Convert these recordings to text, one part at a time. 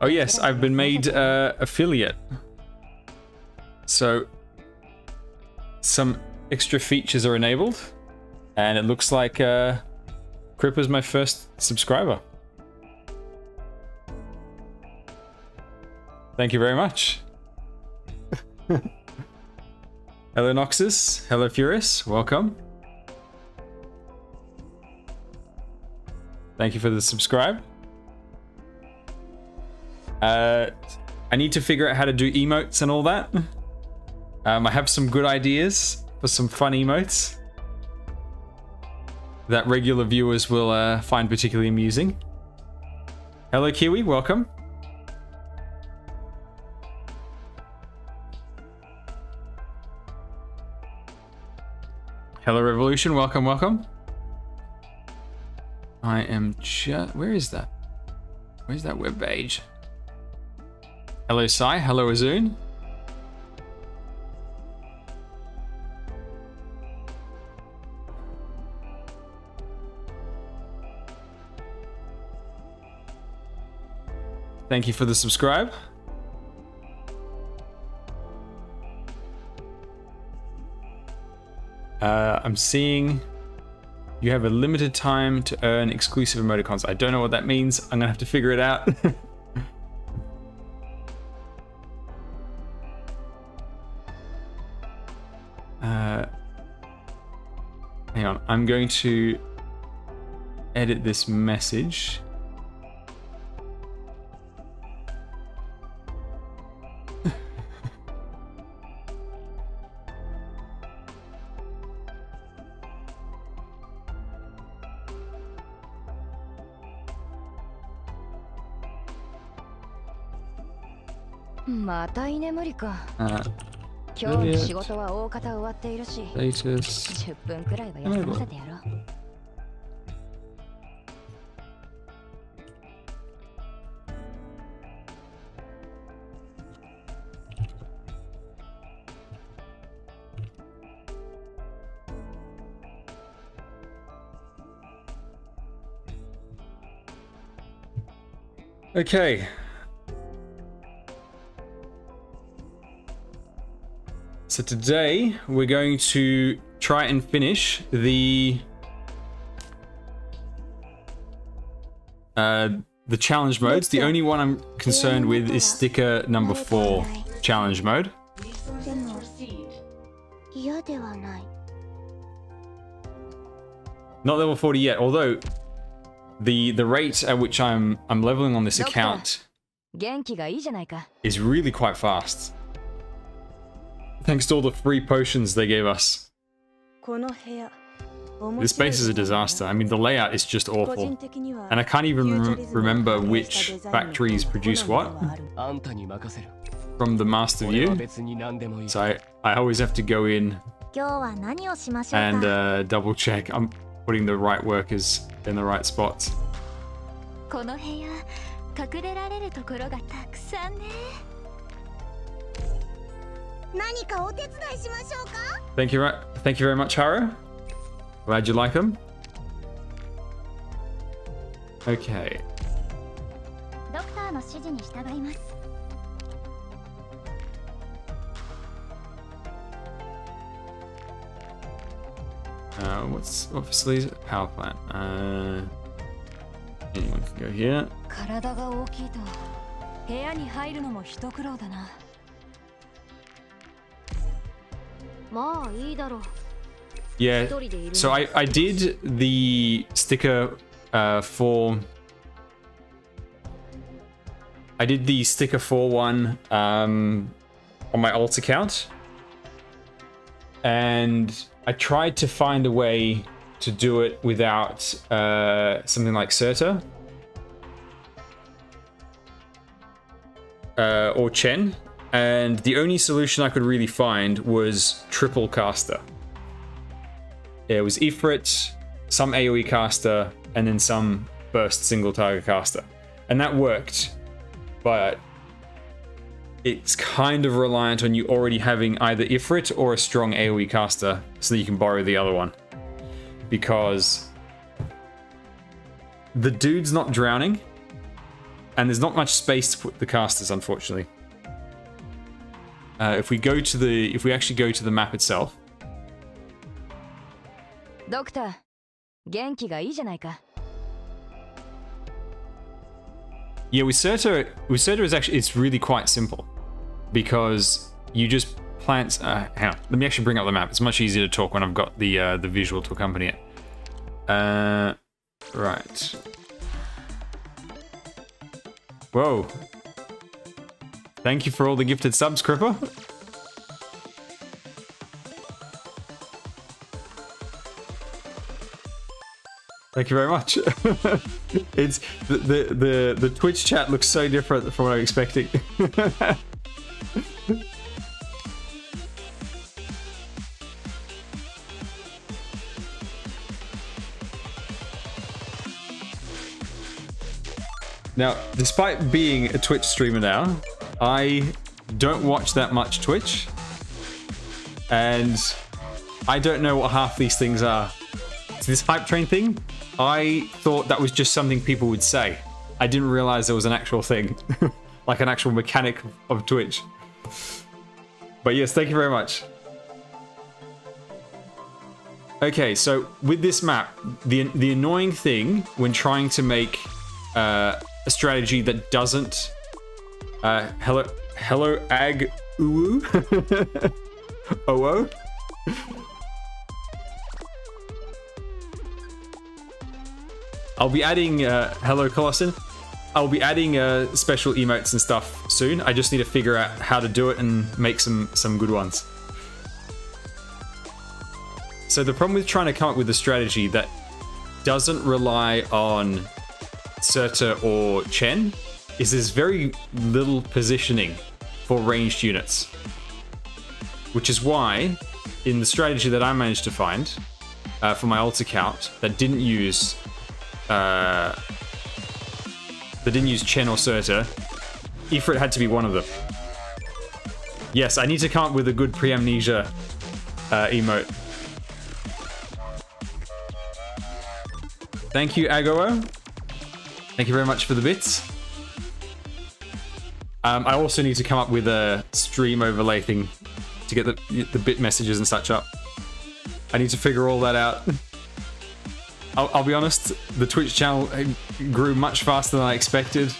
Oh yes, I've been made uh, affiliate. So some extra features are enabled, and it looks like uh, Crippa's my first subscriber. Thank you very much. Hello Noxus, hello Furious, welcome. Thank you for the subscribe. Uh, I need to figure out how to do emotes and all that. Um, I have some good ideas for some fun emotes that regular viewers will uh, find particularly amusing. Hello Kiwi, welcome. Hello Revolution, welcome, welcome. I am just... Where is that? Where's that web page? Hello Sai, hello Azun. Thank you for the subscribe. Uh, I'm seeing you have a limited time to earn exclusive emoticons. I don't know what that means. I'm gonna have to figure it out. I'm going to edit this message. Uh, 今日の仕事は大方終わっているし latest 10分くらいは休ませてやろう Okay. So today we're going to try and finish the uh, the challenge modes. The only one I'm concerned with is sticker number four, challenge mode. Not level 40 yet, although the the rate at which I'm I'm leveling on this account is really quite fast. Thanks to all the free potions they gave us. This base is a disaster. I mean, the layout is just awful. And I can't even remember which factories produce what from the master view. So I, I always have to go in and uh, double check. I'm putting the right workers in the right spots. Thank you, thank you very much, Haru. Glad you like him. Okay. Uh, what's what facilities? Power plant. Uh, anyone can go here. Yeah, so I, I did the sticker uh, for... I did the sticker for one um, on my alt account. And I tried to find a way to do it without uh, something like Surtr. Uh, or Chen, and the only solution I could really find was triple caster. It was Ifrit, some AoE caster, and then some burst single target caster. And that worked, but it's kind of reliant on you already having either Ifrit or a strong AoE caster so that you can borrow the other one. Because the dude's not drowning, and there's not much space to put the casters, unfortunately. Uh, if we go to the, if we actually go to the map itself, ドクター元気がいいじゃないか yeah, with Serta, with Serta is actually it's really quite simple because you just plant. Uh, hang on, let me actually bring up the map. It's much easier to talk when I've got the uh, the visual to accompany it. Uh, right. Whoa. Thank you for all the gifted subs, Cripper. Thank you very much. it's the, the the the Twitch chat looks so different from what I'm expecting. now, despite being a Twitch streamer now, I don't watch that much Twitch, and I don't know what half these things are. So this hype train thing, I thought that was just something people would say. I didn't realize there was an actual thing, like an actual mechanic of Twitch. But yes, thank you very much. Okay, so with this map, the the annoying thing when trying to make uh, a strategy that doesn't uh, hello hello ag uwu oo I'll be adding uh, hello Colossin. I'll be adding uh, special emotes and stuff soon. I just need to figure out how to do it and make some some good ones. So the problem with trying to come up with a strategy that doesn't rely on Surtr or Chen is there's very little positioning for ranged units. Which is why, in the strategy that I managed to find uh, for my alt account that didn't use uh, that didn't use Chen or Surtr, Ifrit had to be one of them. Yes, I need to come up with a good pre-amnesia uh, emote. Thank you, Agoo. Thank you very much for the bits. Um, I also need to come up with a stream overlay thing to get the, the bit messages and such up. I need to figure all that out. I'll, I'll, be honest, the Twitch channel uh, grew much faster than I expected.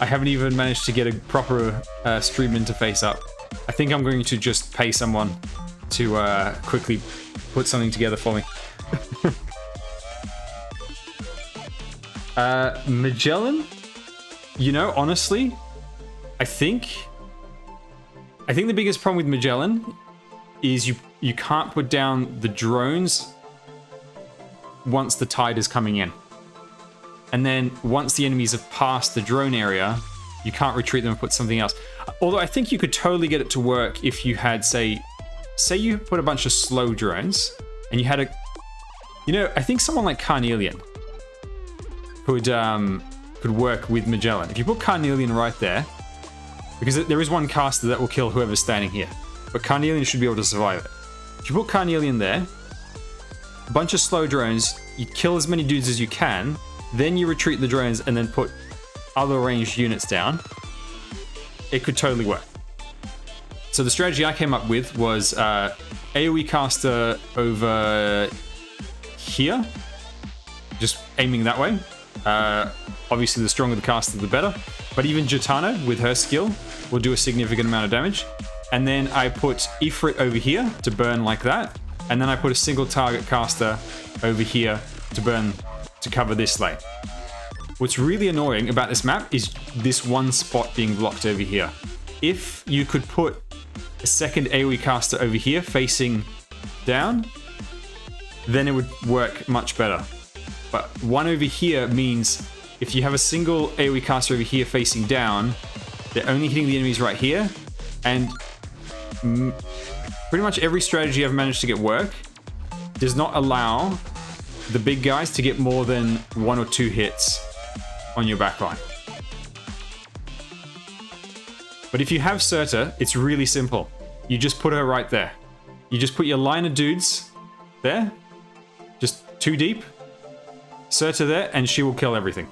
I haven't even managed to get a proper uh, stream interface up. I think I'm going to just pay someone to uh, quickly put something together for me. uh, Magellan? You know, honestly, I think... I think the biggest problem with Magellan is you you can't put down the drones once the tide is coming in. And then once the enemies have passed the drone area, you can't retreat them and put something else. Although I think you could totally get it to work if you had, say, say you put a bunch of slow drones and you had a, you know, I think someone like Carnelian could um, could work with Magellan. If you put Carnelian right there, because there is one caster that will kill whoever's standing here, but Carnelian should be able to survive it. If you put Carnelian there, a bunch of slow drones, you kill as many dudes as you can, then you retreat the drones and then put other ranged units down, it could totally work. So the strategy I came up with was uh, AoE caster over here, just aiming that way. Uh, obviously, the stronger the caster, the better. But even Gitano, with her skill, will do a significant amount of damage. And then I put Ifrit over here to burn like that. And then I put a single target caster over here to burn to cover this lane. What's really annoying about this map is this one spot being blocked over here. If you could put a second AoE caster over here facing down, then it would work much better. But one over here means if you have a single AoE caster over here facing down, they're only hitting the enemies right here, and pretty much every strategy I've managed to get work does not allow the big guys to get more than one or two hits on your backline. But if you have Surtr, it's really simple. You just put her right there. You just put your line of dudes there, just two deep, Surtr there, and she will kill everything.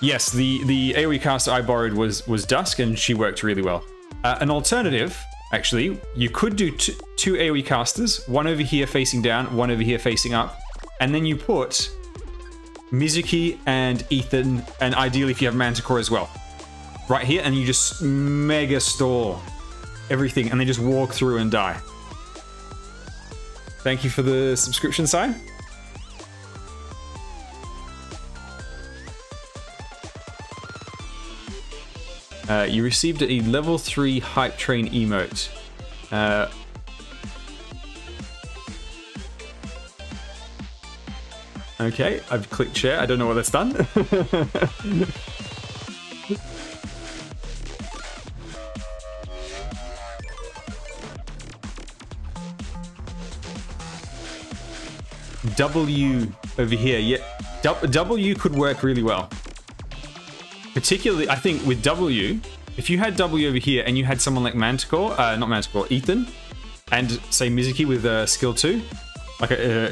Yes, the the AoE caster I borrowed was was Dusk, and she worked really well. Uh, an alternative, actually, you could do t- two AoE casters, one over here facing down, one over here facing up, and then you put Mizuki and Ethan, and ideally if you have Manticore as well, right here, and you just mega stall everything, and they just walk through and die. Thank you for the subscription sign. Uh, you received a level 3 hype train emote. Uh, okay, I've clicked share. I don't know what that's done. W over here, yeah. W could work really well. Particularly, I think with W, if you had W over here and you had someone like Manticore, uh, not Manticore, Ethan, and say Mizuki with uh, skill 2, like uh,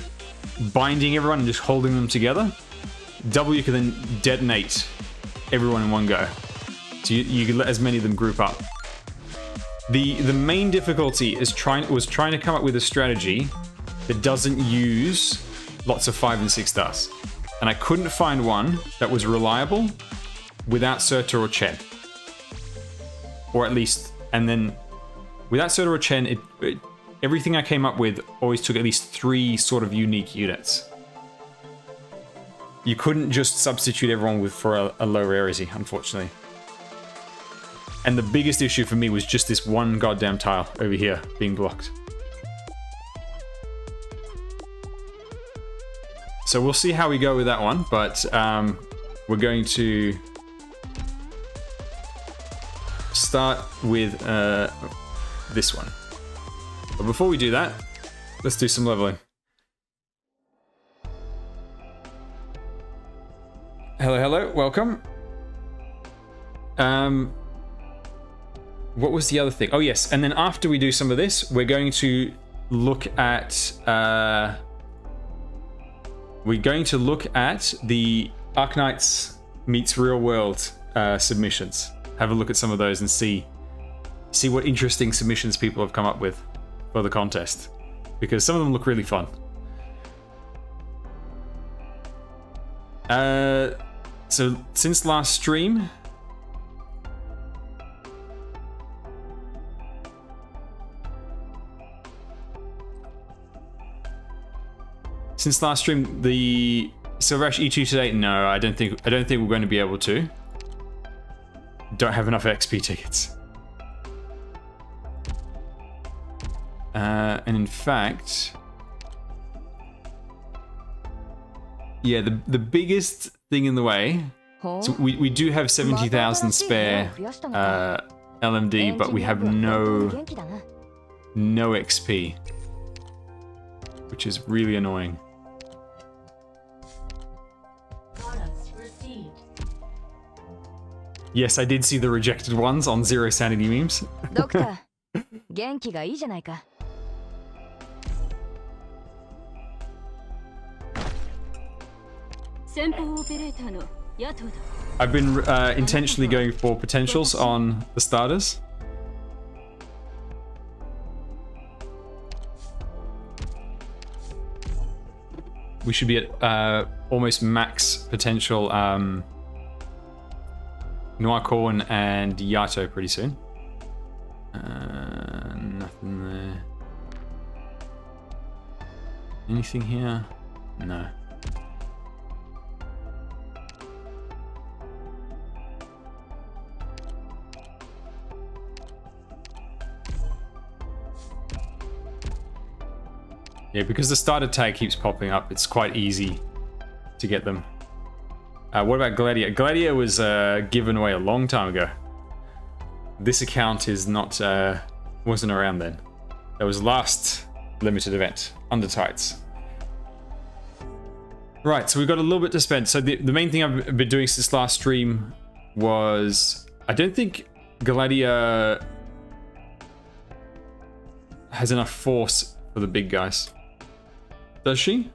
binding everyone and just holding them together, W can then detonate everyone in one go. So you, you can let as many of them group up. The the main difficulty is trying was trying to come up with a strategy that doesn't use lots of five and six stars. And I couldn't find one that was reliable without Surtr or Chen. Or at least, and then without Surtr or Chen, it, it, everything I came up with always took at least three sort of unique units. You couldn't just substitute everyone with for a, a low rarity, unfortunately. And the biggest issue for me was just this one goddamn tile over here being blocked. So we'll see how we go with that one, but um, we're going to start with uh, this one. But before we do that, let's do some leveling. Hello, hello, welcome. Um, what was the other thing? Oh yes, and then after we do some of this, we're going to look at uh, we're going to look at the Arknights meets real world uh, submissions. Have a look at some of those and see see what interesting submissions people have come up with for the contest, because some of them look really fun. Uh, so since last stream, since last stream, the Silverash E2 today. No, I don't think I don't think we're going to be able to. Don't have enough XP tickets. Uh, and in fact, yeah, the the biggest thing in the way. So we, we do have 70,000 spare uh, LMD, but we have no no XP, which is really annoying. Yes, I did see the rejected ones on Zero Sanity memes. Doctor, 元気がいいじゃないか。先方オペレーターの野党だ。I've been uh, intentionally going for potentials on the starters. We should be at uh, almost max potential um, Noir Corne and Yato pretty soon. Uh, nothing there. Anything here? No. Yeah, because the starter tag keeps popping up, it's quite easy to get them. Uh, what about Gladiator? Gladiator was uh, given away a long time ago. This account is not uh, wasn't around then. That was last limited event Under Tides. Right, so we've got a little bit to spend. So the, the main thing I've been doing since last stream was I don't think Gladiator has enough force for the big guys. Does she?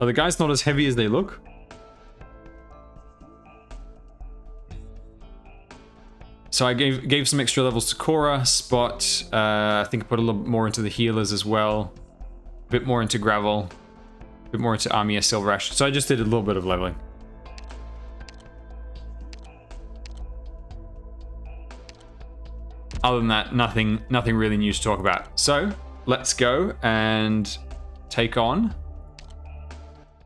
Are the guys not as heavy as they look? So I gave gave some extra levels to Cuora, Spot. Uh, I think I put a little more into the healers as well. A bit more into Gravel. A bit more into Amiya Silverash. So I just did a little bit of leveling. Other than that, nothing nothing really new to talk about. So let's go and take on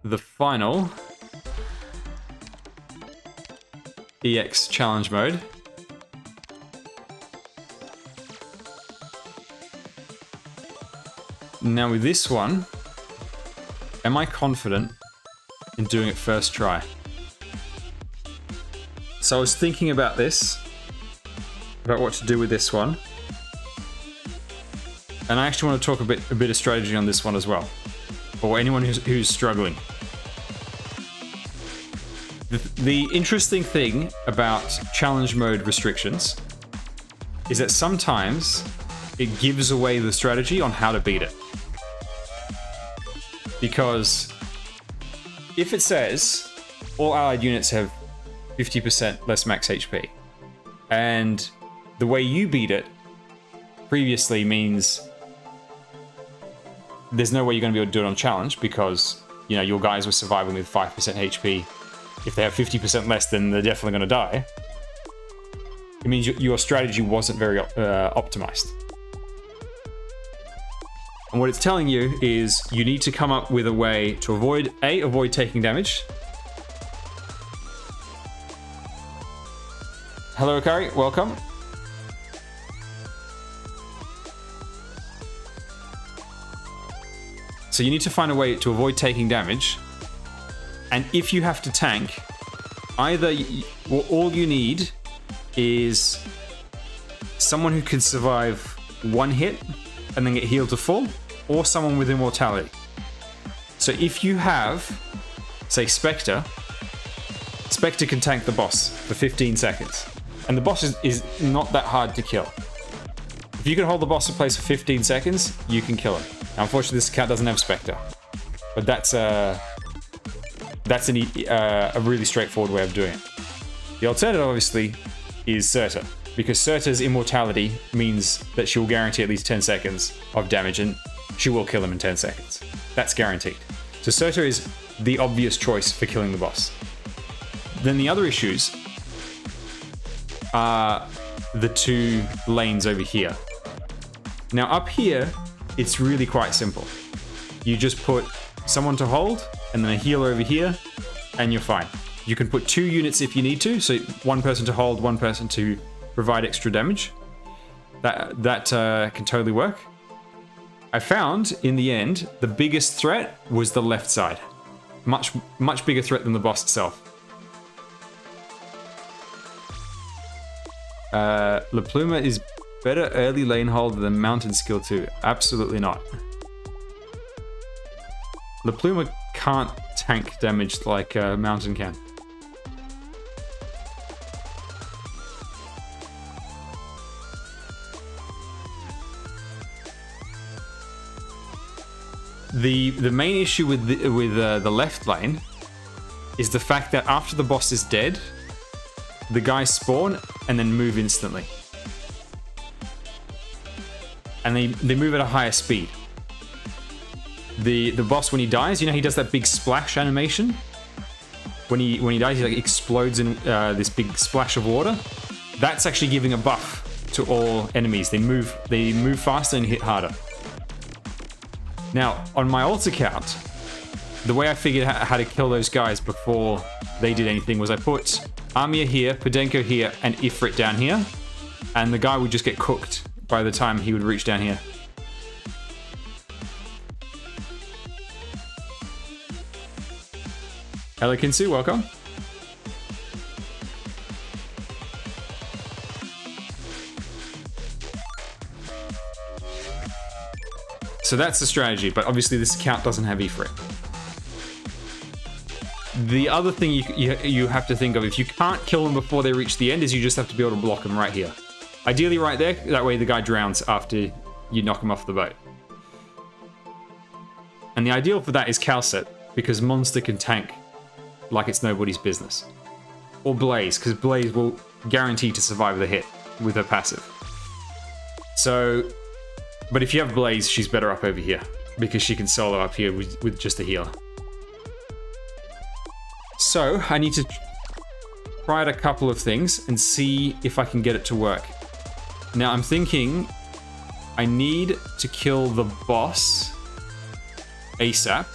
the final EX challenge mode. Now with this one, am I confident in doing it first try? So I was thinking about this, about what to do with this one. And I actually want to talk a bit, a bit of strategy on this one as well. For anyone who's, who's struggling. The, the interesting thing about challenge mode restrictions is that sometimes it gives away the strategy on how to beat it. Because if it says all allied units have 50% less max HP, and the way you beat it previously means there's no way you're going to be able to do it on challenge because you know your guys were surviving with 5% HP. If they have 50% less, then they're definitely going to die. It means your strategy wasn't very uh, optimized. And what it's telling you is you need to come up with a way to avoid, A, avoid taking damage. Hello, Akari, welcome. So you need to find a way to avoid taking damage. And if you have to tank, either well, all you need is someone who can survive one hit and then get healed to full, or someone with immortality. So if you have, say, Spectre, Spectre can tank the boss for 15 seconds. And the boss is, is not that hard to kill. If you can hold the boss in place for 15 seconds, you can kill him. Now, unfortunately, this account doesn't have Spectre. But that's, uh, that's an, uh, a really straightforward way of doing it. The alternative, obviously, is Surtr. Because Surtr's immortality means that she will guarantee at least 10 seconds of damage and she will kill him in 10 seconds. That's guaranteed. So Surtr is the obvious choice for killing the boss. Then the other issues are the two lanes over here. Now up here, it's really quite simple. You just put someone to hold and then a healer over here and you're fine. You can put two units if you need to, so one person to hold, one person to provide extra damage. That, that uh, can totally work. I found, in the end, the biggest threat was the left side. Much, much bigger threat than the boss itself. Uh, La Pluma is better early lane holder than Mountain Skill 2. Absolutely not. La Pluma can't tank damage like uh, Mountain can. The the main issue with the, with uh, the left lane is the fact that after the boss is dead, the guys spawn and then move instantly. And they, they move at a higher speed. The the boss when he dies, you know he does that big splash animation? When he when he dies, he like explodes in uh, this big splash of water. That's actually giving a buff to all enemies. They move they move faster and hit harder. Now, on my alt account, the way I figured out how to kill those guys before they did anything was I put Amiya here, Podenco here, and Ifrit down here, and the guy would just get cooked by the time he would reach down here. Hello Kinsu, welcome. So that's the strategy, but obviously this account doesn't have Ifrit. The other thing you, you, you have to think of, if you can't kill them before they reach the end, is you just have to be able to block them right here. Ideally right there, that way the guy drowns after you knock him off the boat. And the ideal for that is Calcet, because Monster can tank like it's nobody's business. Or Blaze, because Blaze will guarantee to survive the hit. with her passive. So, but if you have Blaze, she's better up over here because she can solo up here with, with just a healer. So I need to try out a couple of things and see if I can get it to work. Now I'm thinking I need to kill the boss ASAP.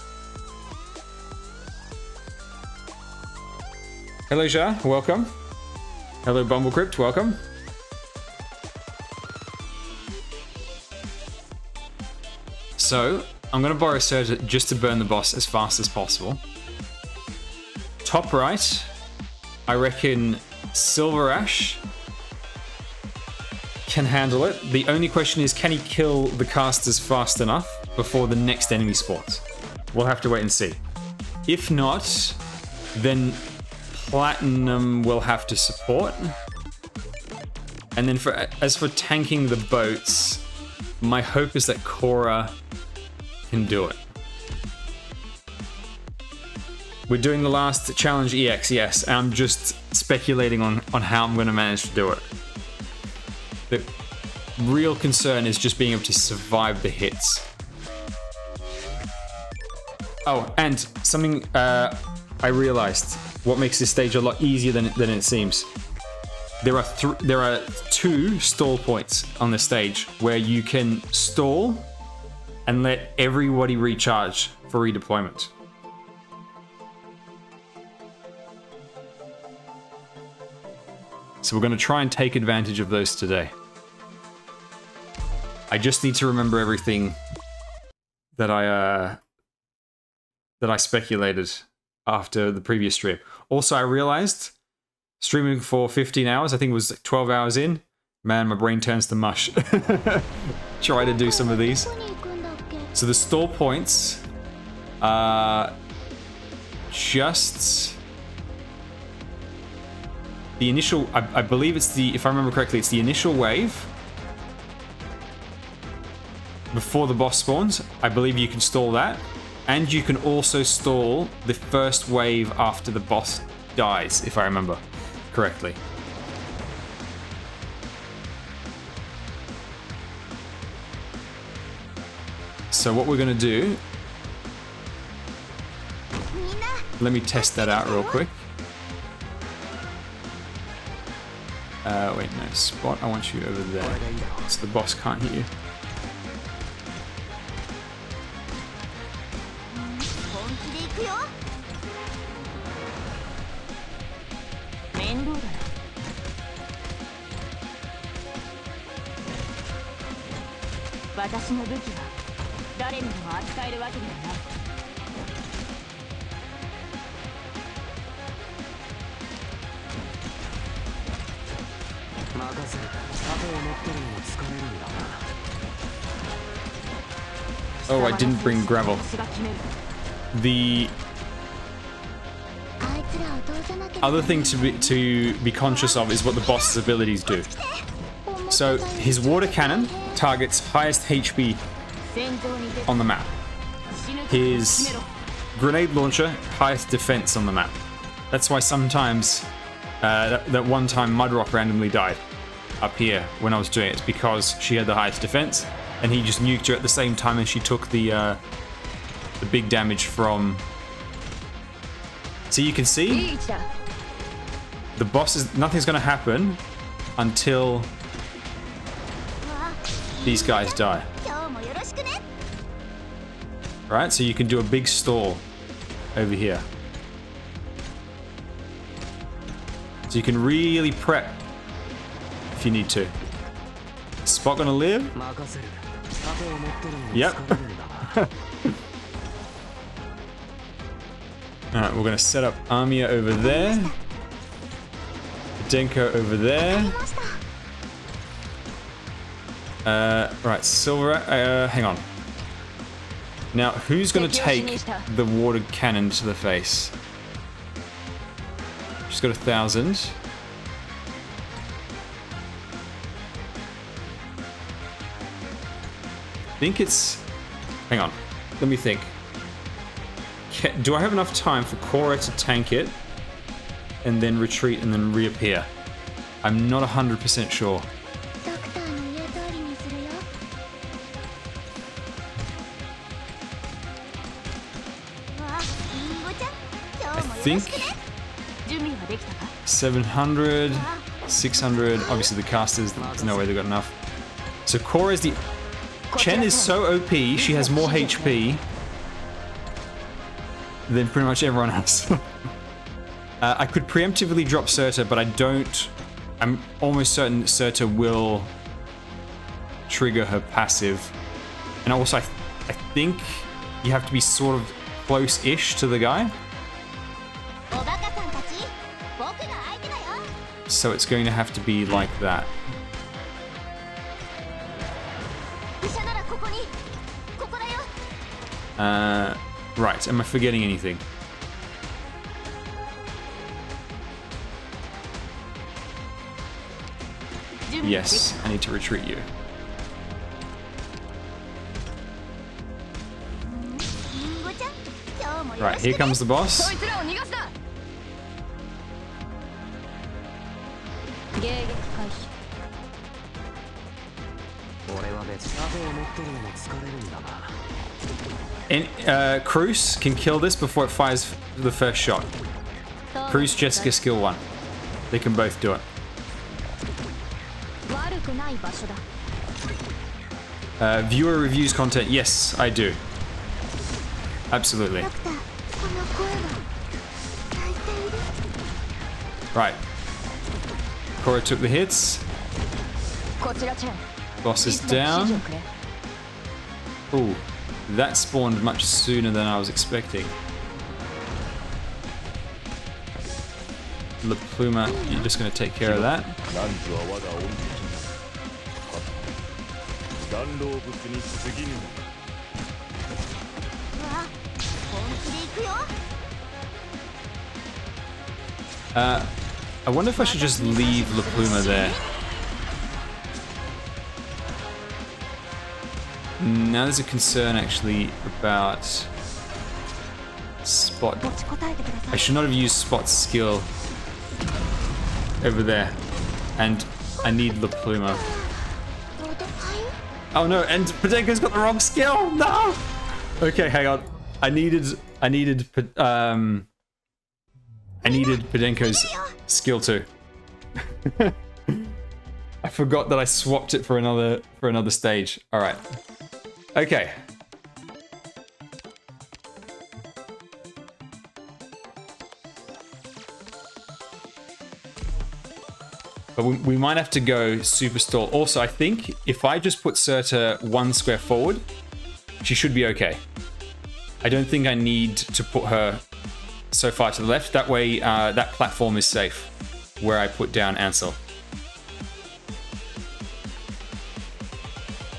Hello. Welcome. Hello, Bumblecrypt. Welcome. So, I'm going to borrow Surge just to burn the boss as fast as possible. Top right, I reckon Silver Ash can handle it. The only question is, can he kill the casters fast enough before the next enemy spawns? We'll have to wait and see. If not, then Platinum will have to support. And then for as for tanking the boats, my hope is that Cuora can do it. We're doing the last challenge EX, yes. I'm just speculating on, on how I'm going to manage to do it. The real concern is just being able to survive the hits. Oh, and something uh, I realized what makes this stage a lot easier than, than it seems. There are there are two stall points on the stage where you can stall and let everybody recharge for redeployment. So we're going to try and take advantage of those today. I just need to remember everything that I uh, that I speculated after the previous stream. Also, I realized streaming for 15 hours, I think it was 12 hours in, man, my brain turns to mush. Try to do some of these. So the stall points are just the initial, I, I believe it's the, if I remember correctly, it's the initial wave before the boss spawns. I believe you can stall that. And you can also stall the first wave after the boss dies, if I remember correctly. So what we're going to do... Let me test that out real quick. Uh, wait, no, spot, I want you over there. So the boss can't hit you. Oh, I didn't bring gravel. The other thing to be, to be conscious of is what the boss's abilities do. So his water cannon targets highest HP on the map. His grenade launcher, highest defense on the map. That's why sometimes, uh, that, that one time Mudrock randomly died up here when I was doing it. It's because she had the highest defense and he just nuked her at the same time and she took the, uh, the big damage from... So you can see the boss is... Nothing's going to happen until these guys die. Right, so you can do a big stall over here. So you can really prep if you need to. Spot gonna live? Yep. Alright, we're gonna set up Amiya over there. Denko over there. Uh, right, Silver, uh, hang on. Now, who's gonna take the water cannon to the face? She's got a thousand. I think it's... Hang on. Let me think. Do I have enough time for Cuora to tank it and then retreat and then reappear? I'm not 100% sure. think 700, 600. Obviously the casters, there's no way they've got enough. So Core is the... Chen is so OP, she has more HP than pretty much everyone else. uh, I could preemptively drop Surtr, but I don't... I'm almost certain Surtr will trigger her passive. And also, I, th I think you have to be sort of close-ish to the guy. So it's going to have to be like that. Uh, right, am I forgetting anything? Yes, I need to retreat you. Right, here comes the boss. 迎撃開始 And uh, Kroos can kill this before it fires the first shot. Kroos, Jessica, skill one. They can both do it. Uh, viewer reviews content. Yes, I do. Absolutely. Right. Cuora took the hits. Boss is down. Ooh, that spawned much sooner than I was expecting. La Pluma, you're just going to take care of that. Uh, I wonder if I should just leave Lapluma there. Now there's a concern actually about spot. I should not have used Spot's skill over there. And I need Lapluma. Oh no, and Podenco's got the wrong skill! No! Okay, hang on. I needed, I needed, um, I needed Podenco's skill two. I forgot that I swapped it for another for another stage. Alright. Okay. But we, we might have to go super stall. Also, I think if I just put Surtr one square forward, she should be okay. I don't think I need to put her so far to the left. That way, uh, that platform is safe where I put down Ansel.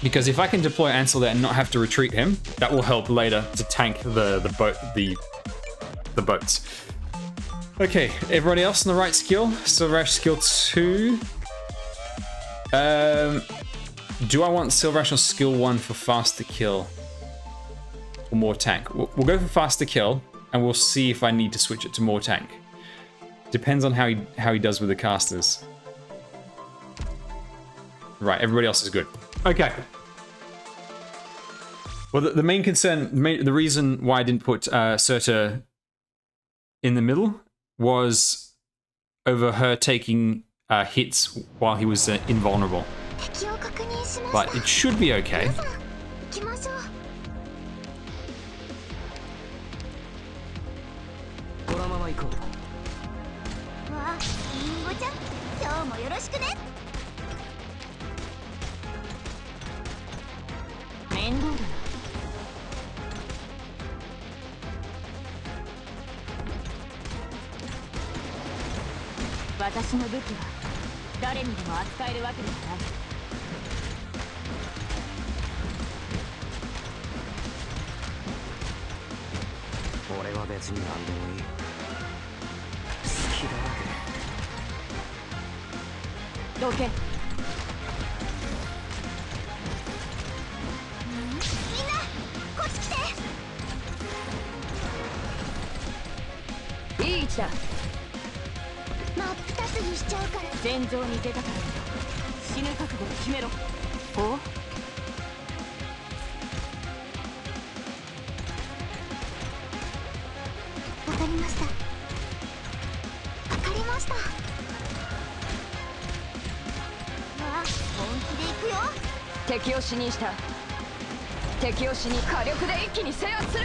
Because if I can deploy Ansel there and not have to retreat him, that will help later to tank the the boat the the boats. Okay, everybody else on the right skill. Silverash skill two. Um, do I want Silverash on skill one for faster kill or more tank? We'll, we'll go for faster kill, and we'll see if I need to switch it to more tank. Depends on how he, how he does with the casters. Right, everybody else is good. Okay. Well, the, the main concern, the, reason why I didn't put uh, Surtr in the middle was over her taking uh, hits while he was uh, invulnerable. But it should be okay. 行こう。わあリンゴちゃん今日もよろしくね。面倒だな。私の武器は誰にでも扱えるわけではない。俺は別に何でもいい好きだらけどけみんなこっち来ていい位置だ真っ二つにしちゃうから戦場に出たから死ぬ覚悟を決めろおわかりましたましたわあ本気で行くよ敵を死にした敵を死に火力で一気に制圧する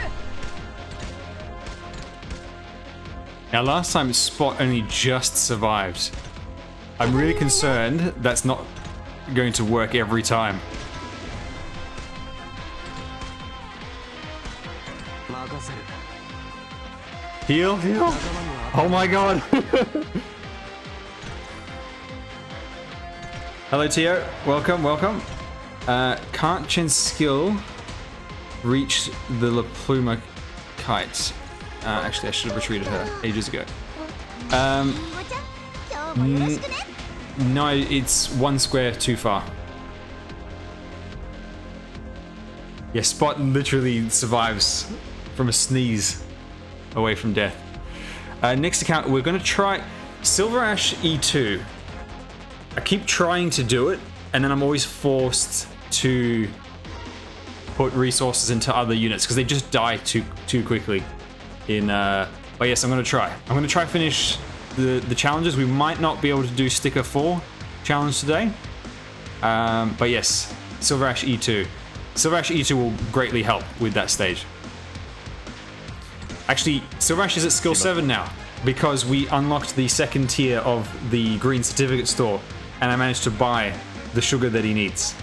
Now, last time Spot only just survived. I'm really concerned that's not going to work every time. 任せる Heal, heal. Oh my god! Hello Tio, welcome, welcome. Uh, can't Chen Skill reach the La Pluma kite? Uh, actually, I should have retreated her ages ago. Um, no, it's one square too far. Yeah, Spot literally survives from a sneeze away from death. Uh, next account, we're going to try Silver Ash E2. I keep trying to do it, and then I'm always forced to put resources into other units because they just die too too quickly. In uh, but yes, I'm going to try. I'm going to try finish the the challenges. We might not be able to do sticker four challenge today, um, but yes, Silver Ash E2. Silver Ash E2 will greatly help with that stage. Actually, Silver Ash is at skill 7 now because we unlocked the second tier of the green certificate store and I managed to buy the sugar that he needs.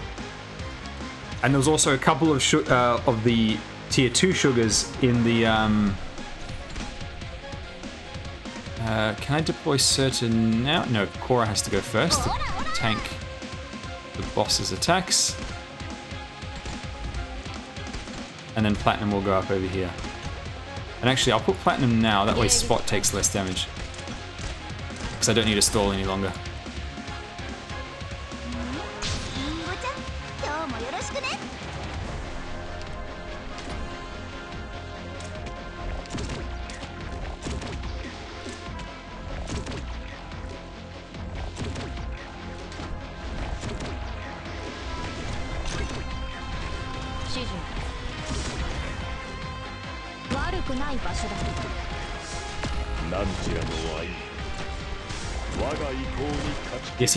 And there was also a couple of uh, of the tier 2 sugars in the um, uh, can I deploy certain now? No, Cuora has to go first to tank the boss's attacks. And then Platinum will go up over here. And actually, I'll put Platinum now, that way Spot takes less damage. Because I don't need to stall any longer.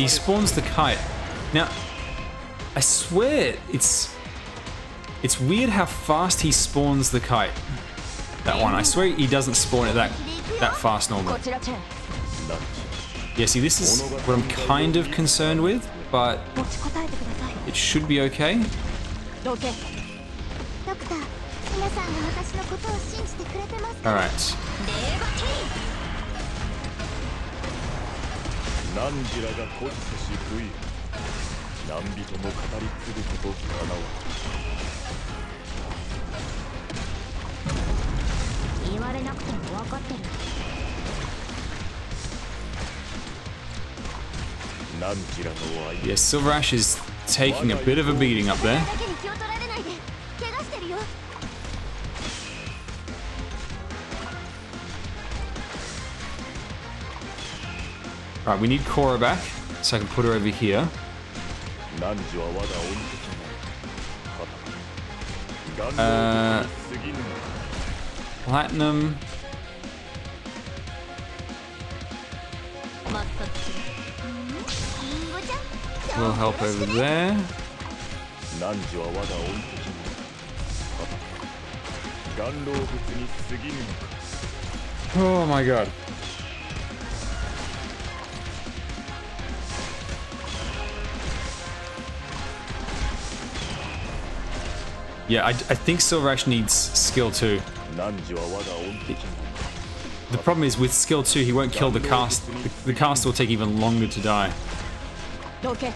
he spawns the kite. Now, I swear it's it's weird how fast he spawns the kite. That one. I swear he doesn't spawn it that that fast normally. Yeah, see, this is what I'm kind of concerned with, but it should be okay. Alright. けドクター皆さんが私のことを信じてくれてますか All right. レーバテ何時らが孤立し不意何人も語り継ぐことかなわィ言われなくても分かってる何時らの愛 Yeah, Silver Ash is taking a bit of a beating up there. Right, we need Cuora back, so I can put her over here. Uh, platinum. We'll help over there. Oh my god. Yeah, I, I think Silverash needs skill too. The problem is with skill 2 he won't kill the cast. The, the cast will take even longer to die. Okay.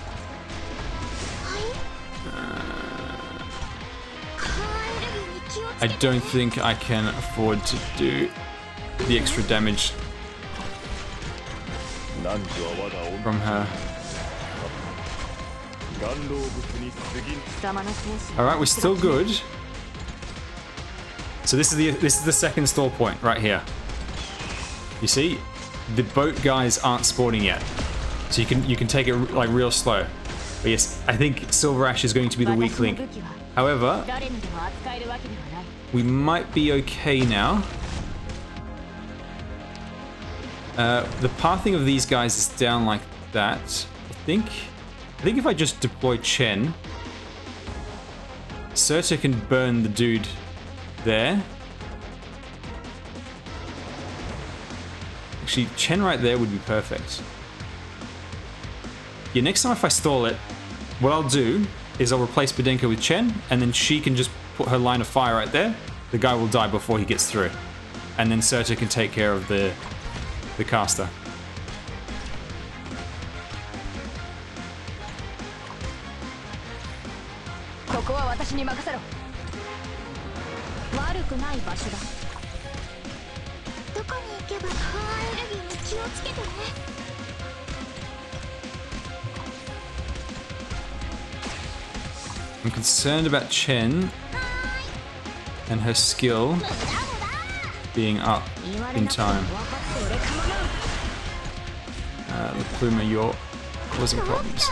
I don't think I can afford to do the extra damage from her. Alright, we're still good. So this is the this is the second store point right here. You see? The boat guys aren't spawning yet. So you can you can take it like real slow. But yes, I think Silver Ash is going to be the weak link. However, we might be okay now. Uh, the pathing of these guys is down like that, I think. I think if I just deploy Chen, Surtr can burn the dude there. Actually, Chen right there would be perfect. Yeah, next time if I stall it, what I'll do is I'll replace Podenco with Chen, and then she can just put her line of fire right there. The guy will die before he gets through. And then Surtr can take care of the the caster. ここは私に任せろ悪くない場所だどこに行けばパワーエネルギーに気をつけてね I'm concerned about Chen and her skill being up in time. Uh, the Pluma York causing problems.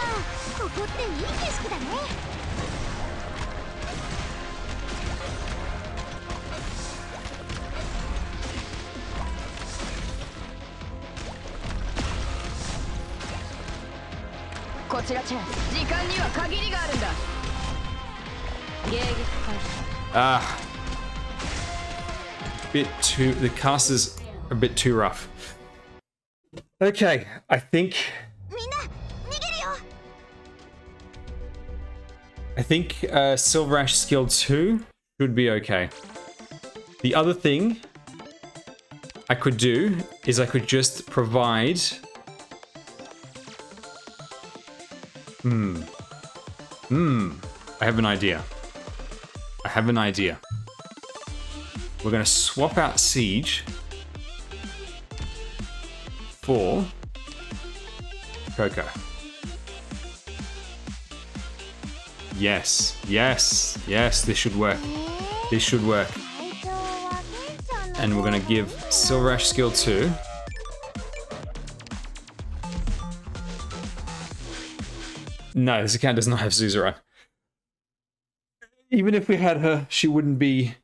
ここっていい景色だね こちらチェン時間には限りがあるんだ迎撃開始 Ah. Bit too. The cast is a bit too rough. Okay, I think. みんな逃げるよ I think uh, Silver Ash skill 2 should be okay. The other thing I could do is I could just provide. Hmm. Hmm. I have an idea. I have an idea. We're going to swap out Siege for Coco. Yes, yes, yes, this should work. This should work. And we're going to give Silverash skill 2 No, this account does not have Suzuran. Even if we had her, she wouldn't be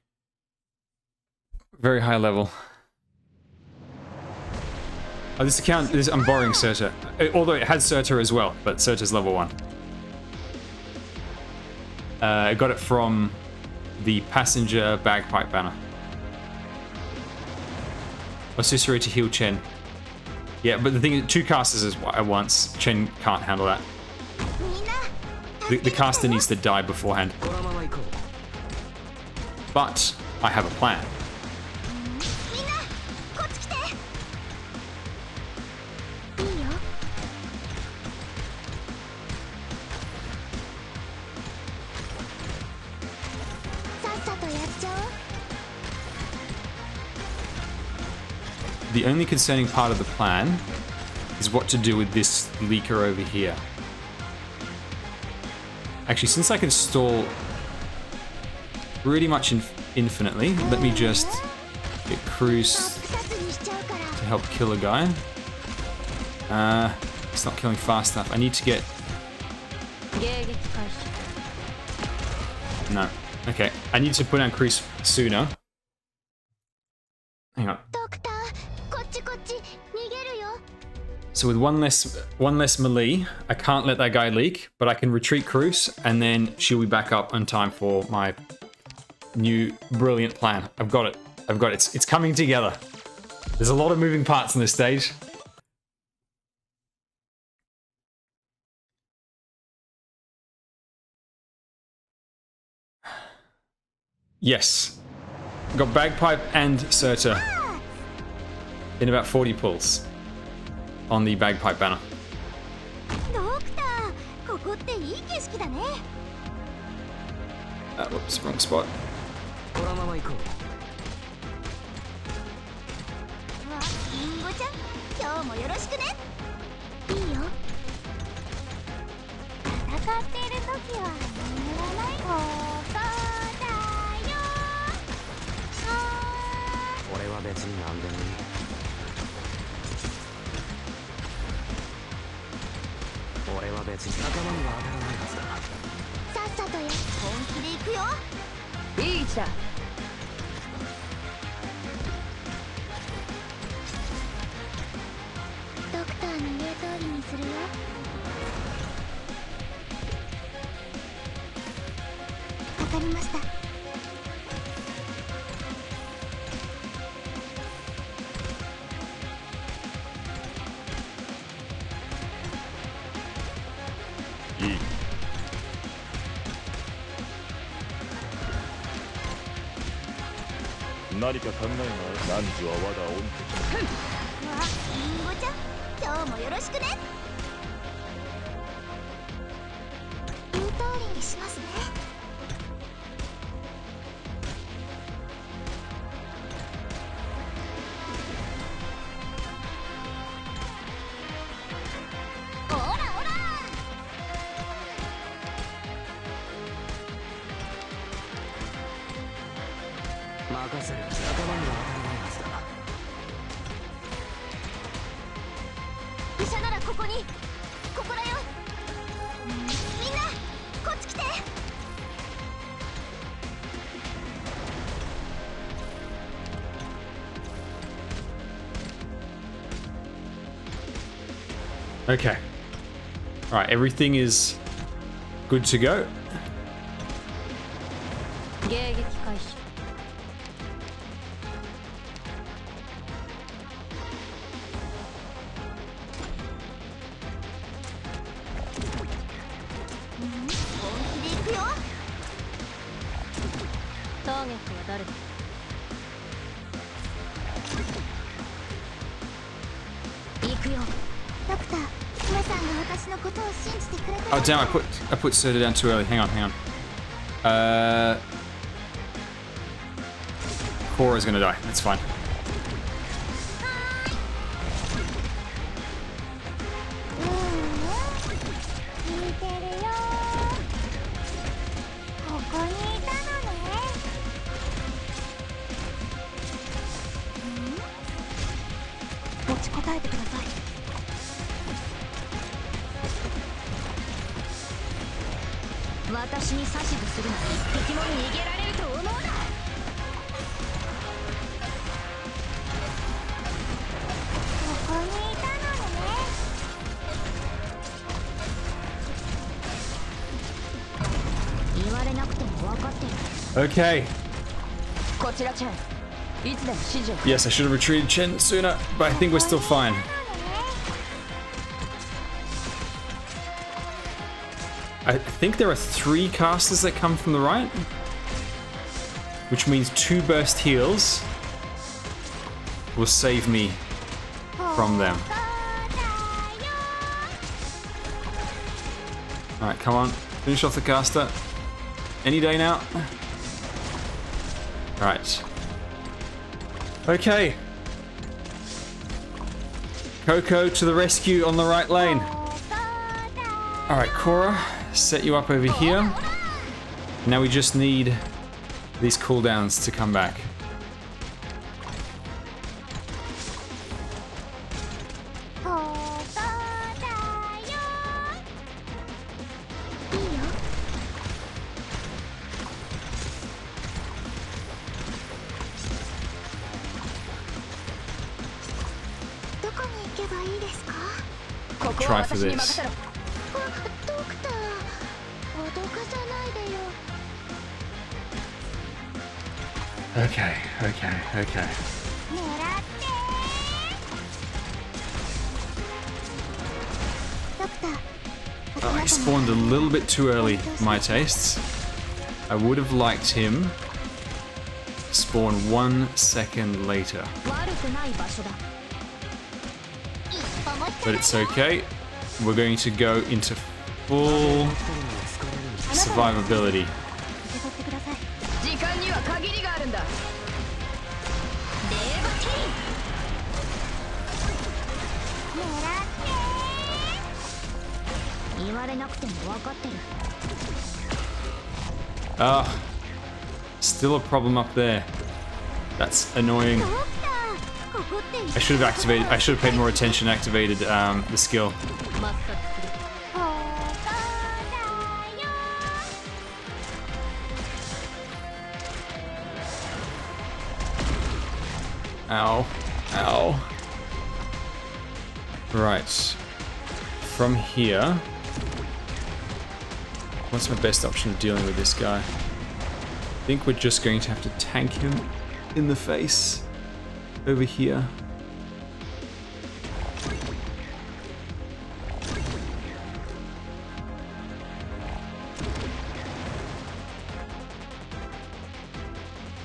very high level. Oh, this account, this, I'm borrowing Surtr. Uh, Although it has Surtr as well, but Surtr's level 1. Uh, I got it from the passenger bagpipe banner. Or Cicero to heal Chen. Yeah, but the thing is, two casters is at once. Chen can't handle that. The, the caster needs to die beforehand. But I have a plan. The only concerning part of the plan is what to do with this leaker over here. Actually, since I can stall pretty much in infinitely, let me just get Kroos to help kill a guy. Uh, it's not killing fast enough. I need to get... No. Okay, I need to put down Kroos sooner. Hang on. So with one less one less melee, I can't let that guy leak, but I can retreat Kroos, and then she'll be back up on time for my new brilliant plan. I've got it. I've got it. It's, it's coming together. There's a lot of moving parts in this stage. Yes. Got bagpipe and Surtr in about 40 pulls on the bagpipe banner. ドクターここっていい景色だね Uh, whoops, wrong spot. 俺は別に何でもいい俺は別に仲間には当たらないはずださっさとや本気で行くよ。いい位置ださんの言う通りにするよ。わかりました。何か考えない？汝は我が恩敵わりんごちゃん今日もよろしくね。言う通りにしますね Okay. All right, everything is good to go. Damn! I put I put Soda down too early. Hang on, hang on. Uh, Cuora's gonna die. That's fine. Okay. Yes, I should have retreated Chen sooner, but I think we're still fine. I think there are three casters that come from the right, which means two burst heals will save me from them. Alright, come on. Finish off the caster. Any day now. Right. Okay. Coco to the rescue on the right lane. All right, Cuora, set you up over here. Now we just need these cooldowns to come back. too early my tastes. I would have liked him spawn one second later. But it's okay. We're going to go into full survivability. still a problem up there. That's annoying. I should have activated, I should have paid more attention activated um, the skill. Ow. Ow. Right. From here, what's my best option of dealing with this guy? I think we're just going to have to tank him in the face over here.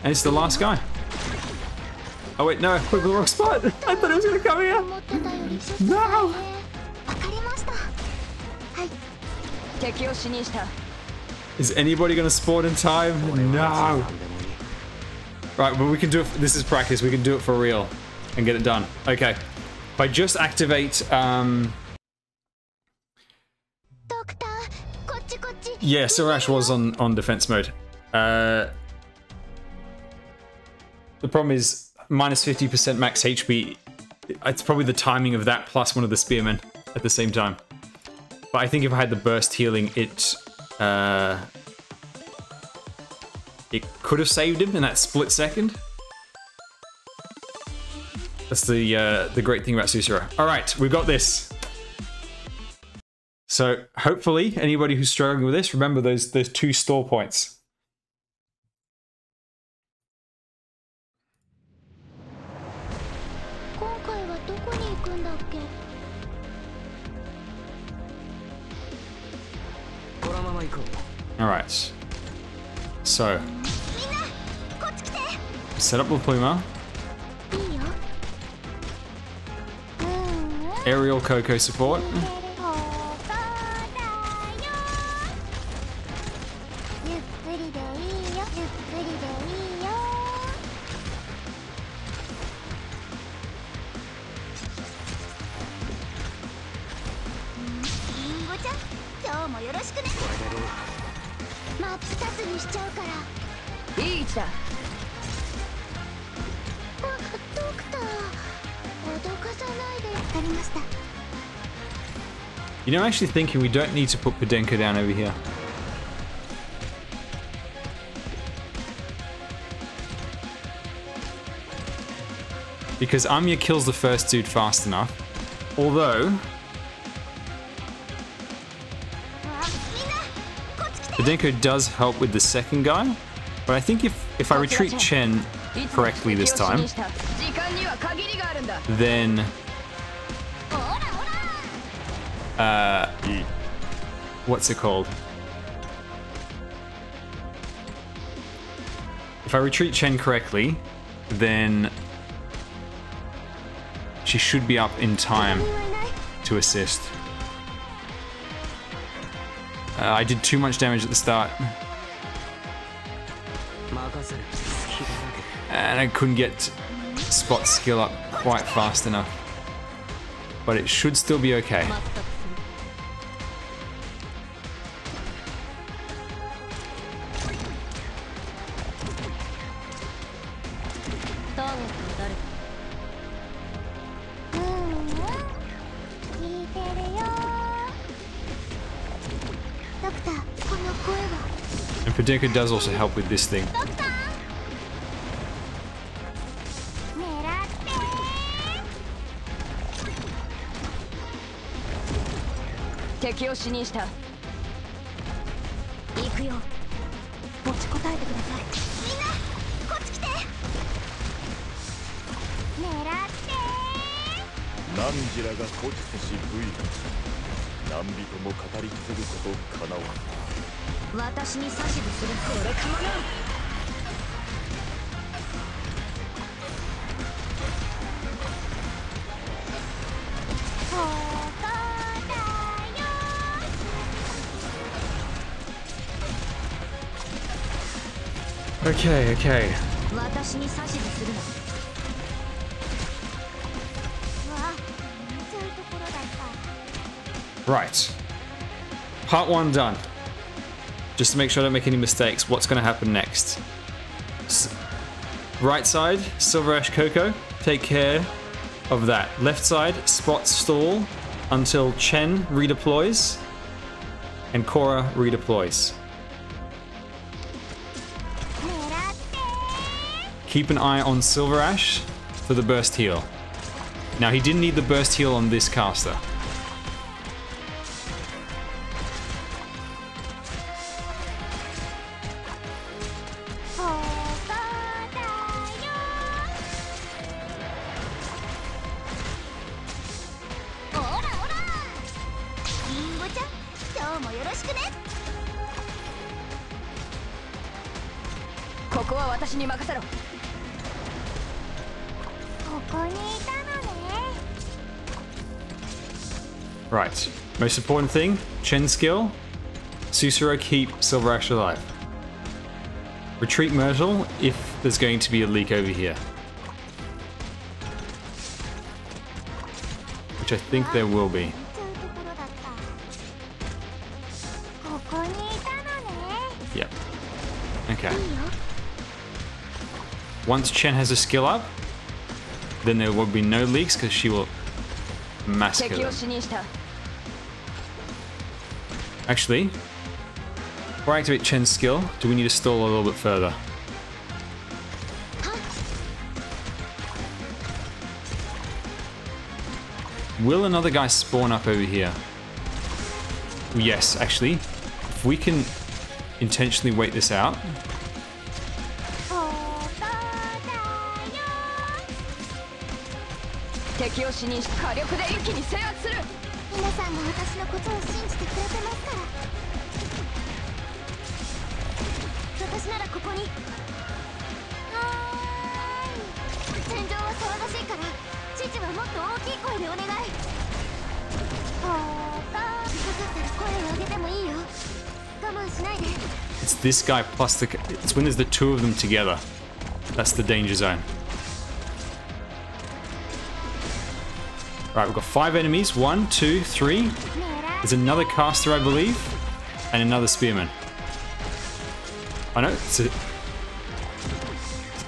And it's the last guy. Oh wait, no, we're the wrong spot. I thought it was gonna come here. No! Is anybody going to spawn in time? No. Right, but we can do it. This is practice. We can do it for real and get it done. Okay. If I just activate... Um... Yeah, Sirash was on, on defense mode. Uh, the problem is minus 50% max HP. It's probably the timing of that plus one of the spearmen at the same time. But I think if I had the burst healing, it uh, it could have saved him in that split second. That's the uh, the great thing about Suzuran. All right, we've got this. So hopefully, anybody who's struggling with this, remember those those two store points. Alright. So. Set up with Pluma. Aerial Coco support. actually thinking we don't need to put Podenco down over here. Because Amiya kills the first dude fast enough. Although... Podenco does help with the second guy. But I think if, if I retreat Chen correctly this time, then uh, what's it called? If I retreat Chen correctly, then she should be up in time to assist. Uh, I did too much damage at the start. And I couldn't get spot skill up quite fast enough. But it should still be okay. Dinka does also help with this thing. Namjira が誇示せし V 難人も語り継ぐことかなわん私に指図するそれかもなここだよ Okay, okay. 私に指図するのうわそういうところだった Right. Part one done. just to make sure I don't make any mistakes. What's going to happen next? S right side, Silver Ash Coco, take care of that. Left side, Spot stall until Chen redeploys and Cuora redeploys. Keep an eye on Silver Ash for the burst heal. Now he didn't need the burst heal on this caster. Most important thing, Chen skill. Suzuran keep Silver Ash alive. Retreat Myrtle if there's going to be a leak over here. Which I think there will be. Yep. Okay. Once Chen has a skill up, then there will be no leaks because she will massacre them. Actually, before I activate Chen's skill, do we need to stall a little bit further? Will another guy spawn up over here? Yes, actually. If we can intentionally wait this out. It's this guy plus the... It's when there's the two of them together. That's the danger zone. Right, we've got five enemies. One, two, three. There's another caster, I believe. And another spearman. I know. It's a...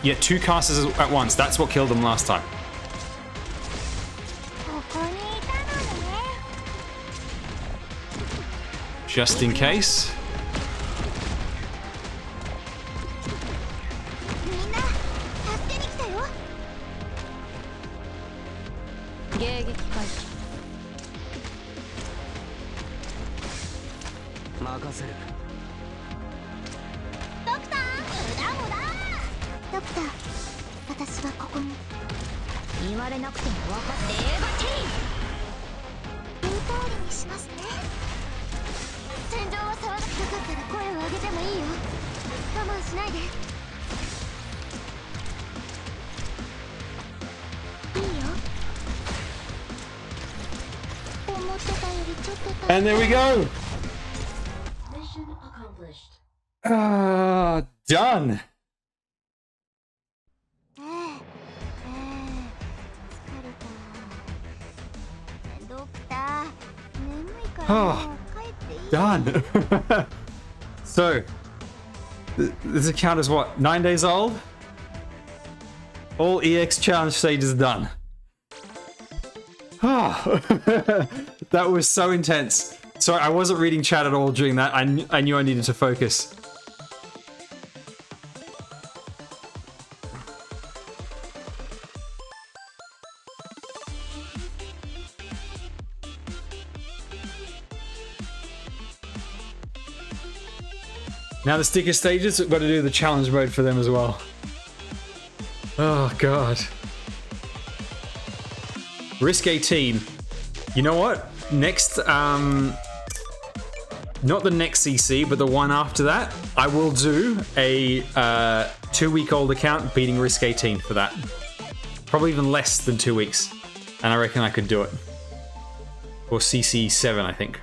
Yeah, two casters at once. That's what killed them last time. Just in case. Account is what, nine days old? All EX challenge stages done. Oh, that was so intense. Sorry, I wasn't reading chat at all during that. I, kn I knew I needed to focus. Now the sticker stages, we've got to do the challenge mode for them as well. Oh god. Risk 18. You know what? Next, um, not the next CC, but the one after that, I will do a uh, two-week-old account beating Risk 18 for that. Probably even less than two weeks, and I reckon I could do it. Or CC7, I think.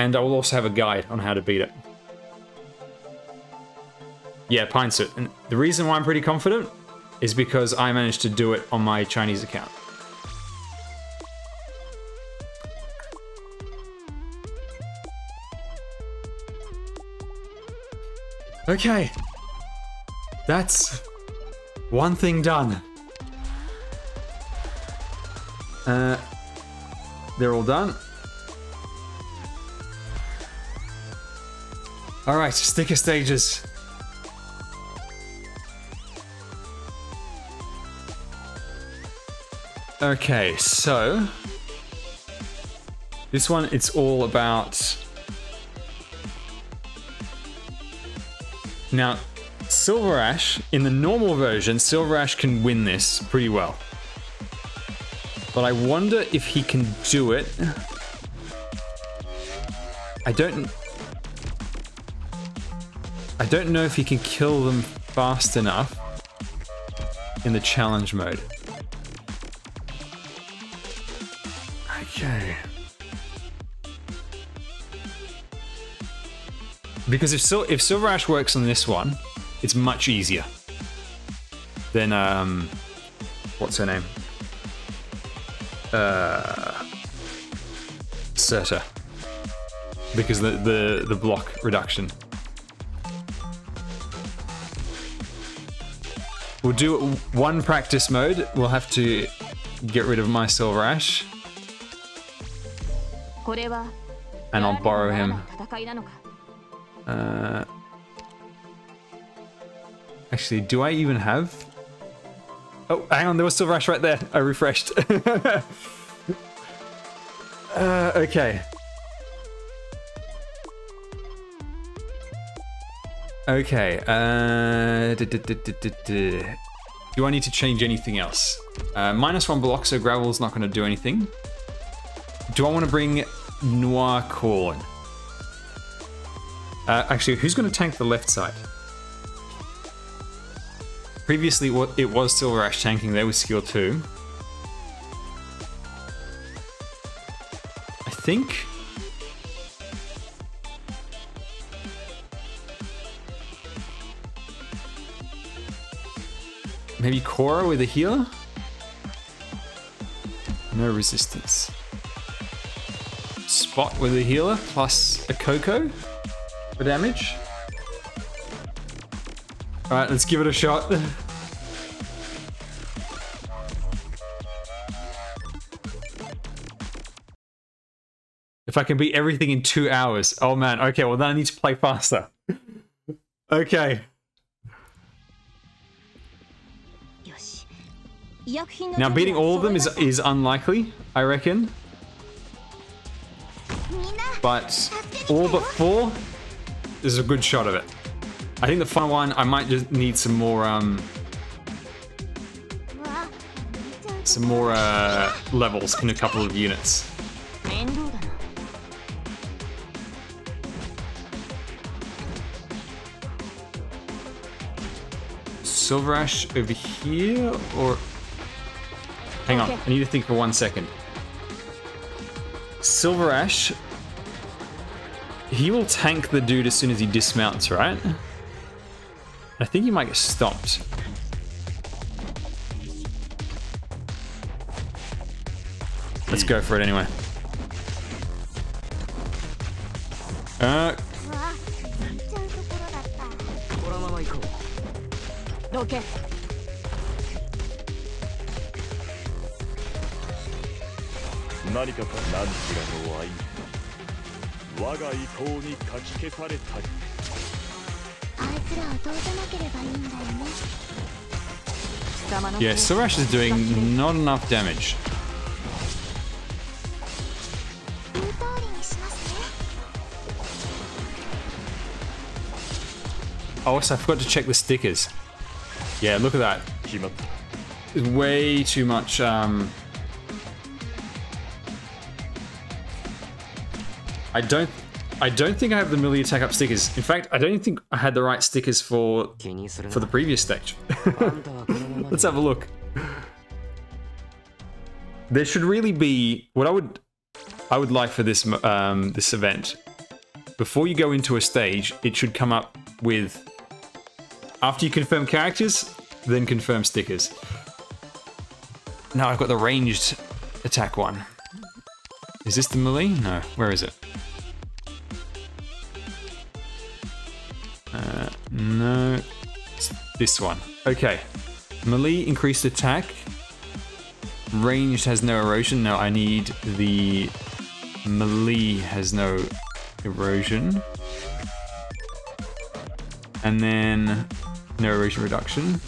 And I will also have a guide on how to beat it. Yeah, Pine Suit. And the reason why I'm pretty confident is because I managed to do it on my Chinese account. Okay. That's one thing done. Uh, they're all done. All right, sticker stages. Okay, so this one it's all about now Silver Ash in the normal version, Silver Ash can win this pretty well. But I wonder if he can do it. I don't I don't know if he can kill them fast enough in the challenge mode. Okay. Because if Sil if Silver Ash works on this one, it's much easier than um what's her name? Uh Surtr. Because the the the block reduction. We'll do one practice mode. We'll have to get rid of my Silver Ash. And I'll borrow him. Uh, actually, do I even have... Oh, hang on, there was Silver Ash right there. I refreshed. uh, okay. Okay. Uh, duh, duh, duh. do I need to change anything else? Uh, minus one block, so gravel's not going to do anything. Do I want to bring Noir Corne? Uh, actually, who's going to tank the left side? Previously, what it was Silver Ash tanking there with skill 2. I think... Maybe Cuora with a healer? No resistance. Spot with a healer plus a Coco for damage. Alright, let's give it a shot. If I can beat everything in two hours. Oh man, okay, well then I need to play faster. okay. Now beating all of them is is unlikely, I reckon. But all but four is a good shot of it. I think the final one I might just need some more um some more uh, levels in a couple of units. Silver Ash over here or Hang on, I need to think for one second. Silver Ash he will tank the dude as soon as he dismounts, right? I think he might get stopped. Let's go for it anyway. Uh, う何かか何ちらの愛我が意向にかき消されたりあいつらを通さなければいいんだよね貴様の yeah, Silver Ash is doing not enough damage. 言う通りにしますね Oh, also, I forgot to check the stickers. Yeah, look at that. 決まった There's way too much. Um, I don't I don't think I have the melee attack up stickers. In fact, I don't think I had the right stickers for for the previous stage. Let's have a look. There should really be what I would I would like for this um, this event. Before you go into a stage, it should come up with after you confirm characters, then confirm stickers. Now I've got the ranged attack one. Is this the melee? No. Where is it? Uh, no. It's this one. Okay. Melee increased attack. Ranged has no erosion. No, I need the melee has no erosion. And then no erosion reduction.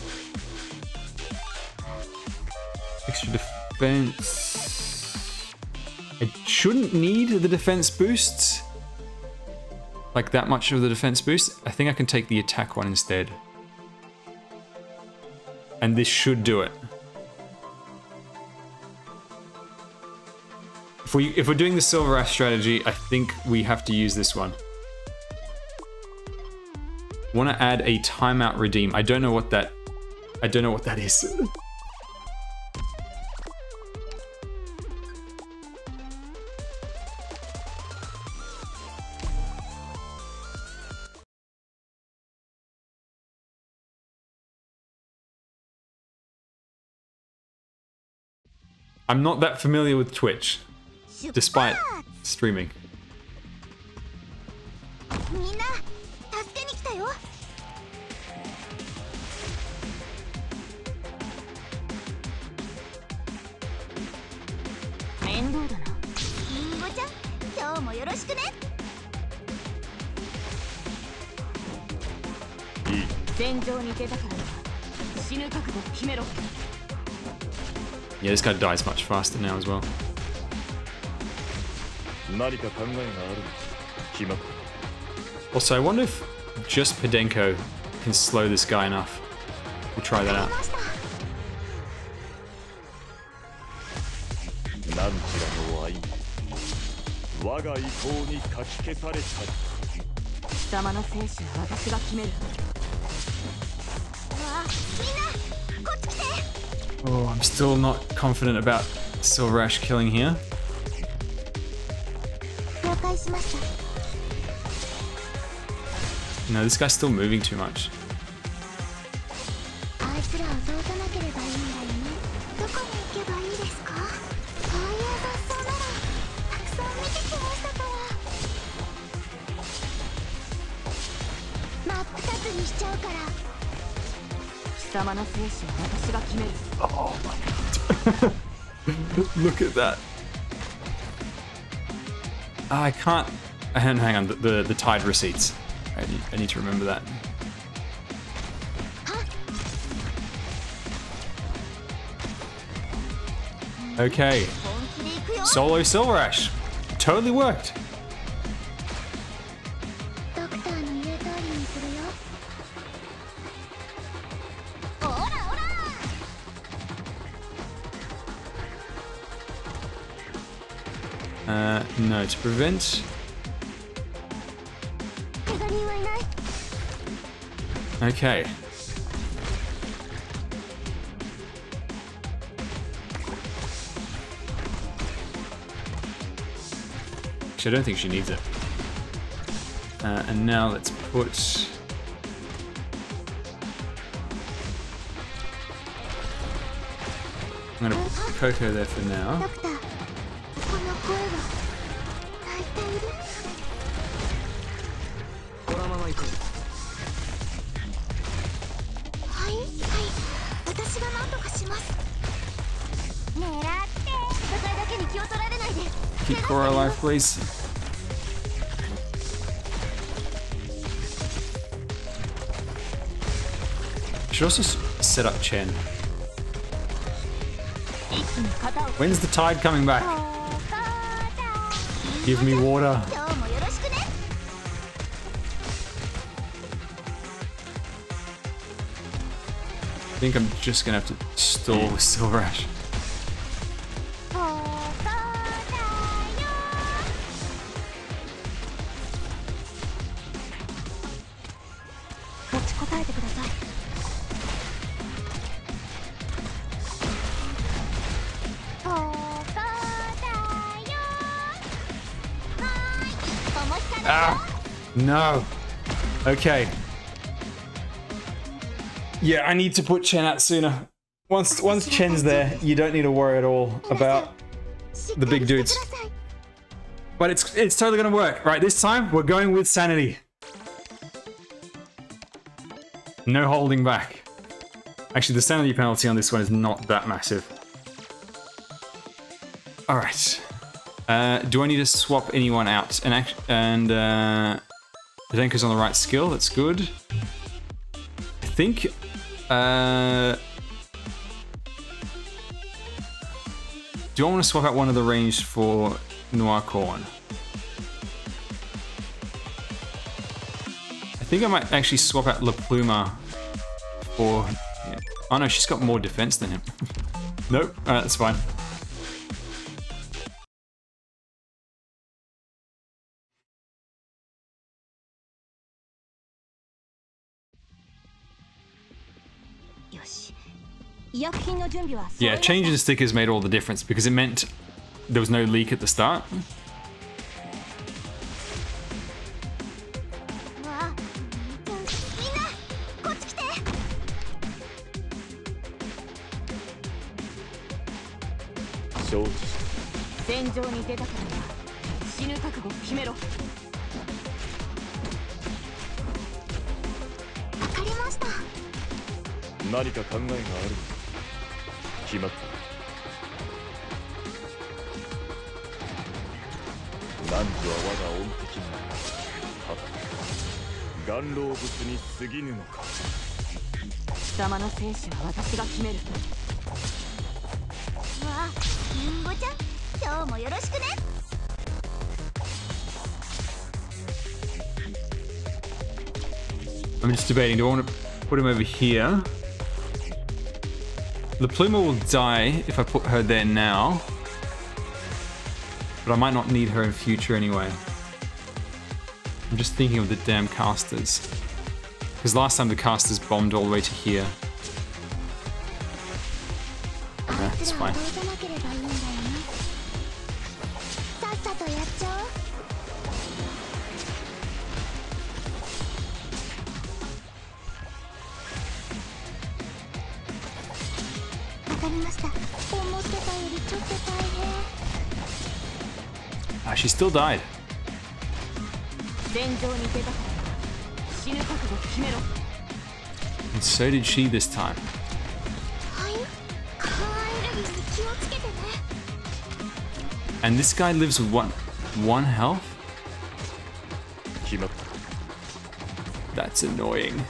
Extra defense. I shouldn't need the defense boosts. Like that much of the defense boost. I think I can take the attack one instead. And this should do it. If we if we're doing the silver ash strategy, I think we have to use this one. Want to add a timeout redeem. I don't know what that I don't know what that is. I'm not that familiar with Twitch, despite streaming. み yeah, this guy dies much faster now as well. Also, I wonder if just Podenco can slow this guy enough. We'll try that out. Oh, I'm still not confident about Silverash killing here. No, this guy's still moving too much. Oh my god. Look at that. Ah, I can't. Hang, hang on, the, the, the tide receipts. I need, I need to remember that. Okay. Solo Silver Ash. Totally worked. to prevent. Okay. Actually, I don't think she needs it. Uh, and now let's put... I'm going to poke her there for now. place. Should also set up Chen. When's the tide coming back? Give me water. I think I'm just gonna have to stall hmm. with Silver Ash. No. Okay. Yeah, I need to put Chen out sooner. Once once Chen's there, you don't need to worry at all about the big dudes. But it's it's totally gonna work. Right, this time we're going with sanity. No holding back. Actually, the sanity penalty on this one is not that massive. Alright. Uh, do I need to swap anyone out? And and uh, Podenco's on the right skill. That's good. I think. Uh, Do I want to swap out one of the range for Noir Corne? I think I might actually swap out La Pluma for... Yeah. Oh no, she's got more defense than him. nope, alright, that's fine. Yeah, changing the stickers made all the difference because it meant there was no leak at the start. Debating, do I want to put him over here? The Pluma will die if I put her there now. But I might not need her in future anyway. I'm just thinking of the damn casters. Because last time the casters bombed all the way to here. died. And so did she this time. And this guy lives with one, one health? That's annoying.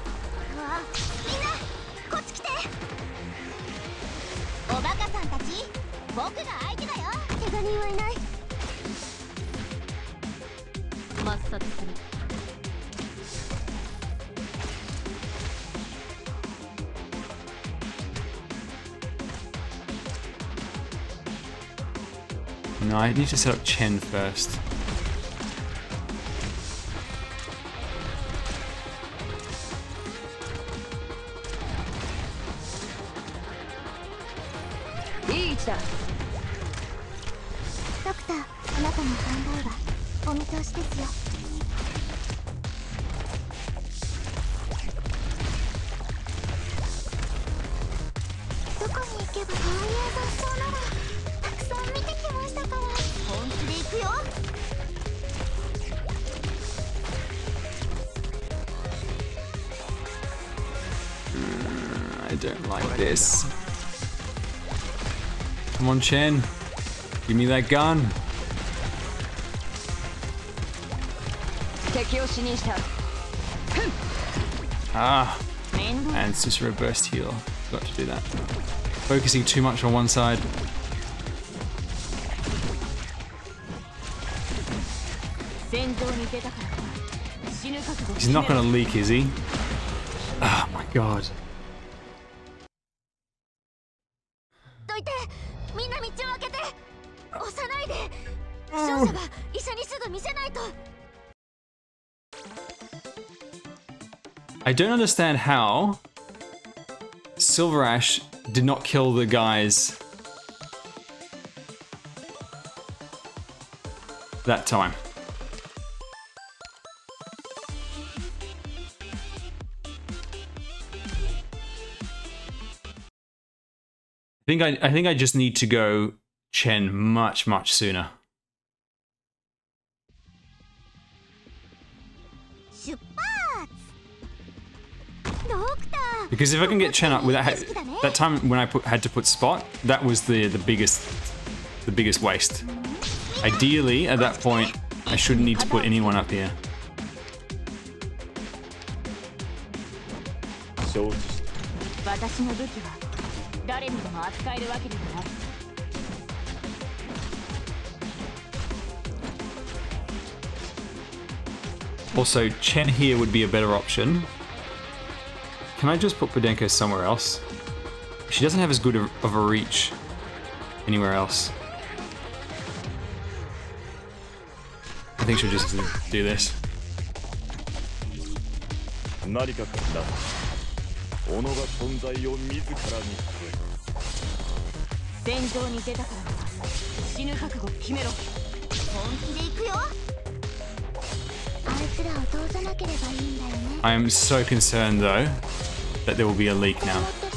I need to set up Chen first. Chen. Give me that gun. Ah. And it's just a reverse heal. Got to do that. Focusing too much on one side. He's not going to leak, is he? Oh my god. I don't understand how Silver Ash did not kill the guys that time. I think I, I think I just need to go Chen much much sooner. Because if I can get Chen up without that time when I put, had to put spot, that was the the biggest the biggest waste. Ideally, at that point, I shouldn't need to put anyone up here. Also, Chen here would be a better option can I just put Podenco somewhere else? She doesn't have as good of a reach anywhere else. I think she'll just do this. I am so concerned though that there will be a leak now.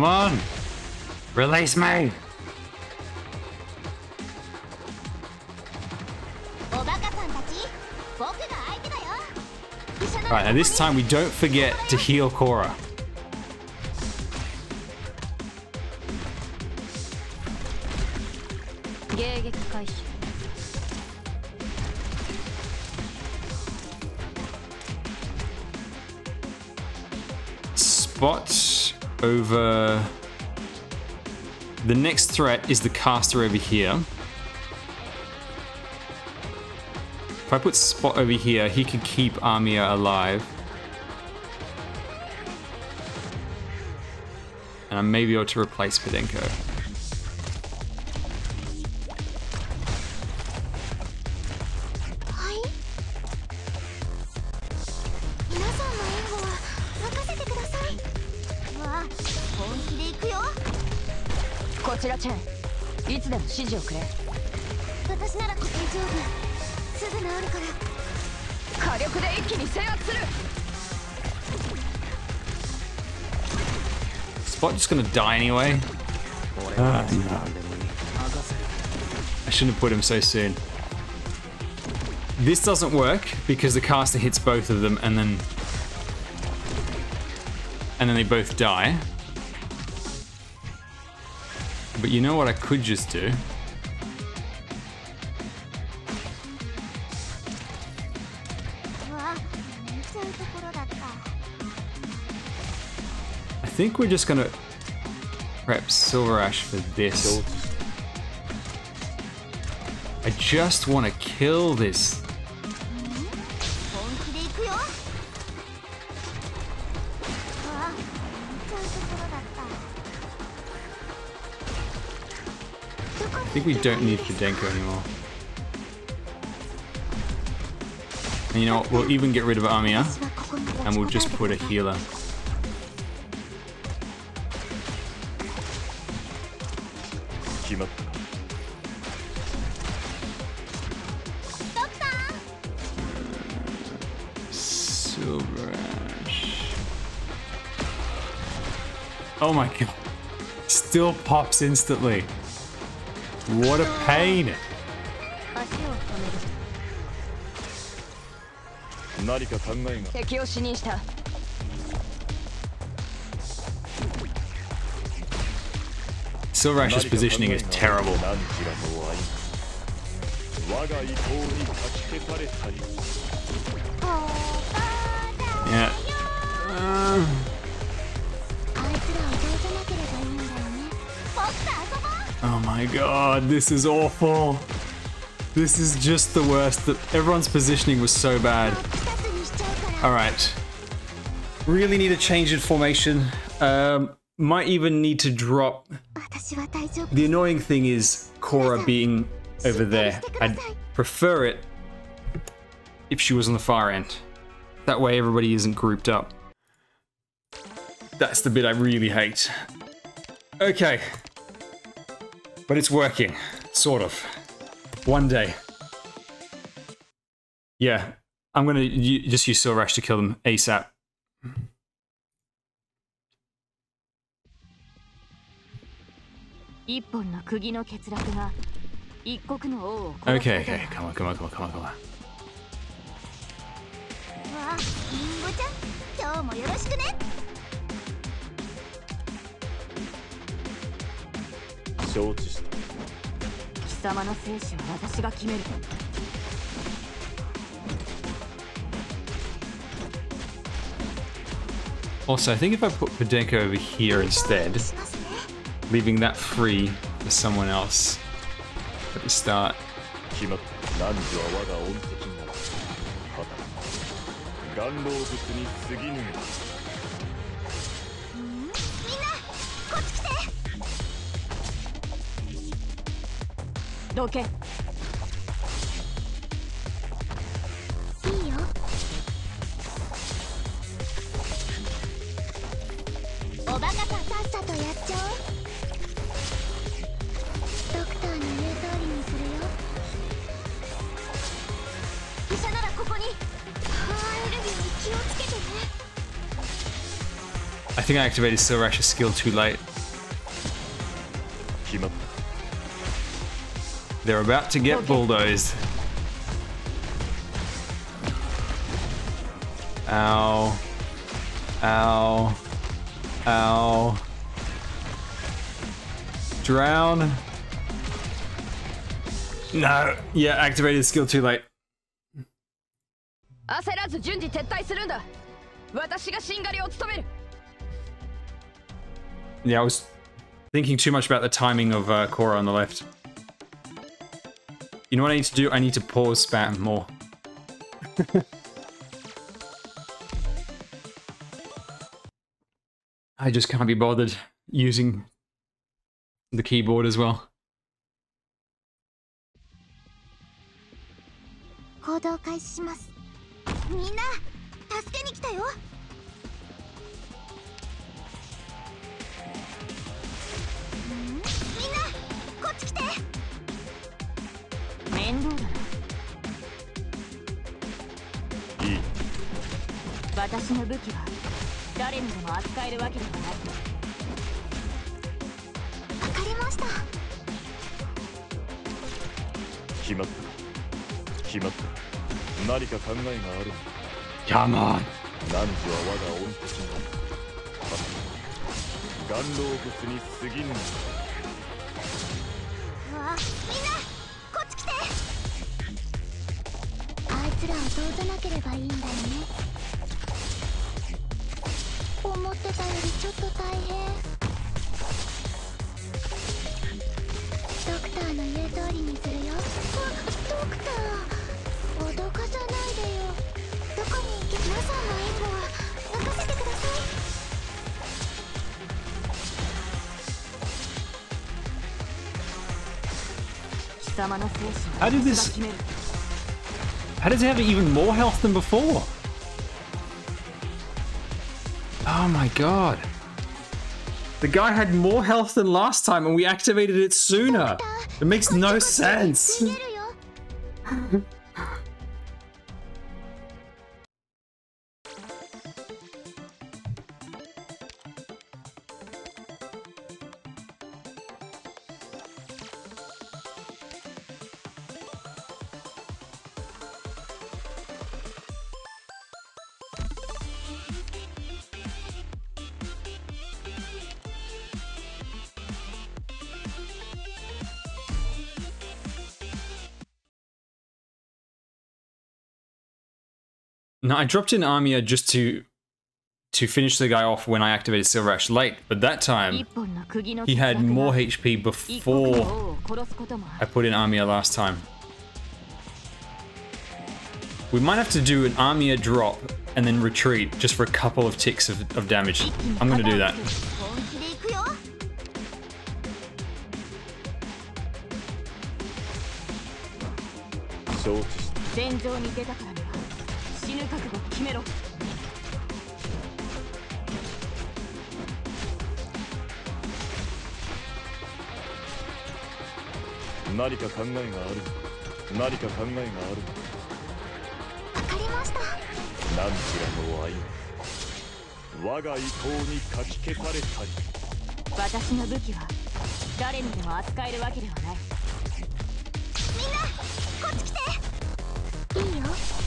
Come on. Release me. Right, and this time we don't forget to heal Cuora. Next threat is the caster over here. If I put Spot over here, he could keep Amiya alive. And I may be able to replace Podenco. gonna die anyway. Uh, no. I shouldn't have put him so soon. This doesn't work because the caster hits both of them and then and then they both die. But you know what I could just do? I think we're just gonna prep Silver Ash for this. I just want to kill this. I think we don't need Jadenko anymore. And you know what, we'll even get rid of Amiya, and we'll just put a healer. Oh my god. Still pops instantly. What a pain. Silverash's positioning is terrible. my god, this is awful. This is just the worst. That Everyone's positioning was so bad. Alright. Really need a change in formation. Um, might even need to drop... The annoying thing is Cuora being over there. I'd prefer it if she was on the far end. That way everybody isn't grouped up. That's the bit I really hate. Okay, but it's working, sort of. One day. Yeah, I'm gonna just use Soul Rush to kill them ASAP. Okay, okay, come on, come on, come on, come on, come on. 承知した貴様の生死は私が決める Also, I think if I put Podenco over here instead, leaving that free for someone else at the start. どけ。いいよ。おバカささっさとやっちゃおう。ドクターの言う通りにするよ。医者ならここに。パワーエネルギーに気をつけてね。I think I activated Silver Ash's skill too late. 決まっ They're about to get bulldozed. Ow. Ow. Ow. Drown. No. Yeah, activated skill too late. Yeah, I was thinking too much about the timing of uh, Cuora on the left. You know what I need to do? I need to pause spam more. I just can't be bothered using the keyboard as well. 面倒だないい私の武器は誰にでも扱えるわけではないわかりました決まった。決まった。何か考えがある。Come on. 汝は我が恩敵ならはた。元老物に過ぎぬがうあいつらを通さなければいいんだよね思ってたよりちょっと大変ドクターの言う通りにするよあドクター脅かさないでよどこに行け皆さんの援護は任せてください貴様の生死 How は did 私 this- が決める How does it have even more health than before? Oh my god. The guy had more health than last time and we activated it sooner. It makes no sense. Now I dropped in Amiya just to to finish the guy off when I activated Silver late, but that time he had more HP before I put in Amiya last time. We might have to do an Amiya drop and then retreat just for a couple of ticks of, of damage. I'm gonna do that. So 覚悟を決めろ。何か考えがある。何か考えがある。わかりました。何ちらの愛。我が意向にかき消されたり。私の武器は誰にでも扱えるわけではない。みんなこっち来て。いいよ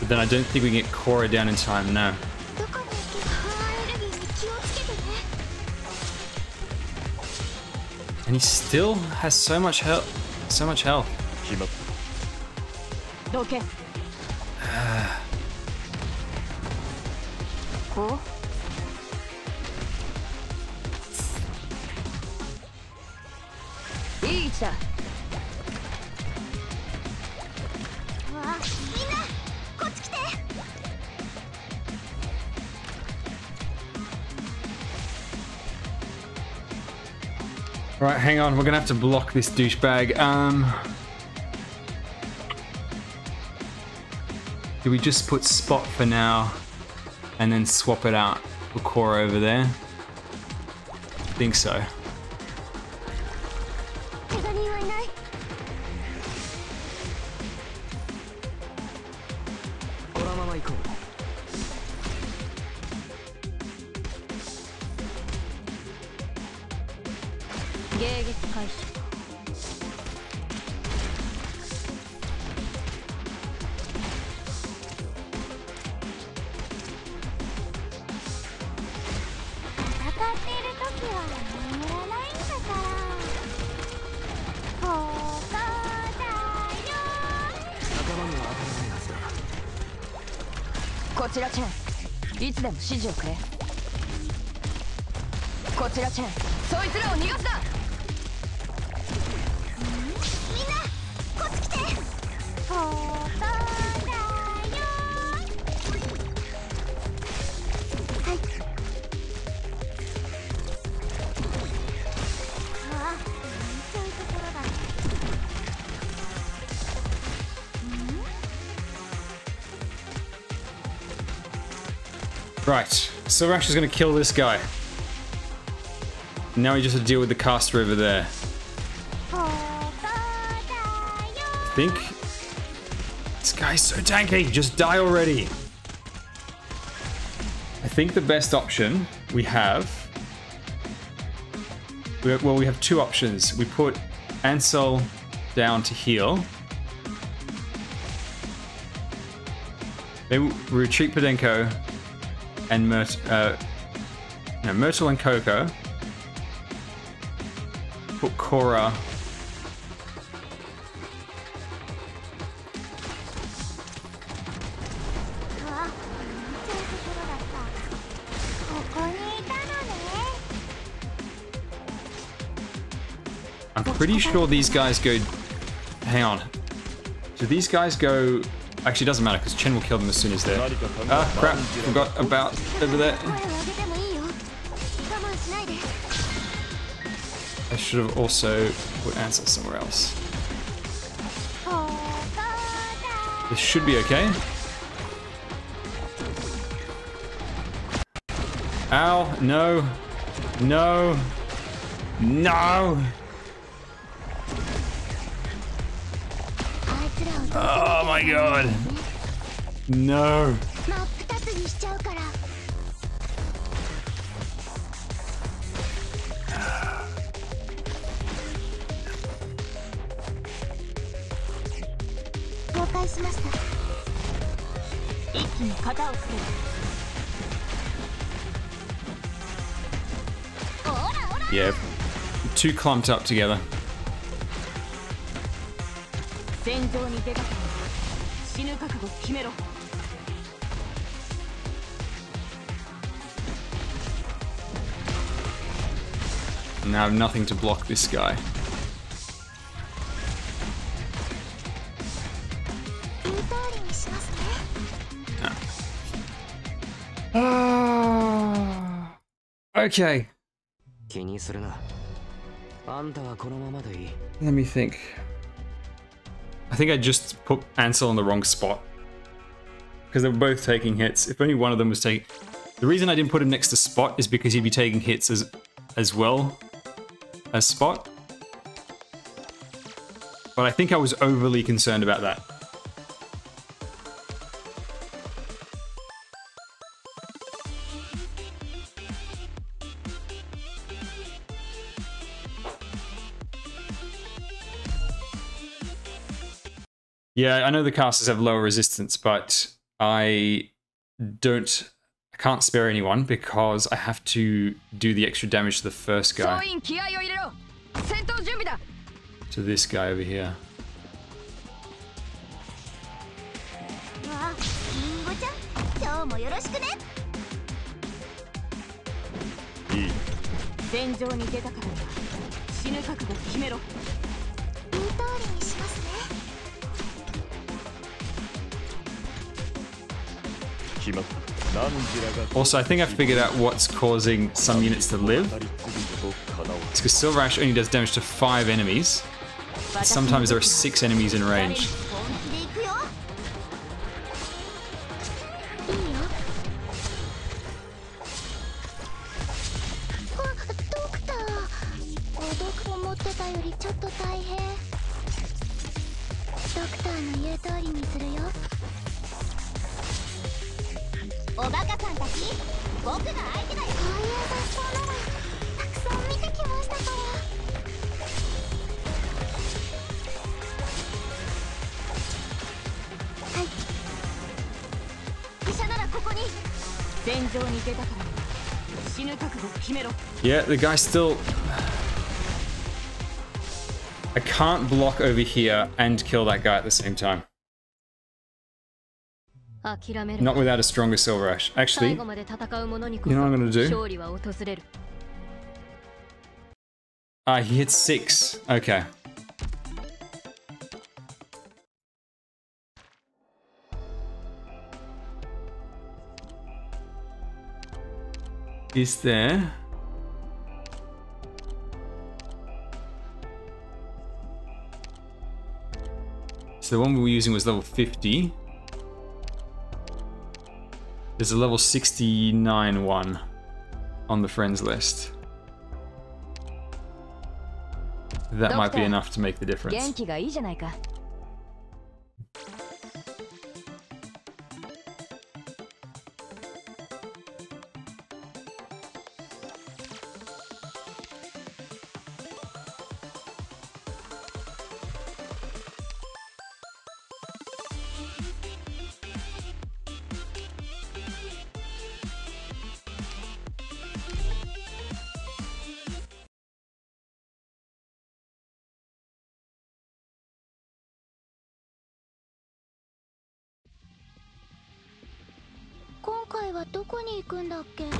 But then I don't think we can get Cuora down in time now. And he still has so much health. So much health. Okay. ったどけこういい位置だわあみんなこっち来て Right, hang on. We're gonna have to block this douchebag. Um, do we just put Spot for now, and then swap it out for Core over there? I think so. 指示をくれ。Right, so we're going to kill this guy. Now we just have to deal with the caster over there. I think... This guy's so tanky, just die already. I think the best option we have... We have well, we have two options. We put Ansel down to heal. Maybe we retreat Podenco and Mert uh, no, Myrtle and Coco. Put Cuora. I'm pretty sure these guys go... Hang on. Do these guys go Actually, doesn't matter because Chen will kill them as soon as they're... Ah, crap. Forgot about over there. I should have also put Ansel somewhere else. This should be okay. Ow, no. No. No! ける。Yeah. Too clumped up together. Now I have nothing to block this guy. Ah. okay. Let me think. I think I just put Ansel in the wrong spot. Because they were both taking hits. If only one of them was taking... The reason I didn't put him next to Spot is because he'd be taking hits as as well as Spot. But I think I was overly concerned about that. Yeah, I know the casters have lower resistance, but I don't I can't spare anyone because I have to do the extra damage to the first guy. To this guy over here. Also, I think I figured out what's causing some units to live. It's because Silver Ash only does damage to five enemies. Sometimes there are six enemies in range. おバカさんたち僕が相手だよこういう雑草なら。たくさん見てきましたから。はい医者なら。ここに戦場に出たから。死ぬ覚悟決めろ Yeah, the guy still. I can't block over here and kill that guy at the same time. Not without a stronger Silver Ash. Actually, you know what I'm going to do? Ah, uh, he hit six. Okay. Is there... So the one we were using was level 50. There's a level 69 one on the friends list. That might be enough to make the difference. 行くんだっけ？本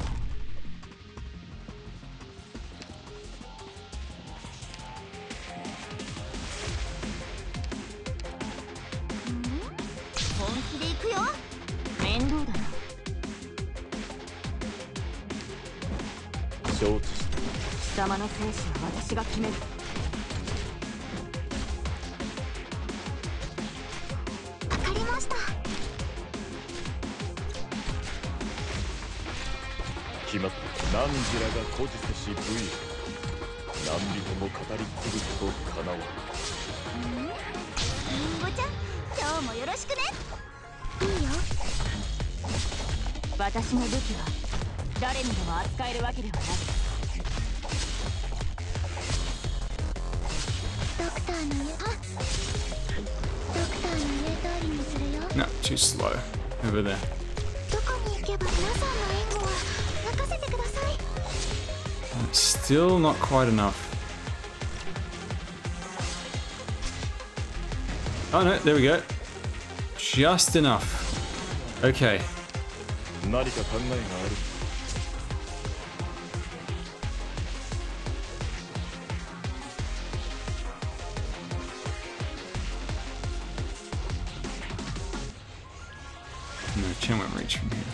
気で行くよ？面倒だな。承知した。貴様の生死は私が決めるがせし武威何人も語り継ぐことかなわリンゴちゃん今日もよろしくねいいよ私の武器は誰にでも扱えるわけではないドクターの言うあドクターの言う通りにするよ too slow. Over there. どこに行けば皆さんの Still not quite enough. Oh no, there we go. Just enough. Okay. No, Chen won't reach from here.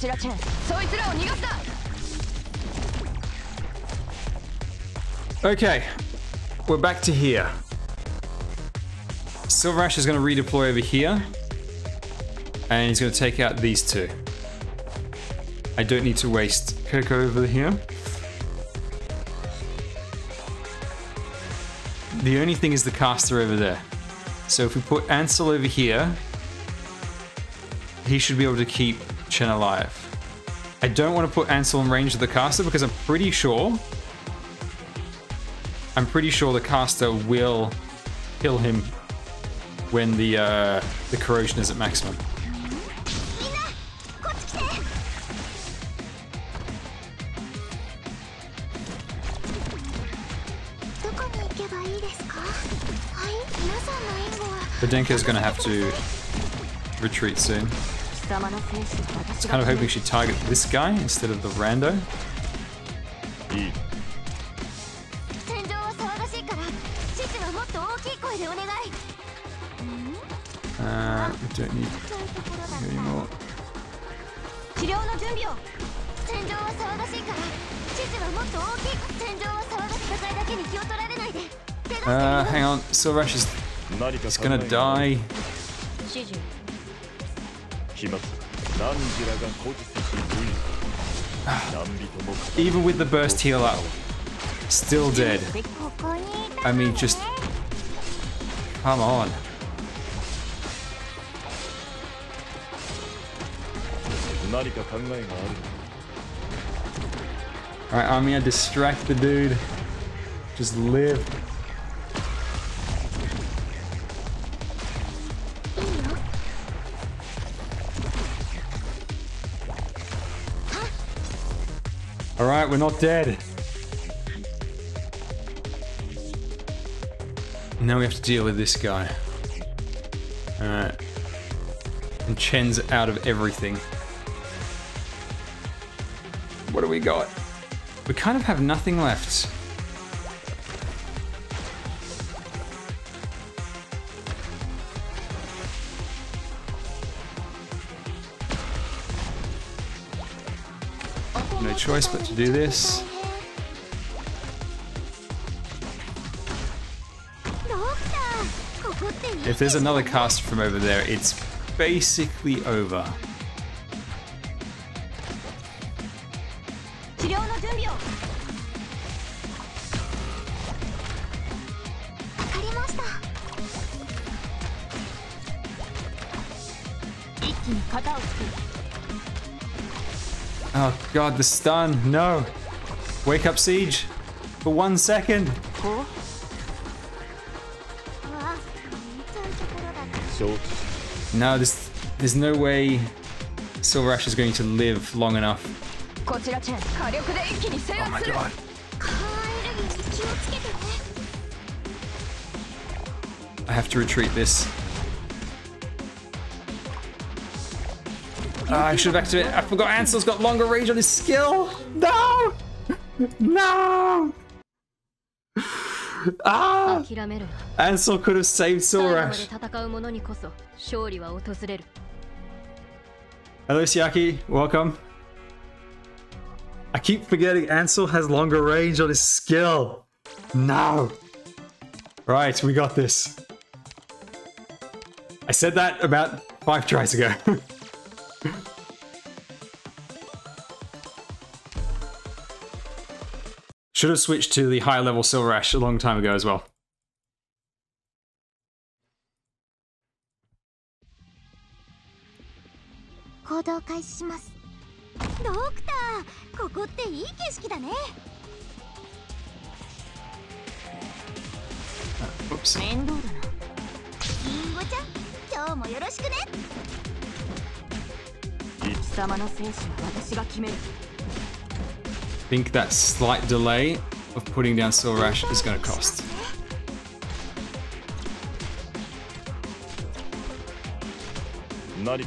ちらチェンそいつらを逃がすな Okay, we're back to here. Silver Ash is going to redeploy over here. And he's going to take out these two. I don't need to waste Coco over here. The only thing is the caster over there. So if we put Ansel over here, he should be able to keep Alive. I don't want to put Ansel in range of the caster because I'm pretty sure... I'm pretty sure the caster will kill him when the, uh, the corrosion is at maximum. Bedenka is going to have to retreat soon. I was kind of hoping she'd target this guy instead of the rando. Mm. Uh, we don't need you anymore. Uh, hang on, Silrash is, is gonna die. Even with the burst heal up, still dead. I mean, just... Come on. Alright, I'm gonna distract the dude. Just live. Alright, we're not dead. Now we have to deal with this guy. Alright. And Chen's out of everything. What do we got? We kind of have nothing left. choice but to do this. If there's another caster from over there, it's basically over. God, the stun. No. Wake up, Siege. For one second. No, there's, there's no way Silver Ash is going to live long enough. Oh my god. I have to retreat this. Uh, I should have activated. I forgot Ansel's got longer range on his skill. No! No! Ah! Ansel could have saved Sorash. Hello, Siaki. Welcome. I keep forgetting Ansel has longer range on his skill. No! Right, we got this. I said that about five tries ago. Should have switched to the higher level Silver Ash a long time ago as well. Uh, oops. 今日もよろしくね貴様の生死は私が決める think that slight delay of putting down Soul Rash is going to cost. 何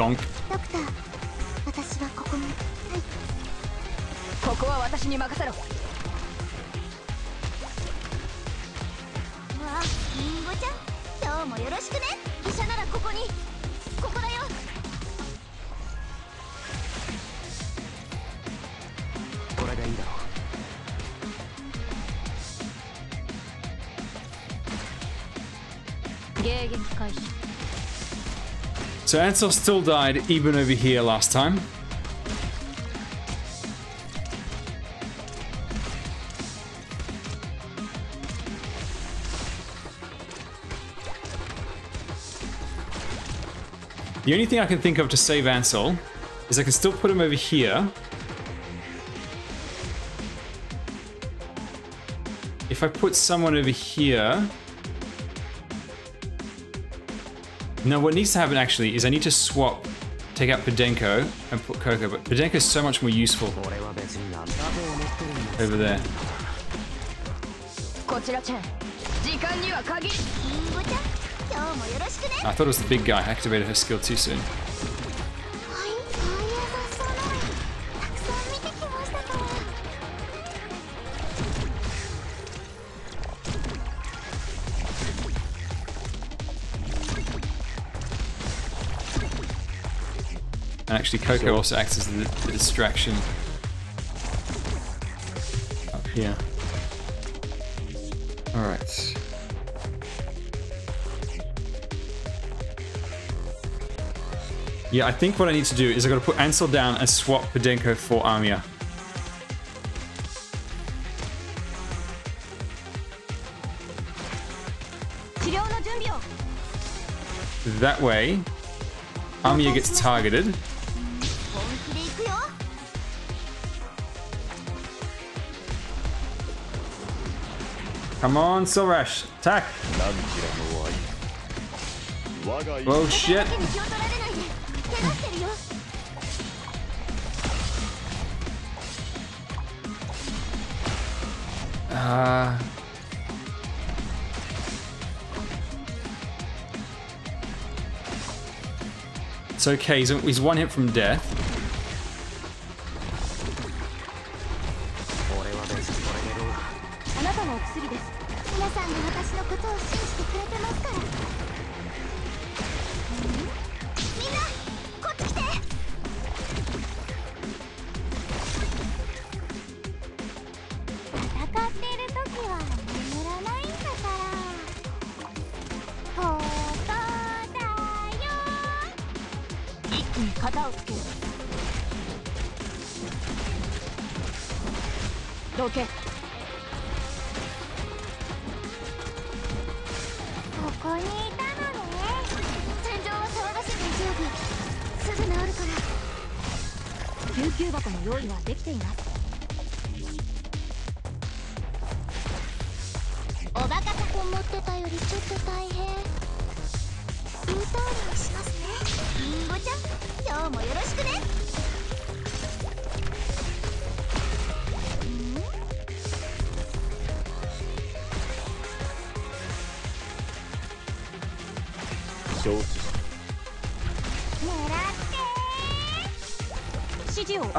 Donk. ドクター私はここに。はい。ここは私に任せろ So Ansel still died even over here last time. The only thing I can think of to save Ansel is I can still put him over here. If I put someone over here, No, what needs to happen actually is I need to swap, take out Podenco and put Coco, but Podenco is so much more useful over there. I thought it was the big guy. Activated her skill too soon. Actually, Coco also acts as the, the distraction up here. All right. Yeah, I think what I need to do is I got to put Ansel down and swap Podenco for Amiya. That way, Amiya gets targeted. Come on, Silrash. Attack. Oh, shit. Uh... It's okay, he's, he's one hit from death.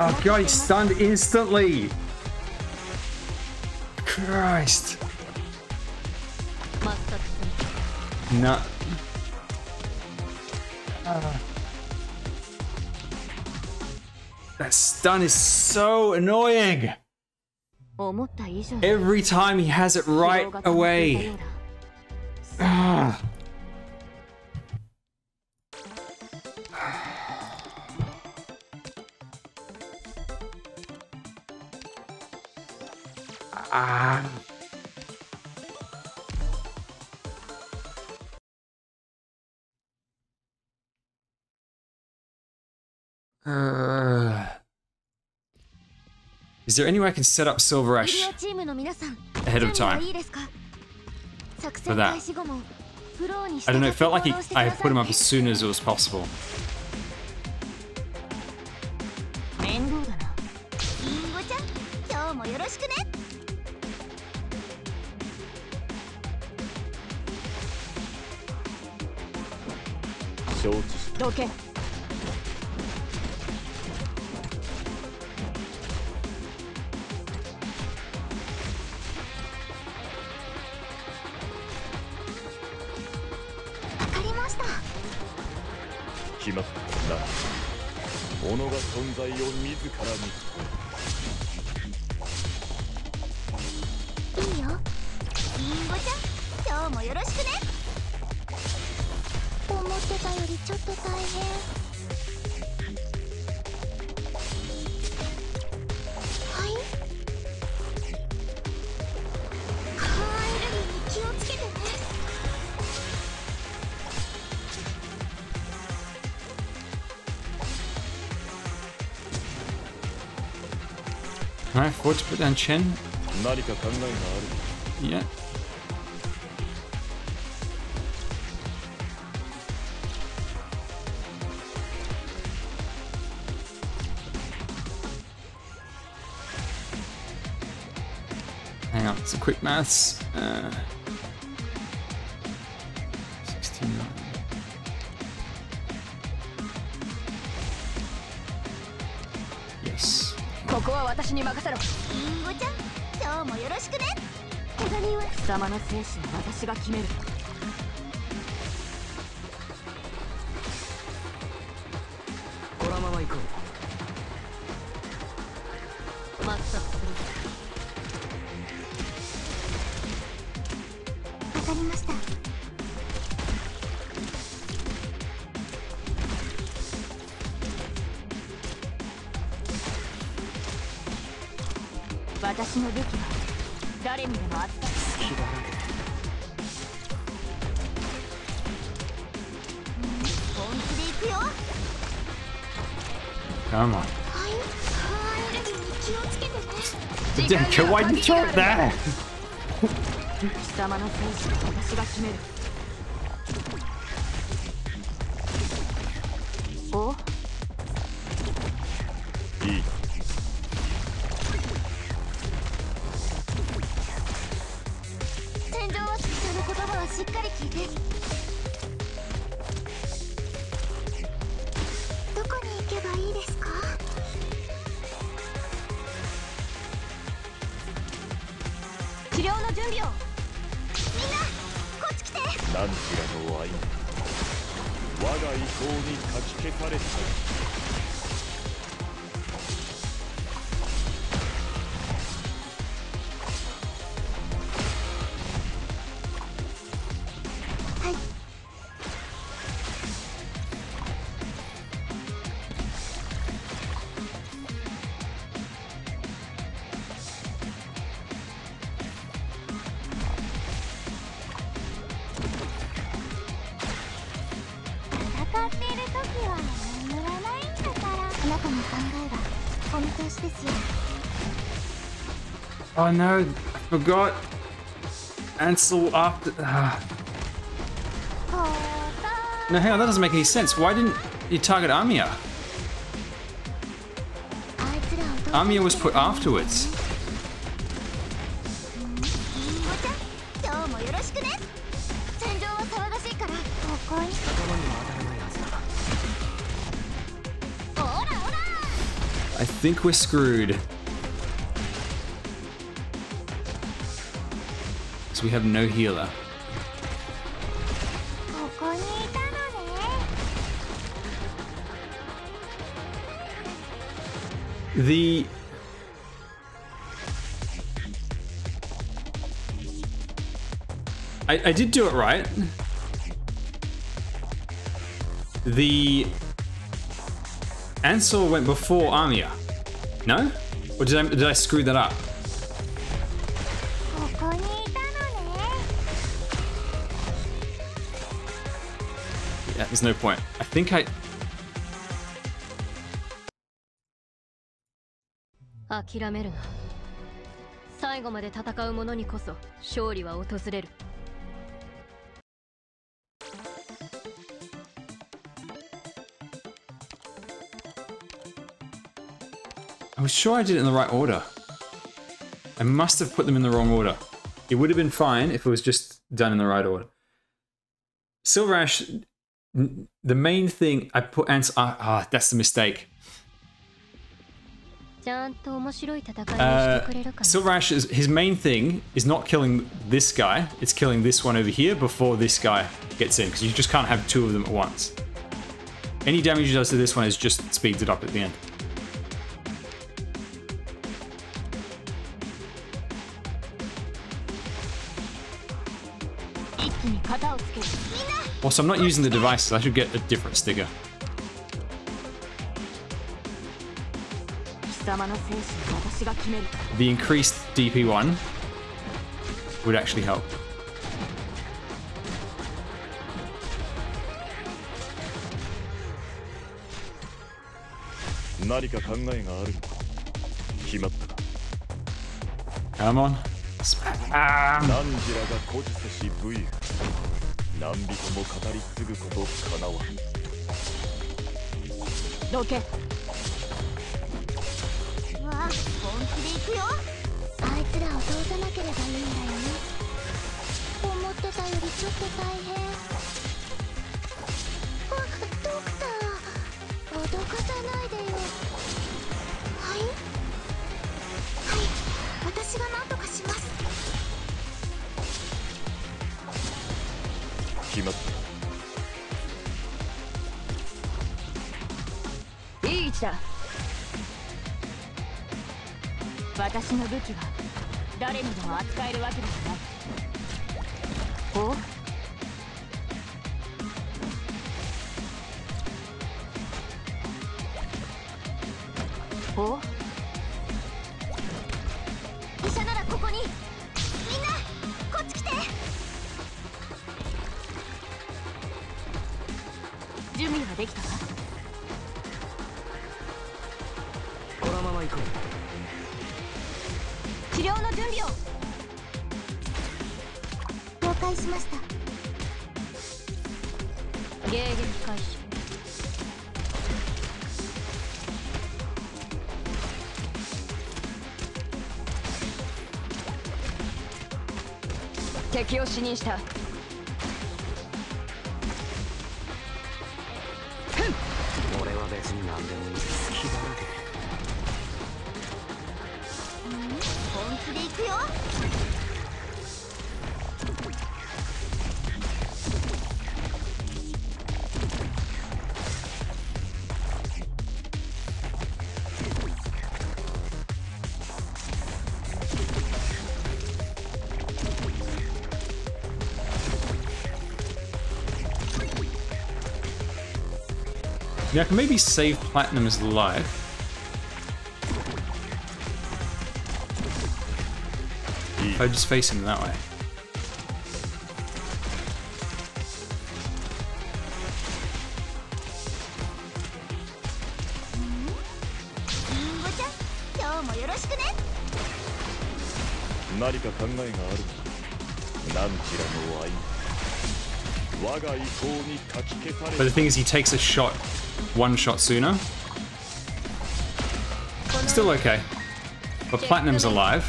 Oh god, he's stunned instantly. Christ. No. Uh, that stun is so annoying. Every time he has it right away. Is there any way I can set up Silver Ash ahead of time for that? I don't know, it felt like he, I put him up as soon as it was possible. Alright, 40% chin. Yeah. Hang on, some quick maths. Uh... に任せろ。リンゴちゃん今日もよろしくね。は貴様の精神は私が決める。そうだ貴様の戦士は私が決める。I know. I forgot. Ansel after. Ah. Uh. No, hang on, that doesn't make any sense. Why didn't you target Amiya? Amiya was put afterwards. I think we're screwed. we have no healer. The I, I did do it right. The Ansel went before Amiya. No? Or did I, did I screw that up? there's no point. I think I... I was sure I did it in the right order. I must have put them in the wrong order. It would have been fine if it was just done in the right order. Silver the main thing I put ants. Ah, ah that's the mistake. Uh, rash is his main thing is not killing this guy. It's killing this one over here before this guy gets in because you just can't have two of them at once. Any damage he does to this one is just speeds it up at the end. Also, I'm not using the device, So I should get a different sticker. The increased DP1 would actually help. Come on. Spam. 何人も語り継ぐことかなわどけ。うわ本気で行くよあいつらを通さなければいいんだよね思ってたよりちょっと大変あドクター脅かさない私の武器は誰にでも扱えるわけではないおお医者ならここに。みんなこっち来て。準備はできたかこのまま行こう治療の準備を了解しました。迎撃開始。敵を死認した Yeah, I can maybe save Platinum's life. If I just face him that way. But the thing is, he takes a shot one shot sooner. Still okay. But Platinum's alive.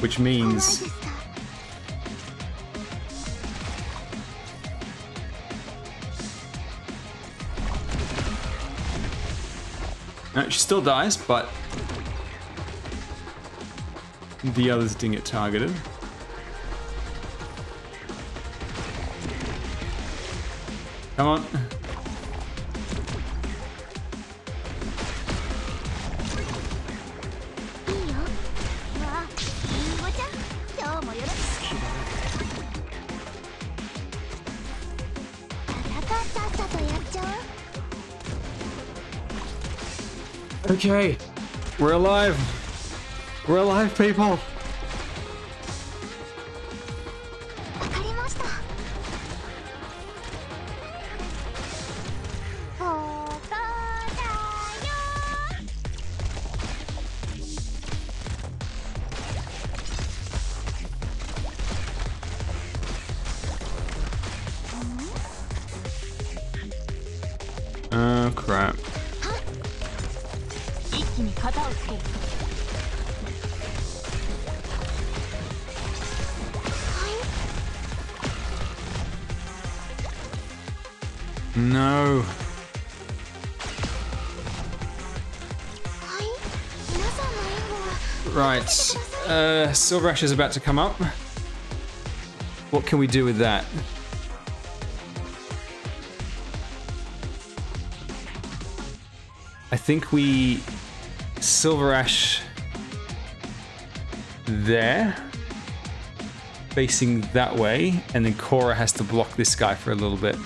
Which means... No, she still dies, but the others didn't get targeted. Okay. We're alive. We're alive, people. Silver Ash is about to come up. What can we do with that? I think we Silver Ash there, facing that way, and then Cuora has to block this guy for a little bit.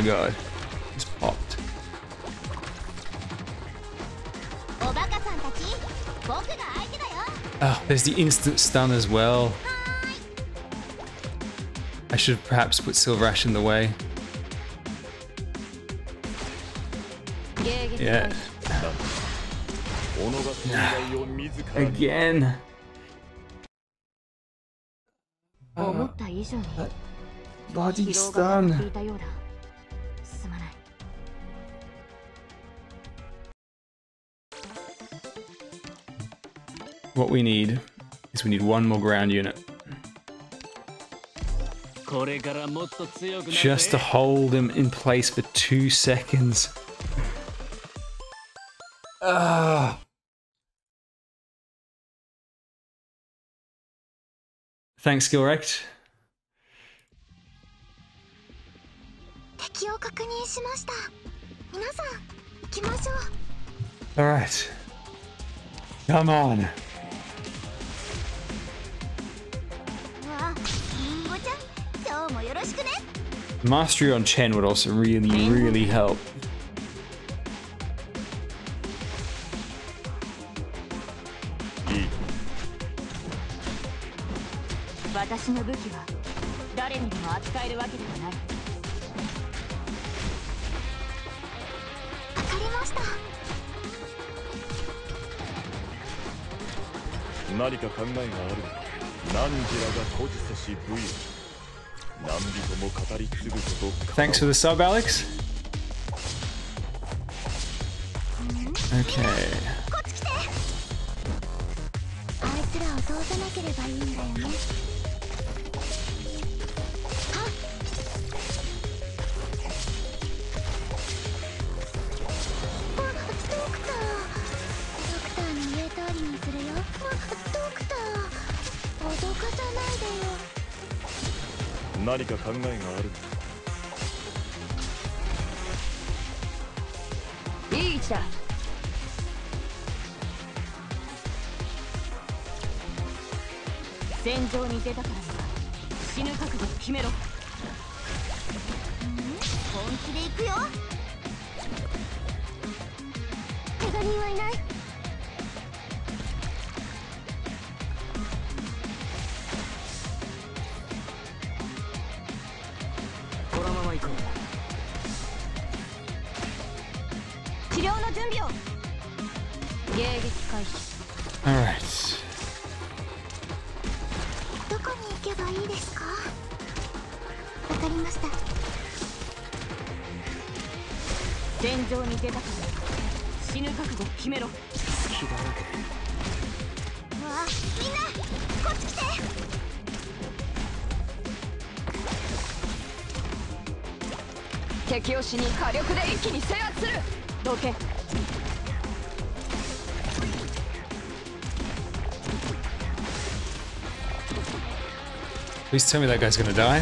my god. It's popped. Oh, there's the instant stun as well. I should perhaps put Silver Ash in the way. Yeah. Ah. Again. Oh, stun. what we need is we need one more ground unit. Just to hold him in place for two seconds. Ugh. Thanks, Gilrect. Alright. Come on. Mastery on Chen would also really, really help. 何か考えがある何時らが誇示せし武勇 Thanks for the sub, Alex. Okay. 考えがあるいい位置だ戦場に出たからには死ぬ覚悟決めろ。敵を死に火力で一気に制圧するどけ Please tell me that guy's gonna die.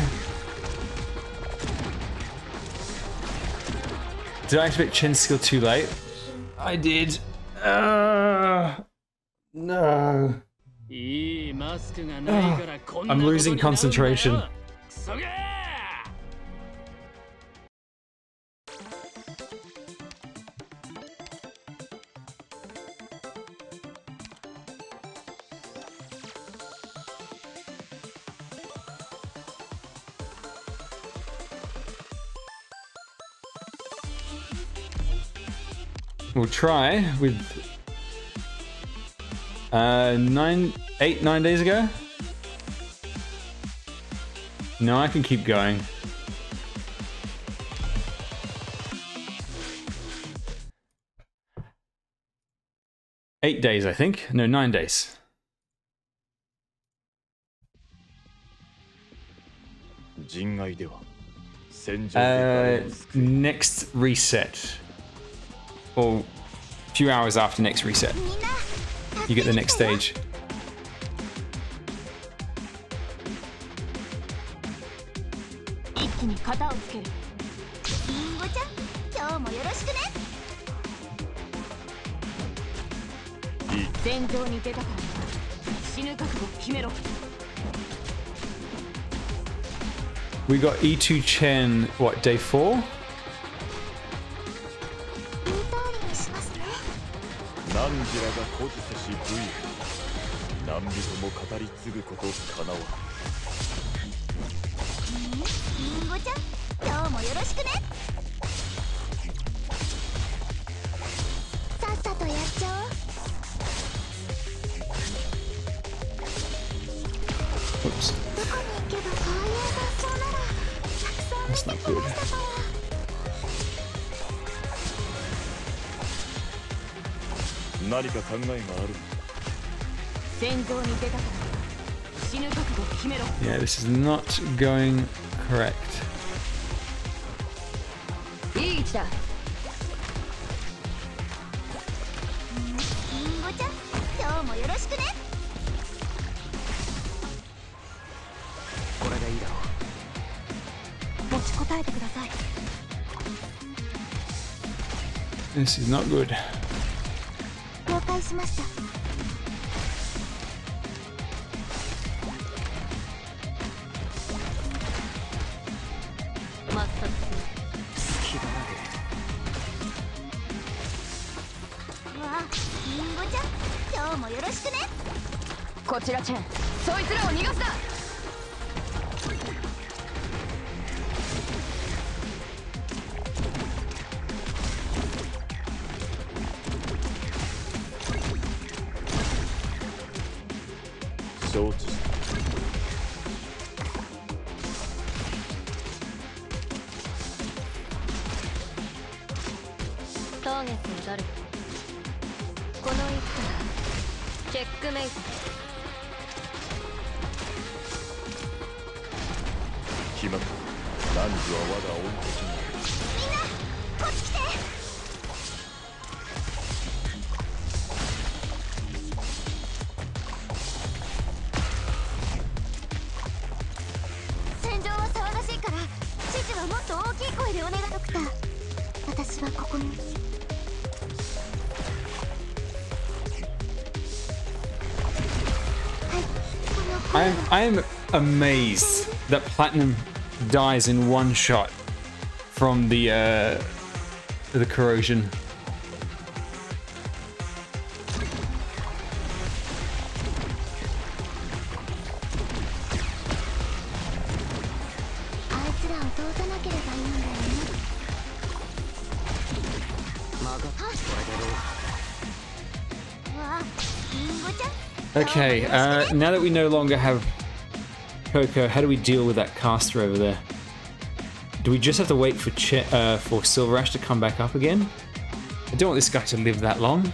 Did I activate Chen's skill too late? I did. Uh, no. いいマスクがないからこんな I'm こと losing になるんだよ concentration. try with uh, nine, eight, nine days ago. No, I can keep going. Eight days, I think. No, nine days. Uh, next reset. Or a few hours after next reset, you get the next stage. We got E2 Chen, what, day four? 孤児せし武勇何人も語り継ぐことかなわりんごちゃん今日もよろしくね。何か考えがある戦場に出たから死ぬ覚悟決めろ Yeah, this is not going correct. いい位置だりんごちゃん今日もよろしくねこれでいいだろう持ちこたえてください This is not good. しました。I am amazed that Platinum dies in one shot from the uh, the corrosion. Ah, okay, uh, now that we no longer have Coco, how do we deal with that caster over there? Do we just have to wait for Ch uh, for Silver Ash to come back up again? I don't want this guy to live that long.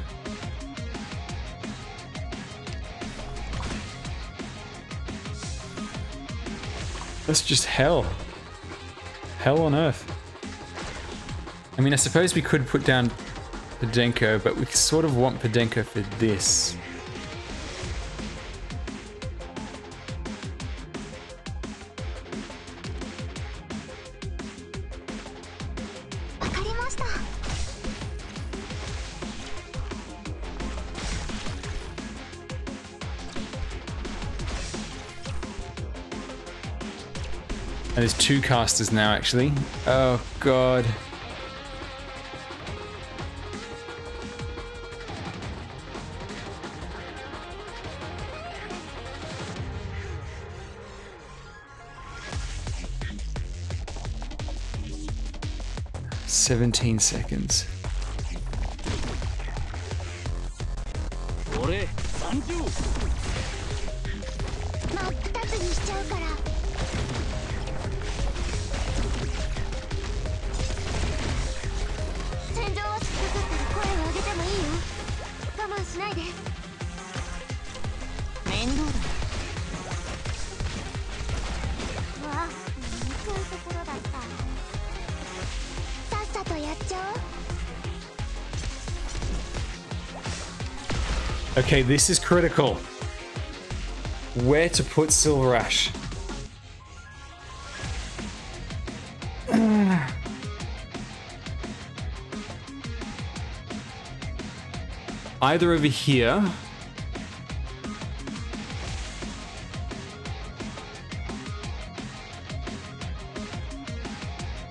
That's just hell. Hell on earth. I mean, I suppose we could put down Podenco, but we sort of want Podenco for this. Two casters now, actually. Oh, God. Seventeen seconds. Okay, this is critical. Where to put Silver Ash? Either over here.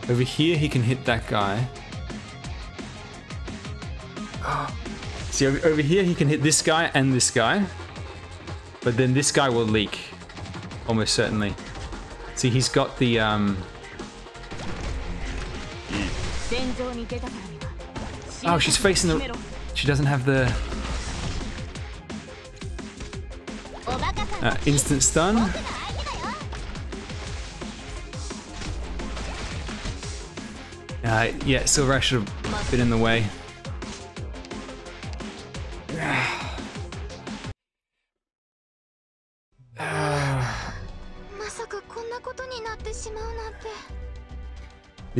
Over here, he can hit that guy. See, over, here he can hit this guy and this guy. But then this guy will leak. Almost certainly. See, he's got the, um... Oh, she's facing the... She doesn't have the... Uh, instant stun. Uh, yeah, Silver, I should have been in the way.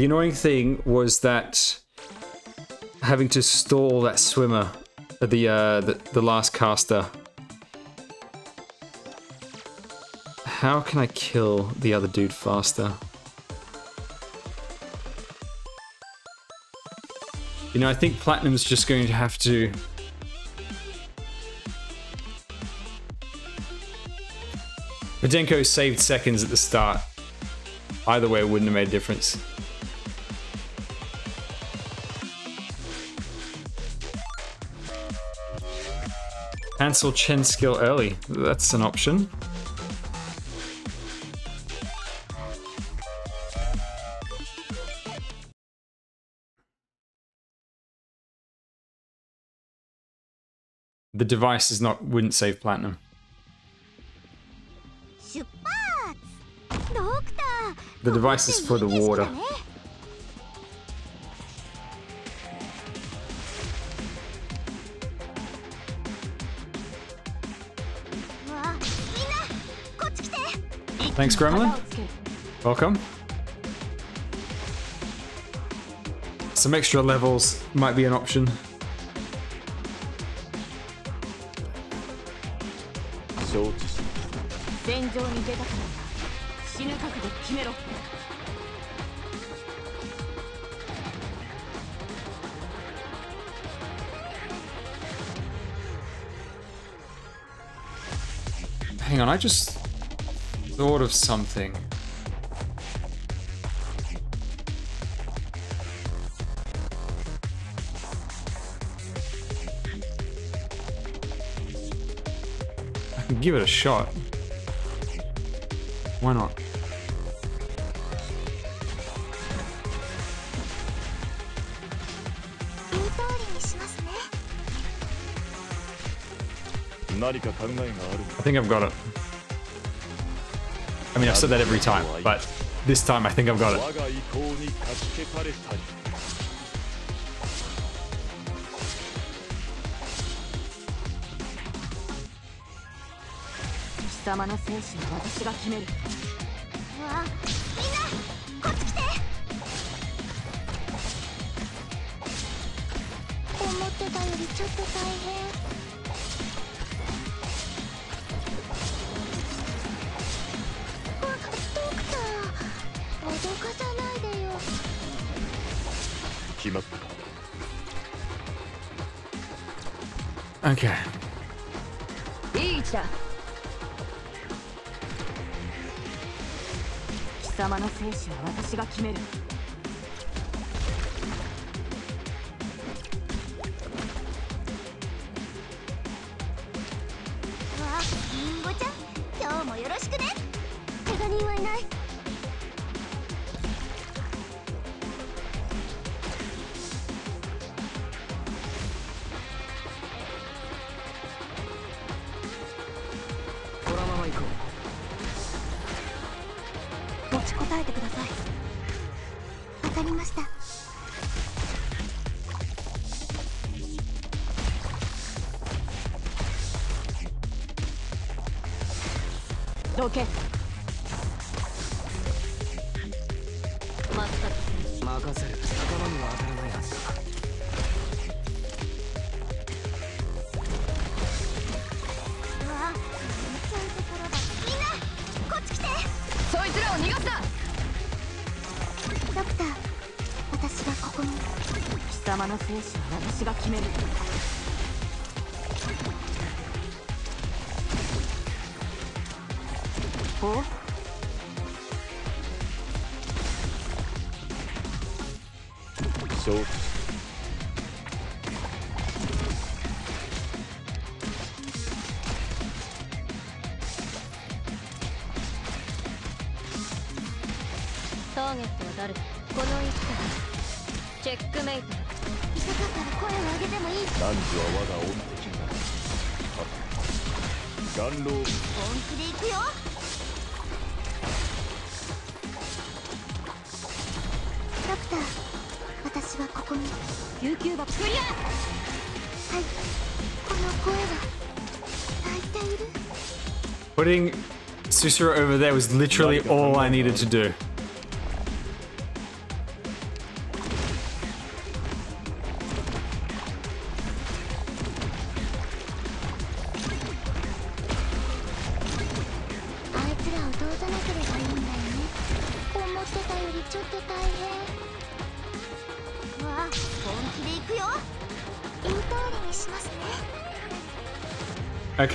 The annoying thing was that having to stall that swimmer, the uh, the, the last caster. How can I kill the other dude faster? You know, I think Platinum's just going to have to. Podenco saved seconds at the start. Either way, it wouldn't have made a difference. Cancel Chen skill early. That's an option. The device is not wouldn't save platinum. The device is for the water. Thanks, Gremlin. Welcome. Some extra levels might be an option. Hang on, I just thought of something. I can give it a shot. Why not? I think I've got it mean, I've said that every time, but this time I think I've got it. 私が決める。Putting Suzuran over there was literally all I needed to do.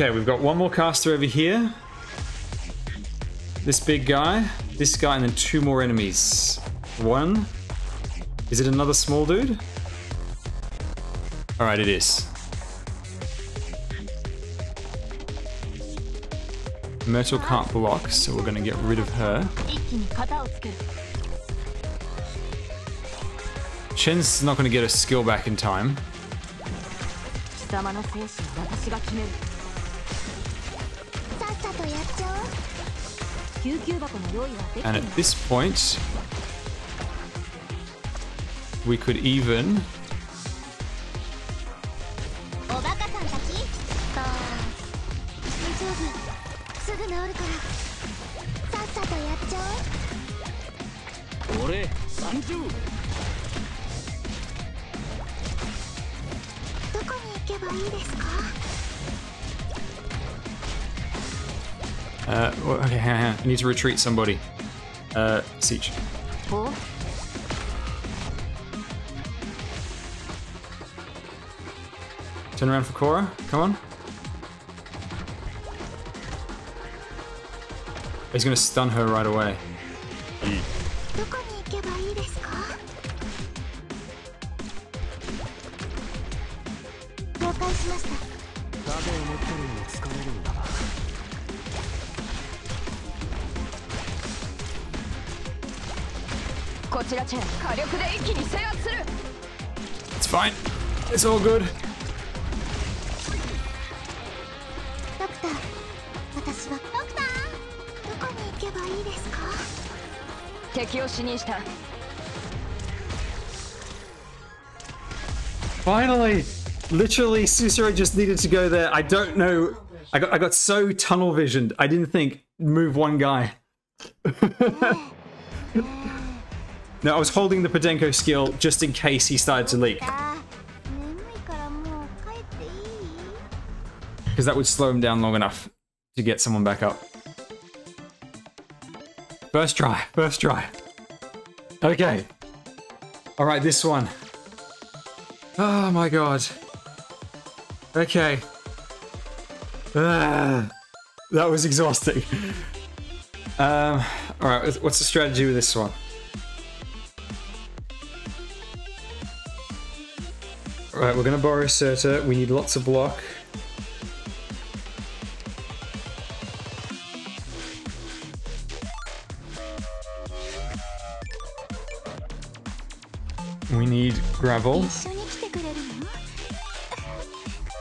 Okay, we've got one more caster over here. This big guy, this guy, and then two more enemies. One. Is it another small dude? All right, it is. Myrtle can't block, so we're going to get rid of her. Chen's not going to get a skill back in time. And at this point, we could even need to retreat somebody. Uh, Siege. Turn around for Cuora. Come on. He's going to stun her right away. It's all good. Doctor, Doctor, literally, Suzuran just needed to go there. I don't know. I got I got so tunnel visioned. I didn't think move one guy. no, I was holding the Podenco skill just in case he started to leak. Because that would slow him down long enough to get someone back up. First try, first try. Okay. Alright, this one. Oh my god. Okay. Ah, that was exhausting. Um, alright, what's the strategy with this one? Alright, we're gonna borrow Surtr. We need lots of block. Gravel.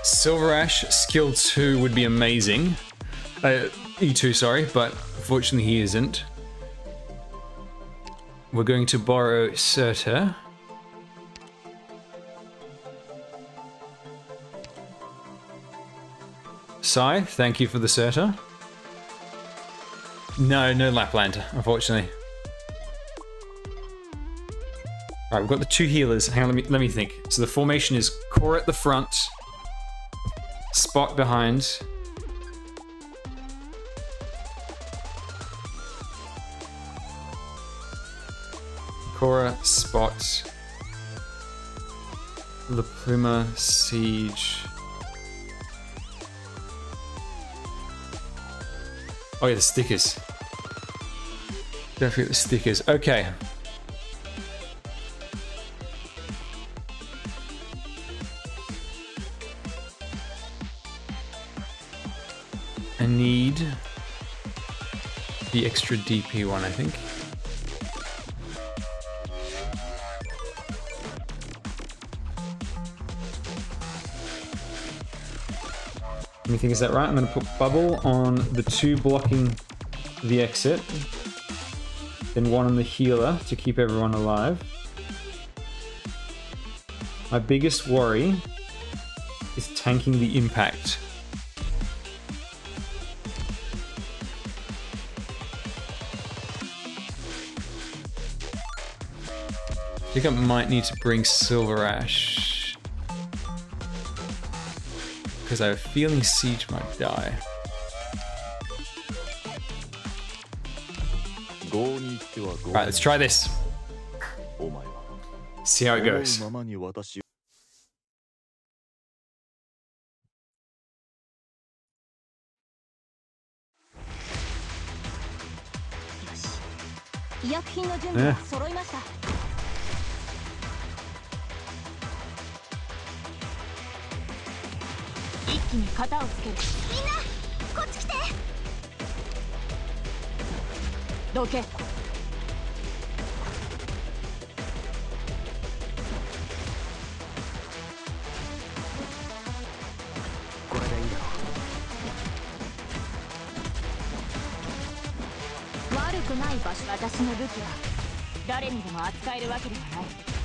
Silver Ash, skill 2 would be amazing. Uh, E2, sorry, but fortunately he isn't. We're going to borrow Surtr. Sai, thank you for the Surtr. No, no Laplander, unfortunately. Alright, we've got the two healers. Hang on, let me let me think. So the formation is core at the front, spot behind. Cuora, Spot, La Pluma, Siege. Oh yeah, the stickers. Don't forget the stickers. Okay. Extra DP one, I think. Let me think, is that right? I'm going to put bubble on the two blocking the exit, then one on the healer to keep everyone alive. My biggest worry is tanking the impact. think I might need to bring Silver Ash. Because I have a feeling Siege might die. Alright, let's try this. See how it goes. Yeah. 気に型をつける。みんなこっち来て。どけ。これでいいだろ悪くない場所私の武器は。誰にでも扱えるわけではない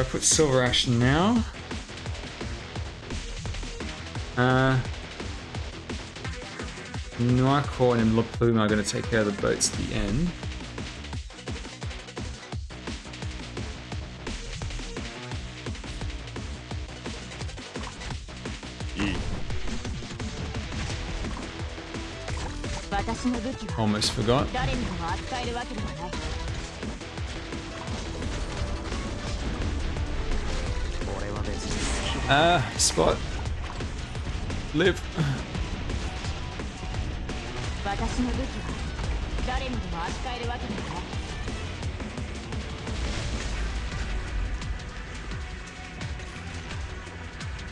I put Silver Ash now? Uh, Noir Corne and La Pluma are going to take care of the boats at the end. Almost forgot. Ah, uh, spot. Live.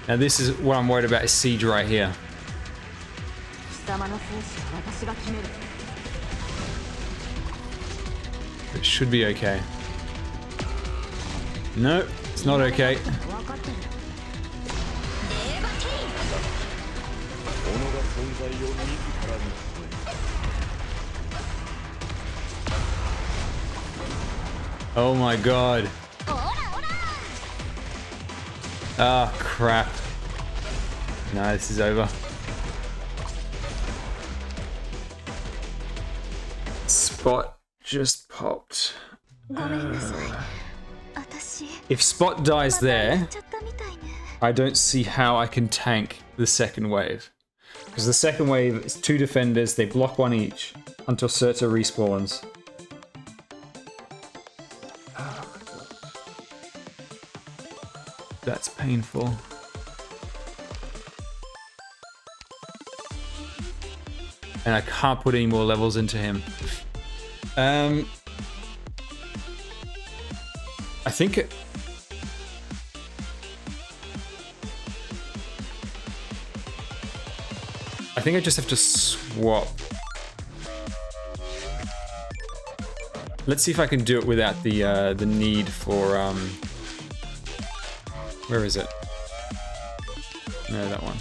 Now this is what I'm worried about is siege right here. It should be okay. No, it's not okay. Oh my god. Ah, oh, crap. No, this is over. Spot just popped. Uh, if Spot dies there, I don't see how I can tank the second wave. Because the second wave is two defenders, they block one each until Surtr respawns. Painful. And I can't put any more levels into him. Um, I think I think I just have to swap. Let's see if I can do it without the uh, the need for um. Where is it? No, that one.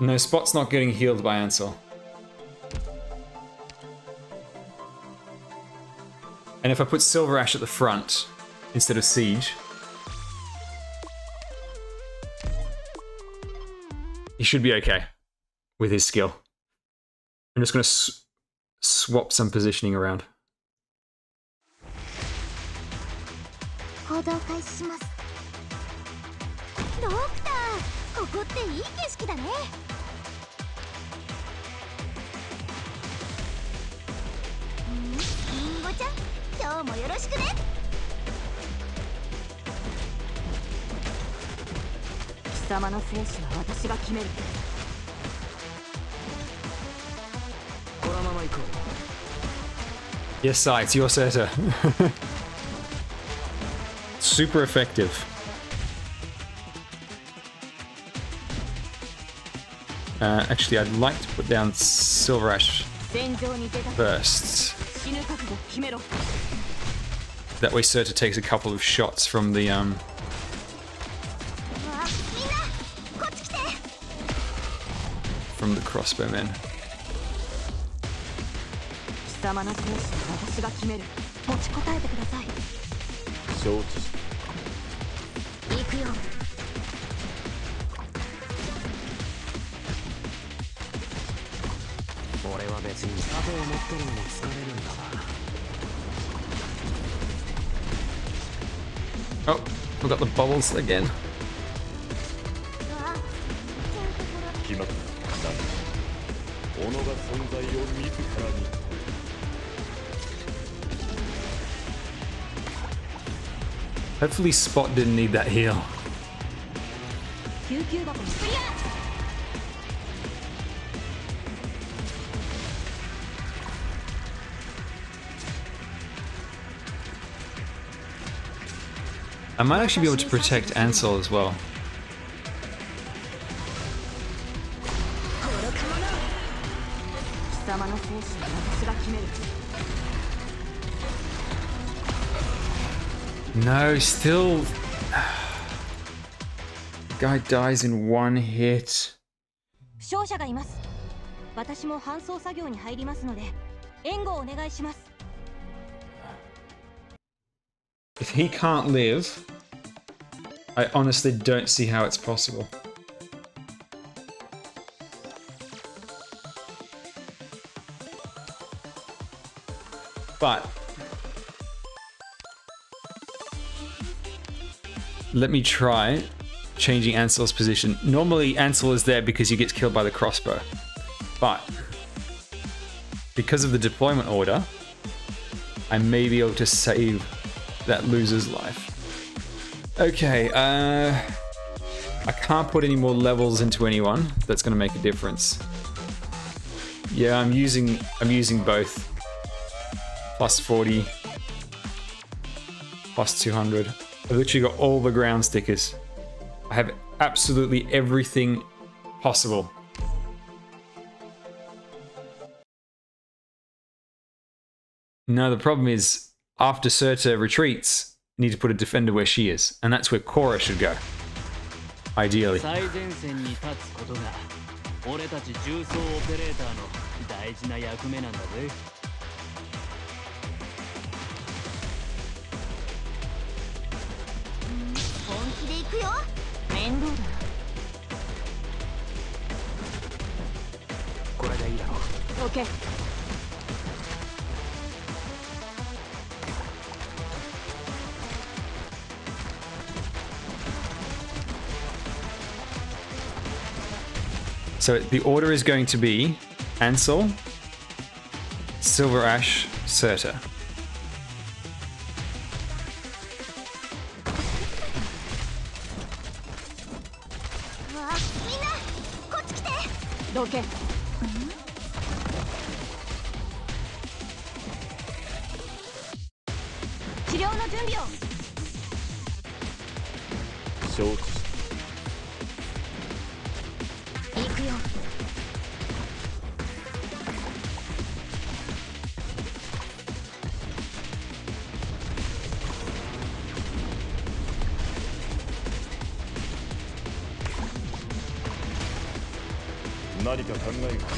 No, Spot's not getting healed by Ansel. And if I put Silver Ash at the front instead of Siege, he should be okay with his skill. I'm just going to swap some positioning around. 行動開始します。ドクターここっていい景色だね。んリンゴちゃん今日もよろしくね。貴様の生死は私が決める。Yes, Si, it's your setter. Super effective. Uh, actually, I'd like to put down Silver Ash first. That way Surtr takes a couple of shots from the... Um... from the crossbowmen. 貴様の生死は私が決める持ちこたえてください。承知し行くよ。う俺は別に盾を持ってるのも疲れるんだな。Oh, we got the bubbles again. Hopefully Spot didn't need that heal. I might actually be able to protect Ansel as well. No, still. Guy dies in one hit. 負傷者がいます私も搬送作業に入りますので援護をお願いします If he can't live, I honestly don't see how it's possible. But let me try changing Ansel's position. Normally, Ansel is there because he gets killed by the crossbow, but because of the deployment order, I may be able to save that loser's life. Okay, uh, I can't put any more levels into anyone. That's going to make a difference. Yeah, I'm using I'm using both. Plus 40, plus 200. I've literally got all the ground stickers. I have absolutely everything possible. No, the problem is after Surtr retreats, need to put a defender where she is, and that's where Cuora should go. Ideally. OK So the order is going to be Ansel, Silver Ash, Surtr.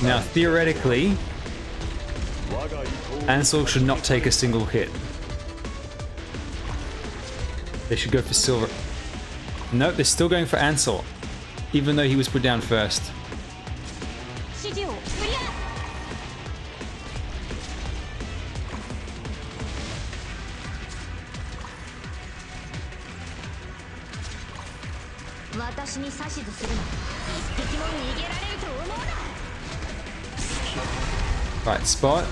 Now, theoretically, Ansel should not take a single hit. They should go for silver. Nope, they're still going for Ansel, even though he was put down first. spot.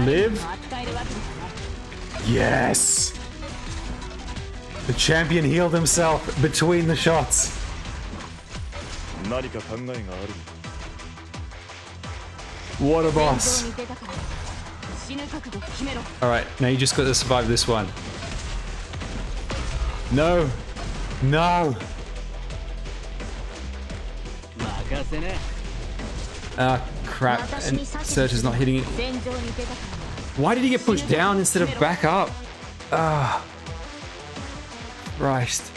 Live. Yes! The champion healed himself between the shots. What a boss. Alright, now you just got to survive this one. No! No! Ah, crap. And Surge is not hitting it. Why did he get pushed down instead of back up? Ah. Oh, Christ.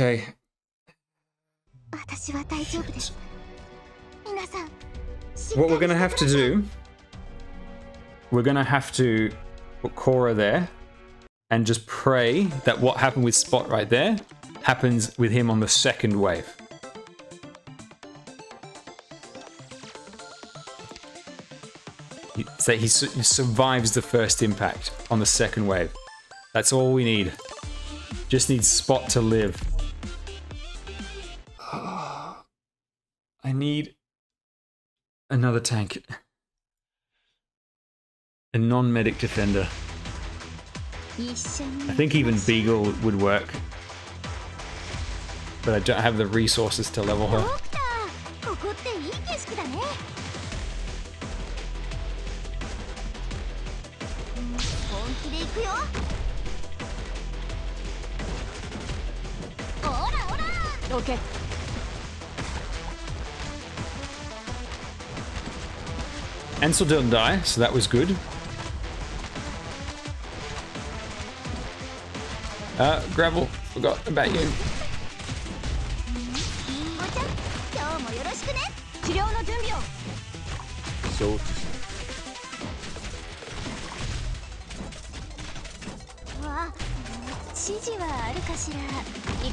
Okay. What we're gonna have to do? We're gonna have to put Cuora there, and just pray that what happened with Spot right there happens with him on the second wave. So he survives the first impact on the second wave. That's all we need. Just need Spot to live. I need another tank. A non-medic defender. I think even Beagle would work. But I don't have the resources to level her. Okay. Ansel didn't die, so that was good. Uh, Gravel, forgot about you.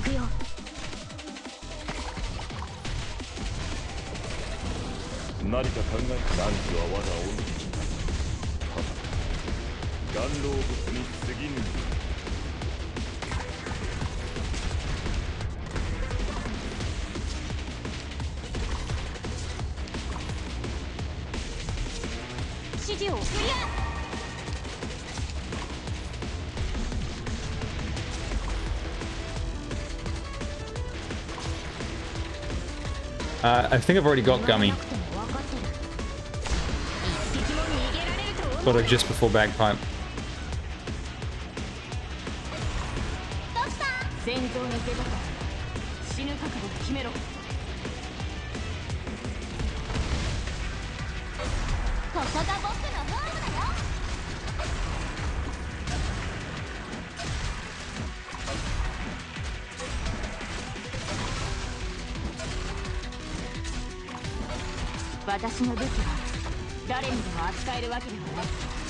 り何か考え汝は我が恩敵なりはた岩老物に過ぎぬのか 示をクリア Uh, I think I've already got Gummy. られると思う Got her just before Bagpipe. 誰にでも扱えるわけではない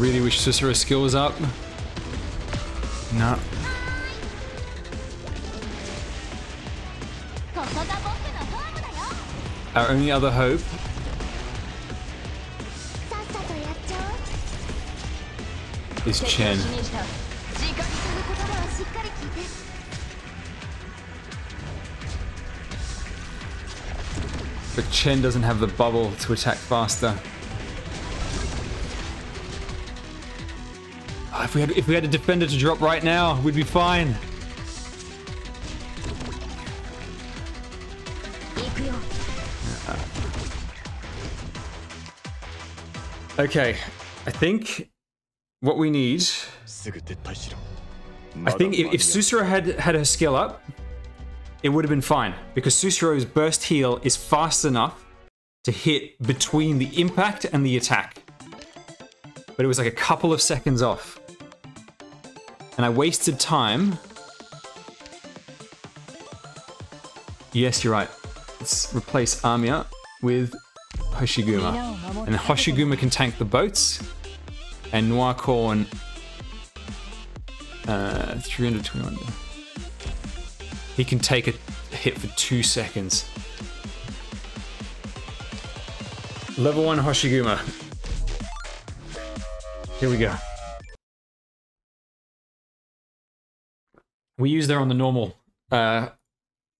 really wish Cicero's skill was up. No. Our only other hope is Chen. But Chen doesn't have the bubble to attack faster. if we had if we had a defender to drop right now, we'd be fine. Uh, okay, I think what we need. I think if, if Suzuran had had her skill up, it would have been fine because Suzuran's burst heal is fast enough to hit between the impact and the attack. But it was like a couple of seconds off. And I wasted time. Yes, you're right. Let's replace Amiya with Hoshiguma. And Hoshiguma can tank the boats. And Noir Corne uh, 321. He can take a hit for two seconds. Level one Hoshiguma. Here we go. We use there on the normal, uh,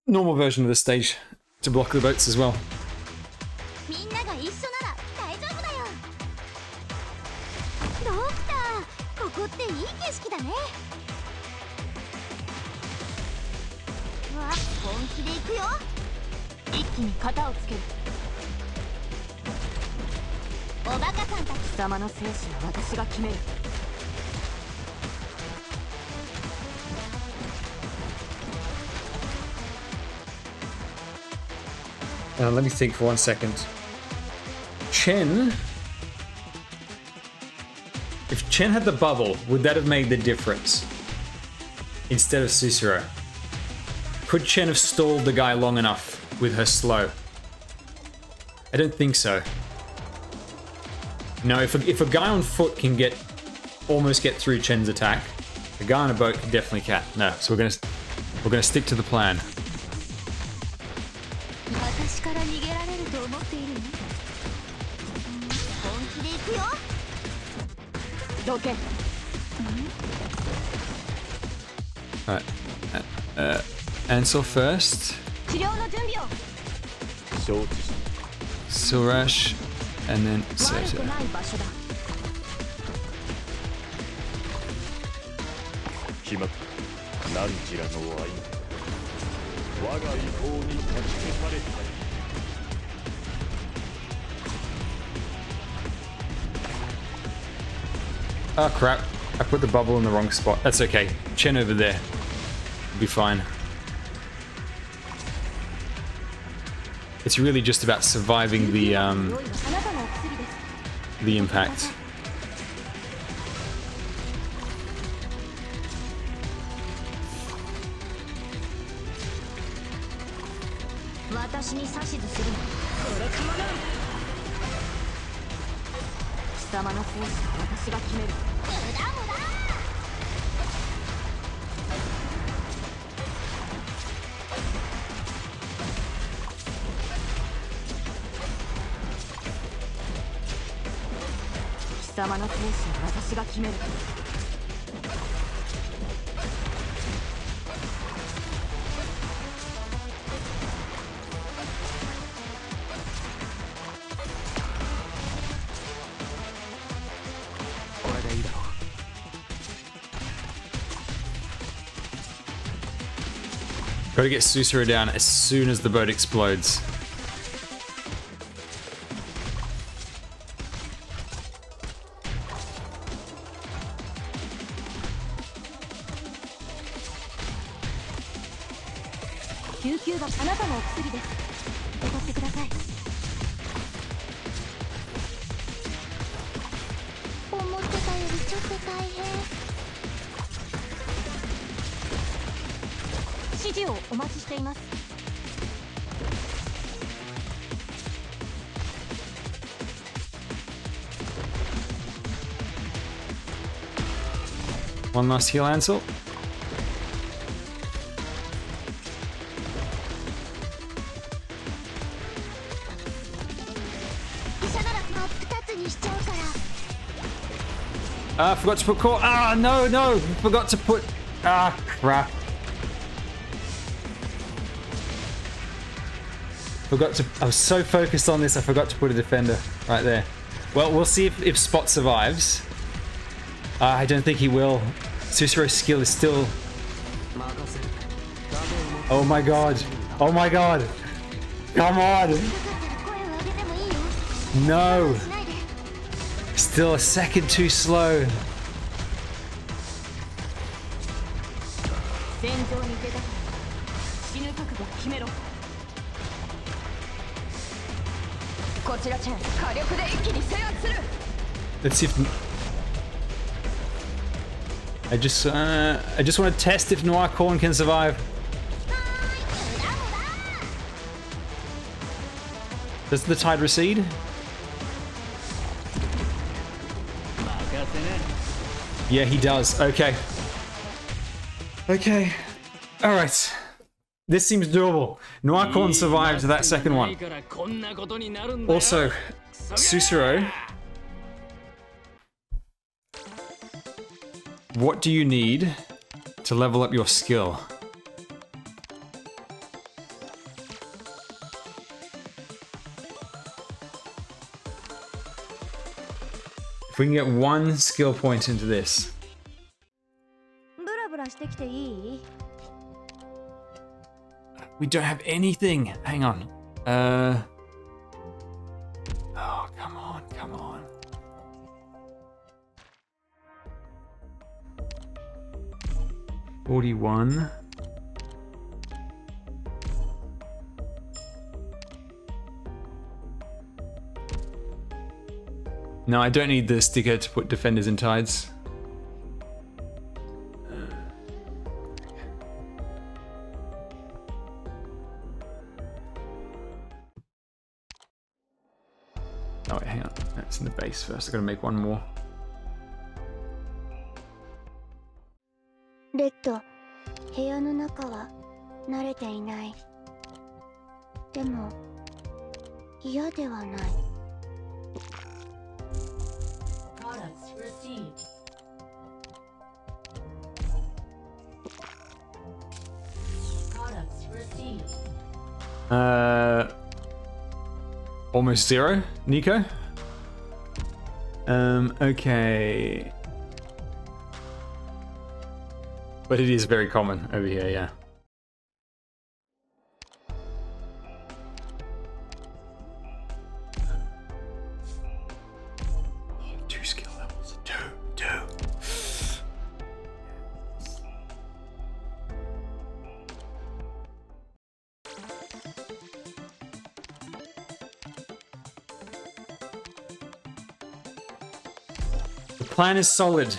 normal version of the stage to block the boats as well. Doctor, 貴様の生死は私が決める。Uh, let me think for one second. Chen. If Chen had the bubble, would that have made the difference? Instead of Cicero? Could Chen have stalled the guy long enough with her slow? I don't think so. No, if a, if a guy on foot can get almost get through Chen's attack, a guy on a boat can definitely can't. No, so we're gonna we're gonna stick to the plan. どけ Alright. Uh, uh, Ansel first. 治療の準備を承知し Silrash. And then 悪く Seta. ない場所だ決まった汝らの愛我が意向に断ち消された Oh crap, I put the bubble in the wrong spot. That's okay, chin over there, be fine. It's really just about surviving the, um, the impact. 貴様の生死は私が決める。Gotta get Suzuran down as soon as the boat explodes.「must heal, Ansel. Ah, uh, forgot to put core. Ah, no, no, forgot to put. Ah, crap. Forgot to. I was so focused on this, I forgot to put a defender right there. Well, we'll see if, if Spot survives. Uh, I don't think he will. Cicero's skill is still... Oh my god. Oh my god. Come on. No. Still a second too slow. Let's see if I just, uh, I just want to test if Noir Corne can survive. Does the tide recede? Yeah, he does. Okay. Okay. All right. This seems doable. Noir Corne survived that second one. Also, Suzuran What do you need to level up your skill? If we can get one skill point into this. We don't have anything. Hang on. Uh... 41. No, I don't need the sticker to put defenders in tides. Oh wait, hang on. That's in the base first. I gotta make one more. 慣れていないでも嫌ではない Uh, almost zero, Nico. Um, okay. But it is very common over here, yeah. The plan is solid.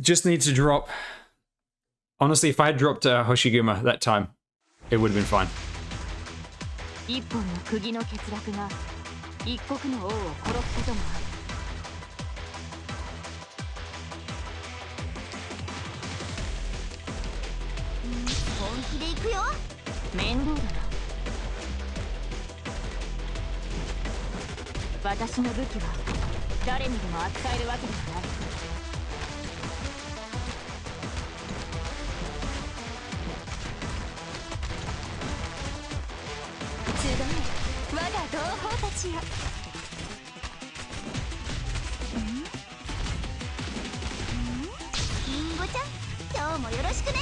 Just need to drop. Honestly, if I had dropped uh, Hoshiguma that time, it would have been fine. 一本の釘の欠落が一国の王を殺すこともある本気で行くよ面倒だな私の武器は 誰にでも扱えるわけではない集い我が同胞たちよん。ん。リンゴちゃん。今日もよろしくね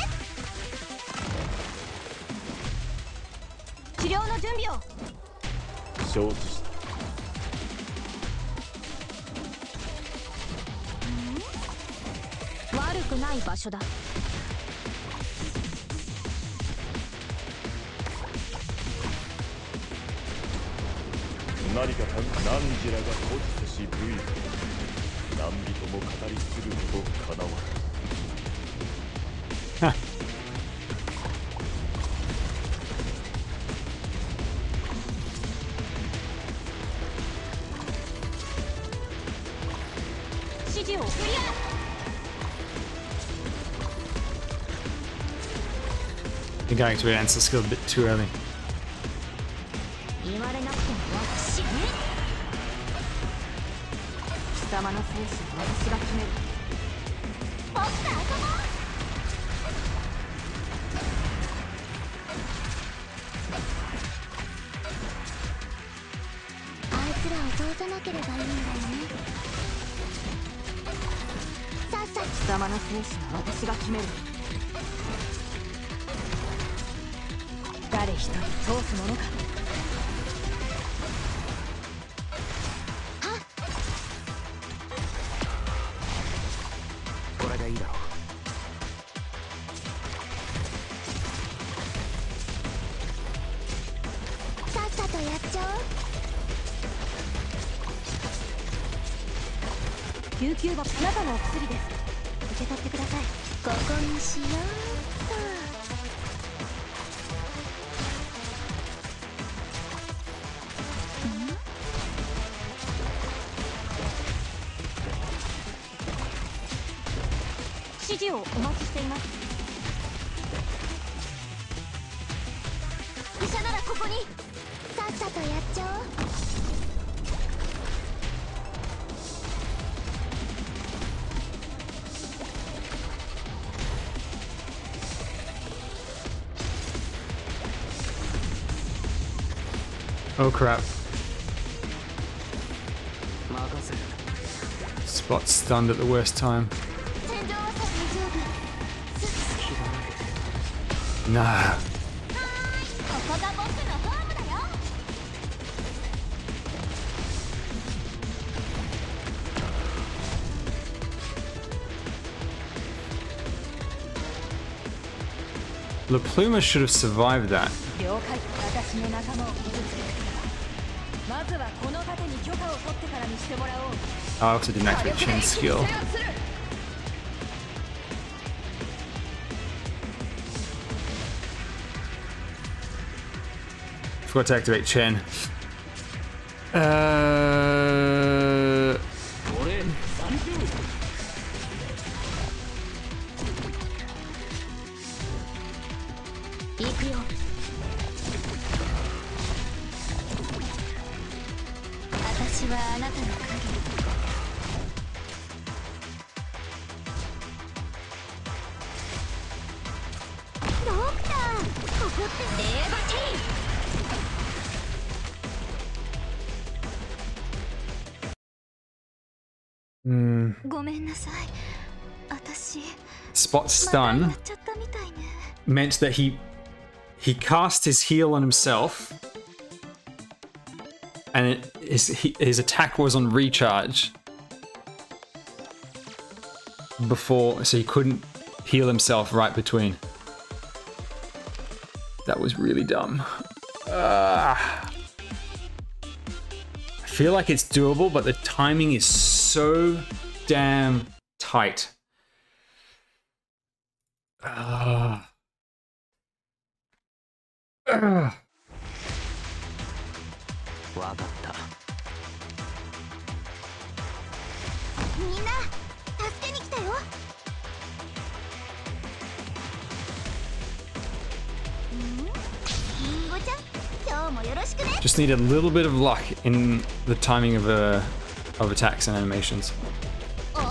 治療の準備を承知した所だ。何かたん何じらが孤児せし部位何人も語り継ぐことかなわない。Going to answer skill a bit too early. Oh crap. Spot stunned at the worst time. Nah. La Pluma should have survived that. I also didn't activate chain skill. Forgot to activate chain. Meant that he he cast his heal on himself, and it, his his attack was on recharge before, so he couldn't heal himself right between. That was really dumb. Ah. I feel like it's doable, but the timing is so damn tight. Ah. Just need a little bit of luck in the timing of uh, of attacks and animations. Oh,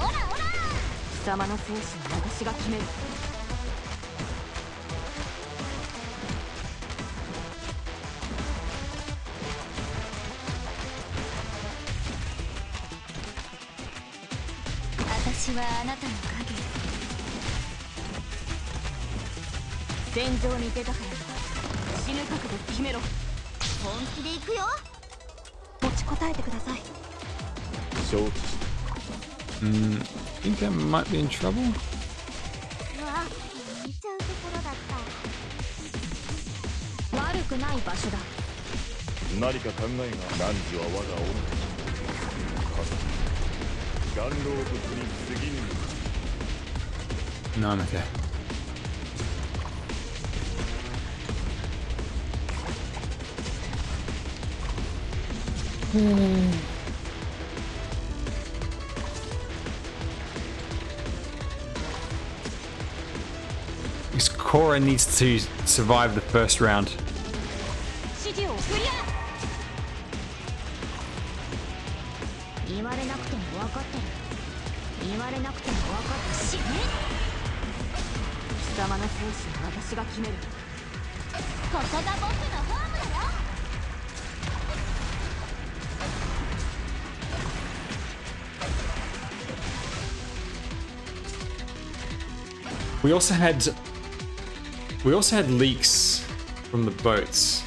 私はあなたの影。戦場に出たから。死ぬ覚悟決めろ。本気で行くよ。持ちこたえてください。So, I think I might be in trouble? Narika。なめてうん Cuora needs to survive the first round. We also had we also had leaks from the boats,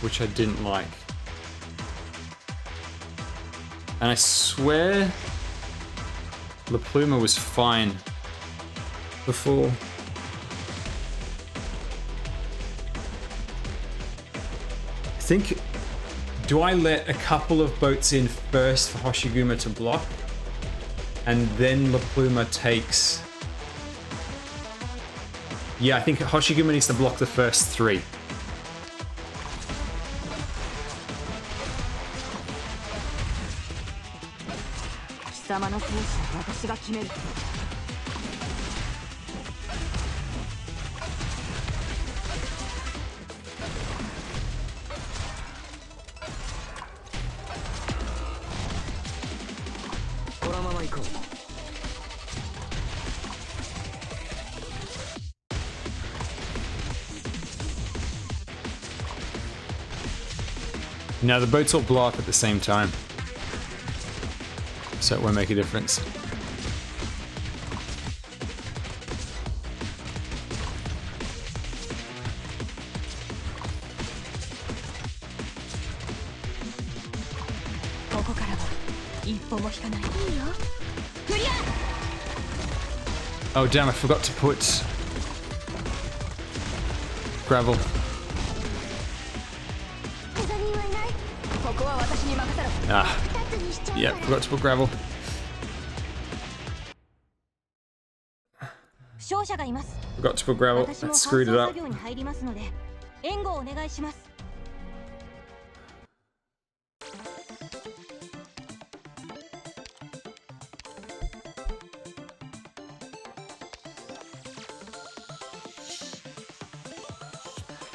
which I didn't like. And I swear La Pluma was fine before. I think do I let a couple of boats in first for Hoshiguma to block? And then La Pluma takes. Yeah, I think Hoshiguma needs to block the first three. Now the boats all blow up at the same time. So it won't make a difference. Oh damn, I forgot to put gravel. Ah. Yeah, forgot to put gravel. Forgot to put gravel. That screwed it up.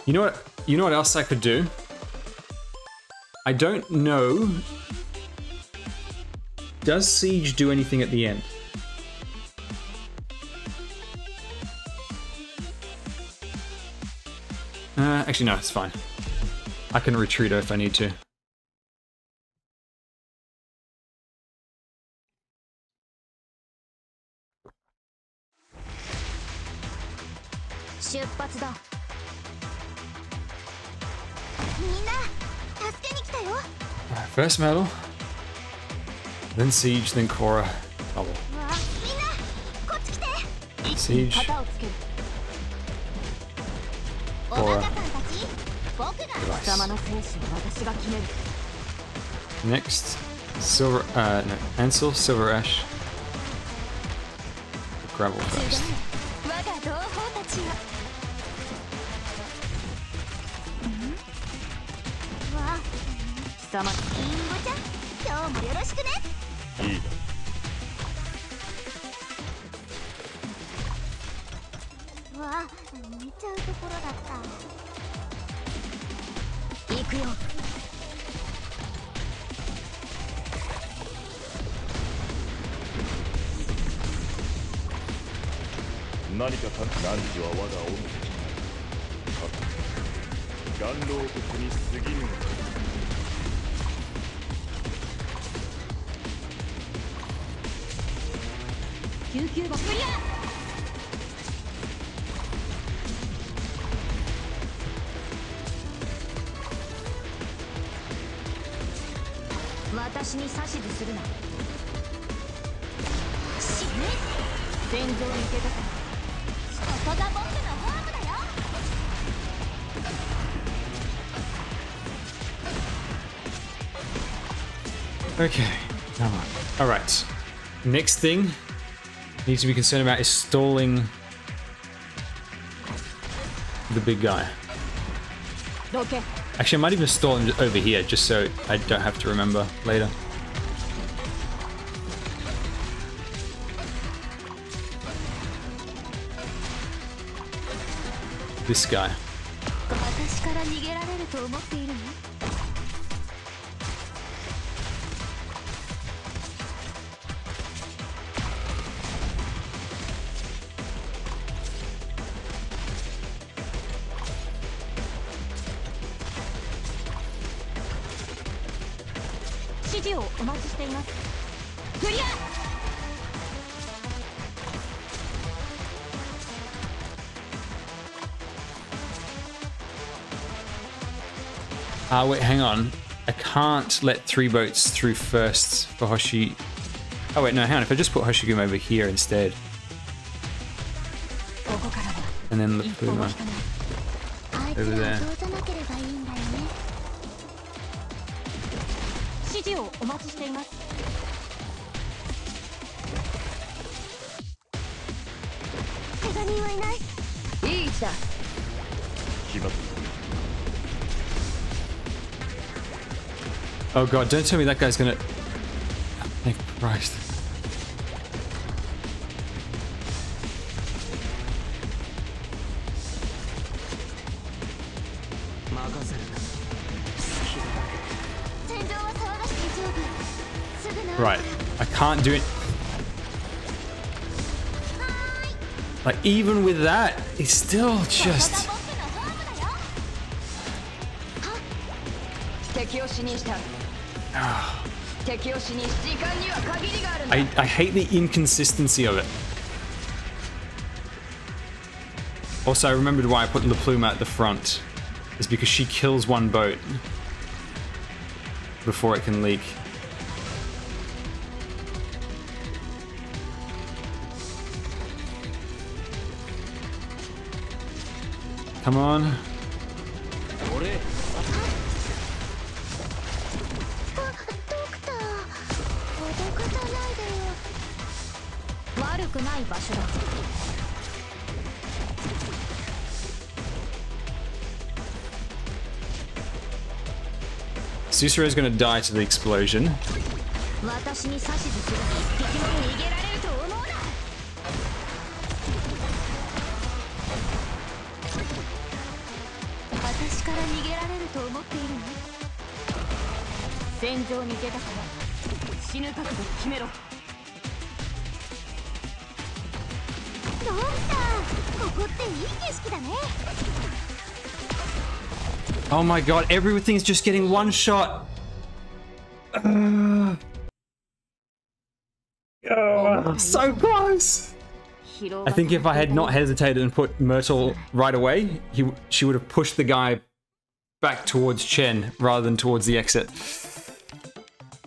You know what? You know what else I could do? I don't know does Siege do anything at the end? Uh, actually, no, it's fine. I can retreat her if I need to. First medal. Then Siege, then Cuora. Oh well. Siege. Cuora. Device. Next, Silver, uh, no, Ansel, Silver Ash. Gravel first. Mm-hmm. いいだわあ寝ちゃうところだった行くよ。何かた何時は我が恩義願狼国に過ぎぬ。のか救急箱クリア私に指図するな死ぬ戦場に出てここが僕のホームだよ Okay, come on. All right. Next thing need to be concerned about is stalling the big guy. どけ Actually, I might even stall him over here just so I don't have to remember later. This guy. Ah, uh, wait, hang on. I can't let three boats through first for Hoshi. Oh wait, no, hang on. If I just put Hoshiguma over here instead. And then the Puma Over there. Oh god, don't tell me that guy's gonna... Thank Christ. Right. I can't do it. Like, even with that, it's still just... I, I hate the inconsistency of it. Also, I remembered why I put La Pluma at the front. Is because she kills one boat before it can leak. Come on. Susura is going to die to the explosion. Doctor, ここっていい景色だね。Oh my god, everything's just getting one shot. Uh, oh, oh so close. I think if I had not hesitated and put Myrtle right away, he she would have pushed the guy back towards Chen rather than towards the exit.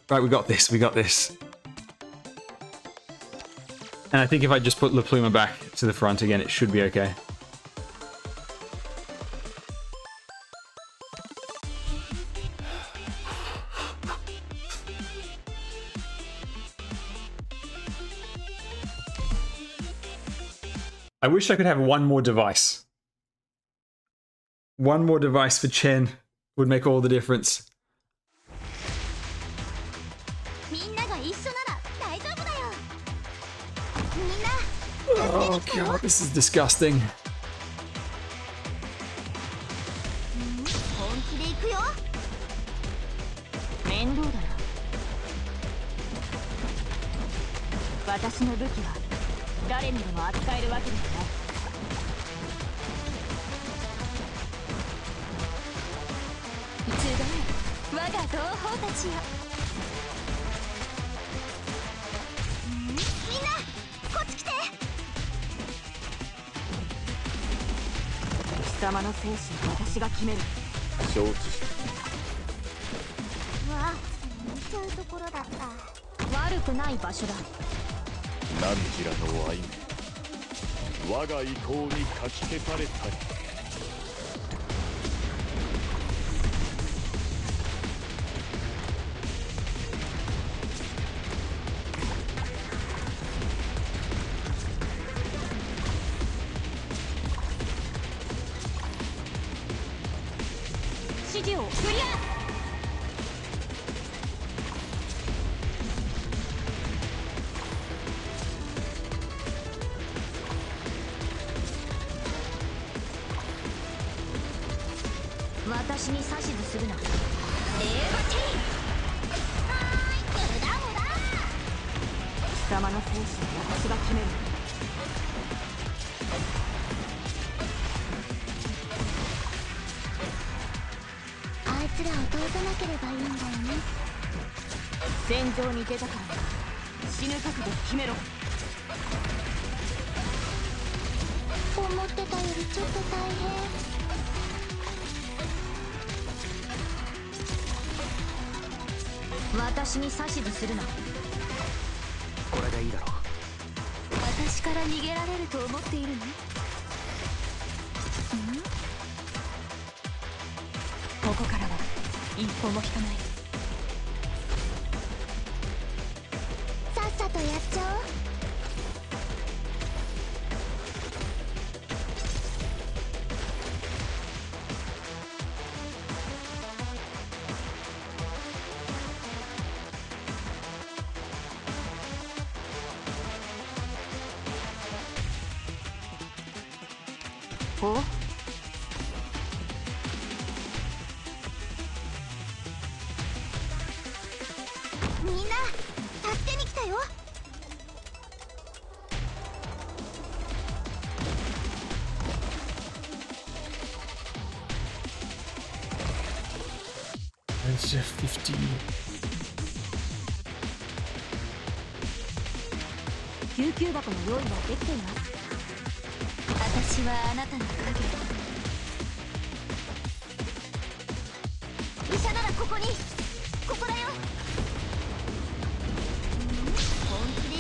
Right, we got this. We got this. And I think if I just put La Pluma back to the front again, it should be okay. I wish I could have one more device. One more device for Chen would make all the difference. Oh god, this is disgusting. 誰にでも扱えるわけですね。集え我が同胞たちよ。みんなこっち来て。貴様の生死は私が決める。承知し。わ見ちゃうところだった。悪くない場所だ何らの愛め我が意向にかき消された。り F15.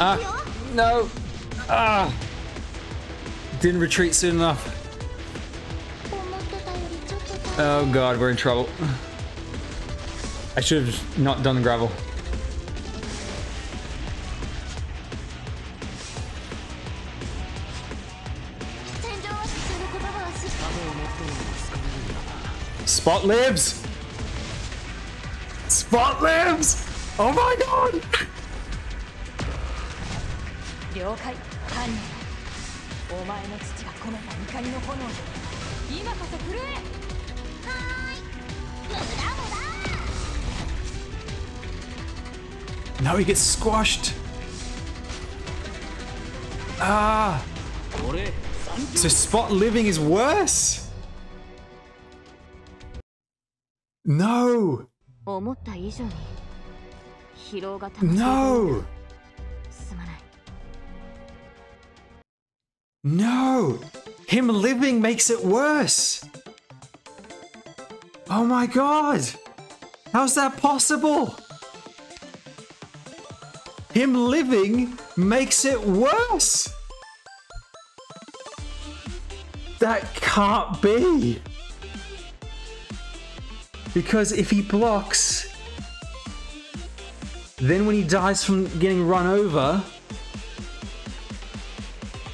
Ah, no. Ah, didn't retreat soon enough. Oh god, we're in trouble. I should have not done the gravel. Spot lives! Spot lives! Oh my god! Now he gets squashed. Ah. So spot living is worse. No. No. No. Him living makes it worse. Oh my god. How's that possible? Him living makes it worse! That can't be! Because if he blocks, then when he dies from getting run over,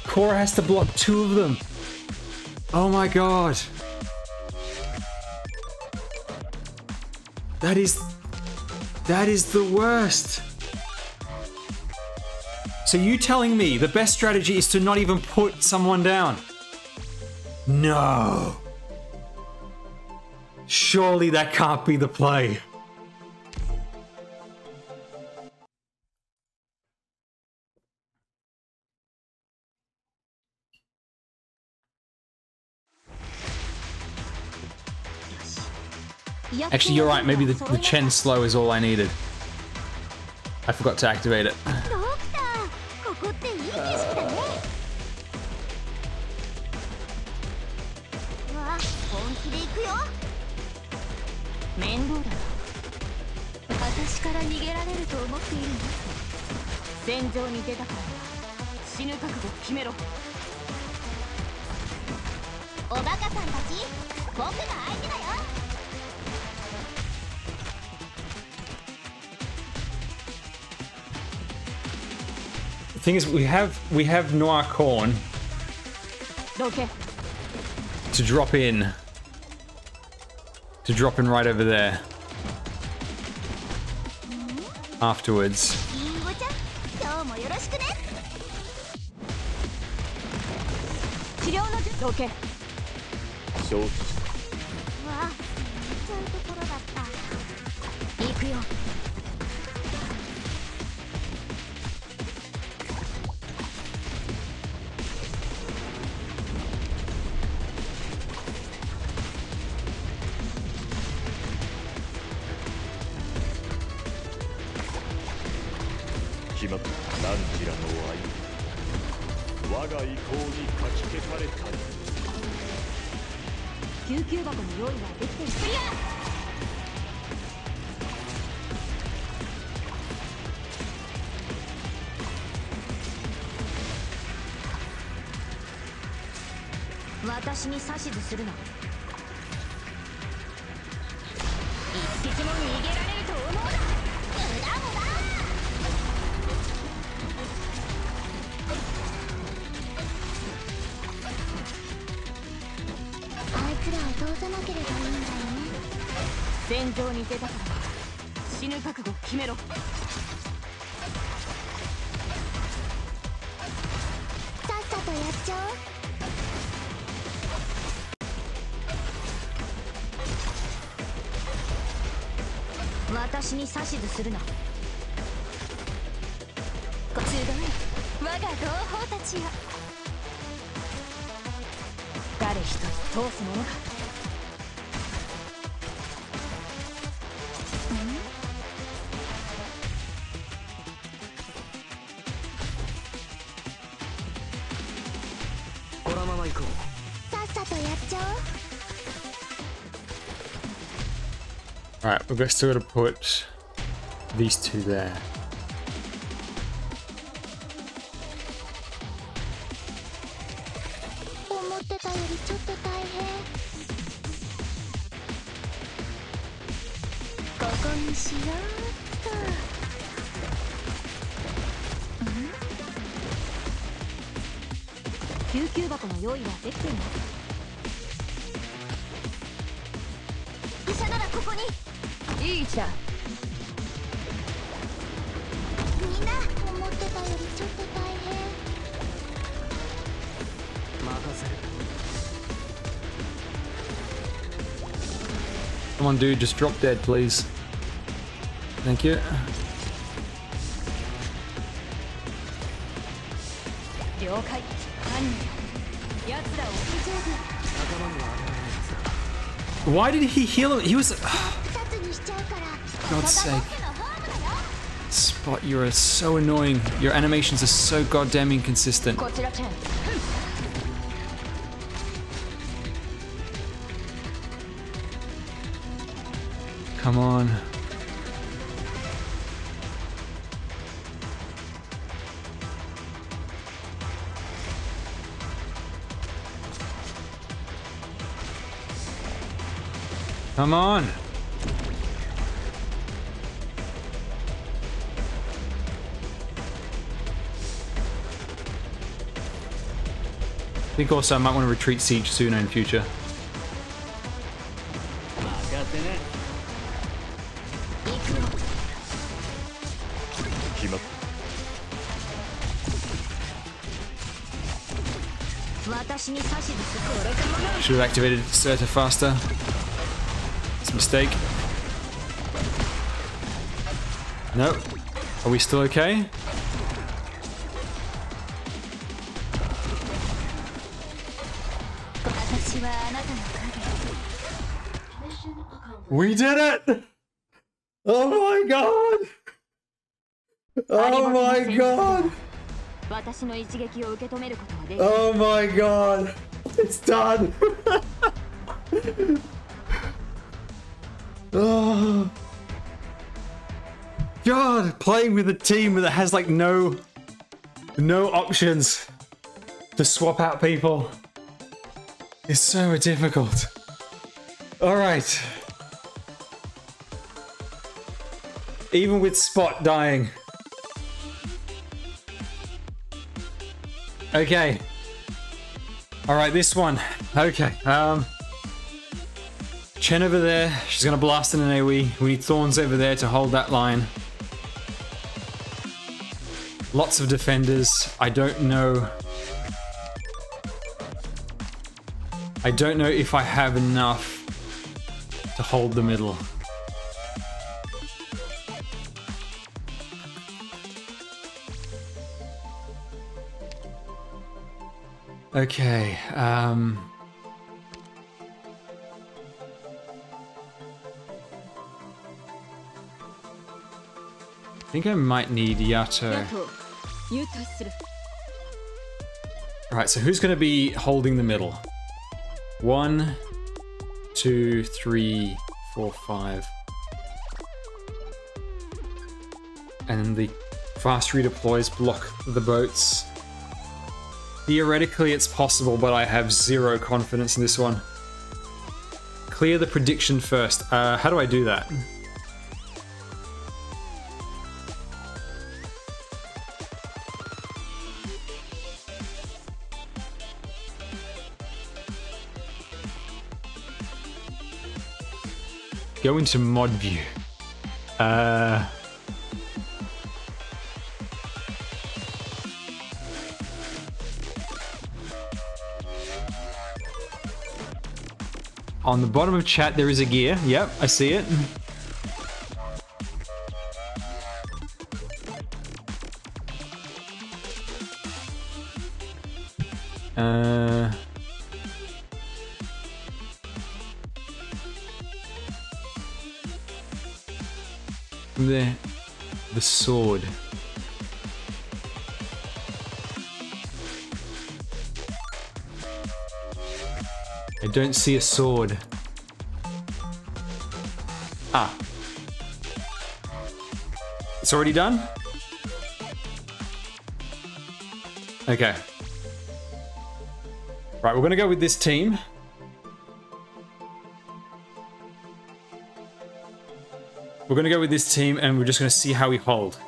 Cuora has to block two of them. Oh my god. That is. That is the worst. So you telling me the best strategy is to not even put someone down? No. Surely that can't be the play. Actually, you're right. Maybe the, the Chen slow is all I needed. I forgot to activate it. から逃げられると思っているの戦場に出たから死ぬ覚悟決めろおバカさんたち僕の相手だよ The thing is, we have we have Noir Corn to drop in. To drop in right over there. Afterwards. リするな に指図するなご集い我が同胞たちよ。誰一人通すものか。Alright, we're still gonna put these two there. on, dude. Just drop dead, please. Thank you. Why did he heal him? He was... God's sake. Spot, you are so annoying. Your animations are so goddamn inconsistent. Come on. I think also I might want to retreat Siege sooner in future. Should have activated Surtr faster mistake. No. Are we still okay? We did it! Oh my god! Oh my god! Oh my god! It's done! playing with a team that has like no no options to swap out people is so difficult. Alright. Even with Spot dying. Okay. Alright, this one. Okay. Um Chen over there. She's gonna blast in an AoE. We need Thorns over there to hold that line. Lots of defenders. I don't know. I don't know if I have enough to hold the middle. Okay, um... I think I might need Yato. All right. so who's going to be holding the middle? One, two, three, four, five. And the fast redeploys block the boats. Theoretically, it's possible, but I have zero confidence in this one. Clear the prediction first. Uh, how do I do that? Go into mod view. Uh. On the bottom of chat, there is a gear. Yep, I see it. Don't see a sword. Ah. It's already done? Okay. Right, we're gonna go with this team. We're going to go with this team and we're just going to see how we hold.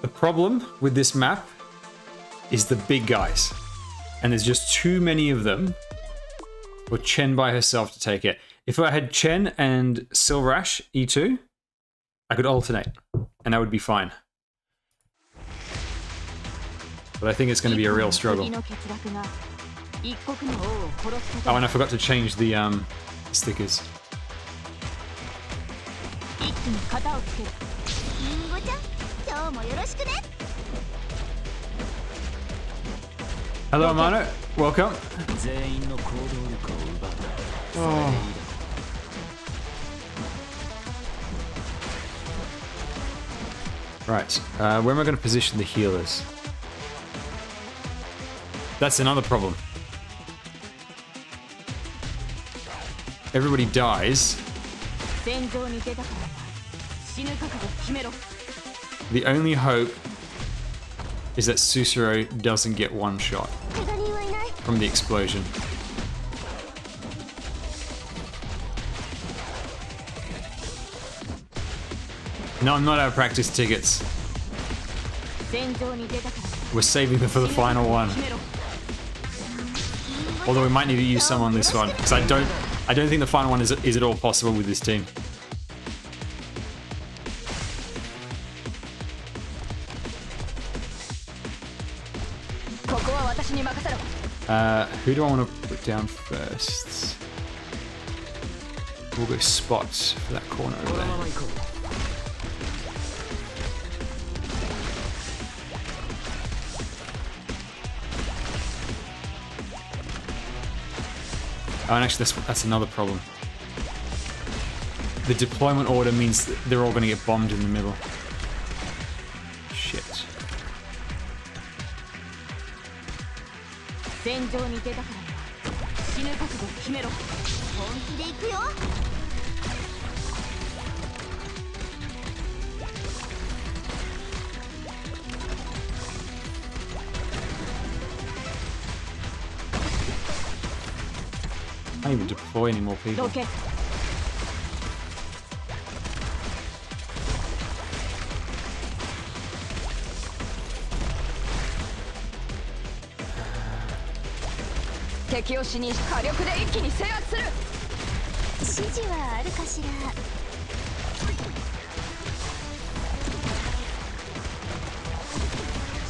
The problem with this map is the big guys. And there's just too many of them or Chen by herself to take it. If I had Chen and SilverAsh E2, I could alternate, and that would be fine. But I think it's going to be a real struggle. Oh, and I forgot to change the um, stickers. Hm? Hello, Amano. Welcome. Oh. Right, uh, where am I going to position the healers? That's another problem. Everybody dies. The only hope is that Suzuran doesn't get one shot from the explosion. No, I'm not out of practice tickets. We're saving them for the final one. Although we might need to use some on this one, because I don't, I don't think the final one is is at all possible with this team. Uh, who do I want to put down first? We'll go spots for that corner over there. Oh, and actually, that's, that's another problem. The deployment order means they're all going to get bombed in the middle. 場に出たからには死ぬ覚悟決めろ本気で行くよ I can't even deploy any more people. ど敵を死に火力で一気に制圧する。指示はあるかしら？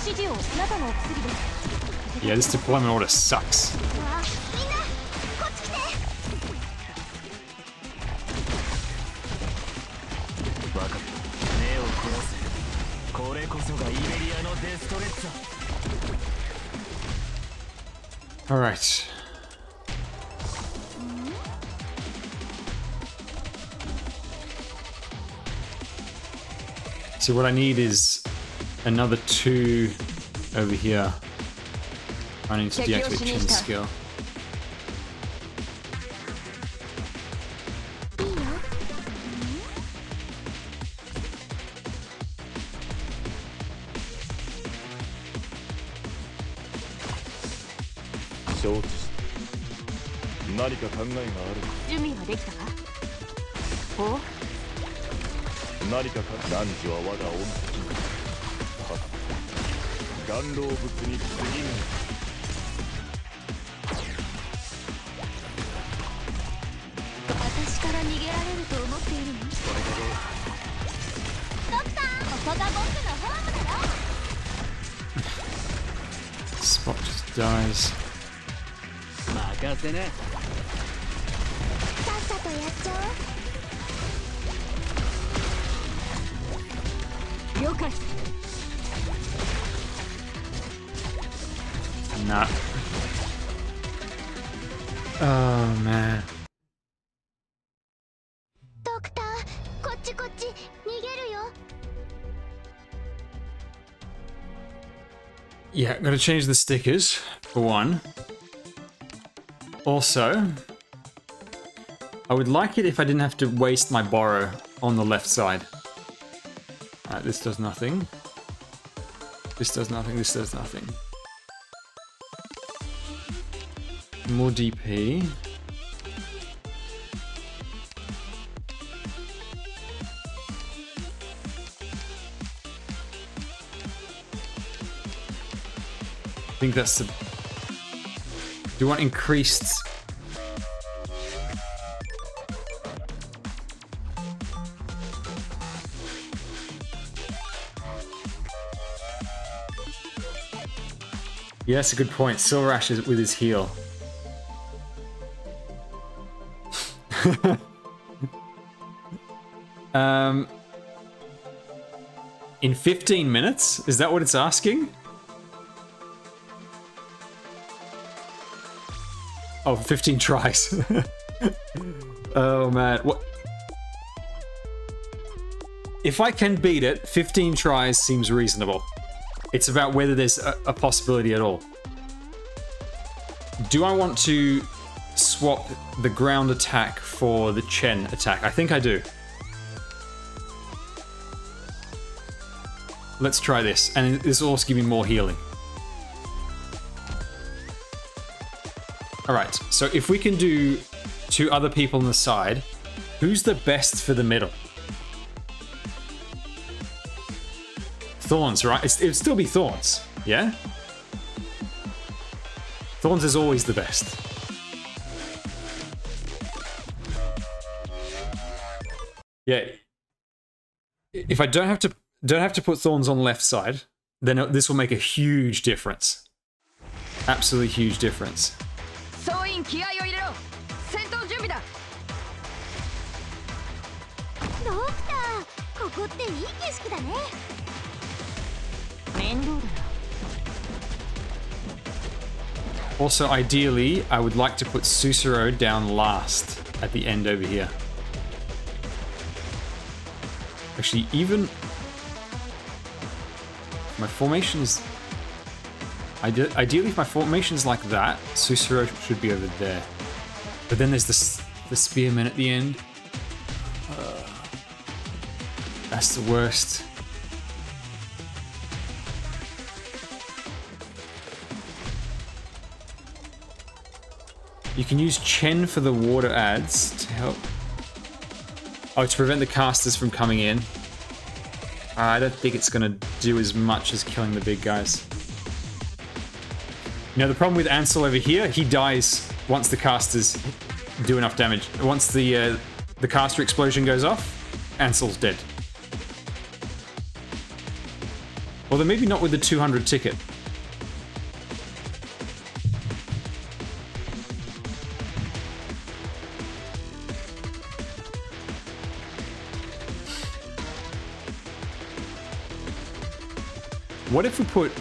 指示をあなたの薬です。Yeah, this クス So what I need is another two over here. I need to deactivate Chen skill. かか汝は我が恩敵は岩老物に過ぎぬ私から逃げられると思っているのドクターここが僕のホームだよ。Spot just dies. 任せな Yeah, gotta change the stickers, for one. Also, I would like it if I didn't have to waste my borrow on the left side. Alright, this does nothing. This does nothing, this does nothing. More DP. Think that's the... Do you want increased... Yeah, that's a good point. Silver Ash is with his heel. um, in 15 minutes? Is that what it's asking? Oh, 15 tries. oh man, what? if I can beat it, 15 tries seems reasonable. It's about whether there's a, a possibility at all. Do I want to swap the ground attack for the Chen attack? I think I do. Let's try this, and this will also give me more healing. Alright, so if we can do two other people on the side, who's the best for the middle? Thorns, right? It's, it'd still be Thorns, yeah? Thorns is always the best. Yeah. If I don't have to don't have to put Thorns on left side, then this will make a huge difference. Absolutely huge difference. Also, ideally, I would like to put Suzuran down last at the end over here. Actually, even... My formation is Ide ideally, if my formation is like that, Suzuran should be over there. But then there's this, the spearman at the end. Uh, that's the worst. You can use Chen for the water ads to help. Oh, to prevent the casters from coming in. I don't think it's going to do as much as killing the big guys. Know, the problem with Ansel over here, he dies once the casters do enough damage. Once the, uh, the caster explosion goes off, Ansel's dead. Although maybe not with the 200 ticket. What if we put...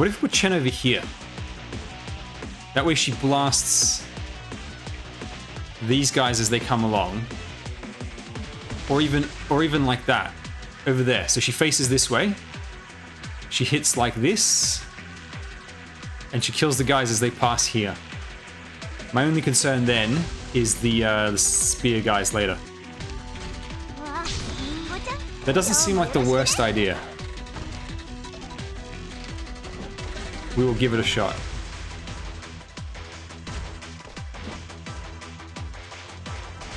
What if we put Chen over here? That way she blasts these guys as they come along. Or even, or even like that, over there. So she faces this way. She hits like this. And she kills the guys as they pass here. My only concern then is the, uh, the spear guys later. That doesn't seem like the worst idea. We will give it a shot.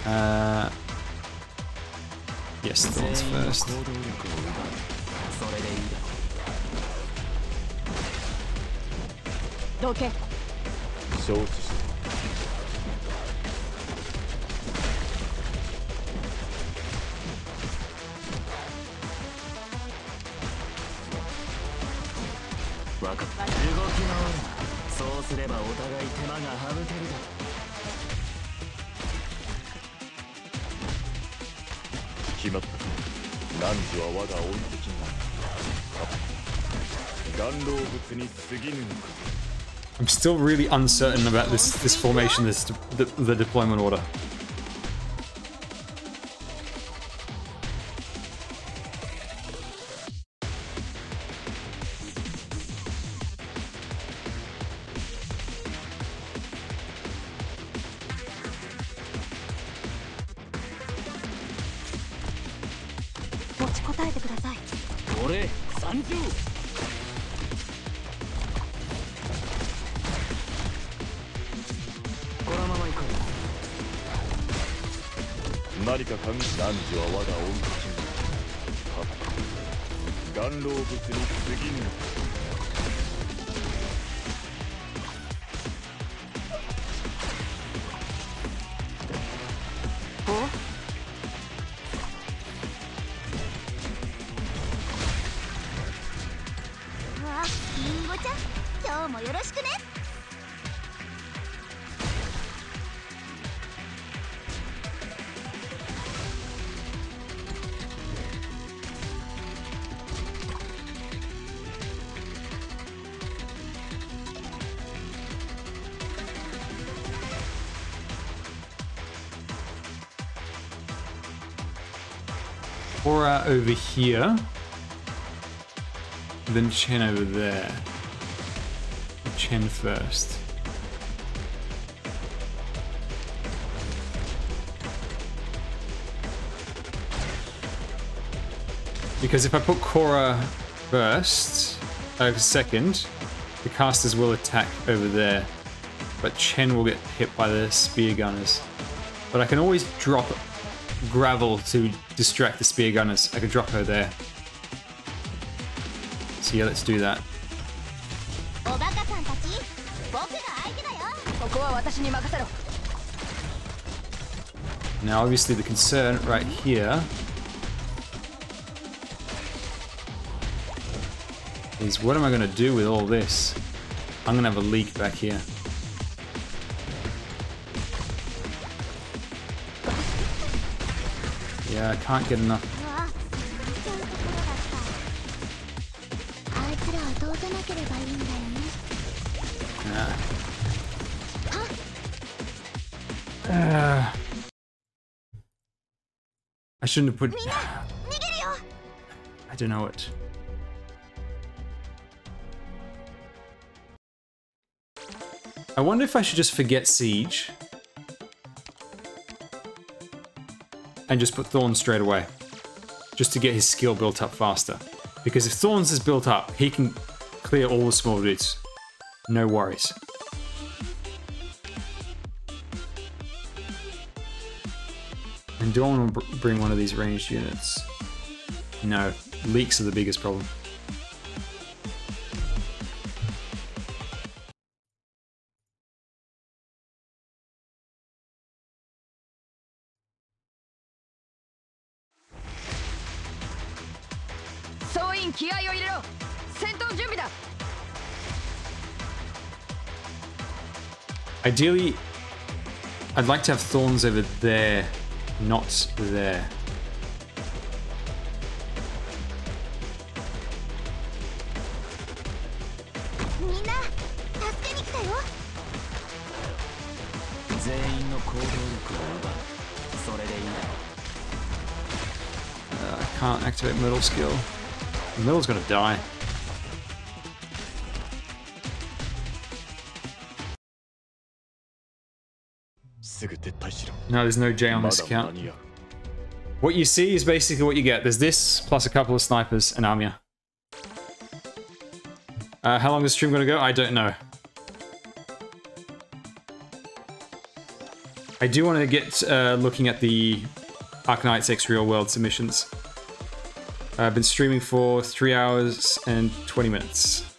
Uh, yes, Thorns first. So ればお互い手間が省けるだろ決まった汝は我が追い敵になる岩老物に過ぎぬのか I'm still really uncertain about this this formation, this the, the deployment order.「 Over here. Then Chen over there. Chen first. Because if I put Cuora first, uh, second, the casters will attack over there. But Chen will get hit by the spear gunners. But I can always drop gravel to distract the spear gunners. I could drop her there. So yeah, let's do that. Now obviously the concern right here is what am I going to do with all this? I'm going to have a leak back here. Yeah, I can't get enough. Uh, I shouldn't have put... I don't know it. I wonder if I should just forget Siege. And just put Thorns straight away. Just to get his skill built up faster. Because if Thorns is built up, he can clear all the small dudes. No worries. And do I want to br- bring one of these ranged units? No, leaks are the biggest problem. - Ideally, I'd like to have thorns over there, not there. Uh, I can't activate middle skill. Middle's gonna die. No, there's no J on this account. What you see is basically what you get. There's this, plus a couple of snipers and Amiya. Uh, how long is the stream gonna go? I don't know. I do want to get uh, looking at the Arknights X Real World submissions. I've been streaming for 3 hours and 20 minutes.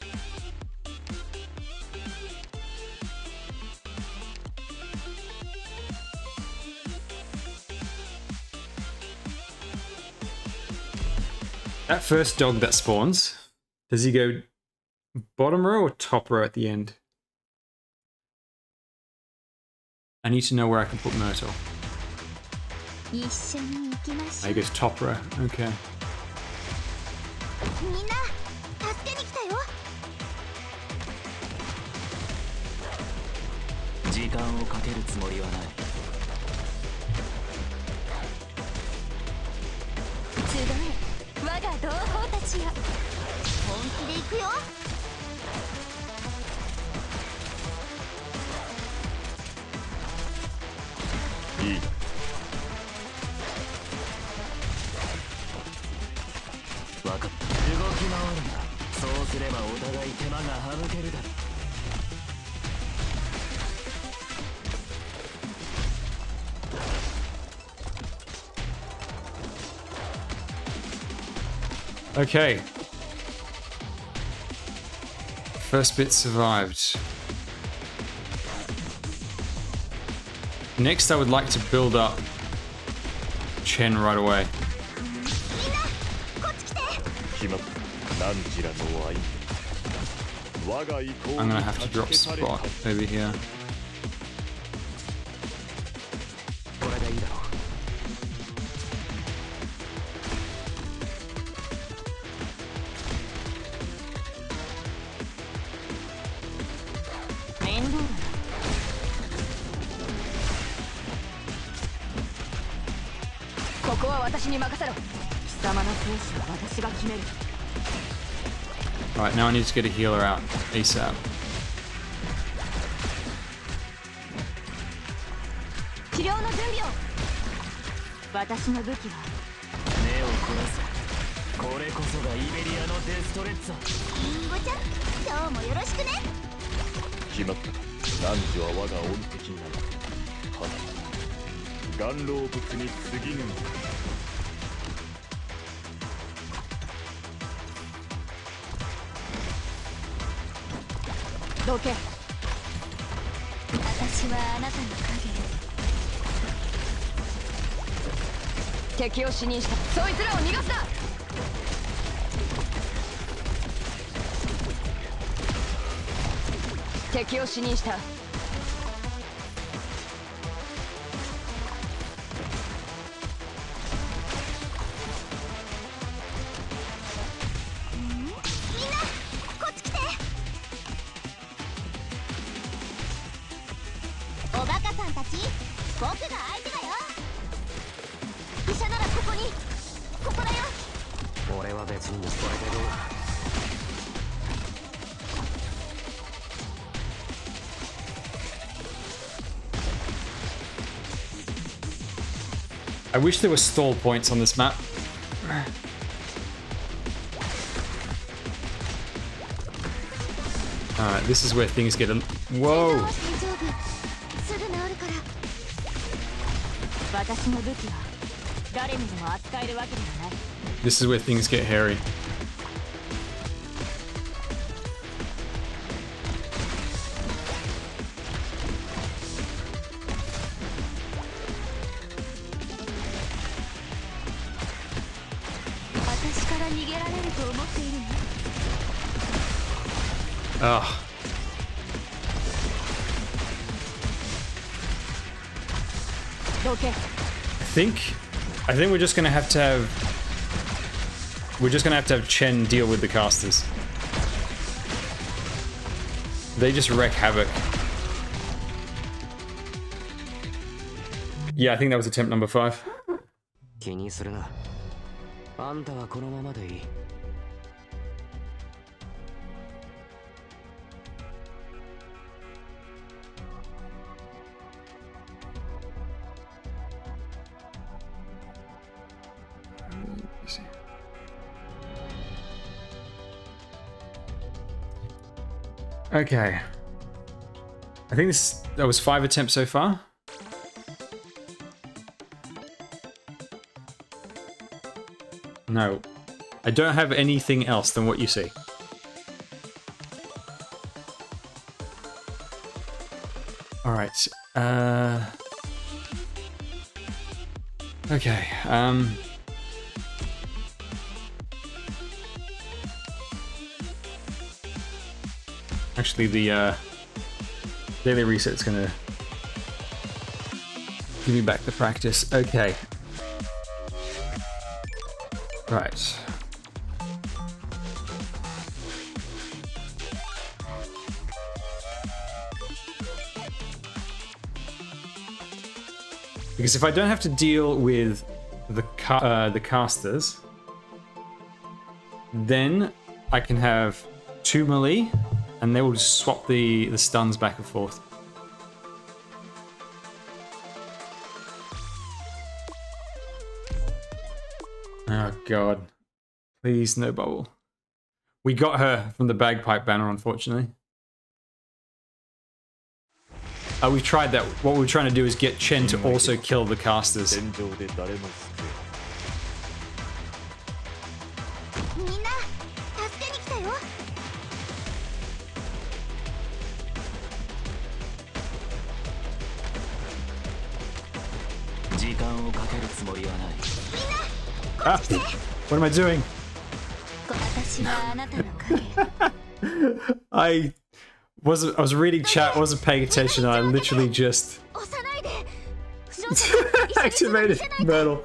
That first dog that spawns, does he go bottom row or top row at the end? I need to know where I can put Myrtle. I guess top row. Okay. 同胞たちよ。本気で行くよ。いい。分かった。動き回るなそうすればお互い手間が省けるだろ Okay. First bit survived. Next, I would like to build up Chen right away. I'm gonna have to drop Spot over here. Alright, now I need to get a healer out ASAP. おけ。私はあなたの影。敵を死にした。そいつらを逃がすな。敵を死にした。wish there were stall points on this map. Alright, this is where things get a... Whoa! This is where things get hairy. Think we're just gonna have to have... We're just gonna have to have Chen deal with the casters. They just wreak havoc. Yeah, I think that was attempt number five. Okay. I think this that was five attempts so far. No. I don't have anything else than what you see. Alright. Uh Okay. Um Actually, the uh, daily reset's gonna give me back the practice. Okay. Right. Because if I don't have to deal with the ca uh, the casters, then I can have two melee and they will just swap the, the stuns back and forth. Oh god. Please, no bubble. We got her from the bagpipe banner, unfortunately. Uh, we've tried that. What we're trying to do is get Chen to also kill the casters. What am I doing? I was—I was reading chat. wasn't paying attention. I literally just activated Myrtle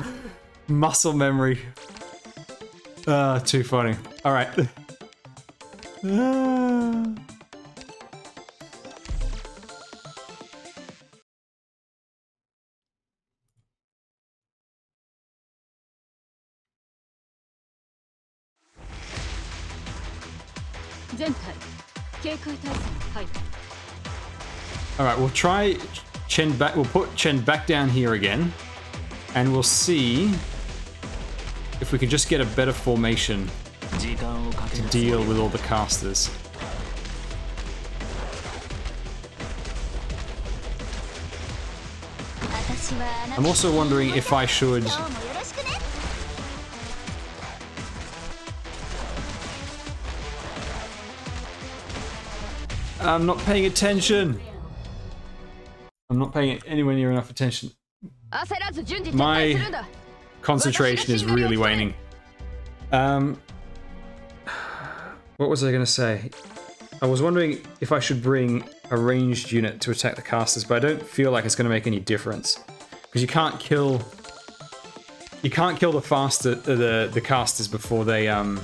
muscle memory. Ah, uh, too funny. All right. Uh... All right, we'll try Chen back. We'll put Chen back down here again, and we'll see if we can just get a better formation to deal with all the casters. I'm also wondering if I should I'm not paying attention. I'm not paying anywhere near enough attention. My concentration is really waning. Um, what was I going to say? I was wondering if I should bring a ranged unit to attack the casters, but I don't feel like it's going to make any difference because you can't kill you can't kill the faster the the casters before they um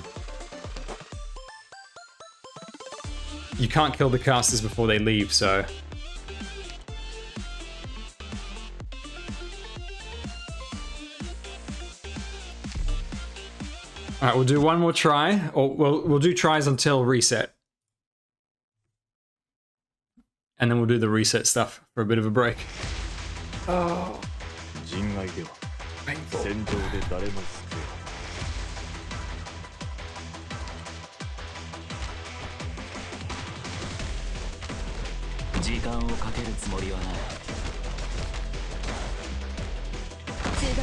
You can't kill the casters before they leave, so. All right, we'll do one more try, or we'll we'll do tries until reset, and then we'll do the reset stuff for a bit of a break. Oh. 人時間をかけるつもりはない。集え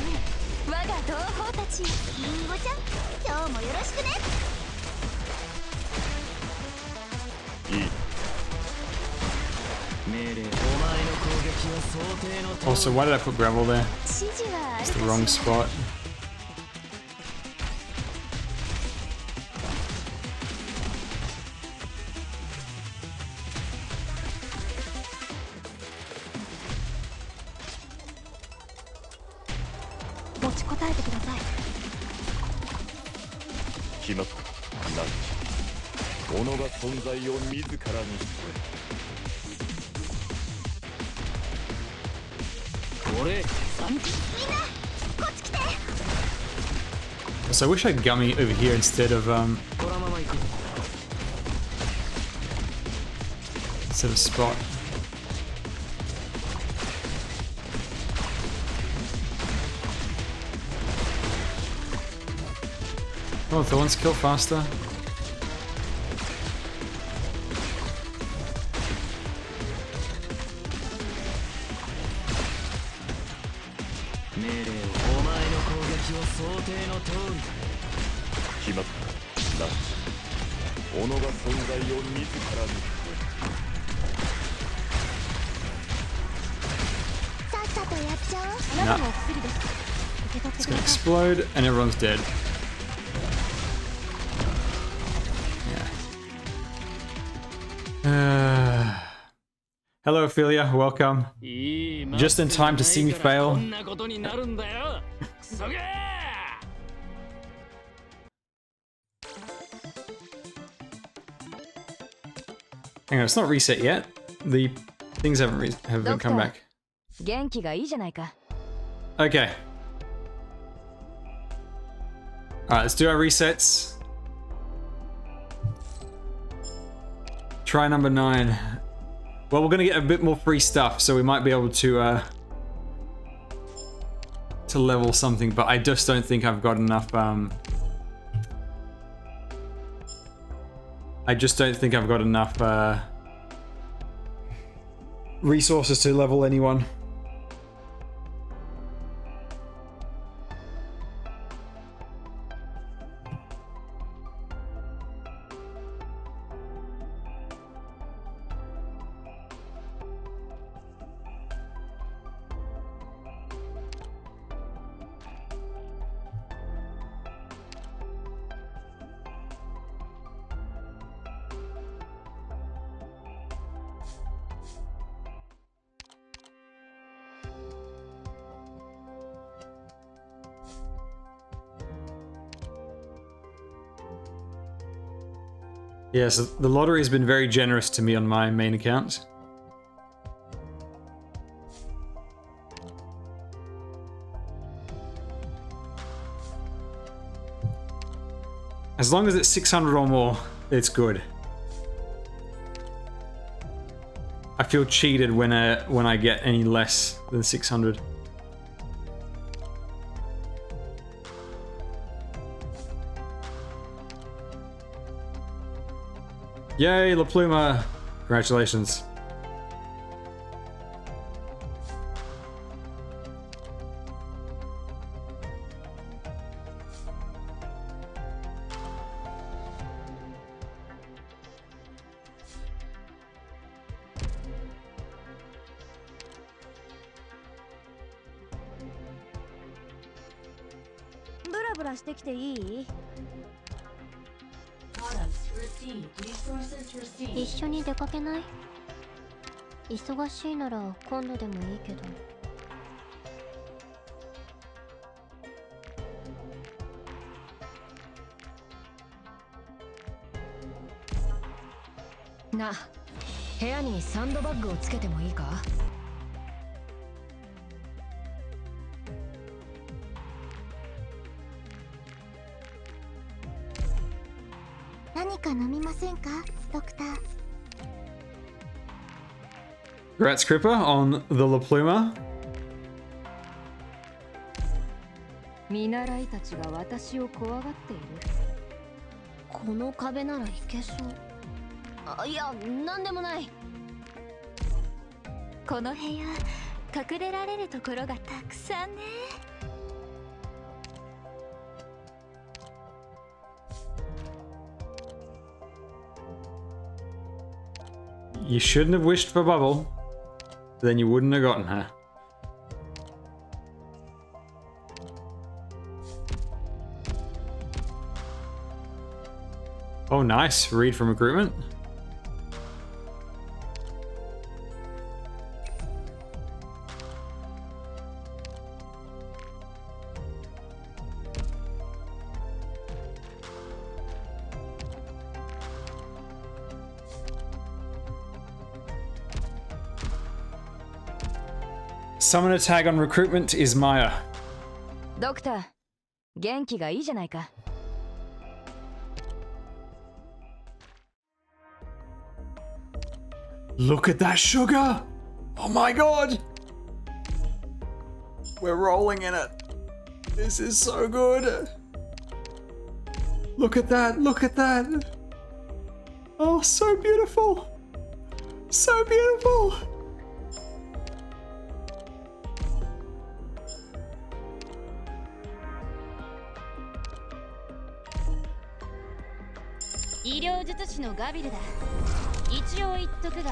我が同胞たちリンゴちゃん今日もよろしくね。えいい。命令。お前の攻撃は想定の通り。Also, why did I put gravel there? It's か the wrong spot. を自らに据俺 So I wish I had Gummy over here instead of um このまま行く instead of Spot. Oh, Thorns kill faster. and everyone's dead. Yeah. Uh, hello, Ophelia. Welcome. Just in time to see me fail. Hang on, it's not reset yet. The things haven't, haven't come back. Okay. Alright, let's do our resets. Try number nine. Well, we're gonna get a bit more free stuff, so we might be able to uh to level something, but I just don't think I've got enough um I just don't think I've got enough uh resources to level anyone. Yeah, so the lottery has been very generous to me on my main account. As long as it's 600 or more, it's good. I feel cheated when I, when I get any less than 600. Yay, La Pluma! Congratulations. しいなら今度でもいいけど。なあ部屋にサンドバッグをつけてもいいか？何か飲みませんか？ドクター Rats Gripper on the La Pluma. You shouldn't have wished for bubble. Then you wouldn't have gotten her. Oh, nice. Read from recruitment. Summoner tag on recruitment is Mayer. Doctor, 元気がいいじゃないか。Look at that sugar! Oh my god! We're rolling in it. This is so good. Look at that, look at that. Oh, so beautiful. So beautiful. のガビルだ一応言っとくが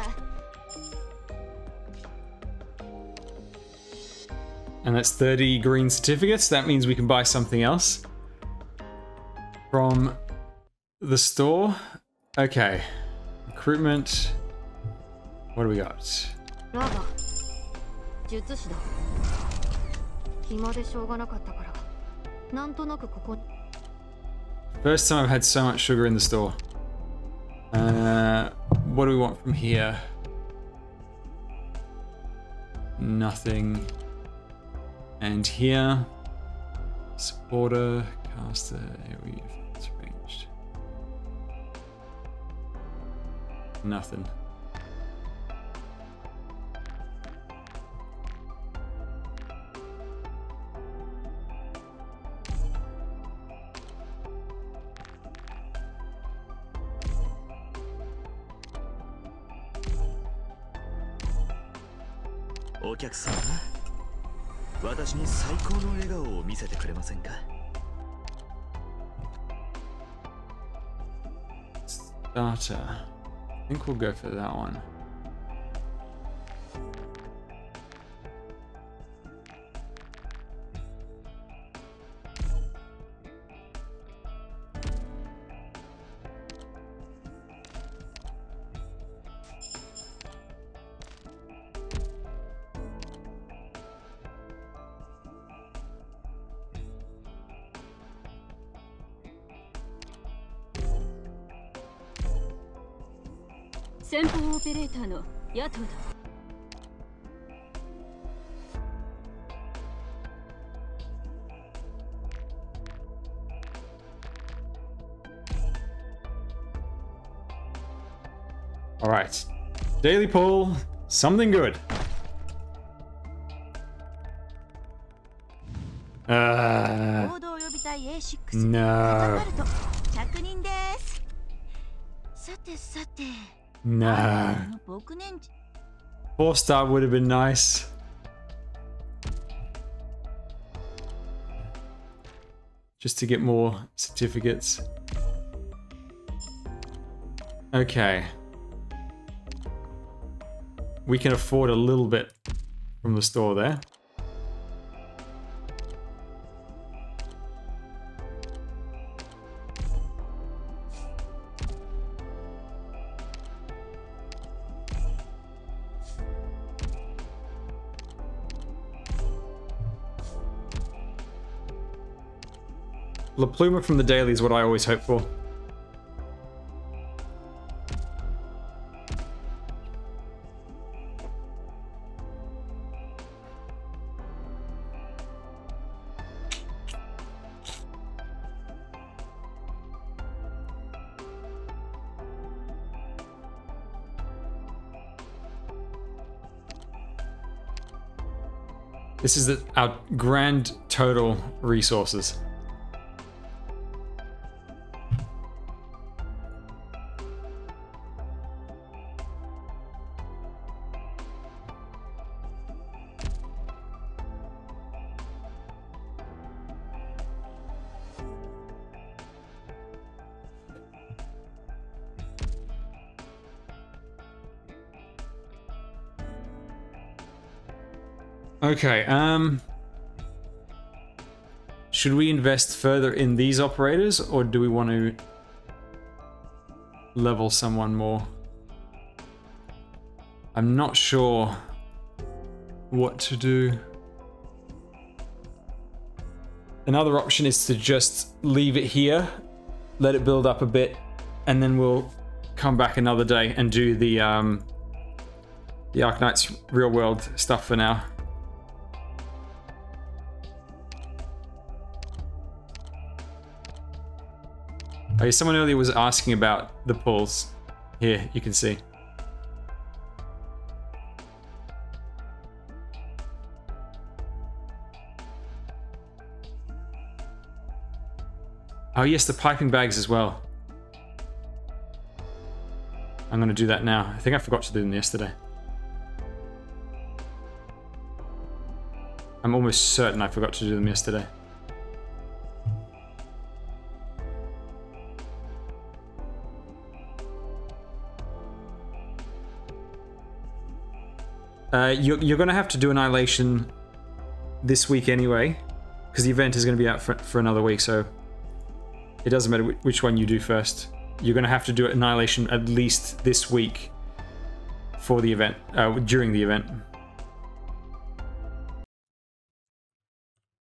And that's 30 green certificates. That means we can buy something else from the store. Okay. Recruitment. What do we got? ラバ術師だ暇でしょうがなかったからなんとなくここ First time I've had so much sugar in the store. Uh, what do we want from here? Nothing. And here, supporter, caster, it's ranged. Nothing. Starter. I think we'll go for that one. Daily poll, something good. Uh, no. No. Four star would have been nice. Just to get more certificates. Okay. We can afford a little bit from the store there. La Pluma from the Daily is what I always hope for. This is our grand total resources. Okay, um should we invest further in these operators or do we want to level someone more? I'm not sure what to do. Another option is to just leave it here, let it build up a bit, and then we'll come back another day and do the um, the Arknights real world stuff for now. Okay, someone earlier was asking about the pulls. Here, you can see. Oh yes, the piping bags as well. I'm going to do that now. I think I forgot to do them yesterday. I'm almost certain I forgot to do them yesterday. Uh, you're, you're going to have to do Annihilation this week anyway, because the event is going to be out for, for another week, so it doesn't matter which one you do first. You're going to have to do Annihilation at least this week for the event, uh, during the event.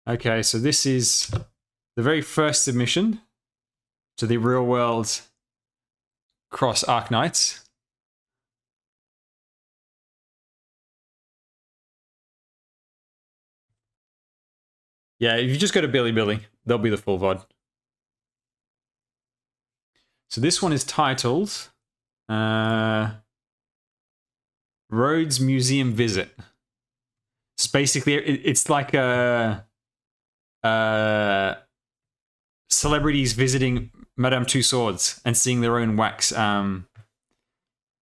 Okay, so this is the very first submission to the real world cross Arknights. Yeah, if you just go to Bilibili, they'll be the full VOD. So this one is titled uh, Rhodes Museum Visit. It's basically it, it's like a, uh celebrities visiting Madame Tussauds and seeing their own wax um,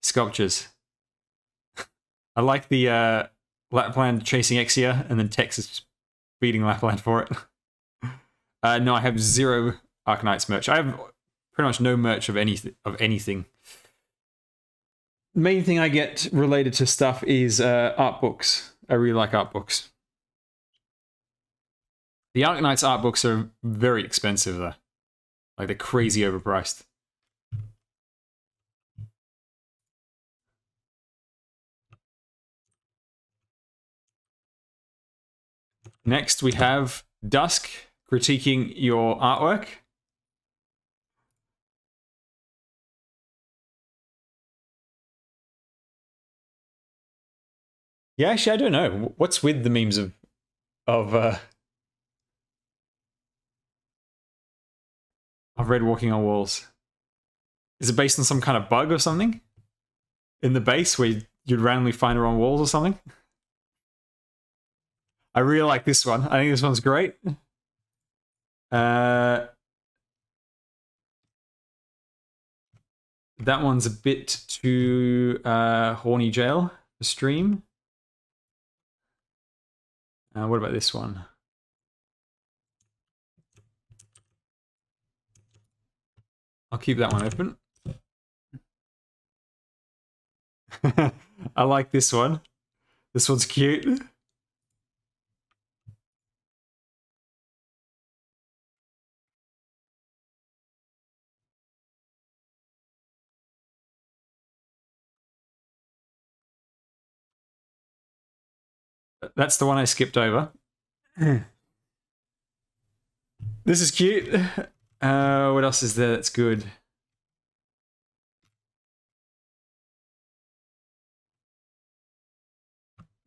sculptures. I like the uh, Lapland chasing Exia and then Texas beating Lapland for it. Uh, no, I have zero Arknights merch. I have pretty much no merch of anything. Of anything. Main thing I get related to stuff is uh, art books. I really like art books. The Arknights art books are very expensive though. Like they're crazy overpriced. Next, we have Dusk critiquing your artwork. Yeah, actually, I don't know. What's with the memes of of uh, of red walking on walls? Is it based on some kind of bug or something in the base where you'd randomly find her on walls or something. I really like this one. I think this one's great. Uh, that one's a bit too uh, horny jail for stream. Uh, what about this one? I'll keep that one open. I like this one. This one's cute. That's the one I skipped over. this is cute. Uh, what else is there that's good?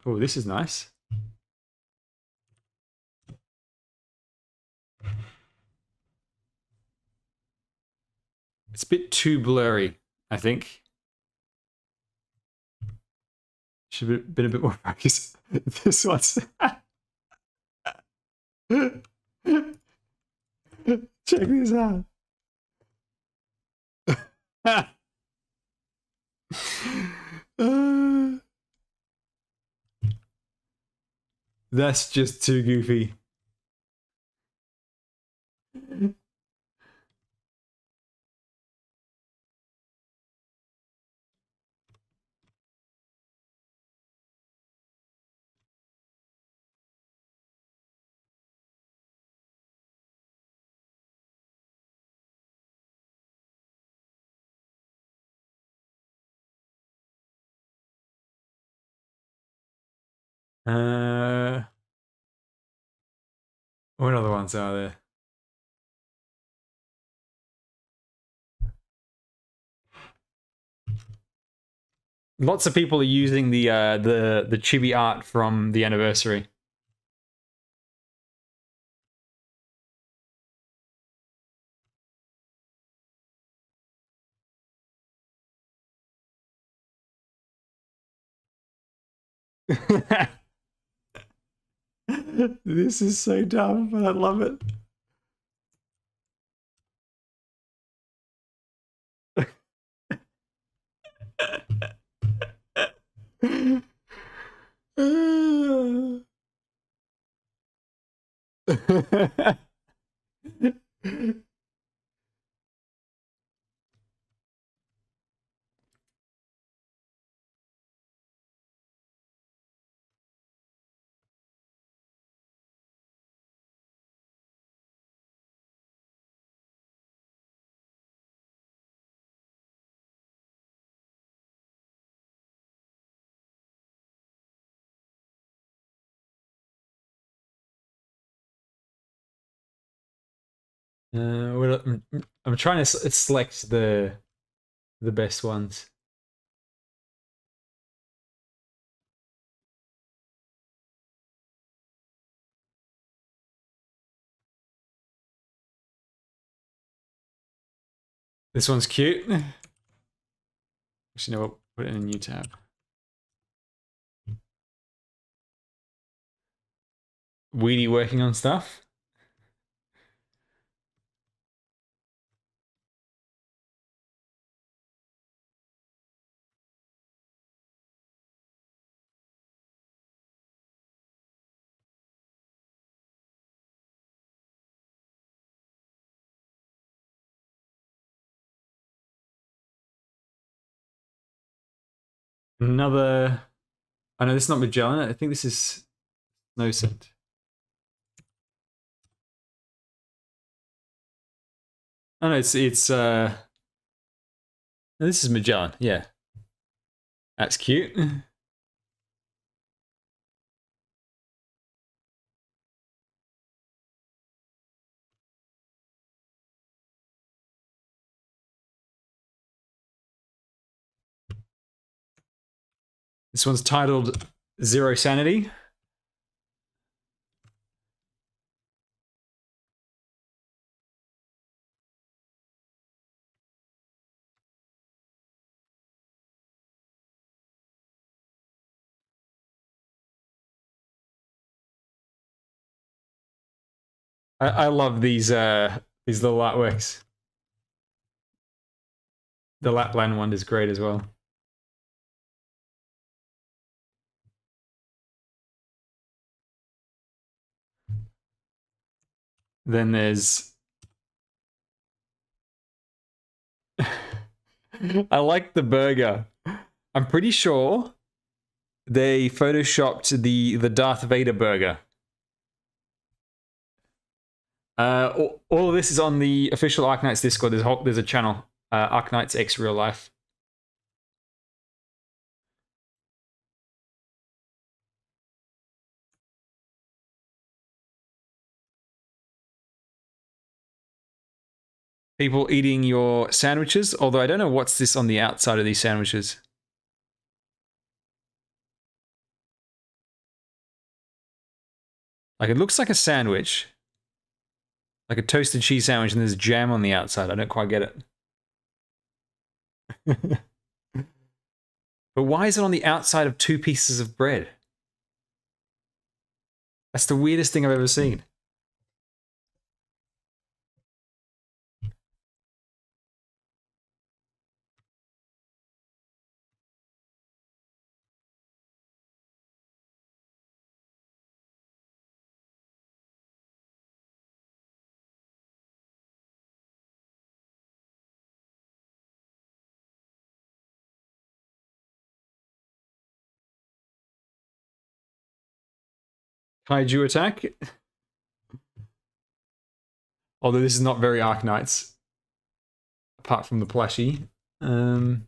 Oh, this is nice. It's a bit too blurry, I think. Should have been a bit more focused. this one's. Check this out. Uh, that's just too goofy. Uh, what other ones are there? Lots of people are using the uh, the the chibi art from the anniversary. this is so dumb, but I love it. Uh, I'm, I'm trying to select the the best ones. This one's cute. Actually, no, we'll put it in a new tab. Weedy working on stuff. Another. I know this is not Magellan. I think this is. Oh no, it's it's uh. this is Magellan. Yeah, that's cute. This one's titled Zero Sanity. I, love these uh, these little artworks. The Lapland one is great as well. Then there's I like the burger. I'm pretty sure they photoshopped the the Darth Vader burger. Uh, all, all of this is on the official Arknights Discord. There's a, whole- there's a channel, uh, Arknights X Real Life. People eating your sandwiches, although I don't know what's this on the outside of these sandwiches. Like it looks like a sandwich, like a toasted cheese sandwich, and there's jam on the outside. I don't quite get it. but why is it on the outside of two pieces of bread? That's the weirdest thing I've ever seen. Kaiju attack. Although this is not very Arknights, apart from the plushie. Um,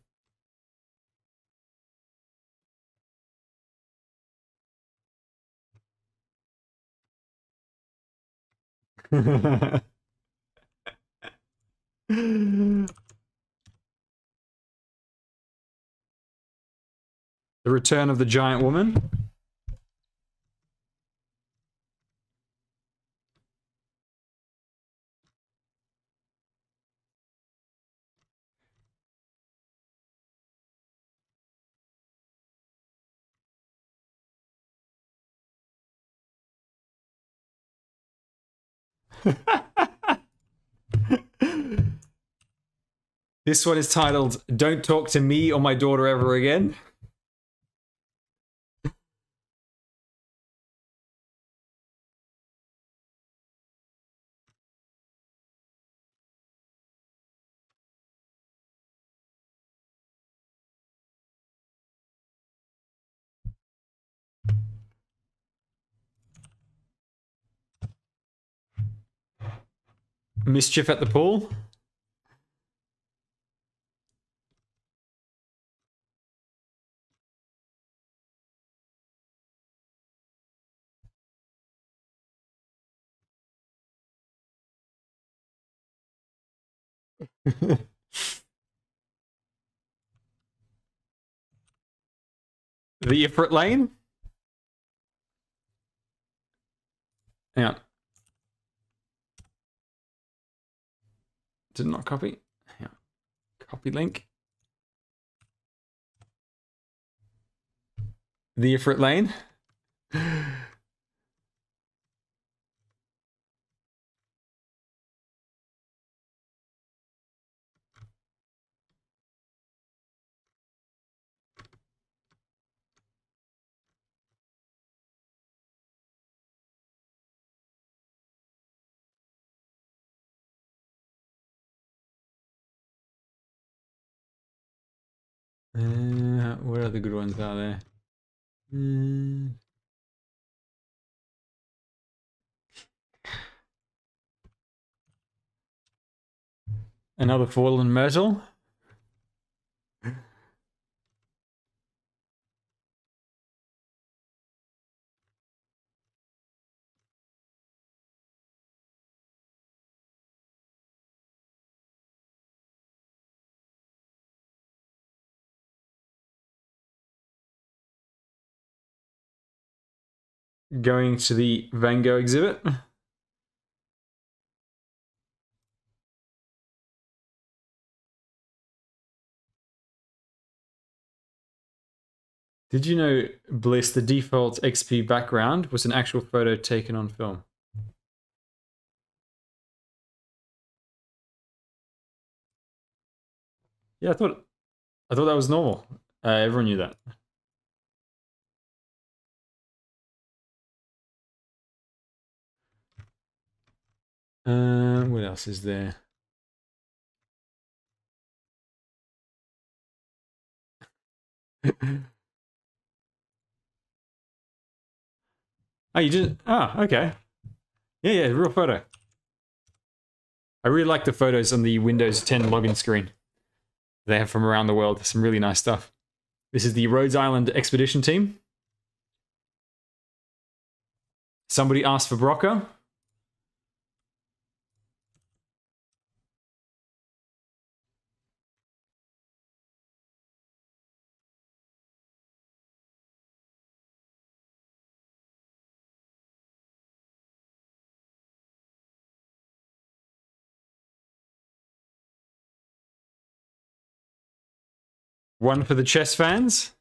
the return of the giant woman. This one is titled Don't Talk to Me or My Daughter Ever Again. Mischief at the pool. the Ifrit lane. Hang Did not copy. On. Copy link. The Ifrit lane. The good ones out there? Mm. Another fallen myrtle. going to the Van Gogh exhibit. Did you know, Bliss, the default XP background was an actual photo taken on film? Yeah, I thought I thought that was normal. Uh, everyone knew that. Uh, what else is there? oh, you didn't? Ah, okay. Yeah, yeah, real photo. I really like the photos on the Windows 10 login screen. They have from around the world. Some really nice stuff. This is the Rhodes Island expedition team. Somebody asked for Broca. One for the chess fans.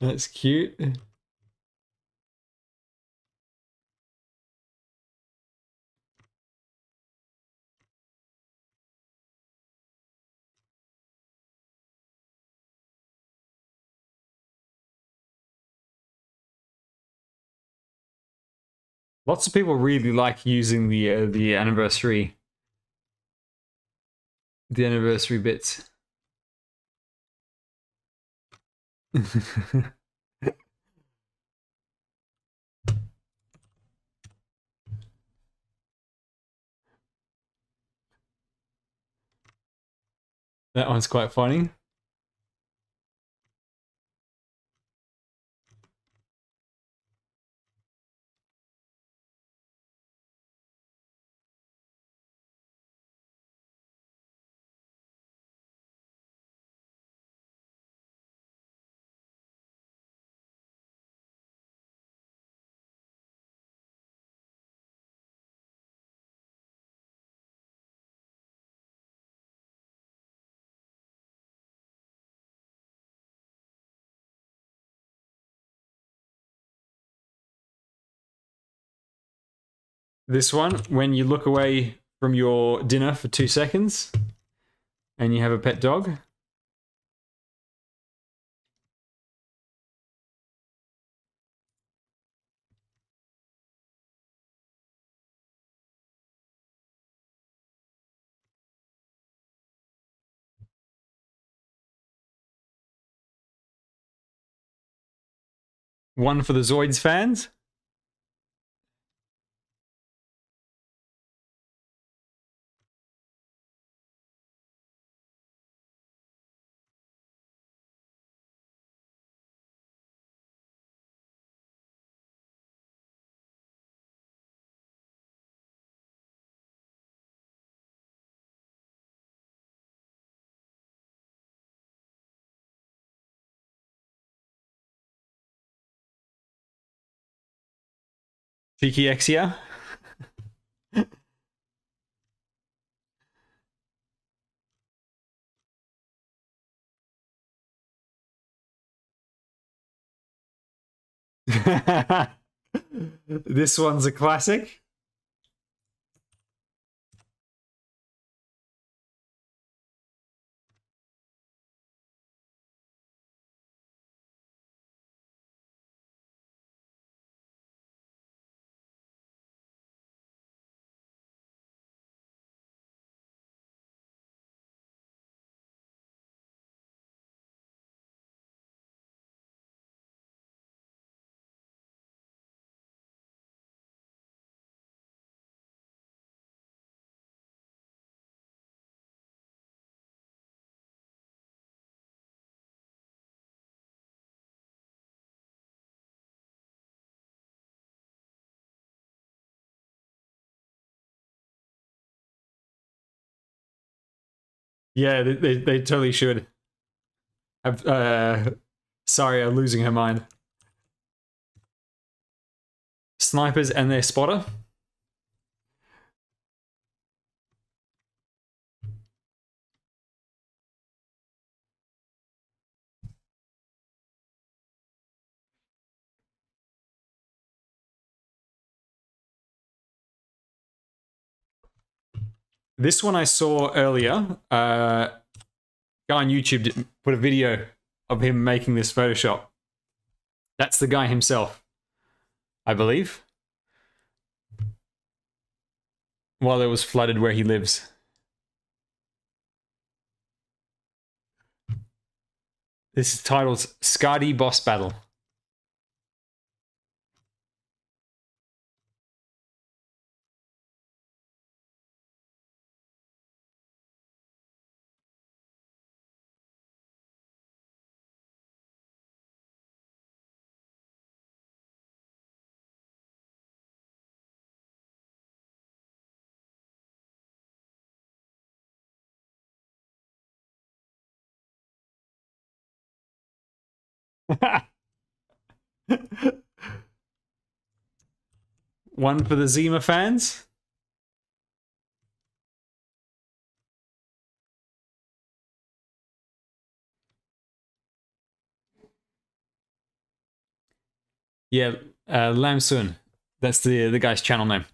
That's cute. Lots of people really like using the uh, the anniversary the anniversary bits. that one's quite funny. This one, when you look away from your dinner for two seconds and you have a pet dog. One for the Zoids fans. Cheeky Exia. this one's a classic. Yeah, they, they, they totally should. I've, uh, sorry, I'm losing her mind. Snipers and their spotter. This one I saw earlier. Uh, guy on YouTube put a video of him making this Photoshop. That's the guy himself, I believe. While it was flooded where he lives. This is titled Skadi Boss Battle. One for the Zima fans. Yeah, uh, Lamsun. That's the the guy's channel name.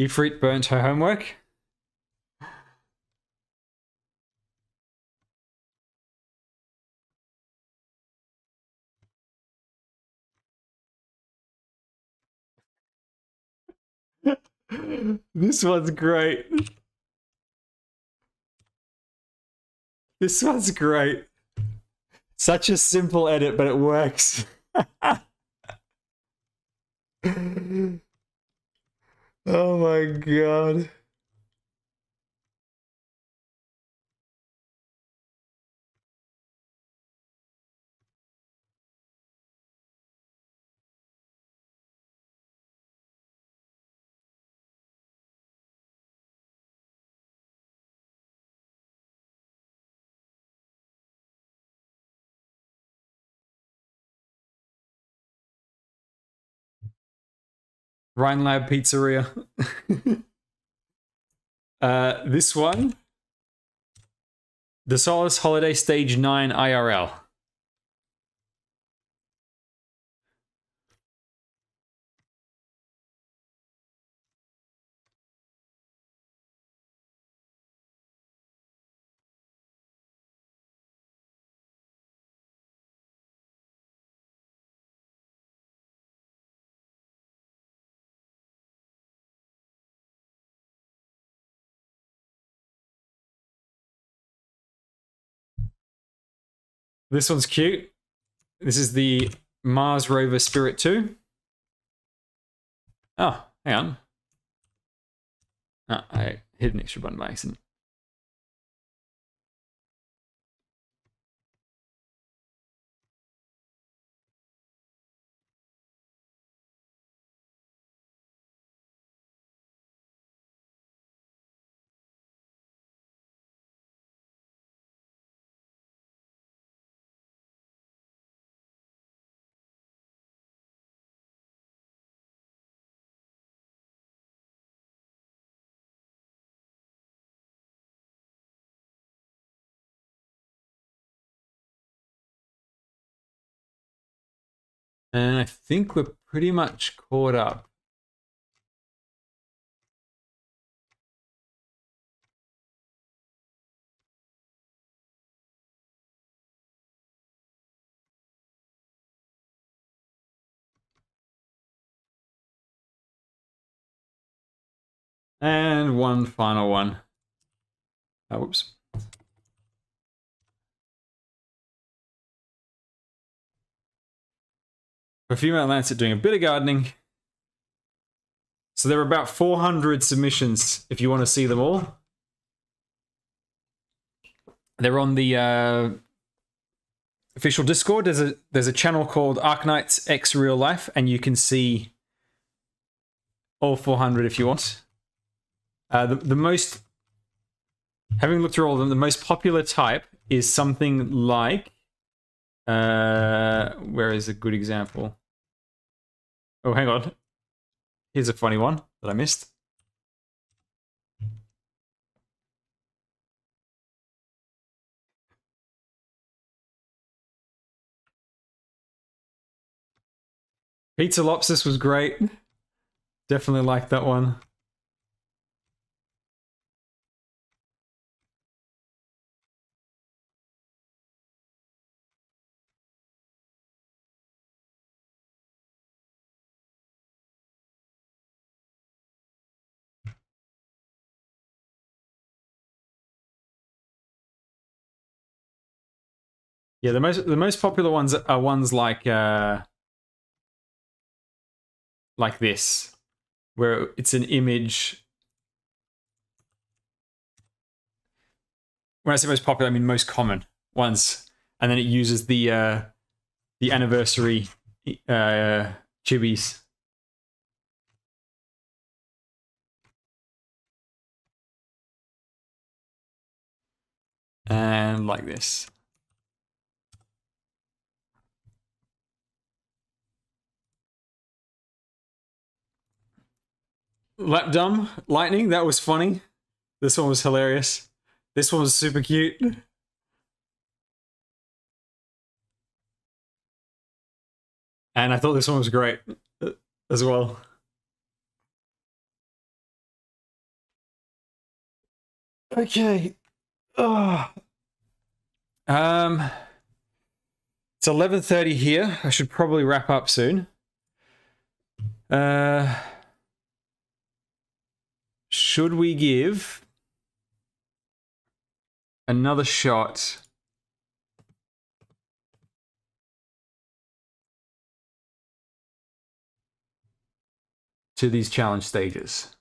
Ifrit burnt her homework. this one's great. This one's great. Such a simple edit, but it works. oh my god. Rhine Lab Pizzeria. uh, this one. The Dossoles Holiday Stage 9 IRL. This one's cute. This is the Mars Rover Spirit 2. Oh, hang on. Oh, I hit an extra button by accident. And I think we're pretty much caught up. And one final one. Oh, whoops. For female Lancet doing a bit of gardening. So there are about 400 submissions if you want to see them all. They're on the uh, official Discord. There's a there's a channel called Arknights X Real Life, and you can see all 400 if you want. Uh, the, the most, having looked through all of them, the most popular type is something like, uh, where is a good example? Oh, hang on. Here's a funny one that I missed. Pizza Lopsis was great. Definitely liked that one. Yeah, the most the most popular ones are ones like uh like this, where it's an image. When I say most popular, I mean most common ones, and then it uses the uh, the anniversary uh, chibis. And like this. Lapdom, lightning, that was funny. This one was hilarious. This one was super cute. And I thought this one was great uh, as well. Okay. Oh. Um it's 11:30 here. I should probably wrap up soon. Uh should we give another shot to these challenge stages?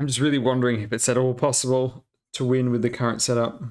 I'm just really wondering if it's at all possible to win with the current setup.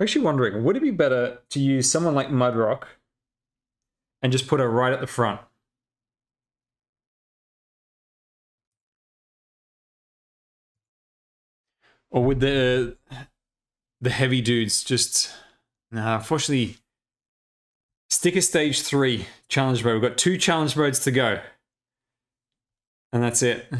I'm actually wondering, would it be better to use someone like Mudrock and just put her right at the front? Or would the the heavy dudes just nah, unfortunately sticker stage three challenge mode. We've got two challenge modes to go. And that's it.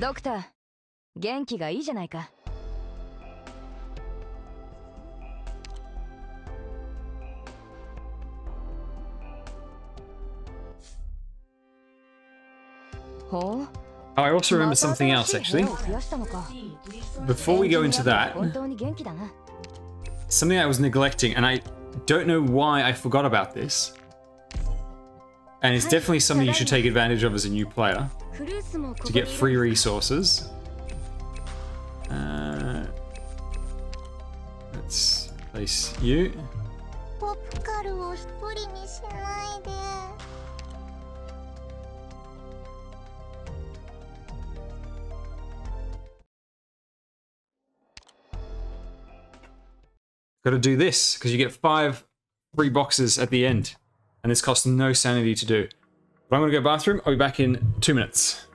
ドクター元気がいいじゃないかほう Oh, I also remember something else actually. Before we go into that, something I was neglecting, and I don't know why I forgot about this. And it's definitely something you should take advantage of as a new player to get free resources. Uh, let's place you. Got to do this because you get five free boxes at the end, and this costs no sanity to do. But I'm gonna go bathroom. I'll be back in two minutes.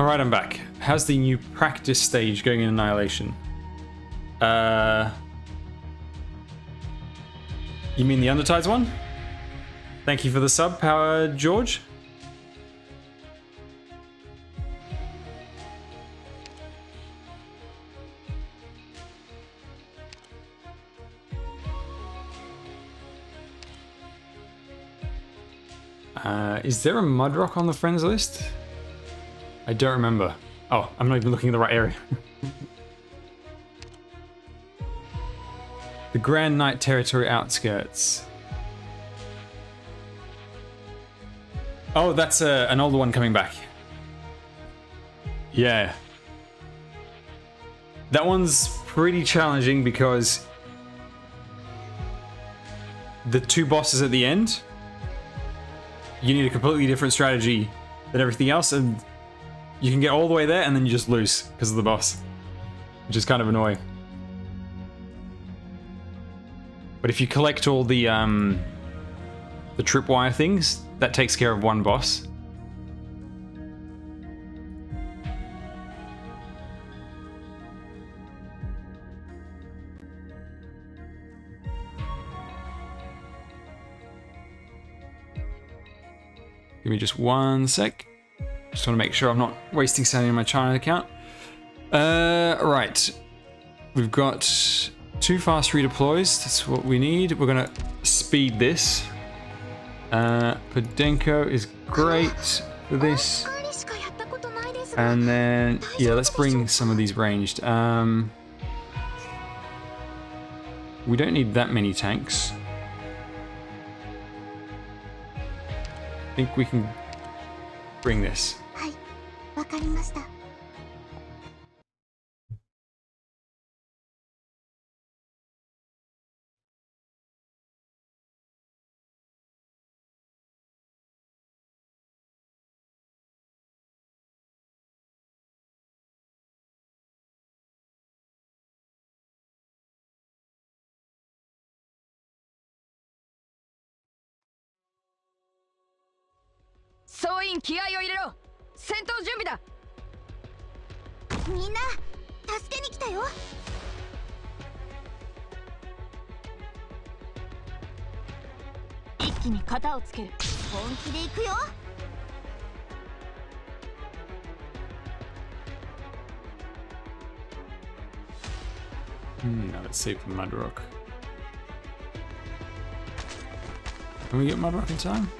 All right, I'm back. How's the new practice stage going in Annihilation? Uh, you mean the Under Tides one? Thank you for the sub, Power George. Uh, is there a Mudrock on the friends list? I don't remember. Oh, I'm not even looking in the right area. the Grand Knight territory outskirts. Oh, that's uh, an older one coming back. Yeah. That one's pretty challenging because the two bosses at the end, you need a completely different strategy than everything else, and you can get all the way there and then you just lose because of the boss, which is kind of annoying. But if you collect all the um, the tripwire things, that takes care of one boss. Give me just one sec. Just want to make sure I'm not wasting money in my China account. Uh, right. We've got two fast redeploys. That's what we need. We're going to speed this. Uh, Podenco is great for this. And then, yeah, let's bring some of these ranged. Um, we don't need that many tanks. I think we can bring this. 総員気合を入れろ戦闘準備だみんな助けに来たよ一気に型をつける本気で行くよ Hmm, now let's save for Mudrock. Can we get Mudrock in time?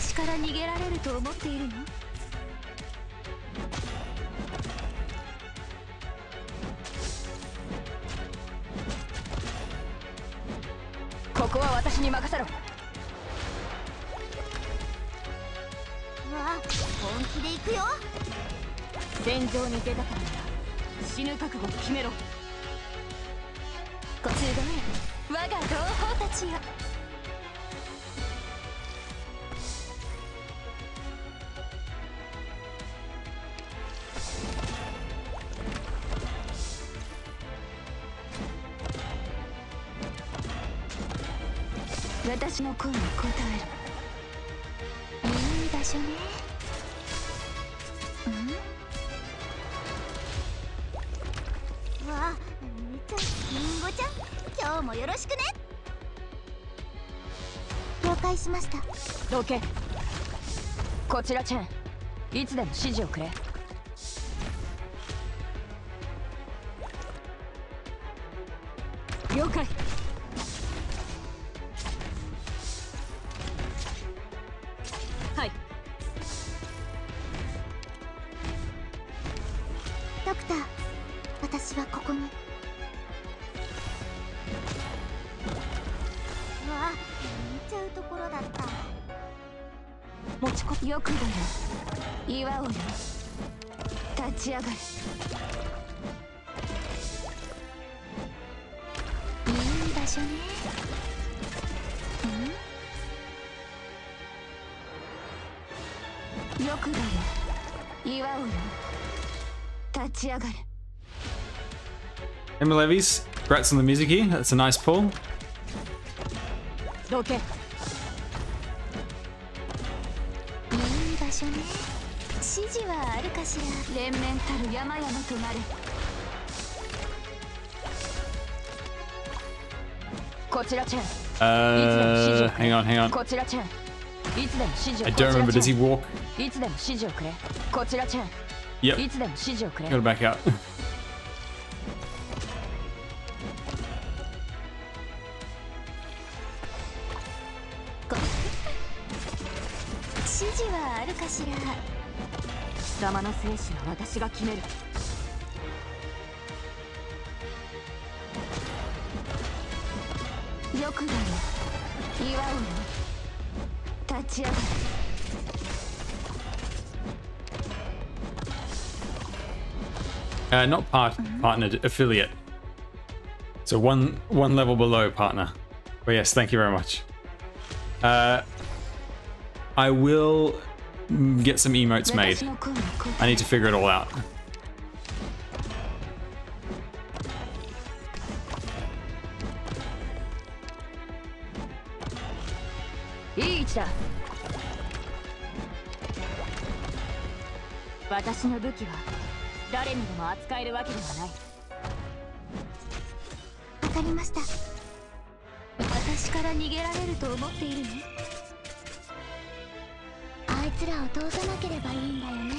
私から逃げられると思っているの？ここは私に任せろ。わあ本気で行くよ戦場に出たからなら死ぬ覚悟を決めろご都合や我が同胞たちよ。私の声に応えるいい場所ね。うん？わあめっちゃリンゴちゃん今日もよろしくね。了解しました。どけこちらチェン。いつでも指示をくれ。Armor levies. Congrats on the music here. That's a nice pull. Okay. Uh, hang on, hang on. I don't remember. Does he walk? Yep. Gotta back out. 様の生死は私が決めるよくだよ岩をよ立ち上がる Uh, not part partnered affiliate. So one one level below partner. But yes, thank you very much. Uh, I will mm, get some emotes made. I need to figure it all out. What? 私から逃げられると思っているの つらを通さなければいいんだよね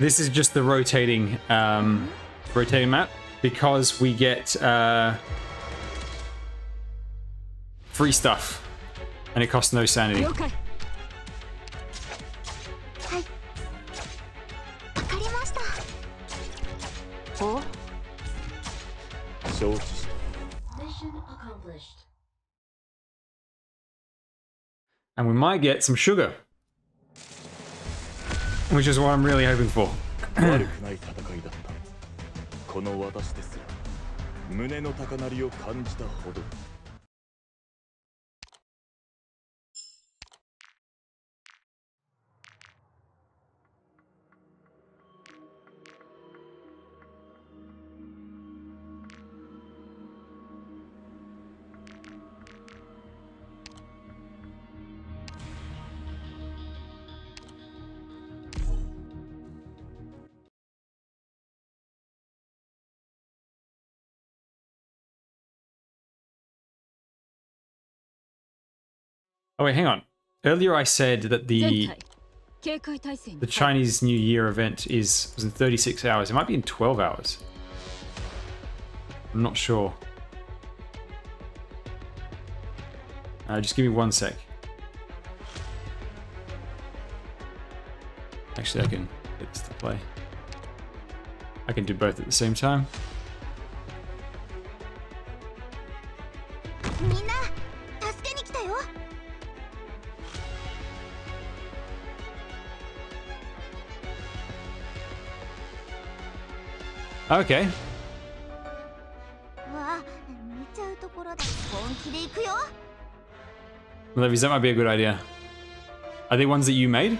This is just the rotating um, rotating map because we get uh, free stuff and it costs no sanity. 了 And we might get some sugar. Which is what I'm really hoping for. 悪くない戦いだったこの私ですら胸の高鳴りを感じたほど Oh wait, hang on. Earlier I said that the the Chinese New Year event is was in 36 hours. It might be in 12 hours. I'm not sure. Uh, just give me one sec. Actually, I can hit play. I can do both at the same time. Okay. Well, that might be a good idea. Are they ones that you made?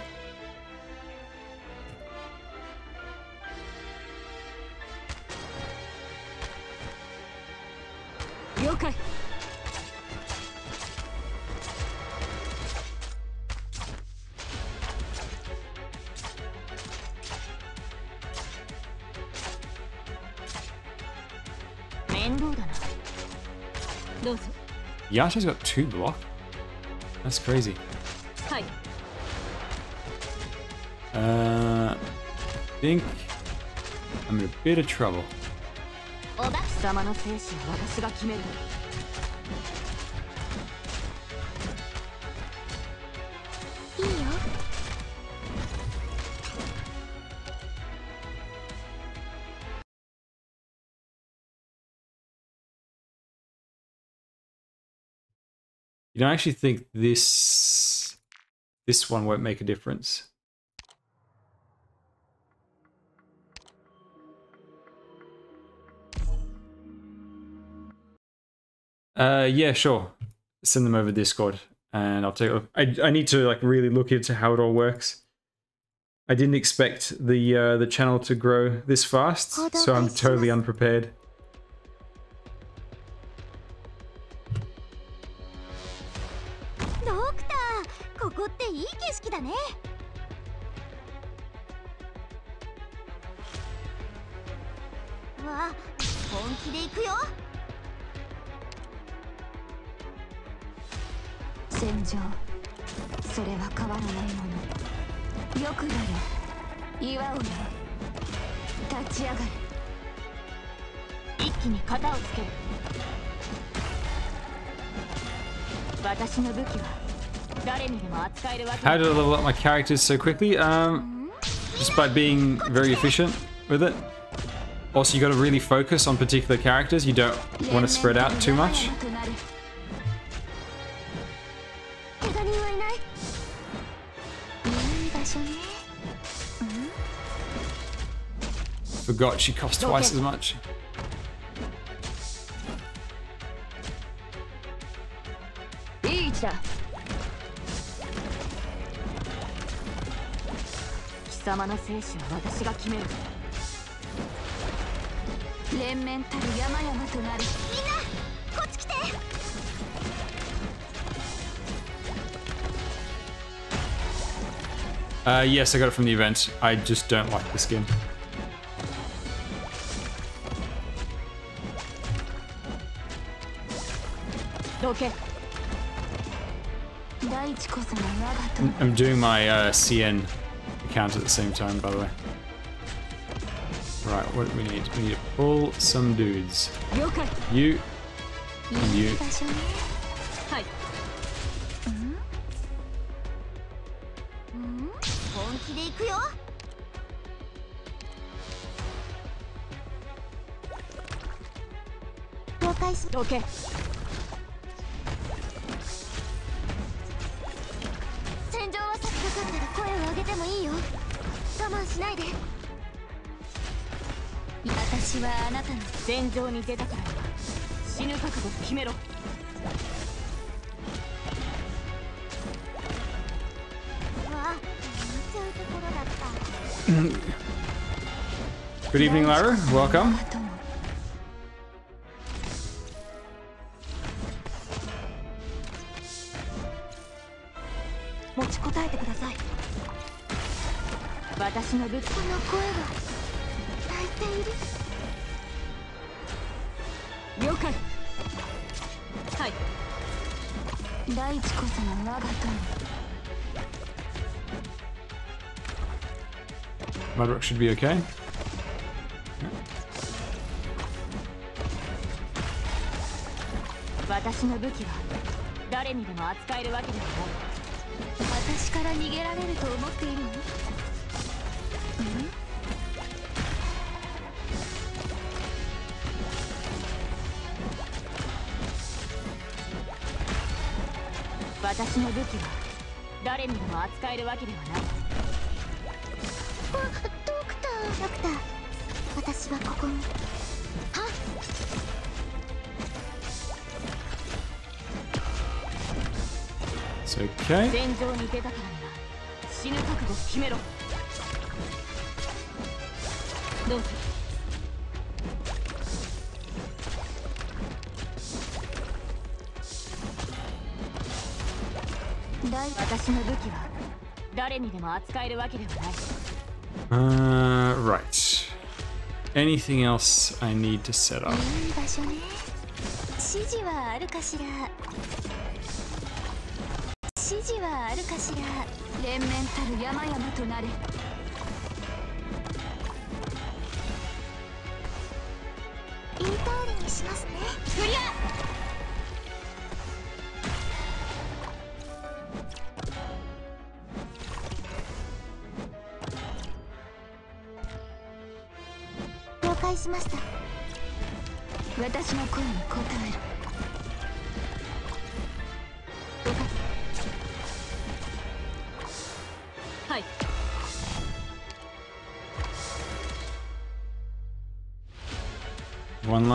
Yasha's got two block? That's crazy. はい Uh, I think I'm in a bit of trouble. You don't actually think this this one won't make a difference. Uh, yeah, sure. Send them over Discord, and I'll take a look. I I need to like really look into how it all works. I didn't expect the uh, the channel to grow this fast, so I'm totally unprepared. くよ戦場それは変わらないものよくなれ岩をよ立ち上がれ一気に型をつける私の武器は誰にでも扱えるわけ How did I level up my characters so quickly? Um, just by being very efficient with it. Also, you got to really focus on particular characters. You don't want to spread out too much. Forgot she cost twice as much. Beach 連綿たる山々となりみんなこっち来て Uh, yes, I got it from the event. I just don't like the skin. どけ大地こそが我がと I'm doing my uh, CN account at the same time, by the way. Right, what do we need? We need to Pull some dudes. You. And you. Okay. 私はあなたの戦場に出たから死ぬ覚悟を決めろうわ見ちゃうところだった Good evening, Lara. Welcome. 後も持ちこたえて Madrox 私の武器は誰にでも扱えるわけではない私から逃げられると思っているの私の武器は誰にでも扱えるわけではない。こドクタードクター私はここ。にはっ？戦場に出たからには死ぬ覚悟を決めろ。どうぞ私の武器は誰にでも扱えるわけではない。Uh, right. Anything else I need to set up?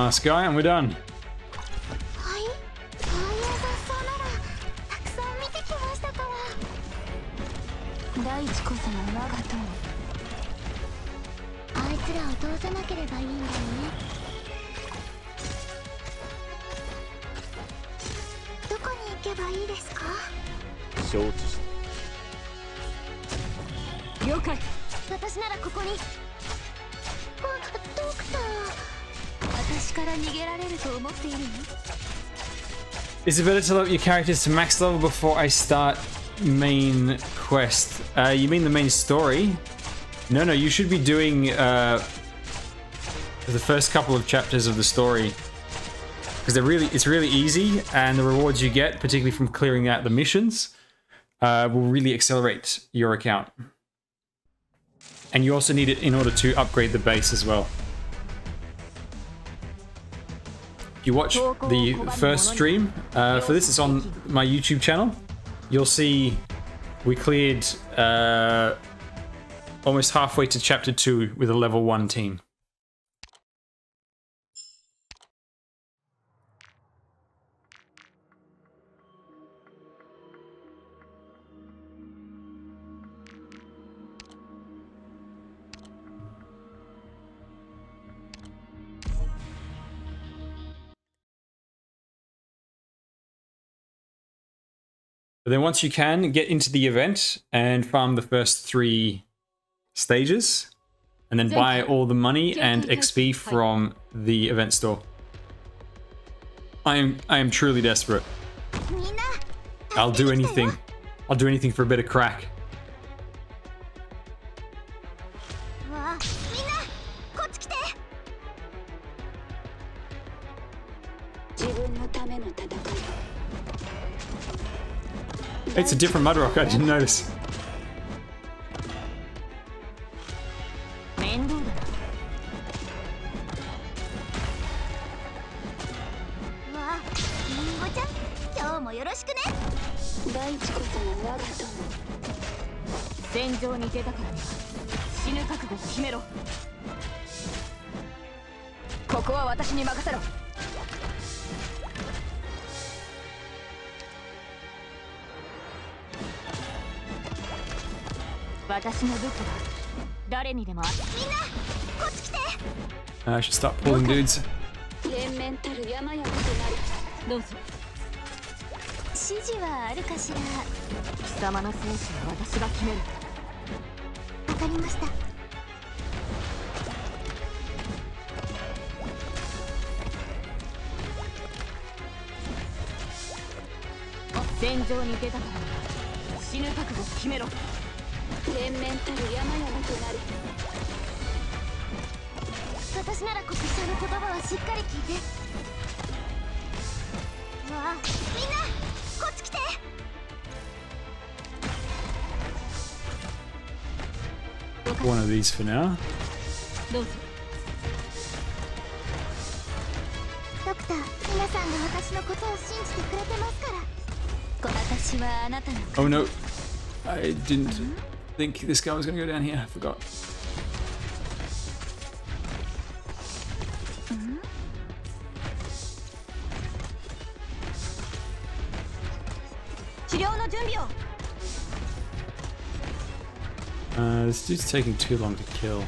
Last guy and we're done. Is it better to level your characters to max level before I start main quest? Uh, you mean the main story? No, no, you should be doing uh, the first couple of chapters of the story because they're really it's really easy, and the rewards you get, particularly from clearing out the missions, uh, will really accelerate your account. And you also need it in order to upgrade the base as well. You watch the first stream uh, for this, it's on my YouTube channel. You'll see we cleared uh, almost halfway to chapter two with a level one team. But then once you can, get into the event and farm the first three stages and then buy all the money and XP from the event store. I am I am truly desperate. I'll do anything. I'll do anything for a bit of crack. It's a different Mudrock, I didn't notice. dudes. どうぞ。指示はあるかしら。貴様の生死は私が決める。One of these for now. Oh no, I didn't think this guy was going to go down here. I forgot. This dude's taking too long to kill.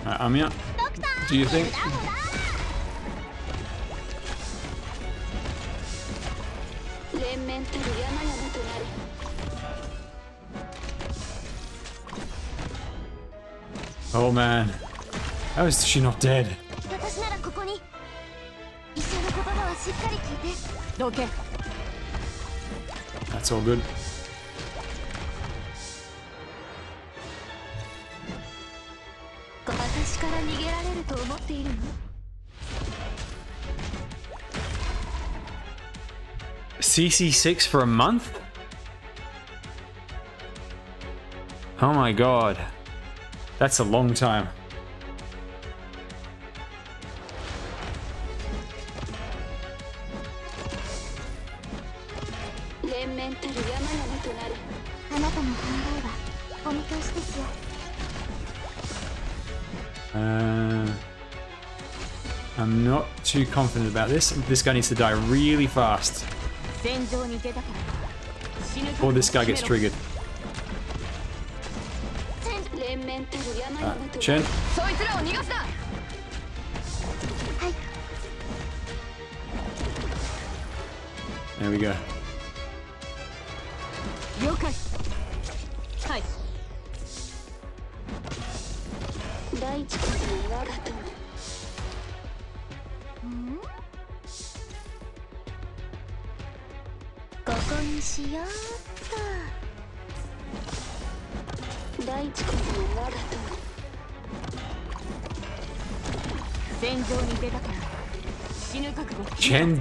Alright, Amiya, do you think... Oh man, how is she not dead? so good. CC6 for a month? Oh my god. That's a long time. too confident about this. This guy needs to die really fast. Or this guy gets triggered. Uh, Chen. There we go.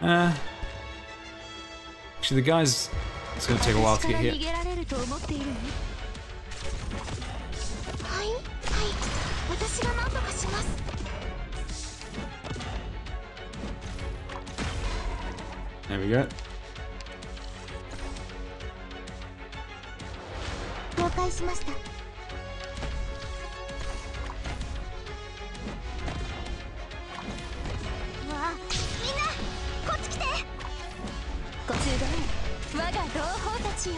Uh, actually, the guys... It's going to take a while to get here. There we go. しよう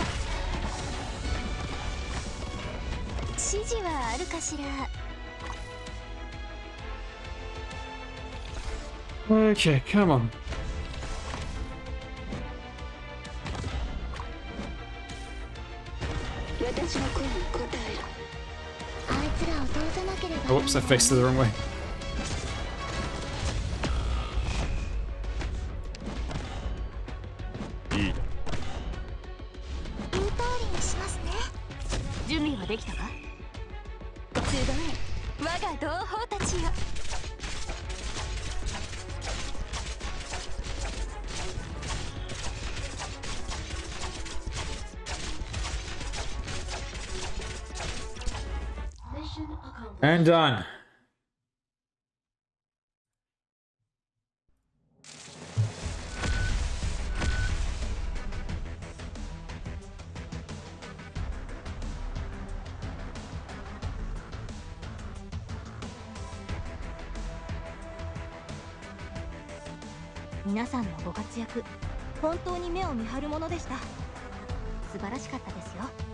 指示はあるかしら Okay, come on. Oh, Oops, I faced it the wrong way. And done.「皆さんのご活躍本当に目を見張るものでした素晴らしかったですよ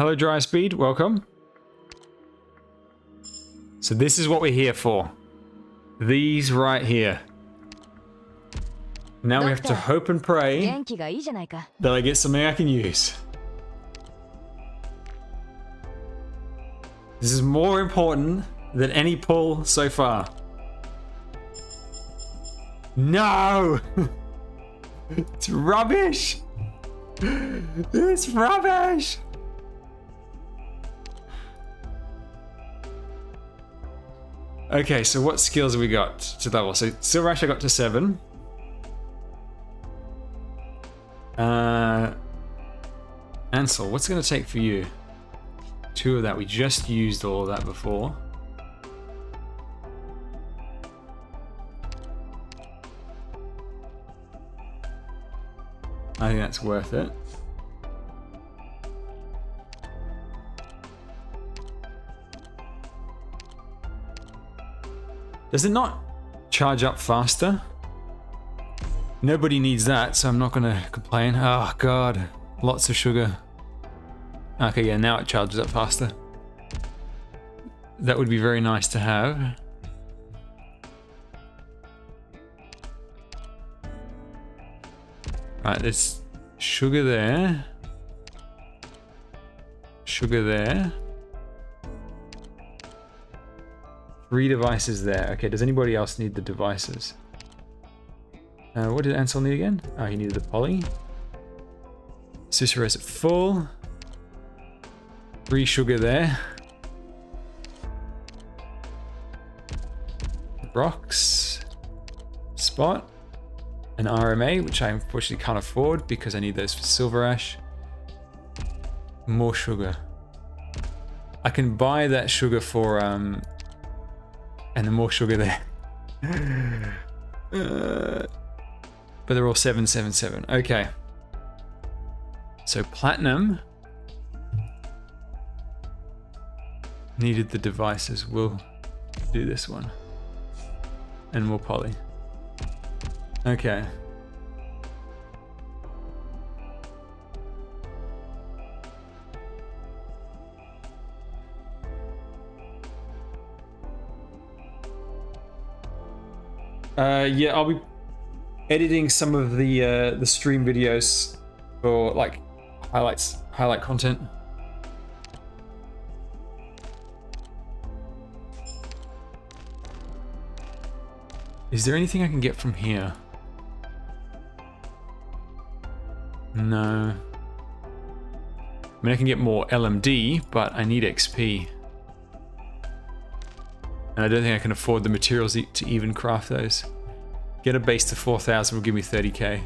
Hello, Dry Speed. Welcome. So this is what we're here for. These right here. Now we have to hope and pray that I get something I can use. This is more important than any pull so far. No! it's rubbish! It's rubbish! Okay, so what skills have we got to level? So Silver I got to 7. Uh, Ansel, what's it going to take for you? Two of that. We just used all of that before. I think that's worth it. Does it not charge up faster? Nobody needs that, so I'm not going to complain. Oh, God. Lots of sugar. Okay, yeah, now it charges up faster. That would be very nice to have. Right, there's sugar there. Sugar there. Three devices there. Okay, does anybody else need the devices? Uh, what did Ansel need again? Oh, he needed the poly. Cicero's at full. Three sugar there. Rocks. Spot. An RMA, which I unfortunately can't afford because I need those for SilverAsh. More sugar. I can buy that sugar for, um... And then more sugar there. Uh, but they're all 777. Okay. So platinum needed the devices. We'll do this one. And more poly. Okay. Uh, yeah, I'll be editing some of the uh, the stream videos for like highlights, highlight content. Is there anything I can get from here? No. I mean, I can get more LMD, but I need XP. And I don't think I can afford the materials to even craft those. Get a base to 4,000 will give me 30k.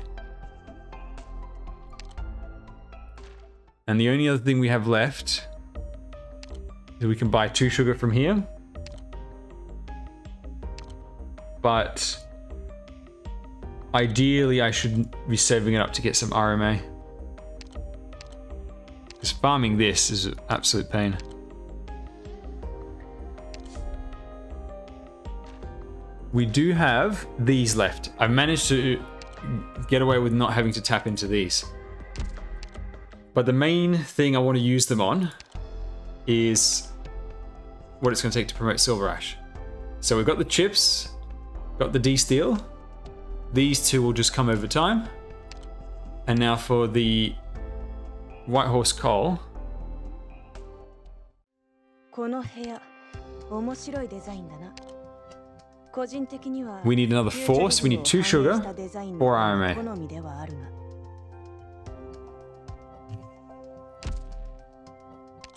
And the only other thing we have left is we can buy two sugar from here. But ideally I should be saving it up to get some RMA. Because farming this is an absolute pain. we do have these left. I've managed to get away with not having to tap into these. But the main thing I want to use them on is what it's going to take to promote SilverAsh. So we've got the chips, got the D-Steel. These two will just come over time. And now for the White Horse Kohl. この部屋面白いデザインだな。we need another force. We need two sugar or RMA.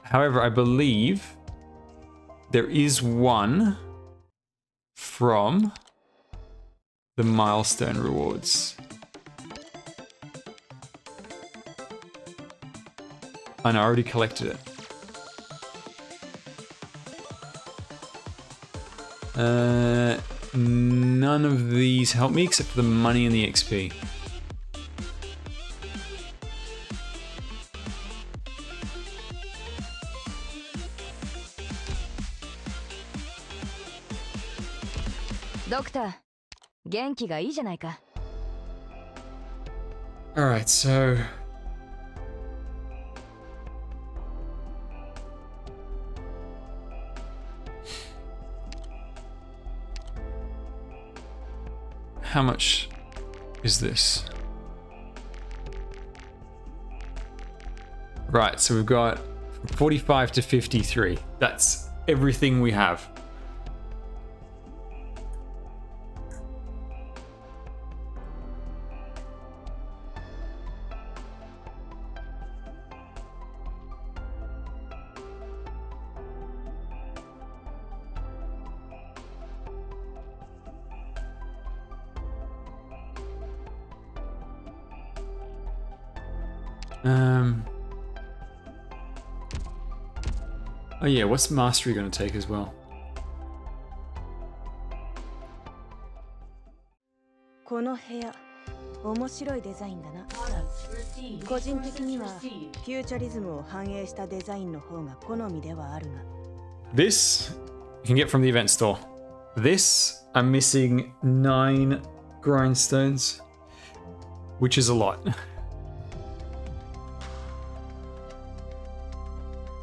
However, I believe there is one from the milestone rewards. And I already collected it. Uh, none of these help me except for the money and the XP. ドクター元気がいいじゃないか Alright, so. How much is this? Right, so we've got 45 to 53. That's everything we have. what's mastery going to take as well? This you can get from the event store. This, I'm missing nine grindstones, which is a lot.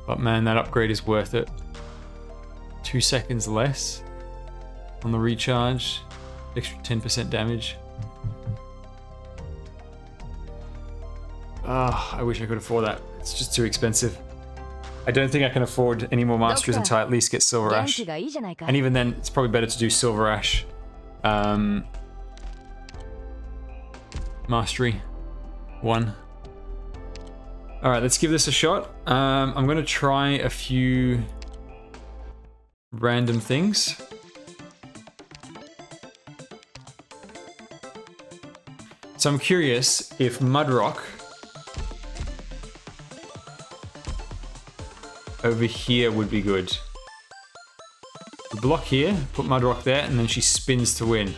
But man, that upgrade is worth it. Two seconds less on the recharge, extra 10% damage. Ah, oh, I wish I could afford that. It's just too expensive. I don't think I can afford any more masteries until I at least get SilverAsh. And even then, it's probably better to do SilverAsh um, mastery one. Alright, let's give this a shot. Um, I'm to try a few random things. So I'm curious if Mudrock over here would be good. Block here, put Mudrock there, and then she spins to win.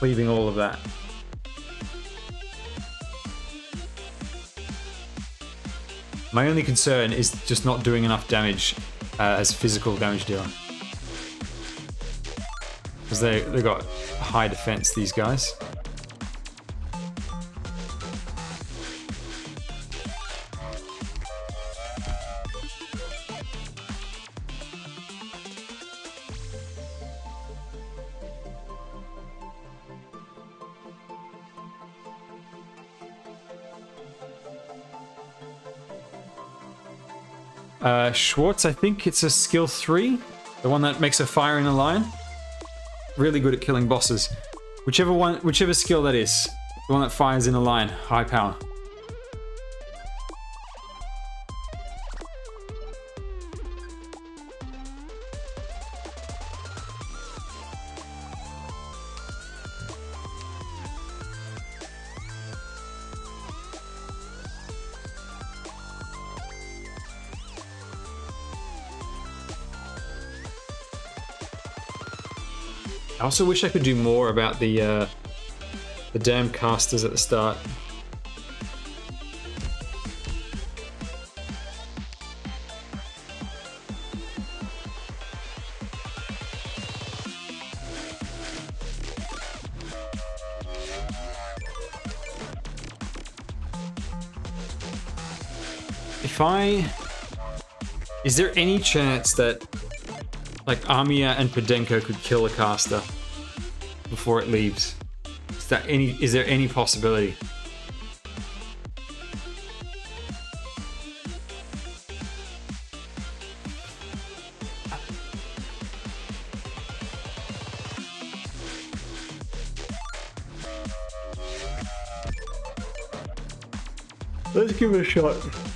Leaving all of that. My only concern is just not doing enough damage uh, as physical damage dealer. Because they, they got high defense, these guys. Schwarz, I think it's a skill 3. The one that makes a fire in a line. Really good at killing bosses. Whichever one, whichever skill that is. The one that fires in a line. High power. Also wish I could do more about the uh, the damn casters at the start. If I... Is there any chance that like Amiya and Podenco could kill a caster before it leaves? Is that any is there any possibility? Let's give it a shot.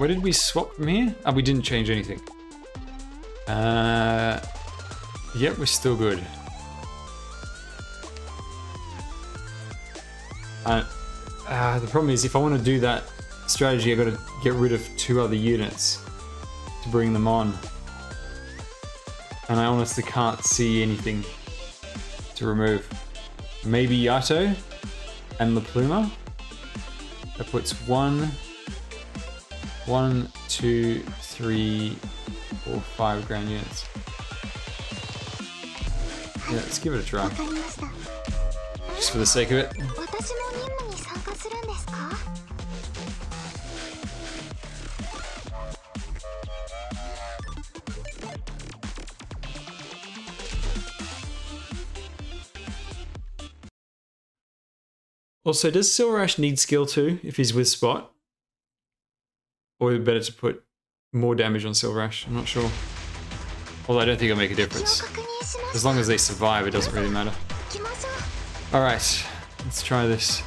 Where did we swap from here? Oh, we didn't change anything. Uh, yep, we're still good. Uh, uh, the problem is if I want to do that strategy, I've got to get rid of two other units to bring them on. And I honestly can't see anything to remove. Maybe Yato and La Pluma. That puts one, one, two, three, four, five grand units. Yeah, let's give it a try. Just for the sake of it. Also, does SilverAsh need skill 2 if he's with Spot? Or better to put more damage on SilverAsh, I'm not sure. Although I don't think it'll make a difference. As long as they survive, it doesn't really matter. Alright, let's try this.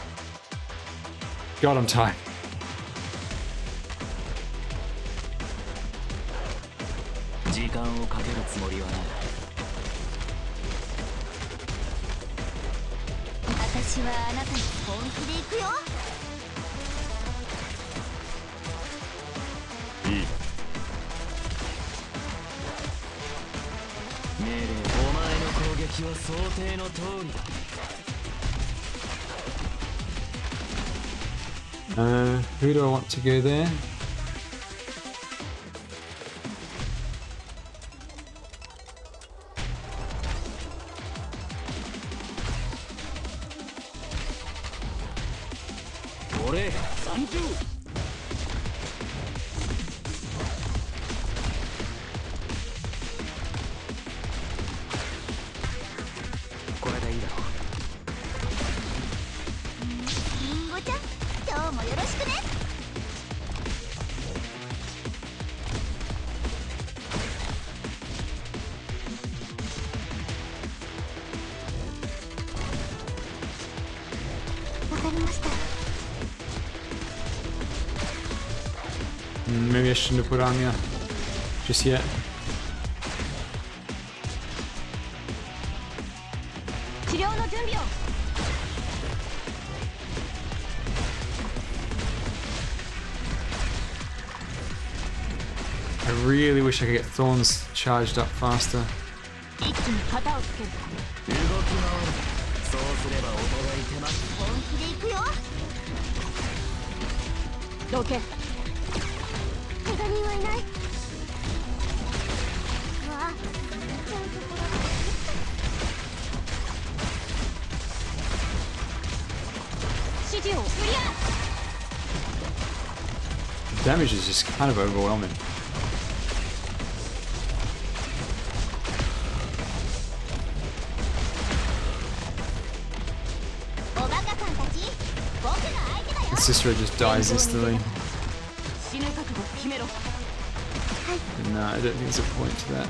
God, I'm tired. 想定の通りだ Uh, who do I want to go there? ! just yet. I really wish I could get Thorns charged up faster. Okay. damage is just kind of overwhelming. And just dies instantly. No, I don't think there's a point to that.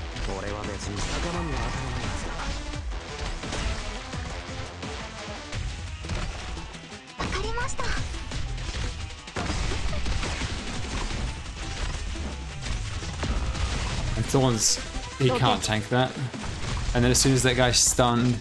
one's... He okay. can't tank that. And then as soon as that guy's stunned...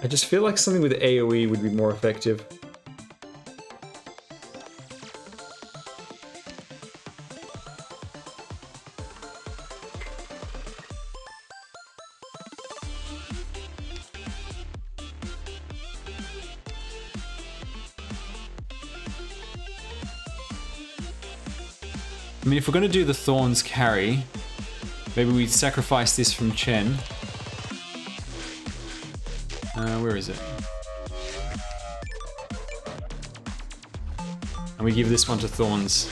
I just feel like something with AoE would be more effective. We're going to do the Thorns carry, maybe we sacrifice this from Chen. Uh, where is it? And we give this one to Thorns.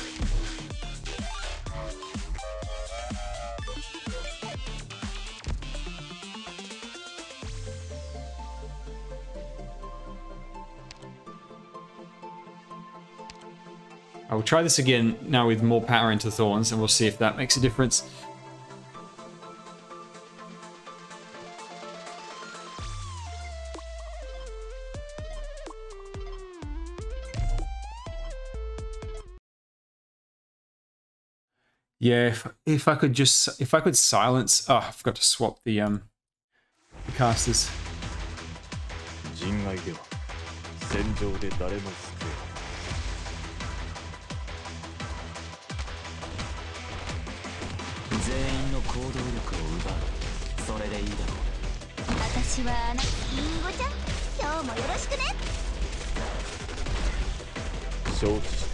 Try this again now with more power into Thorns and we'll see if that makes a difference. Yeah, if, if I could just if I could silence oh I forgot to swap the um the casters. 行動力を奪う。それでいいだろう。私はあなリンゴちゃん。今日もよろしくね。承知。し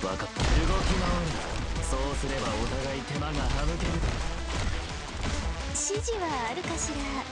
た分かった。動き回る。そうすればお互い手間が省ける。指示はあるかしら。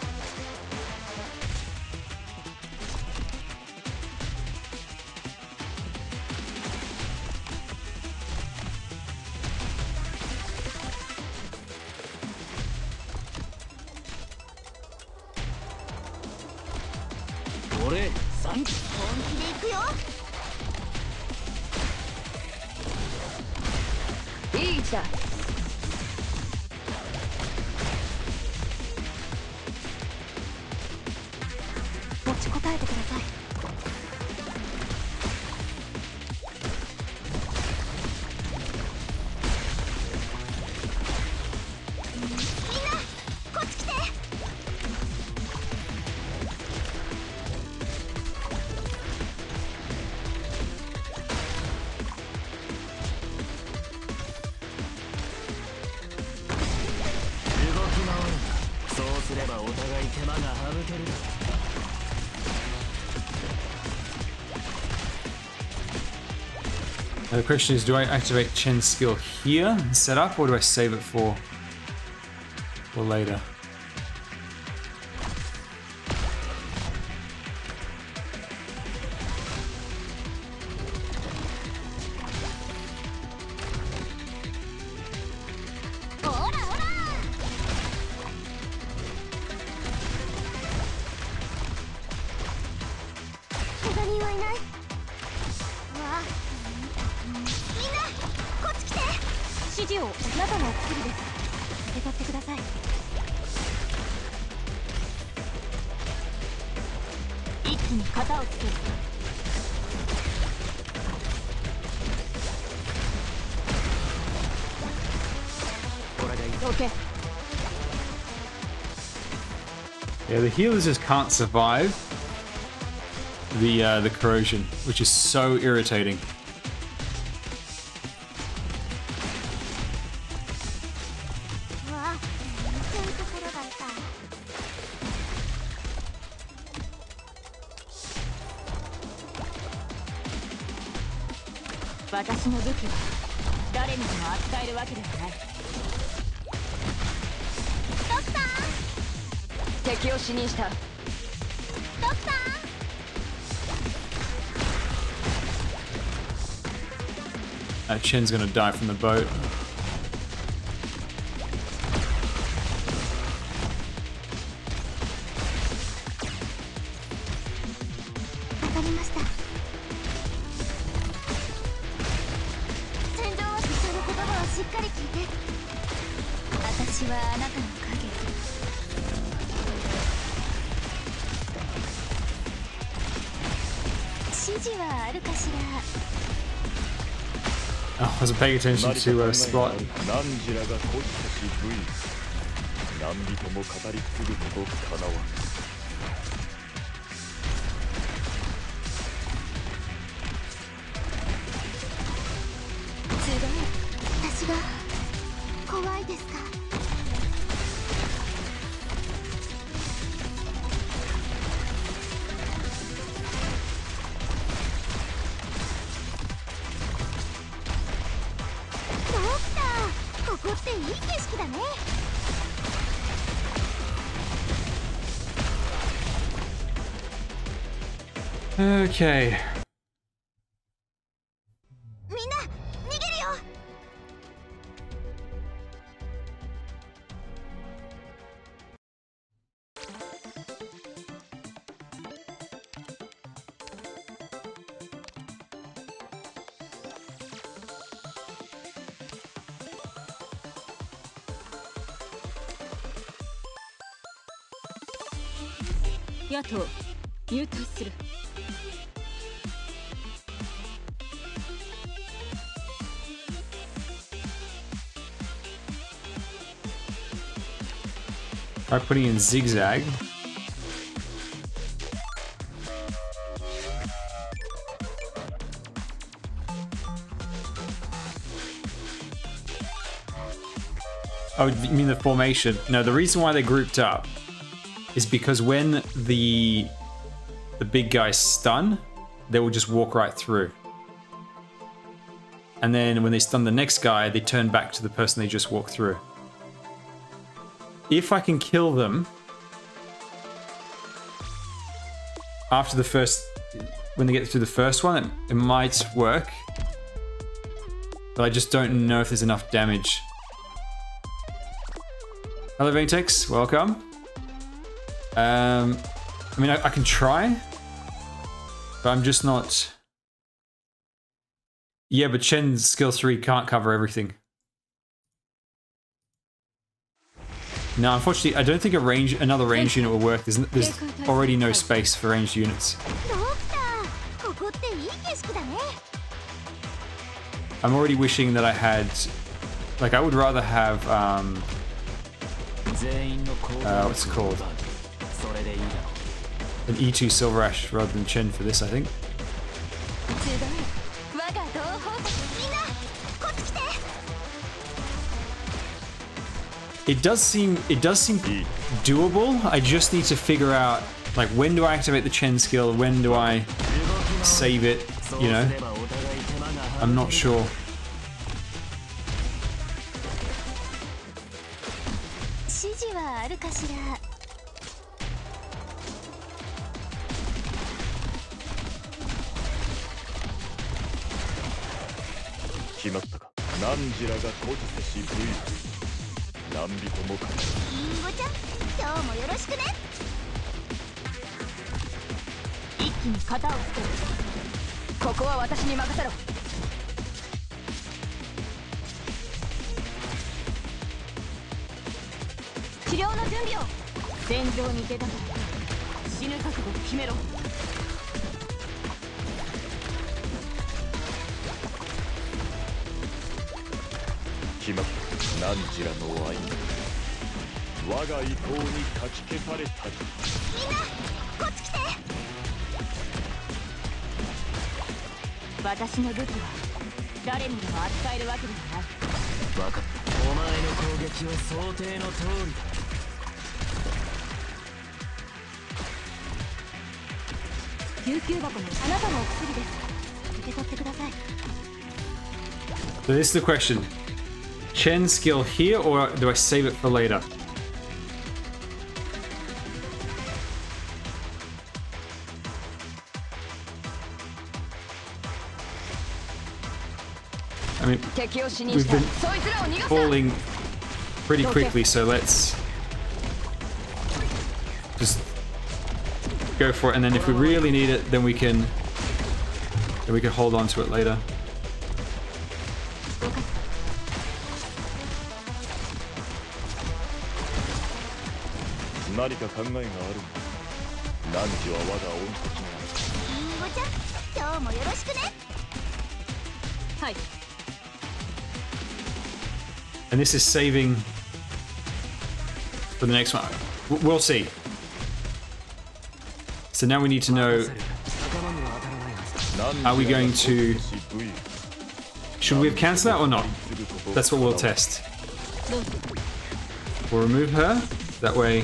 Question is, do I activate Chen's skill here, and set up, or do I save it for, for later? Healers just can't survive the uh, the corrosion, which is so irritating. Chen's gonna die from the boat. paying attention to uh, a spot. Okay. Putting in zigzag. Oh, you mean the formation? No, the reason why they're grouped up is because when the the big guys stun, they will just walk right through. And then when they stun the next guy, they turn back to the person they just walked through if I can kill them after the first, when they get through the first one, it, it might work. But I just don't know if there's enough damage. Hello, Ventex. Welcome. Um, I mean, I, I can try, but I'm just not. Yeah, but Chen's skill 3 can't cover everything. No, unfortunately, I don't think a range another range unit will work. There's, there's already no space for ranged units. I'm already wishing that I had... Like, I would rather have... Um, uh, what's it called? An E2 SilverAsh rather than Chen for this, I think. It does seem it does seem doable. I just need to figure out like when do I activate the Chen skill? When do I save it? You know, I'm not sure. 何人もかリンゴちゃん今日もよろしくね。一気に型をつける。ここは私に任せろ。治療の準備を。戦場に出たから死ぬ覚悟を決めろ。決まった。汝らの愛我が意向にかき消されたり。みんなこっち来て。私の武器は誰にでも扱えるわけではない。分かったお前の攻撃は想定の通りだ。救急箱のあなたのお薬です。受け取ってください。So this is the question. Chen skill here, or do I save it for later? I mean, we've been falling pretty quickly, so let's just go for it. And then if we really need it, then we can then we can hold on to it later. 何か考えがあるのか汝は我が恩敵リンゴちゃん今日もよろしくねはい And this is saving for the next one. W- We'll see. So now we need to know 仲間には当たらないはずな Are we going to- 汝らが孤児せし武勇 should we have cancelled that or not? That's what we'll test. We'll remove her. That way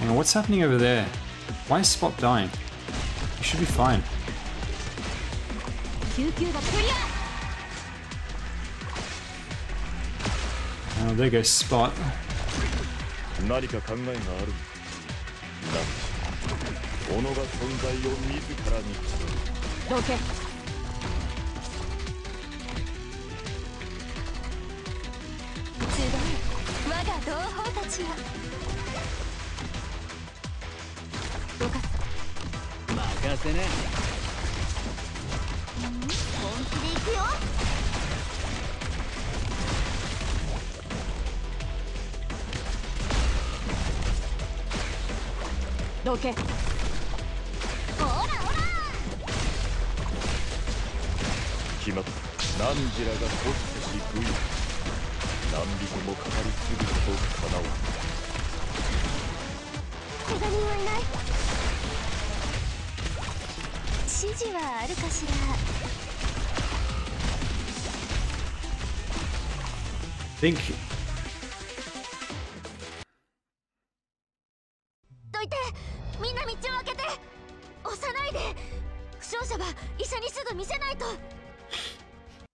Hang what's happening over there? Why is Spot dying? He should be fine. Oh, there goes Spot. Okay. 同胞たちよ。かった任せね。本気で行くよ。どけ。決まった。何時らがこっち食い。何人も語り継ぐことかなわ怪我人はいない指示はあるかしら think どいてみんな道を開けて押さないで負傷者は医者にすぐ見せないと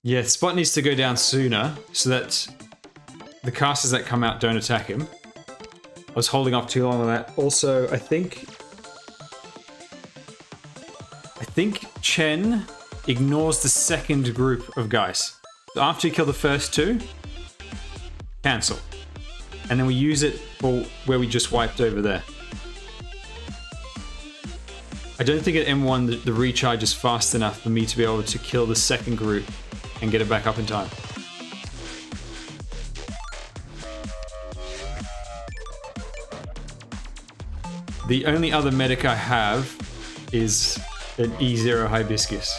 yeah, Spot needs to go down sooner so that the casters that come out don't attack him. I was holding off too long on that. Also, I think I think Chen ignores the second group of guys. After you kill the first two, cancel. And then we use it for where we just wiped over there. I don't think at M1 the, the recharge is fast enough for me to be able to kill the second group and get it back up in time. The only other medic I have is an E0 Hibiscus.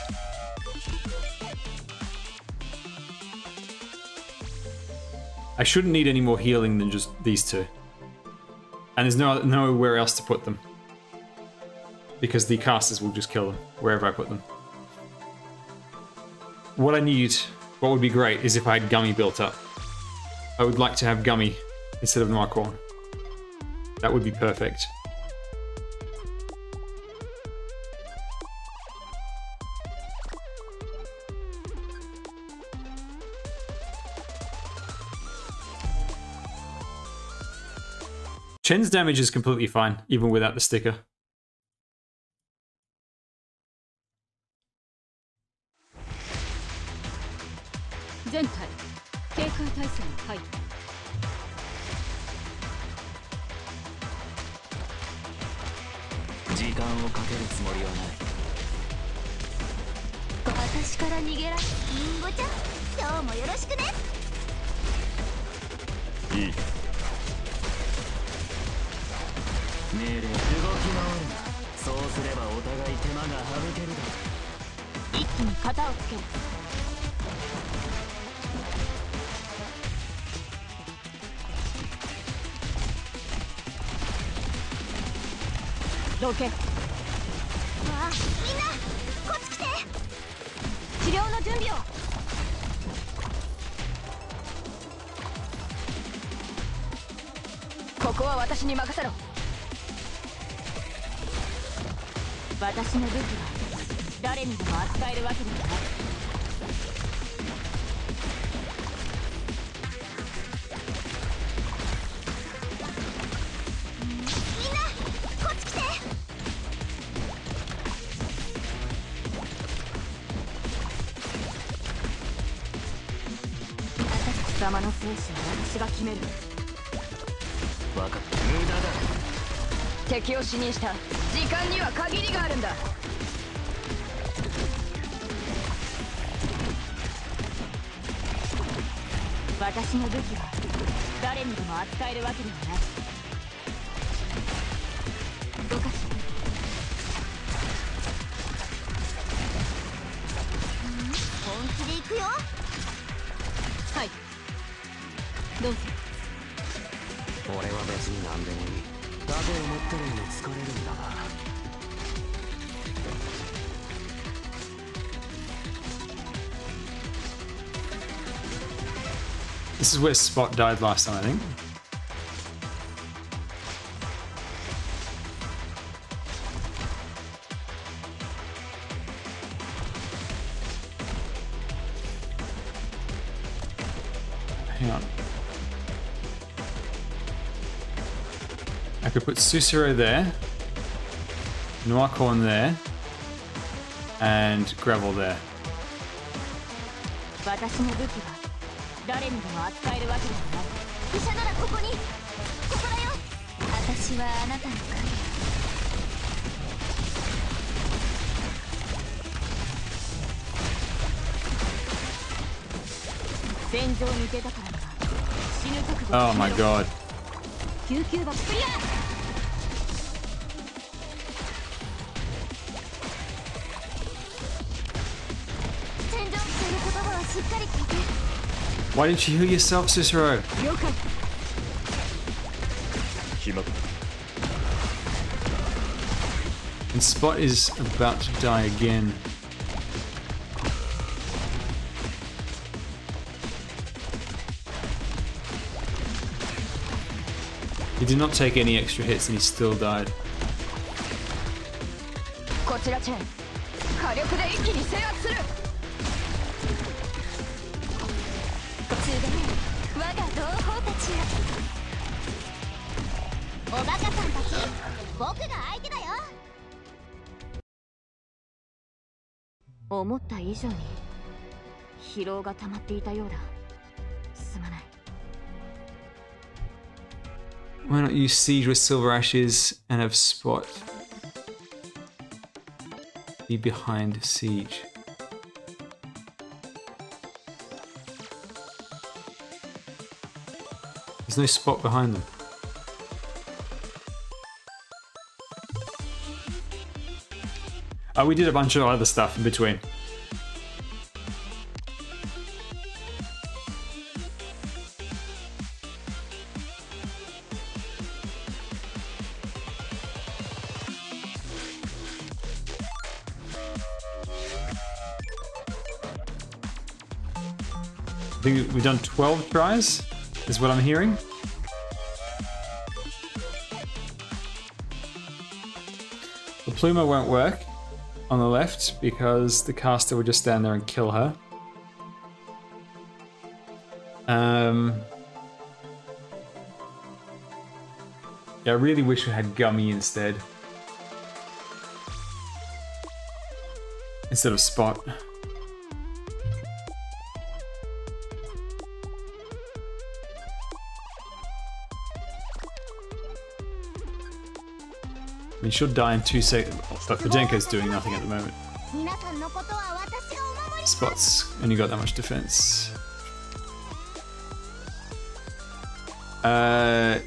I shouldn't need any more healing than just these two. And there's no nowhere else to put them. Because the casters will just kill them wherever I put them. What I need, what would be great, is if I had Gummy built up. I would like to have Gummy instead of Marcorn. That would be perfect. Chen's damage is completely fine, even without the sticker. 命令動き回るそうすればお互い手間が省け。るだ一気に型をつけるどけわあみんなこっち来て。治療の準備を。ここは私に任せろ。私の武器は誰にでも扱えるわけではないみんなこっち来て貴様の生死は私が決める。分かった。無駄だ。敵を死にした。時間には限りがあるんだ。私の武器は誰にでも扱えるわけではない。This is where Spot died last time, I think. Hang on. I could put Sussurro there, Noir Corne there, and Gravel there. 誰にでも扱えるわけではない医者ならここに。ここだよ。私はあなたの影。戦場に出たからには死ぬ覚悟 Oh my god. 救急箱クリア Why didn't you heal yourself, Sussurro? And Spot is about to die again. He did not take any extra hits and he still died. 思った以上に疲労が溜まっていたようだすまない Why not use Siege with Silver Ashes and have Spot be behind Siege? There's no Spot behind them. Oh, we did a bunch of other stuff in between. I think we've done 12 tries, is what I'm hearing. La Pluma won't work on the left because the caster would just stand there and kill her. Um, yeah, I really wish we had Gummy instead. Instead of Spot. should die in two seconds. But Podenco's doing nothing at the moment. Spots, and you got that much defense. Uh,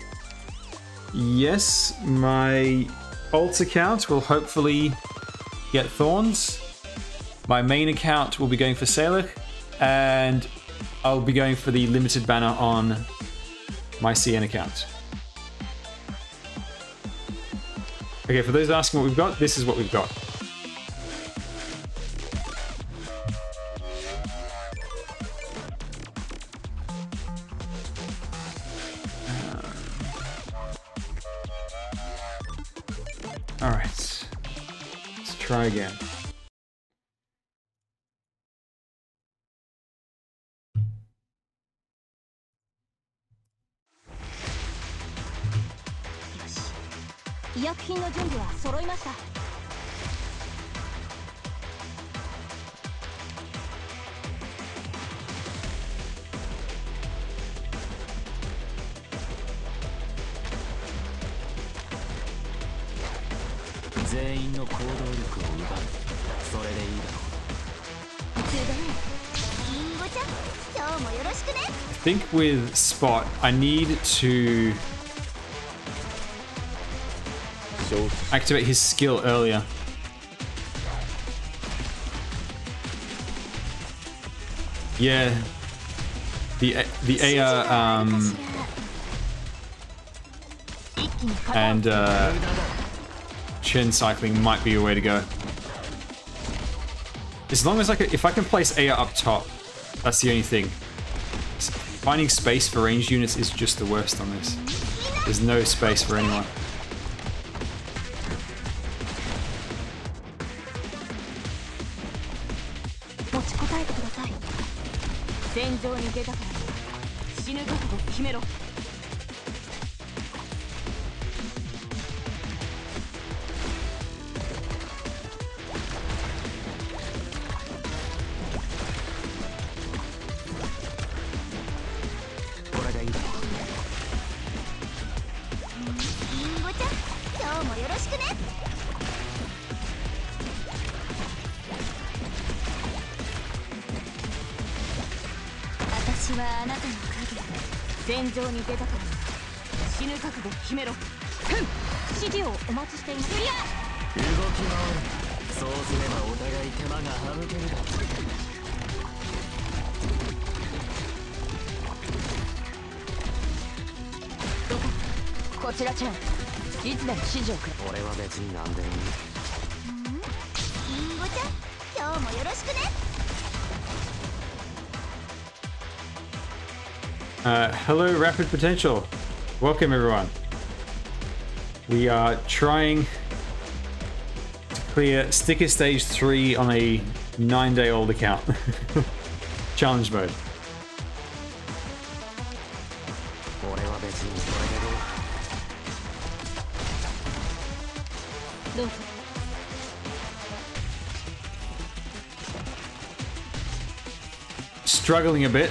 yes, my alt account will hopefully get thorns. My main account will be going for Salic, and I'll be going for the limited banner on my CN account. Okay, for those asking what we've got, this is what we've got. think with Spot, I need to activate his skill earlier. Yeah, the the AR um, and uh, Chen cycling might be a way to go. As long as I can, if I can place AR up top, that's the only thing. Finding space for ranged units is just the worst on this. There's no space for anyone. Uh, hello, Rapid Potential. Welcome, everyone. We are trying to clear Sticker Stage 3 on a nine-day-old account. Challenge mode. Struggling a bit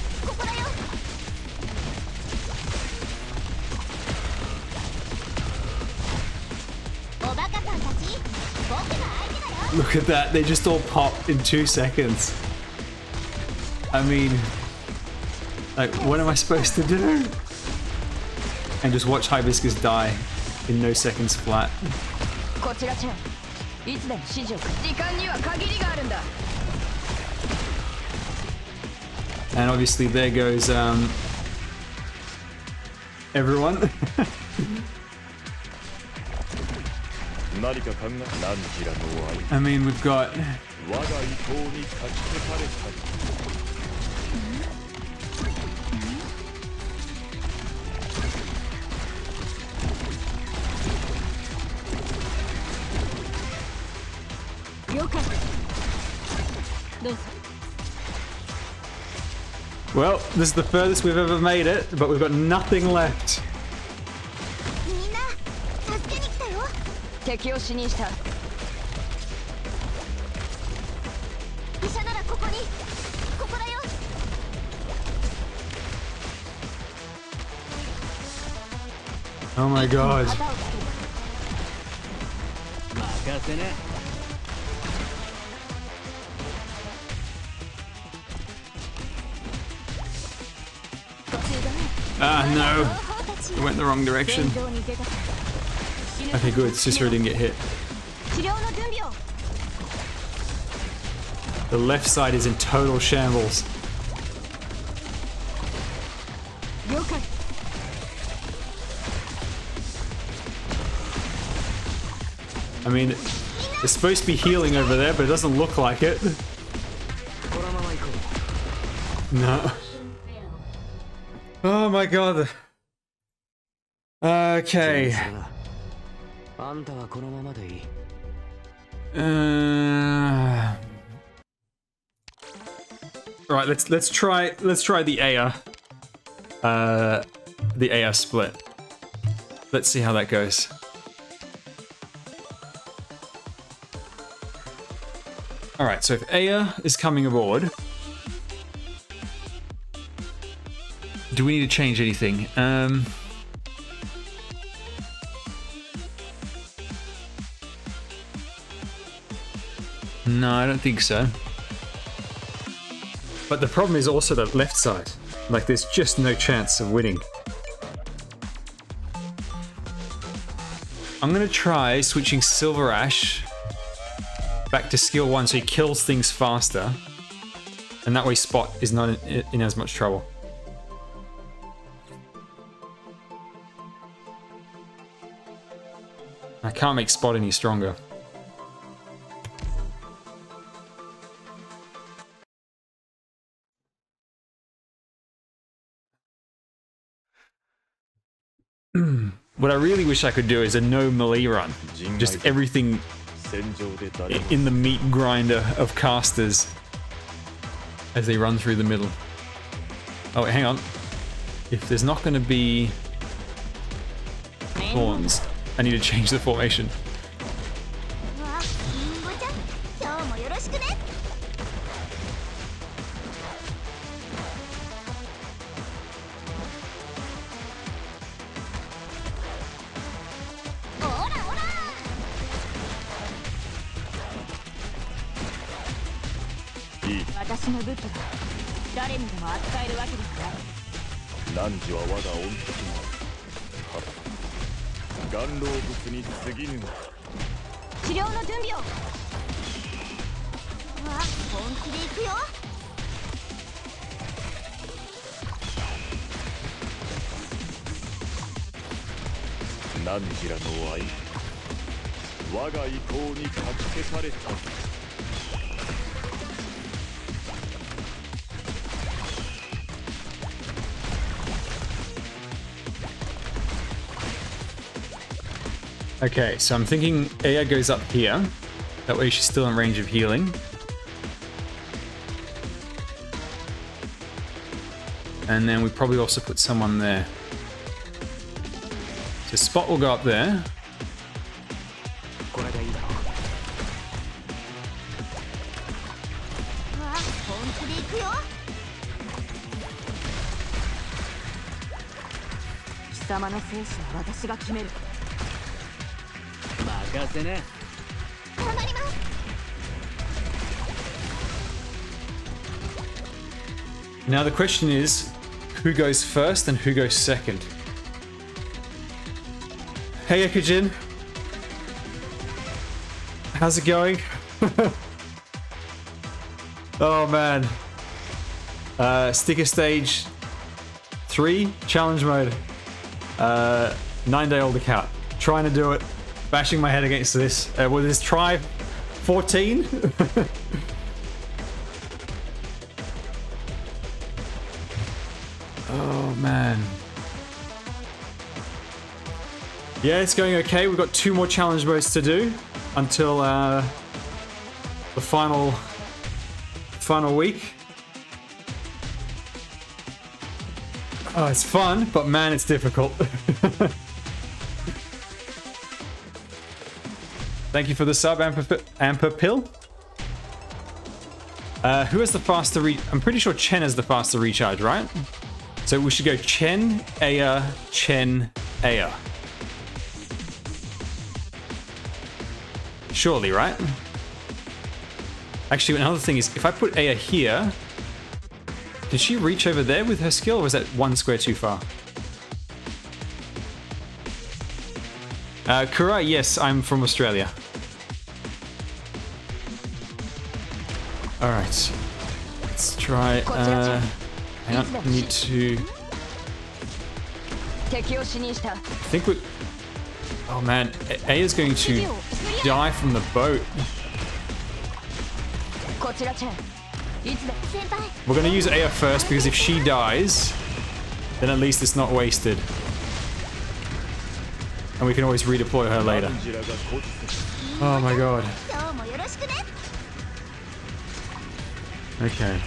Look at that, they just all pop in two seconds. I mean, like, what am I supposed to do? And just watch Hibiscus die in no seconds flat. And obviously there goes um, everyone. I mean, we've got... This is the furthest we've ever made it, but we've got nothing left. Oh my god. It went the wrong direction. Okay, good. Sussurro didn't get hit. The left side is in total shambles. I mean, they're supposed to be healing over there, but it doesn't look like it. No. Oh my god. Okay. Uh, right, let's let's try let's try the air. Uh, the AR split. Let's see how that goes. All right, so if Aya is coming aboard, do we need to change anything? Um, No, I don't think so. But the problem is also the left side. Like, there's just no chance of winning. I'm gonna try switching SilverAsh back to skill 1 so he kills things faster. And that way Spot is not in, in as much trouble. I can't make Spot any stronger. what I really wish I could do is a no melee run. Just everything in the meat grinder of casters as they run through the middle. Oh, wait, hang on. If there's not going to be thorns, I need to change the formation. Okay, so I'm thinking Aya goes up here. That way she's still in range of healing. And then we probably also put someone there. So Spot will go up there. これでいいだろうわ本気で行くよ貴様の生死は私が決める任せね頑張ります Now the question is, who goes first and who goes second? Hey Ekajin. How's it going? oh man. Uh, sticker stage 3, challenge mode. Uh, 9 day old account. Trying to do it. Bashing my head against this. Uh, this try 14? Oh man. Yeah, it's going okay. We've got two more challenge modes to do until uh, the final final week. Oh, it's fun, but man, it's difficult. Thank you for the sub, Amper, Pill. Uh, who has the faster re- I'm pretty sure Chen has the faster recharge, right? So we should go Chen, Aya, Chen, Aya. Surely, right? Actually, another thing is, if I put Aya here, did she reach over there with her skill, or was that one square too far? Uh, Kurai, yes, I'm from Australia. Alright. Let's try... Uh, I don't need to... I think we... Oh man, A is going to die from the boat. We're going to use Aya first because if she dies, then at least it's not wasted. And we can always redeploy her later. Oh my god. Okay.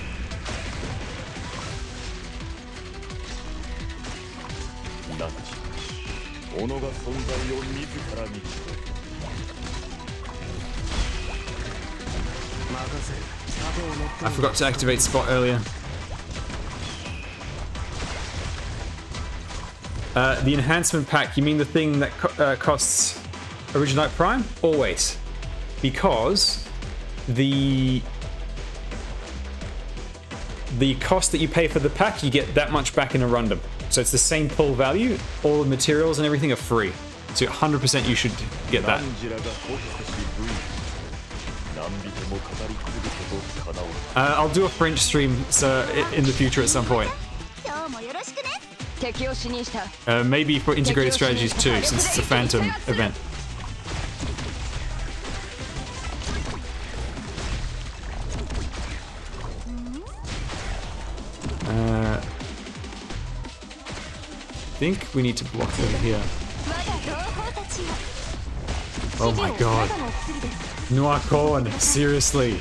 I forgot to activate spot earlier. Uh, the enhancement pack, you mean the thing that co uh, costs Originite Prime? Always. Because the the cost that you pay for the pack, you get that much back in Orundum. So it's the same pull value, all the materials and everything are free. So 100% you should get that. Uh, I'll do a French stream so in the future at some point. Uh, maybe for integrated strategies too, since it's a phantom event. Uh, I think we need to block over here. Oh my god. Noir Corne, seriously.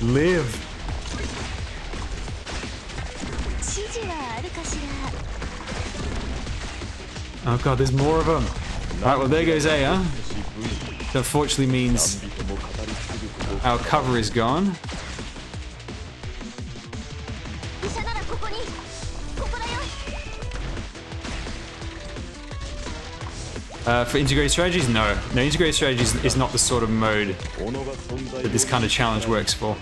Live. Oh god, there's more of them. Alright, well there goes A, huh? That unfortunately means our cover is gone. Uh, for integrated strategies? No. No, integrated strategies is not the sort of mode that this kind of challenge works for.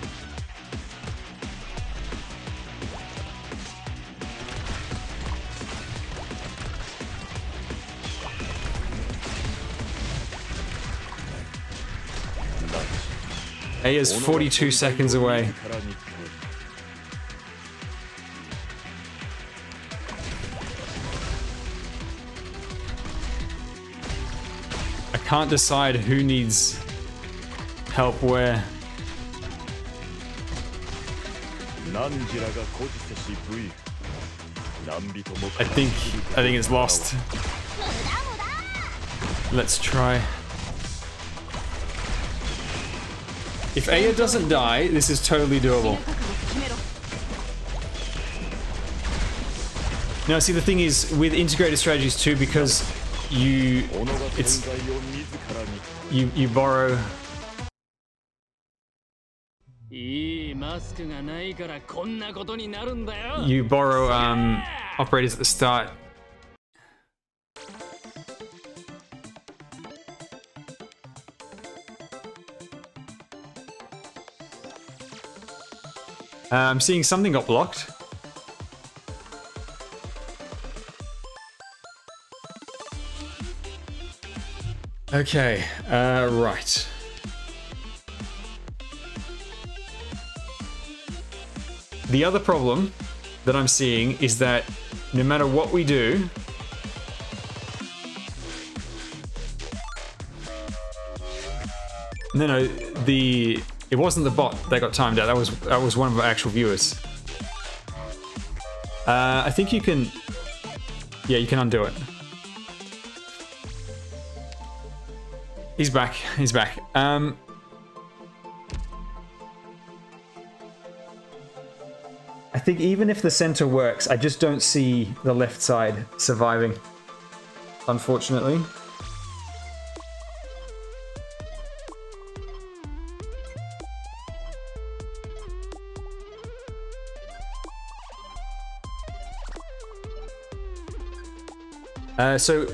A is 42 seconds away. I can't decide who needs help where. I think I think it's lost. Let's try. If Aya doesn't die, this is totally doable. Now, see, the thing is, with integrated strategies too, because you, it's, you, you borrow. You borrow um, operators at the start Uh, I'm seeing something got blocked. Okay, uh, right. The other problem that I'm seeing is that no matter what we do, no, no, the it wasn't the bot that got timed out. That was that was one of our actual viewers. Uh, I think you can, yeah, you can undo it. He's back. He's back. Um, I think even if the center works, I just don't see the left side surviving. Unfortunately. Uh, so,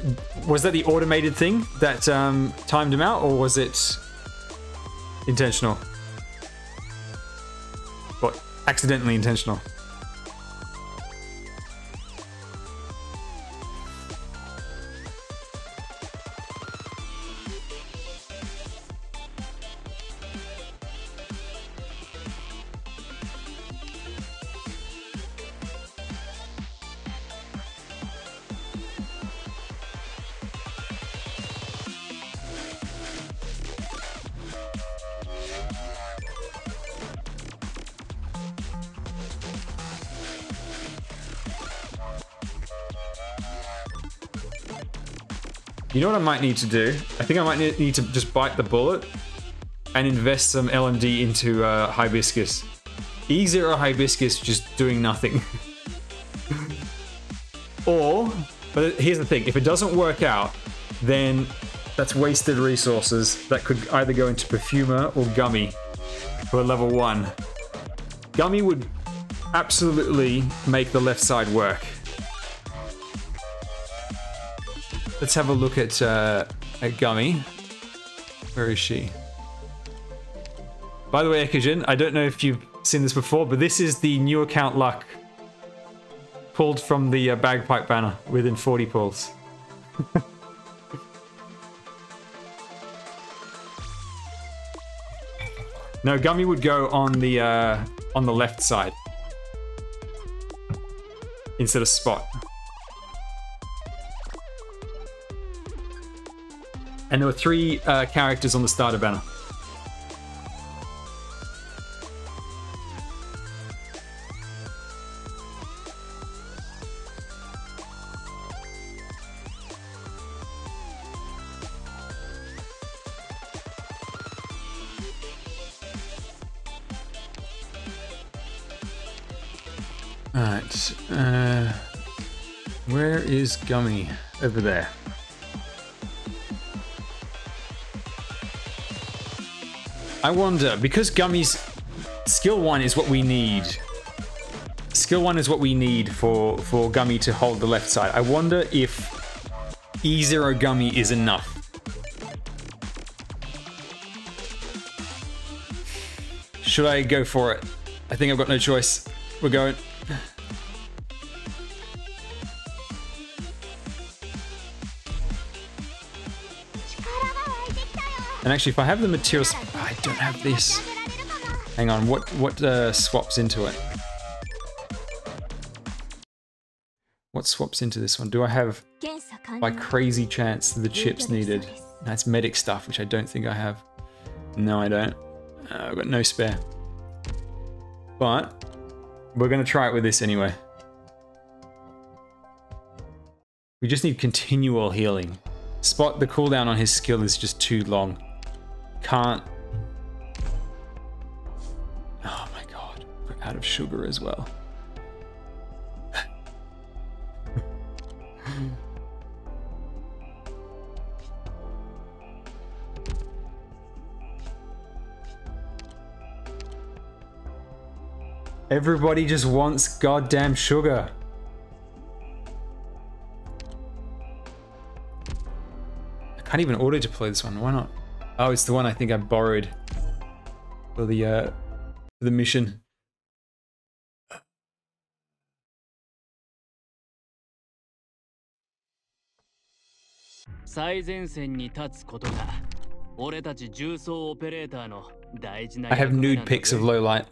was that the automated thing that um, timed him out, or was it intentional? What? Accidentally intentional? You know what I might need to do? I think I might need to just bite the bullet and invest some LMD into uh, Hibiscus. E0 Hibiscus just doing nothing. or, but here's the thing, if it doesn't work out, then that's wasted resources that could either go into Perfumer or Gummy for level 1. Gummy would absolutely make the left side work. Let's have a look at uh, at Gummy. Where is she? By the way, Ekijin, I don't know if you've seen this before, but this is the new account luck pulled from the uh, bagpipe banner within 40 pulls. no, Gummy would go on the uh, on the left side instead of Spot. And there were three uh, characters on the starter banner. Alright, uh, where is Gummy? Over there. I wonder, because Gummy's skill one is what we need. Skill one is what we need for, for Gummy to hold the left side. I wonder if E0 Gummy is enough. Should I go for it? I think I've got no choice. We're going. And actually, if I have the materials, I don't have this. Hang on, what, what uh, swaps into it? What swaps into this one? Do I have, by crazy chance, the chips needed? That's medic stuff, which I don't think I have. No, I don't. Uh, I've got no spare. But we're going to try it with this anyway. We just need continual healing. Spot, the cooldown on his skill is just too long. Can't. Oh my god. We're out of sugar as well. Everybody just wants goddamn sugar. I can't even auto deploy this one. Why not? Oh, it's the one I think I borrowed for the uh for the mission. 最前線に立つことが俺たち重装オペレーターの大事な I have 役目 nude なんだ pics ぜ of low light.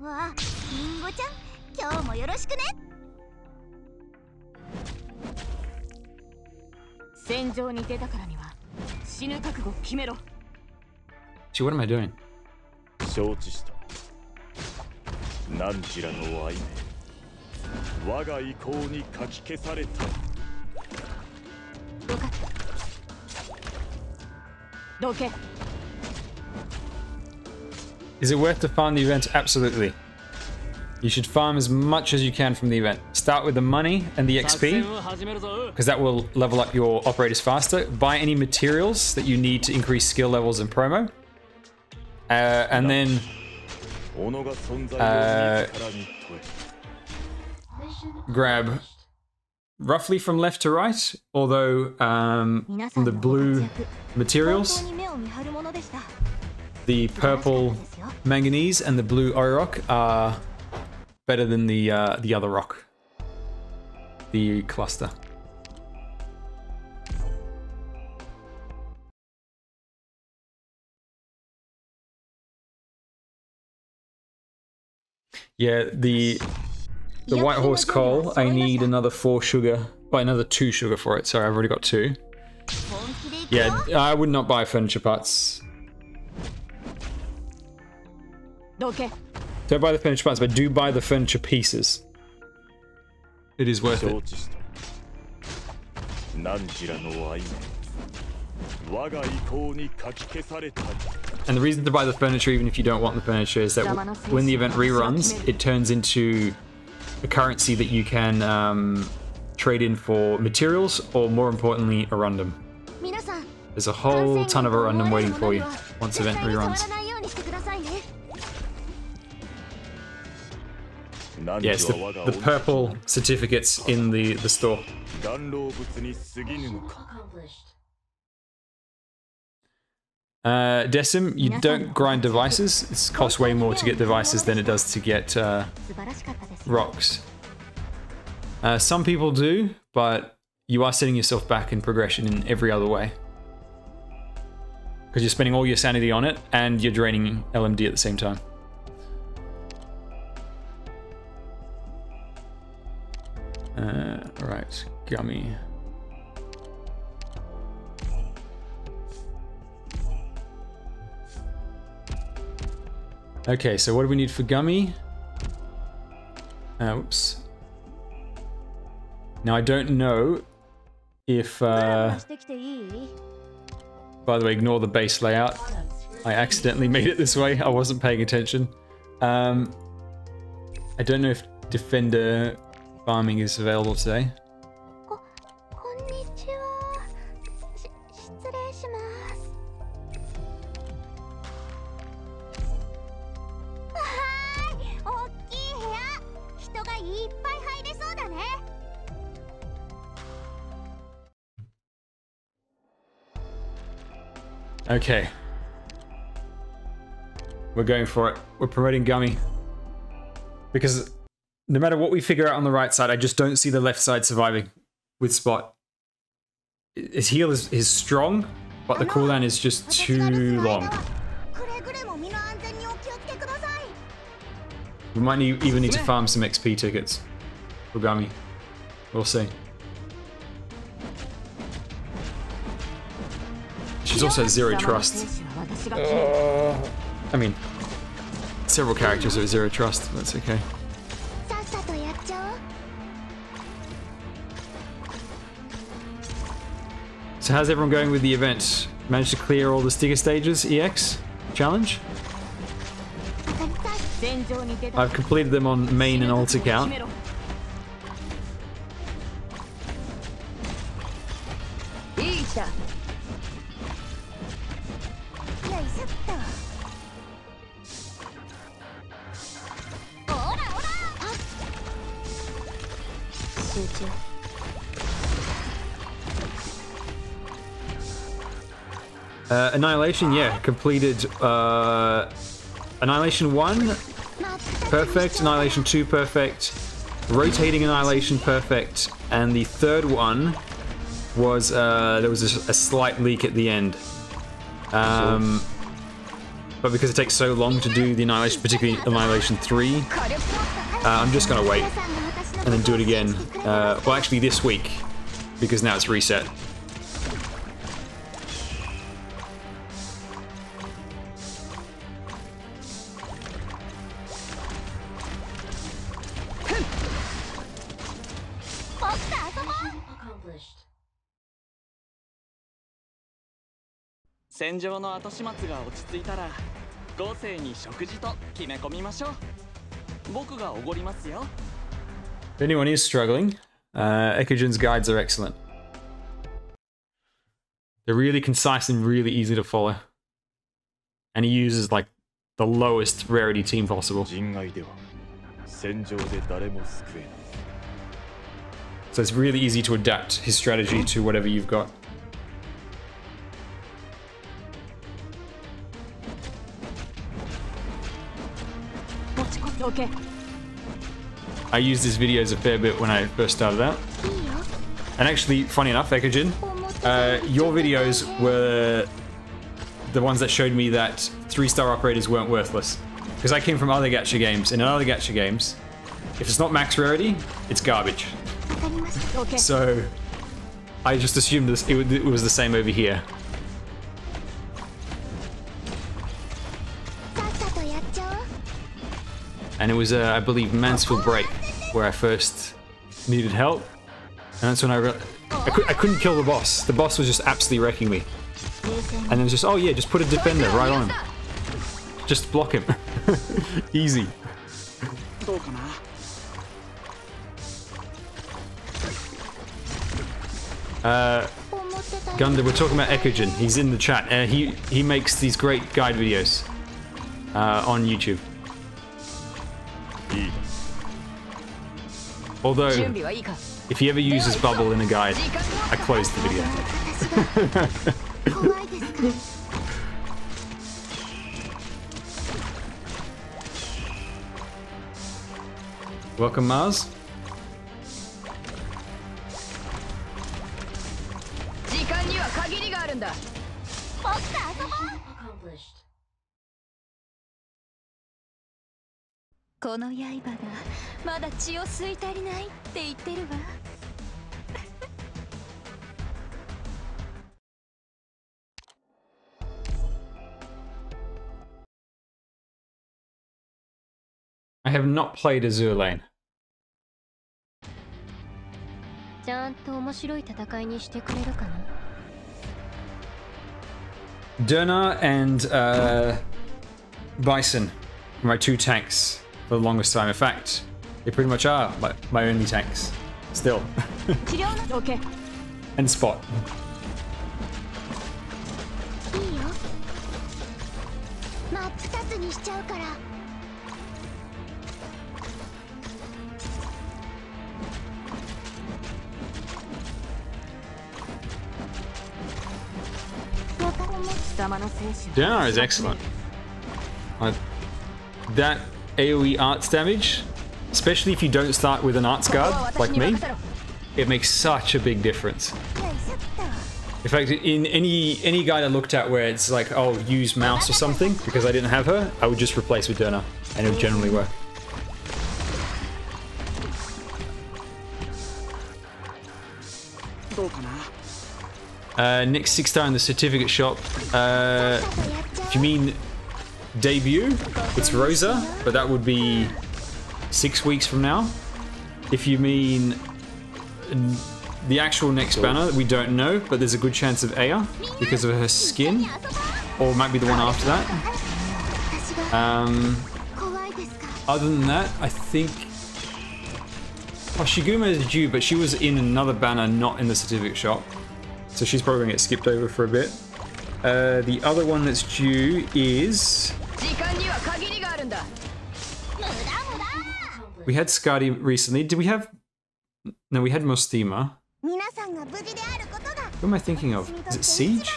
わあリンゴちゃん今日もよろしくね戦場に出たからには死ぬ覚悟を決めろ what am I doing? Is it worth to farm the event? Absolutely. You should farm as much as you can from the event. Start with the money and the XP, because that will level up your operators faster. Buy any materials that you need to increase skill levels and promo. Uh, and then... Uh, grab roughly from left to right, although um, from the blue materials, the purple manganese and the blue oroch are better than the uh, the other rock the cluster. Yeah, the the White Horse Kohl, I need another four sugar, Buy another two sugar for it. Sorry, I've already got two. Yeah, I would not buy furniture parts. Don't buy the furniture parts, but do buy the furniture pieces. It is worth it. And the reason to buy the furniture, even if you don't want the furniture, is that when the event reruns, it turns into a currency that you can um, trade in for materials or, more importantly, Orundum. There's a whole ton of Orundum waiting for you once event reruns. Yes, the, the, purple certificates in the, the store. Uh, Decim, you don't grind devices. It costs way more to get devices than it does to get uh, rocks. Uh, some people do, but you are setting yourself back in progression in every other way. Because you're spending all your sanity on it and you're draining LMD at the same time. Uh, right, gummy. Okay, so what do we need for gummy? Uh, oops. Now I don't know if, uh, by the way, ignore the base layout. I accidentally made it this way. I wasn't paying attention. Um, I don't know if Defender farming is available today. Okay. We're going for it. We're promoting Gummy. Because no matter what we figure out on the right side, I just don't see the left side surviving with Spot. His heal is, is strong, but the cooldown is just too long. We might need, even need to farm some XP tickets. Rugami. We'll see. She's also zero trust. Uh, I mean, several characters are zero trust. That's okay. So how's everyone going with the event? Managed to clear all the sticker stages, EX? Challenge? I've completed them on main and alt account. Uh, Annihilation, yeah, completed uh, Annihilation 1, perfect. Annihilation 2, perfect. Rotating Annihilation, perfect. And the third one was uh, there was a, a, slight leak at the end. Um, but because it takes so long to do the Annihilation, particularly Annihilation 3, uh, I'm just going to wait and then do it again. Uh, well, actually this week, because now it's reset. 戦場の後始末が落ち着いたら豪勢に食事と決め込みましょう僕がおごりますよ If anyone is struggling, uh, Ekijin's guides are excellent. They're really concise and really easy to follow. And he uses like the lowest rarity team possible. 人外では戦場で誰も救えない So it's really easy to adapt his strategy to whatever you've got. Okay. I used his videos a fair bit when I first started out. And actually, funny enough, Ekagen, uh, your videos were the ones that showed me that three-star operators weren't worthless. Because I came from other gacha games, and in other gacha games, if it's not max rarity, it's garbage. So, I just assumed this, it, it was the same over here. And it was, I believe, Mansfield Break where I first needed help. And that's when I I, could, I couldn't kill the boss. The boss was just absolutely wrecking me. And then was just, oh yeah, just put a defender right on him. Just block him. Easy. Uh, Gunda, we're talking about Ekogen. He's in the chat. Uh, he he makes these great guide videos uh, on YouTube. Although, if he ever uses bubble in a guide, I close the video. Welcome, Mars. この刃がまだ血を吸い足りないって言ってるわ I have not played Azure Lane. ちゃんと面白い戦いにしてくれるかな Derna and uh, Bison my two tanks for the longest time. In fact, they pretty much are my only tanks still. okay. and spot. Durnar is excellent. I, that AoE arts damage, especially if you don't start with an arts guard oh, like me, it makes such a big difference. In fact, in any any guide I looked at where it's like, oh, use Mousse or something, because I didn't have her, I would just replace with Durnar, and it would generally work. Uh, next six star in the certificate shop. Uh, you mean debut. It's Rosa, but that would be six weeks from now. If you mean the actual next banner, we don't know, but there's a good chance of Aya because of her skin, or might be the one after that. Um, other than that, I think... Oh, Shiguma is due, but she was in another banner, not in the certificate shop. So she's probably going to get skipped over for a bit. Uh, the other one that's due is... We had Skadi recently. Did we have... No, we had Mostima. Who am I thinking of? Is it Siege?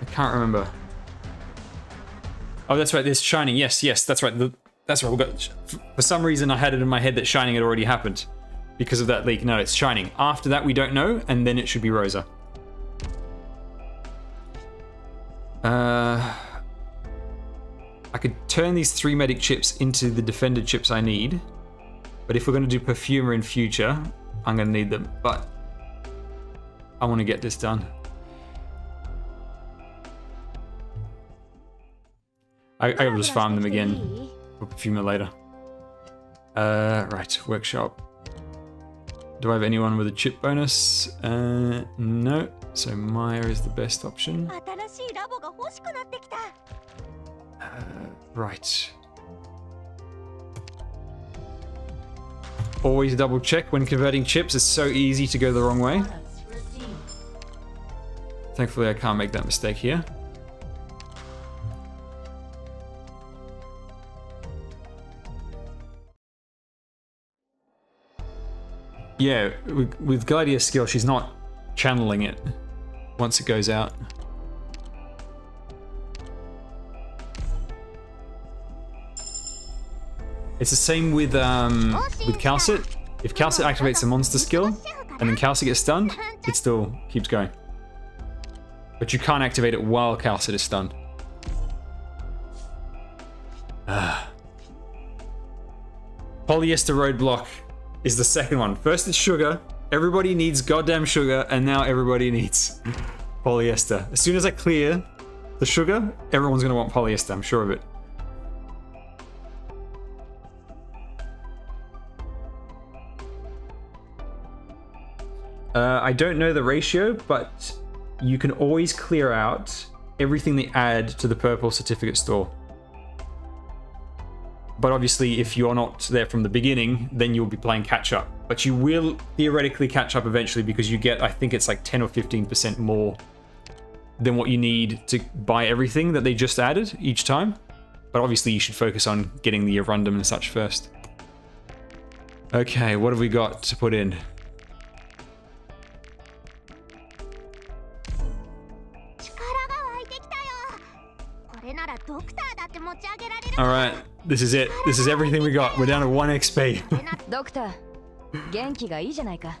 I can't remember. Oh, that's right. There's Shining. Yes, yes, that's right. The, that's right. We got. For some reason, I had it in my head that Shining had already happened because of that leak. No, it's Shining. After that, we don't know, and then it should be Rosa. Uh, I could turn these three medic chips into the defender chips I need, but if we're going to do Perfumer in future, I'm going to need them. But I want to get this done. I, I gotta just farm them again for Perfumer later. Uh, right, workshop. Do I have anyone with a chip bonus? Uh, no. So Mayer is the best option. Uh, right. Always double check when converting chips. It's so easy to go the wrong way. Thankfully, I can't make that mistake here. Yeah, with, with skill, she's not channeling it once it goes out. It's the same with um, with Kal'tsit. If Kal'tsit activates a monster skill and then Kal'tsit gets stunned, it still keeps going. But you can't activate it while Kal'tsit is stunned. Ah. Polyester roadblock is the second one. First it's sugar. Everybody needs goddamn sugar, and now everybody needs polyester. As soon as I clear the sugar, everyone's gonna want polyester, I'm sure of it. Uh, I don't know the ratio, but you can always clear out everything they add to the purple certificate store. But obviously, if you're not there from the beginning, then you'll be playing catch up. But you will theoretically catch up eventually because you get, I think it's like 10 or 15% more than what you need to buy everything that they just added each time. But obviously, you should focus on getting the Orundum and such first. Okay, what have we got to put in? 力が湧いてきたよこれならドクターだ って持ち上げられる Alright, this is it. This is everything we got. We're down to 1 XP. ドクター元気がいいじゃないか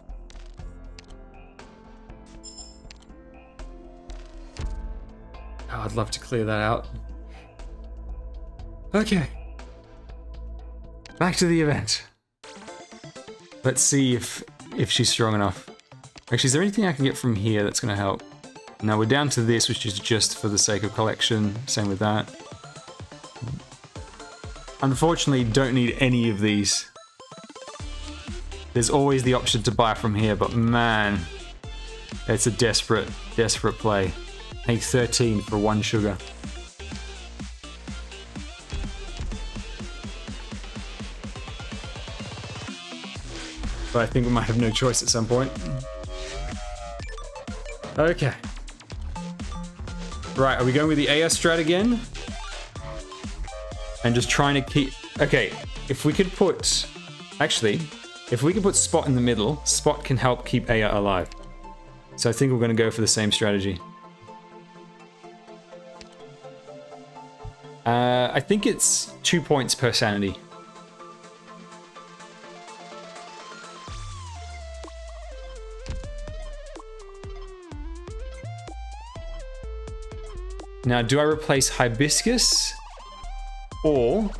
Oh, I'd love to clear that out. Okay. Back to the event. Let's see if if she's strong enough. Actually, is there anything I can get from here that's going to help? Now we're down to this, which is just for the sake of collection. Same with that. Unfortunately, don't need any of these. There's always the option to buy from here, but man, it's a desperate, desperate play. Take 13 for one sugar. But I think we might have no choice at some point. Okay. Right, are we going with the AS strat again? And just trying to keep... Okay, if we could put... Actually, if we could put Spot in the middle, Spot can help keep Aya alive. So I think we're going to go for the same strategy. Uh, I think it's two points per sanity. Now, do I replace Hibiscus? Or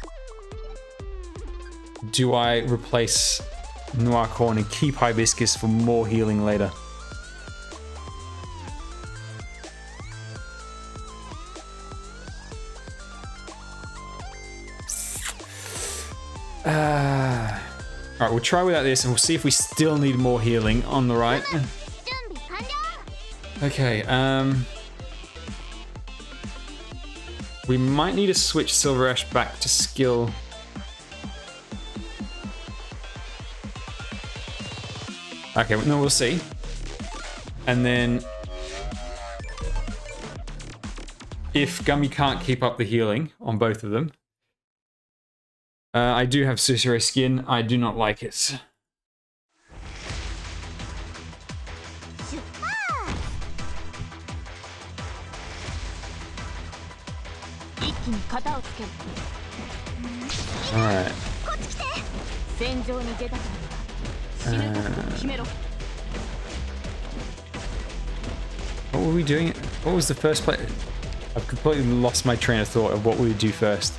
do I replace Noir Corne and keep Hibiscus for more healing later? Ah. Uh, all right, we'll try without this and we'll see if we still need more healing on the right. Okay, um... We might need to switch SilverAsh back to skill. Okay, no, we'll see. And then... If Gummy can't keep up the healing on both of them, uh, I do have Cicero skin. I do not like it. Alright. Uh, what were we doing? What was the first play? I've completely lost my train of thought of what we would do first.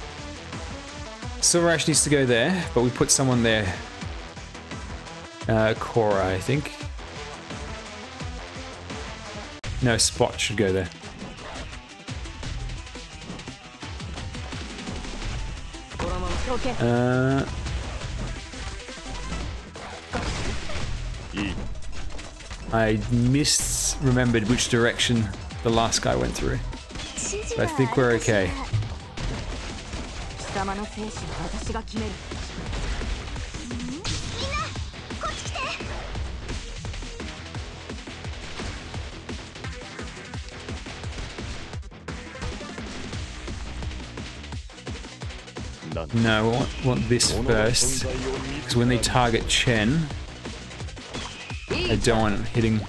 SilverAsh needs to go there, but we put someone there. Uh, Cuora, I think. No, Spot should go there. Uh, I misremembered which direction the last guy went through. But I think we're okay. No, I want, want this first. Because when they target Chen, I don't want it hitting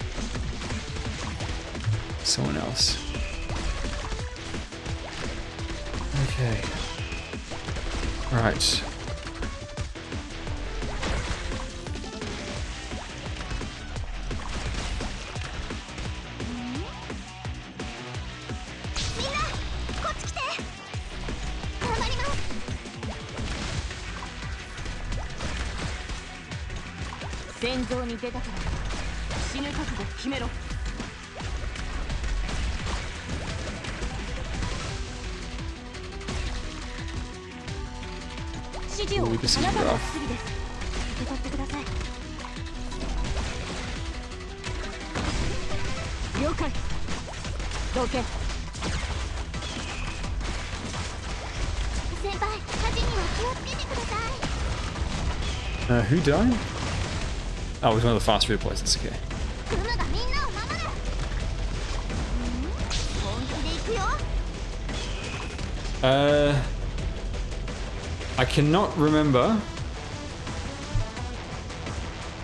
someone else. Okay. Right. " 受け取ってください了解同系先輩火事には気をつけてください Uh, who died? Oh, it was one of the fast food places. Okay. クムがみんなを守る本気で行くよ Uh, I cannot remember.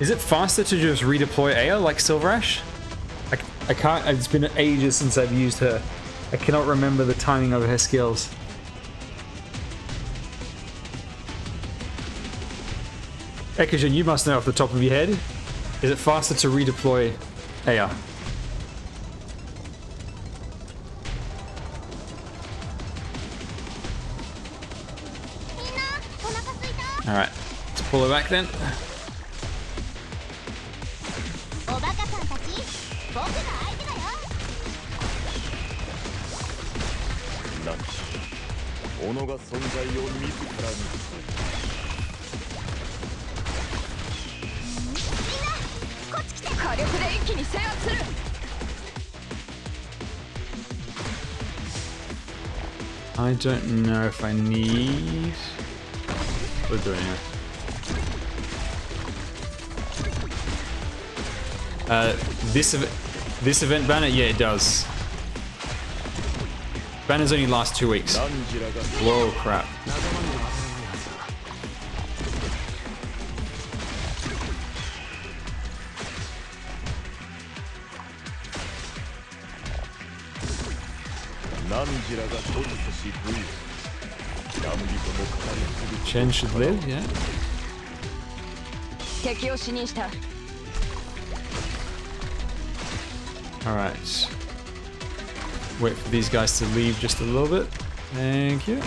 is it faster to just redeploy Aya like SilverAsh? I, I can't, it's been ages since I've used her. I cannot remember the timing of her skills. Ekajin, you must know off the top of your head. Is it faster to redeploy Aya? Alright, let's pull her back then. 野が存在を自らにこっち来て火力で一気に制圧する I don't know if I need. We'll do it anyway. Uh, this ev- this event banner, yeah, it does. Banners only last two weeks. 何時らが Whoa, crap. 何時らが突如し武勇何人も語り継ぐ Chen should live, yeah. 敵を死認した Alright. Wait for these guys to leave just a little bit. Thank you.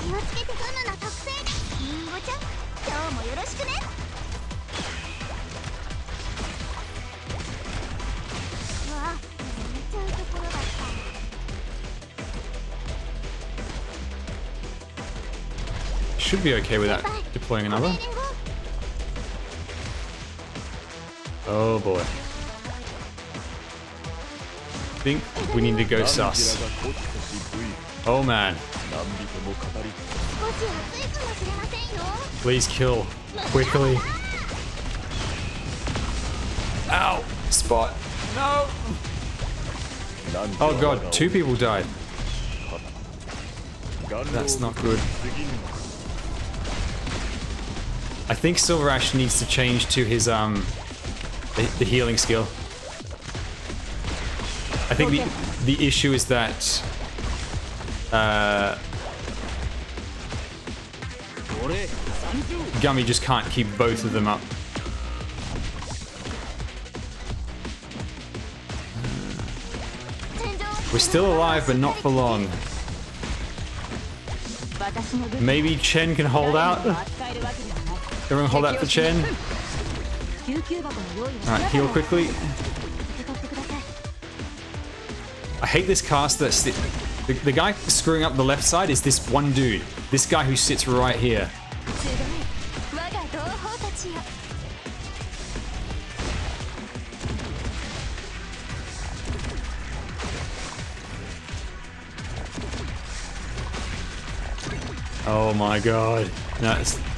Should be okay without deploying another. Oh boy. we need to go sus. Oh man. Please kill. Quickly. Ow! Spot. No! Oh god, two people died. That's not good. I think SilverAsh needs to change to his, um, the, the healing skill. I think the, the issue is that uh, Gummy just can't keep both of them up. Uh, we're still alive, but not for long. Maybe Chen can hold out? Everyone hold out for Chen? Alright, heal quickly hate this cast that's the, the, the guy screwing up the left side is this one dude. This guy who sits right here. Oh my god. That's no,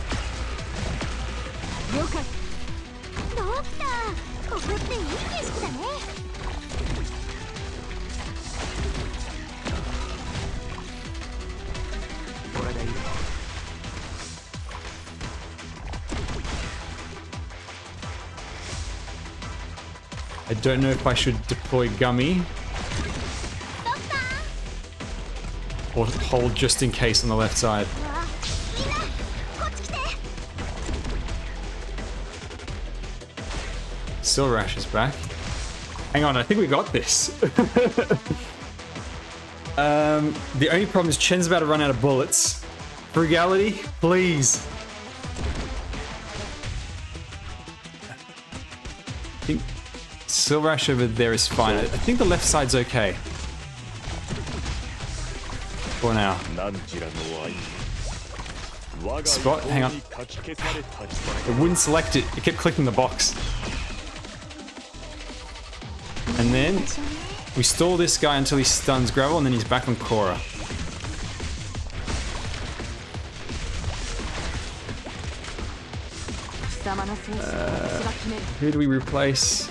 don't know if I should deploy Gummy. Or hold just in case on the left side. Still Rash is back. Hang on, I think we got this. um, the only problem is Chen's about to run out of bullets. Frugality, please. SilverAsh over there is fine. I think the left side's okay. For now. Spot, hang on. It wouldn't select it, it kept clicking the box. And then we stall this guy until he stuns Gravel and then he's back on Cuora. Uh, who do we replace?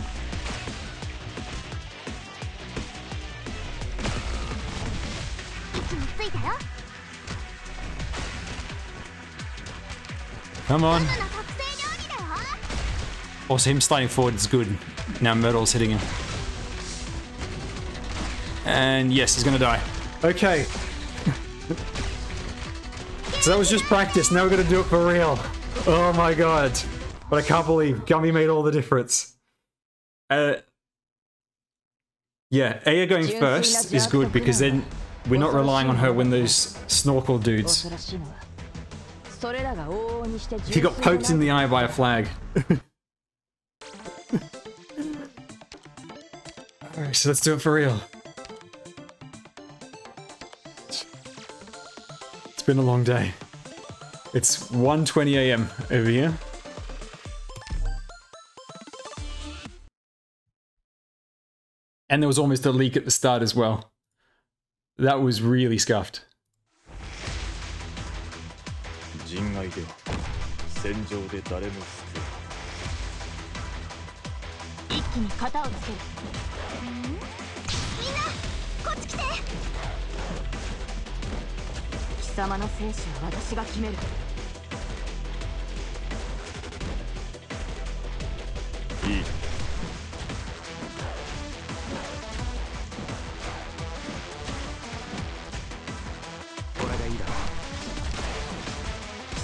Come on. Also, him sliding forward is good. Now Myrtle's hitting him. And yes, he's gonna die. Okay. so that was just practice. Now we're gonna do it for real. Oh my god. But I can't believe Gummy made all the difference. Uh, yeah, Aya going first is good because then we're not relying on her when those snorkel dudes. He got poked in the eye by a flag. Alright, so let's do it for real. It's been a long day. It's 1.20 a.m. over here. And there was almost a leak at the start as well. That was really scuffed. 人外では戦場で誰も救一気に型をつける。貴様の生死は私が決める。えいい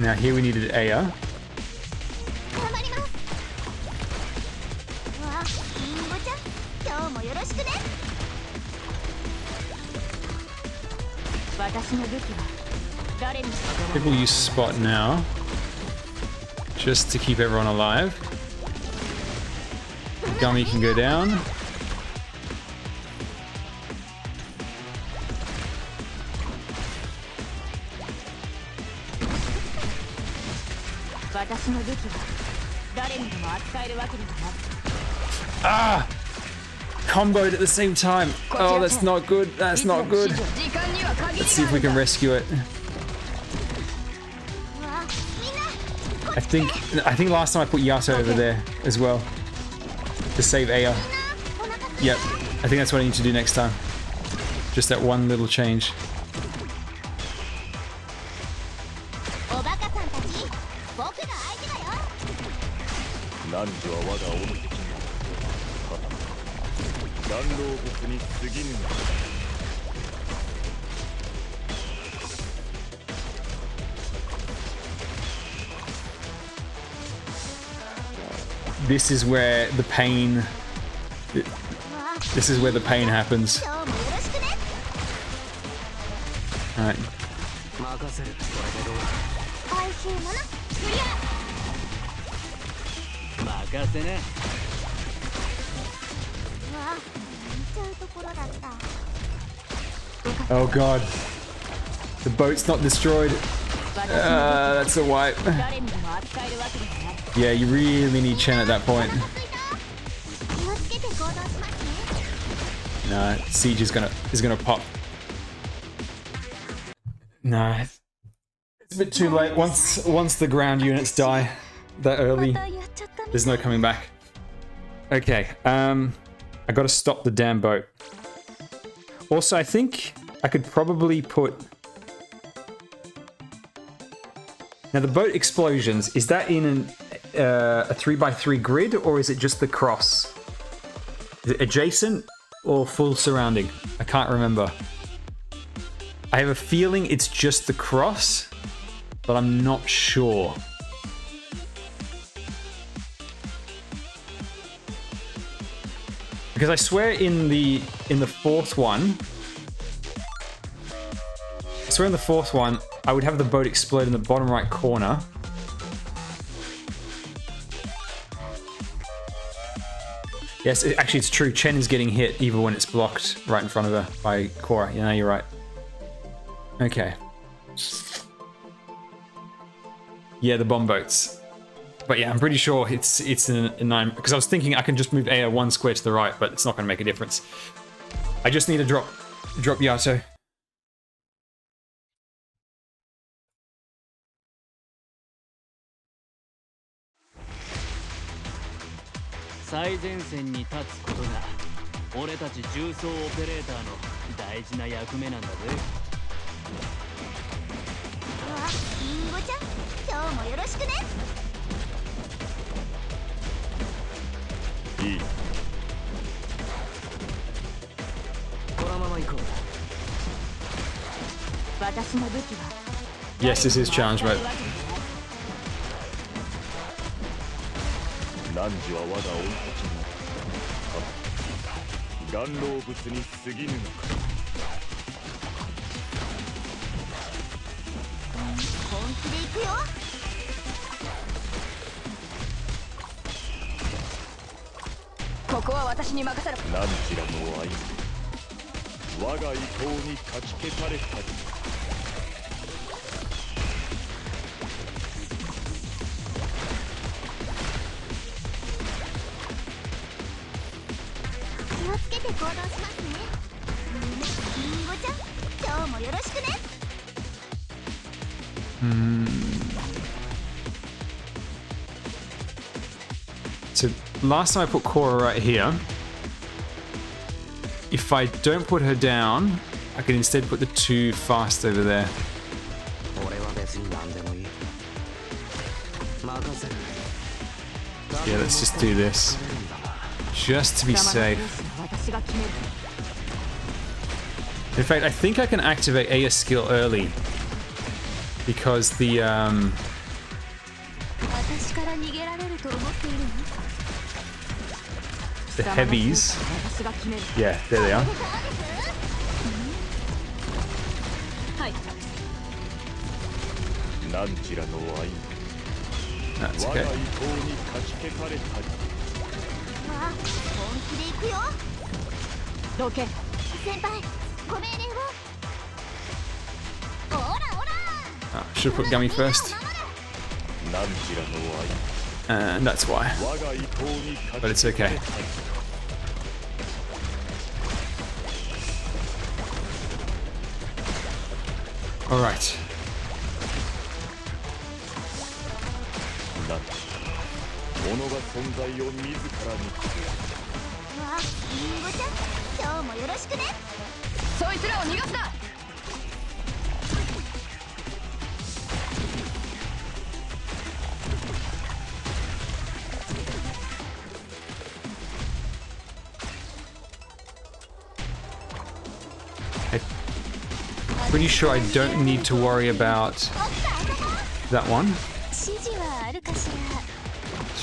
Now here we needed Aya. People use spot now, just to keep everyone alive. Gummy can go down. Ah! Comboed at the same time. Oh, that's not good. That's not good. Let's see if we can rescue it. I think I think last time I put Yato over there as well to save Aya. Yep, I think that's what I need to do next time. Just that one little change. this is where the pain... This is where the pain happens. Alright. Oh god. The boat's not destroyed. Uh, that's a wipe. Yeah, you really need Chen at that point. No, Siege is gonna is gonna pop. No, it's a bit too late. Once once the ground units die that early, there's no coming back. Okay, um, I gotta stop the damn boat. Also, I think I could probably put. Now the boat explosions is that in an uh, a 3x3 grid or is it just the cross? Is it adjacent or full surrounding? I can't remember. I have a feeling it's just the cross, but I'm not sure. Because I swear in the in the fourth one, swear in the fourth one, I would have the boat explode in the bottom right corner. Yes, it, actually, it's true. Chen is getting hit even when it's blocked right in front of her by Cuora. Yeah, you're right. Okay. Yeah, the bomb boats. But yeah, I'm pretty sure it's it's in a nine because I was thinking I can just move Aya one square to the right, but it's not going to make a difference. I just need to drop drop Yato. 最前線に立つことが俺たち重装オペレーターの大事な役目なんだぜ。あリンゴちゃん。今日もよろしくね。いい。このまま行こう。私の武器は。Yes, this is challenge mode. 汝は我が生い立ちになった岩老物に過ぎぬのか本気で行くよここは私に任せろ汝らの愛我が意向にかき消された。り So last time I put Cuora right here. If I don't put her down, I can instead put the two fast over there. Yeah, let's just do this. Just to be safe. In fact, I think I can activate Aya's skill early because the um, the heavies. Yeah, there they are. That's okay. どけ先輩ご命令を should have put Gummy first. And that's why. But it's okay. Alright. 己が存在を自らにわリンゴちゃん今日もよろしくねそいつらを逃がすな Pretty sure I don't need to worry about that one. 指示はあるかしら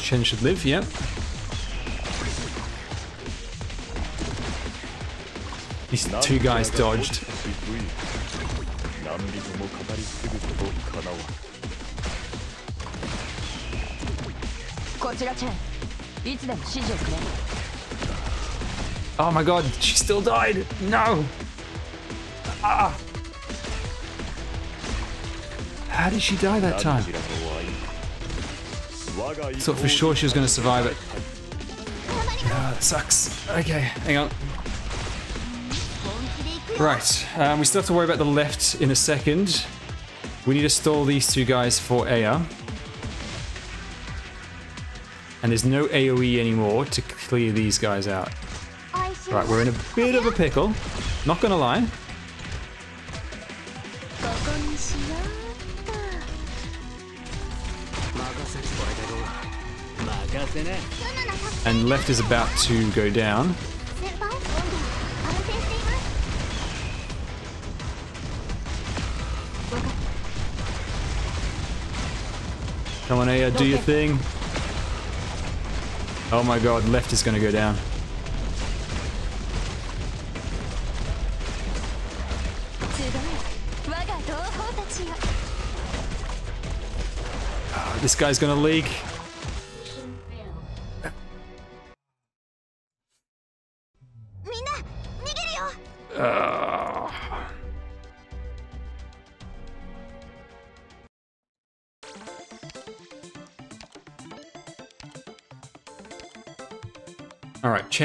Chen should live, yep. two guys dodged. Oh my god, she still died! No! Ah! How did she die that time? Thought for sure she was gonna survive it. Ah, that sucks. Okay, hang on. Right, um, we still have to worry about the left in a second. We need to stall these two guys for Aya, And there's no AoE anymore to clear these guys out. Right, we're in a bit of a pickle. Not gonna lie. And left is about to go down. Come on, Aya, do okay. your thing. Oh my god, left is gonna go down. Ah, this guy's gonna leak.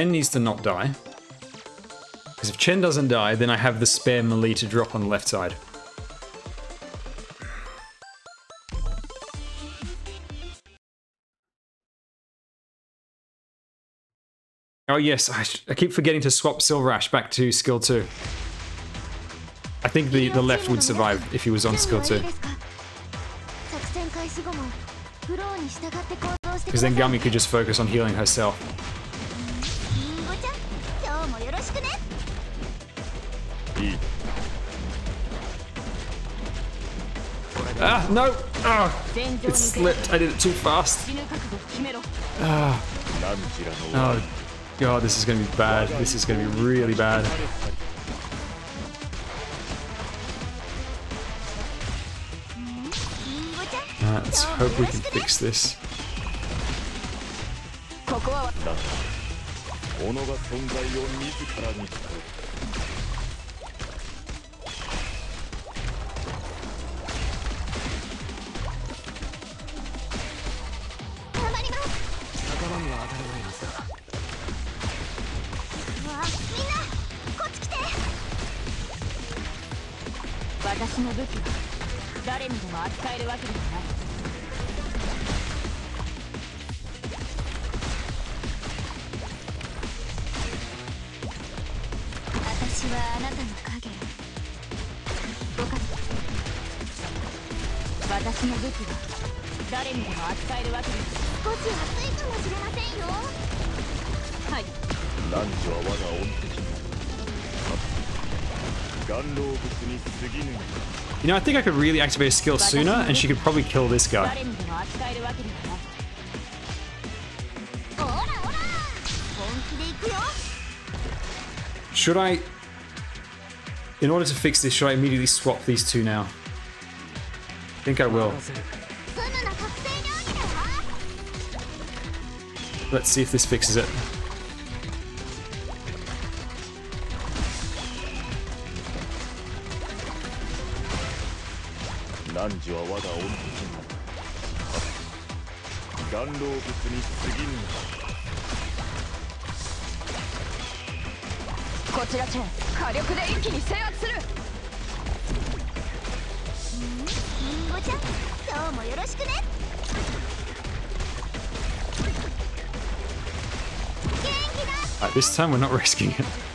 Chen needs to not die. Because if Chen doesn't die, then I have the spare melee to drop on the left side. Oh yes, I, I, keep forgetting to swap SilverAsh back to skill 2. I think the, the left would survive if he was on skill 2. Because then Gummy could just focus on healing herself. Ah, no! Ah, it slipped. I did it too fast. Ah. Oh, God, this is going to be bad. This is going to be really bad. Right, let's hope we can fix this. You know, I think I could really activate a skill sooner and she could probably kill this guy. Should I... In order to fix this, should I immediately swap these two now? I think I will. Let's see if this fixes it. 汝は我が恩敵な元老物に過ぎぬこちらチェン火力で一気に制圧するリンゴちゃん今日もよろしくね元気だ this time we're not risking it.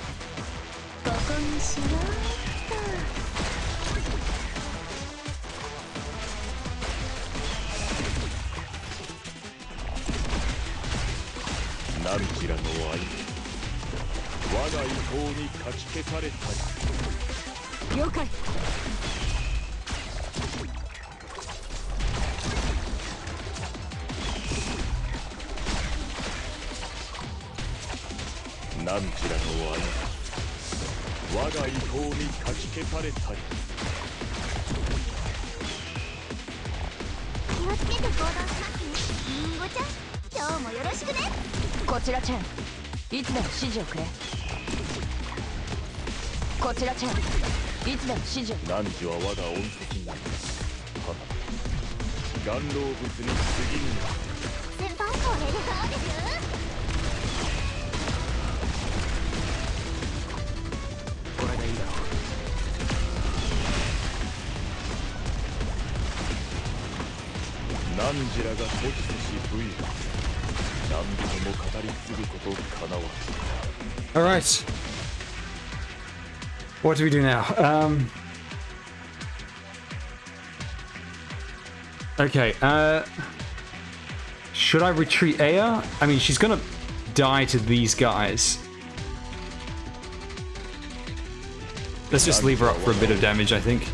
指示をくれこちらチェンいつでも指示を汝は我が恩敵なのは元老物に過ぎぬ先輩これでどうですこれでいいだ。ろう汝らが突起し武威何人も語り継ぐことかなわず Alright. What do we do now? Um... Okay, uh... Should I retreat Aya? I mean, she's gonna die to these guys. Let's just leave her up for a bit of damage, I think.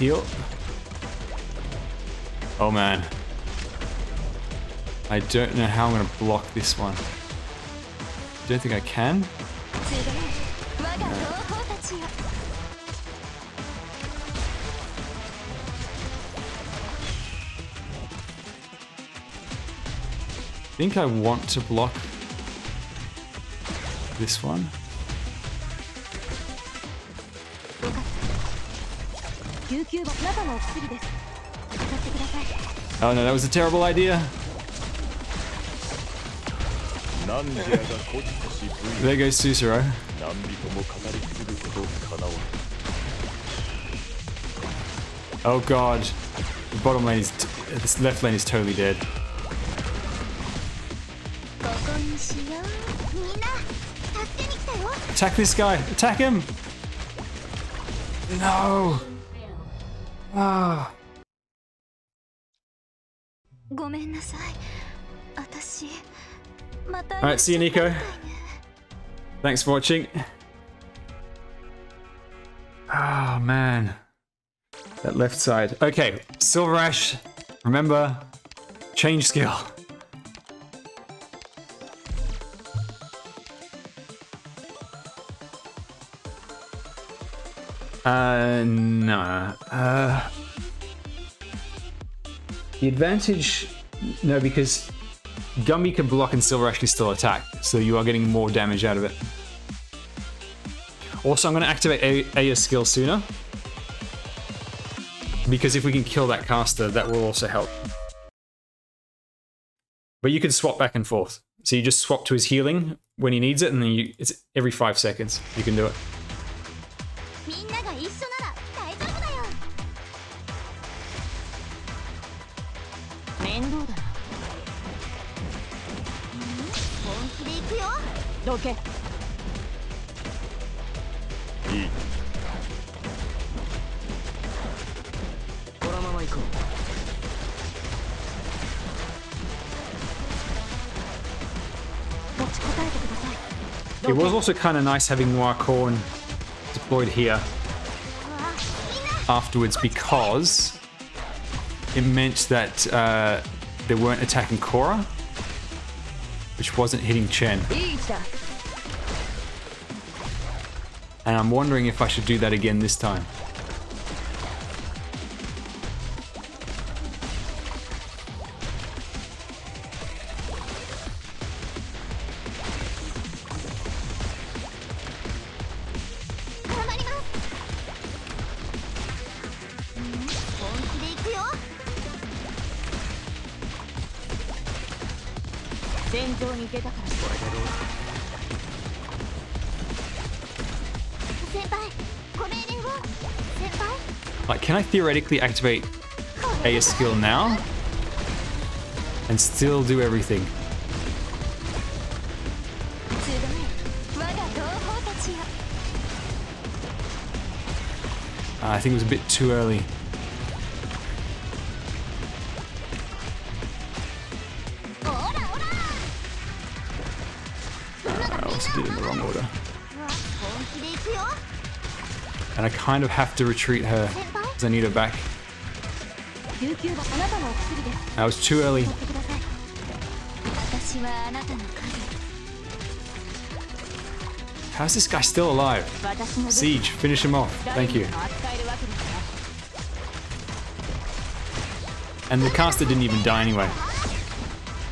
heal? Oh man. I don't know how I'm gonna block this one. Don't think I can. I think I want to block this one. Oh no, that was a terrible idea. there goes Sussurro. Oh god. The bottom lane is. this left lane is totally dead. Attack this guy! Attack him! No! Alright, see you, Nico. Thanks for watching. Ah, oh, man. That left side. Okay, SilverAsh, remember, change skill. Uh, no. Uh, the advantage, no, because Gummy can block and Silver actually still attack, so you are getting more damage out of it. Also, I'm going to activate Aya's skill sooner. Because if we can kill that caster, that will also help. But you can swap back and forth. So you just swap to his healing when he needs it, and then you, it's every five seconds you can do it. It was also kind of nice having Noir Corne deployed here afterwards because it meant that uh, they weren't attacking Cuora, which wasn't hitting Chen. And I'm wondering if I should do that again this time. theoretically activate a skill now and still do everything. Uh, I think it was a bit too early. Ah, I the wrong order. And I kind of have to retreat her because I need her back. That was too early. How's this guy still alive? Siege, finish him off. Thank you. And the caster didn't even die anyway.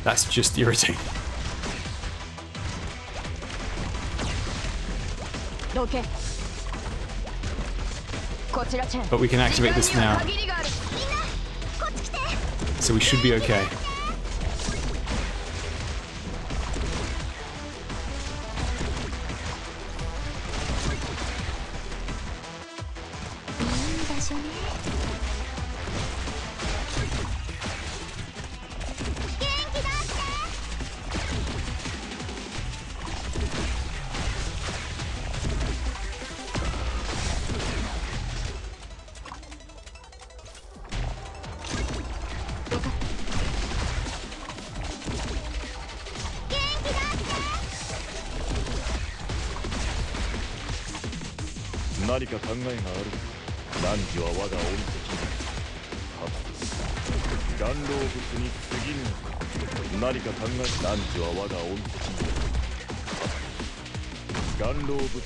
That's just irritating. Okay. But we can activate this now. So we should be okay.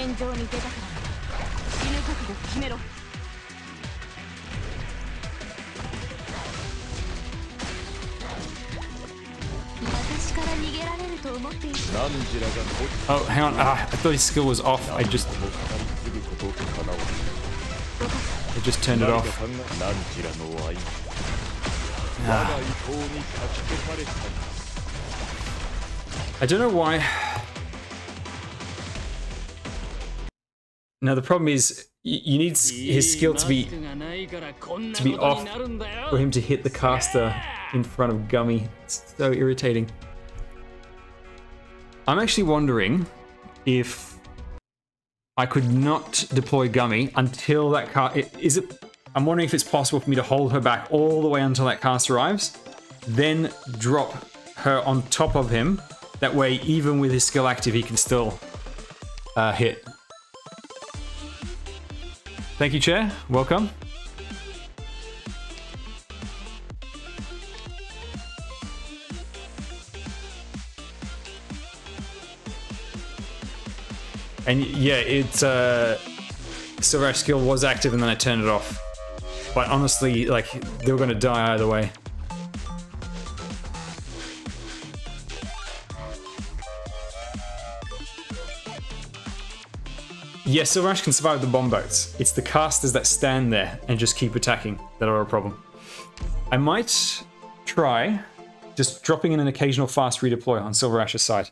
戦場に出たから死ぬ覚悟決めろ私から逃げられると思っている汝らが孤児 Oh, hang on. Ah, I thought his skill was off. I just も語り継ぐことかなわ I just turned it 何か off. 考え汝らの愛我が意向にかき消された I don't know why. Now the problem is you need his skill to be to be off for him to hit the caster in front of Gummy. It's so irritating. I'm actually wondering if I could not deploy Gummy until that car is it. I'm wondering if it's possible for me to hold her back all the way until that cast arrives, then drop her on top of him. That way, even with his skill active, he can still uh, hit. Thank you, Chair. Welcome. And yeah, it's uh, Silver skill was active and then I turned it off. But honestly, like they were gonna die either way. Yeah, SilverAsh can survive the bomb boats. It's the casters that stand there and just keep attacking that are a problem. I might try just dropping in an occasional fast redeploy on Silver Ash's side.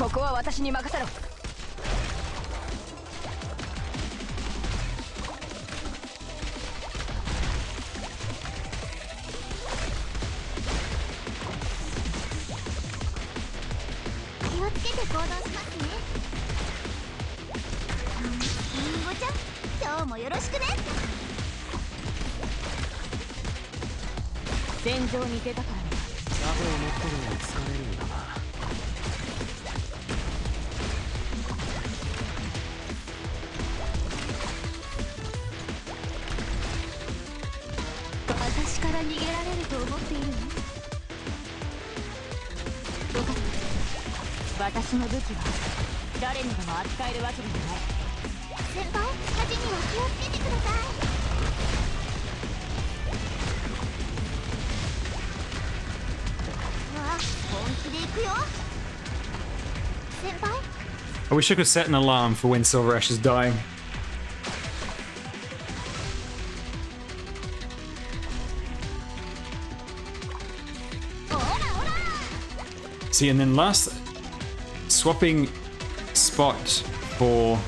ここは私に任せろ。気をつけて行動しますね。リンゴちゃん今日もよろしくね。戦場に出たからには盾を持ってるのに疲れるんだな逃げられると思っているのよかった私の武器は誰にでも扱えるわけではない先輩火事には気をつけてください I wish I could set an alarm for when SilverAsh is dying. See, and then last, swapping spot for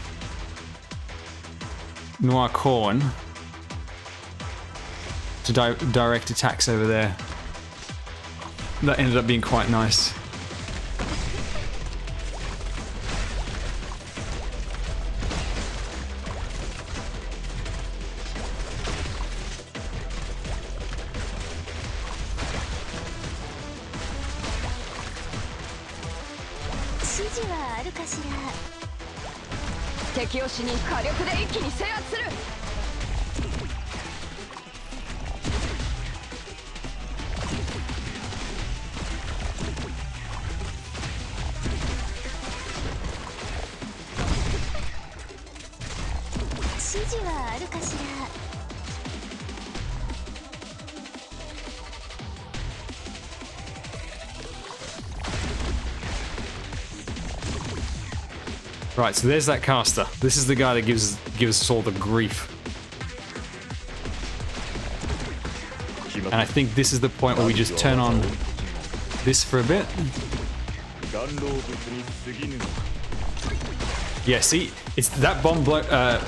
Noir Corne to di- direct attacks over there. That ended up being quite nice. Right, so there's that caster. This is the guy that gives gives us all the grief. And I think this is the point where we just turn on this for a bit. Yeah, see, it's that bomb blow, uh,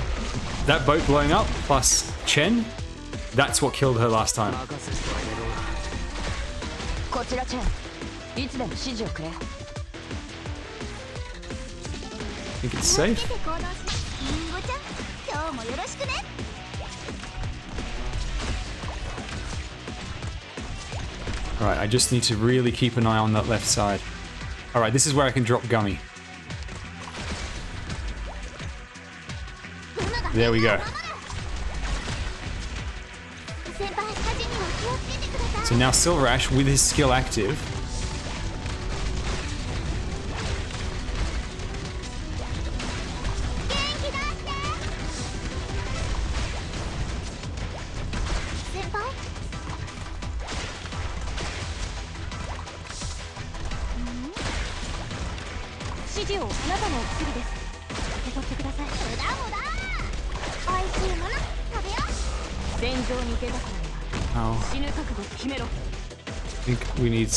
that boat blowing up plus Chen. That's what killed her last time. think it's safe. Alright, I just need to really keep an eye on that left side. Alright, this is where I can drop Gummy. There we go. So now SilverAsh, with his skill active,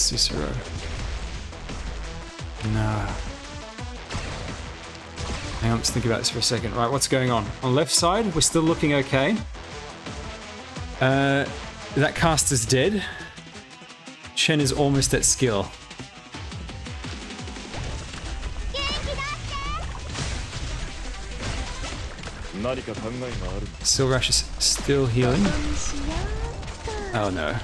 Cicero. Nah. Hang on, let's think about this for a second. Right, what's going on? On left side, we're still looking okay. Uh, that caster's dead. Chen is almost at skill. Still is still healing. Oh no.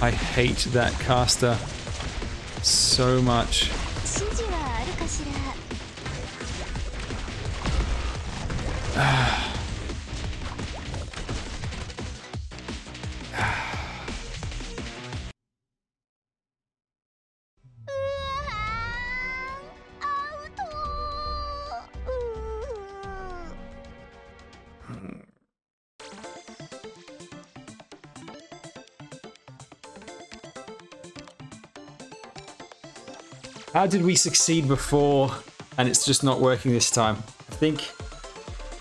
I hate that caster so much. How did we succeed before and it's just not working this time? I think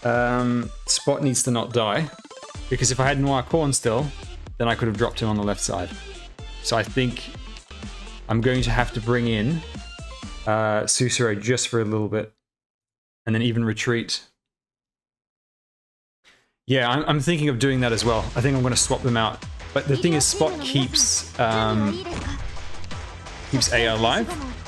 um, Spot needs to not die because if I had Noir Corne still, then I could have dropped him on the left side. So I think I'm going to have to bring in uh, just for a little bit and then even retreat. Yeah, I'm, I'm thinking of doing that as well. I think I'm going to swap them out. But the thing is, Spot keeps um, keeps Aya alive.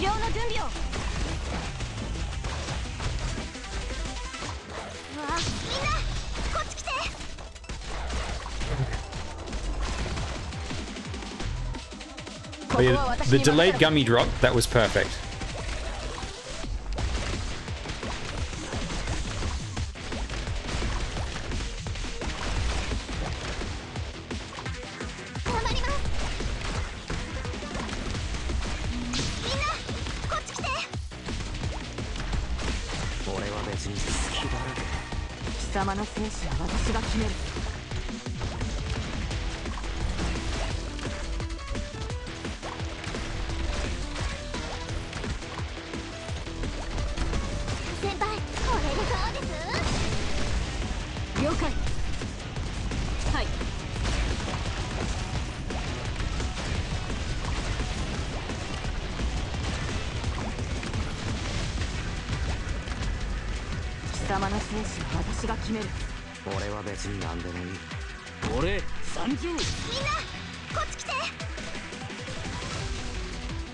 治療の準備をわあみんなこっち来て But yeah, the delayed gummy drop, that was perfect.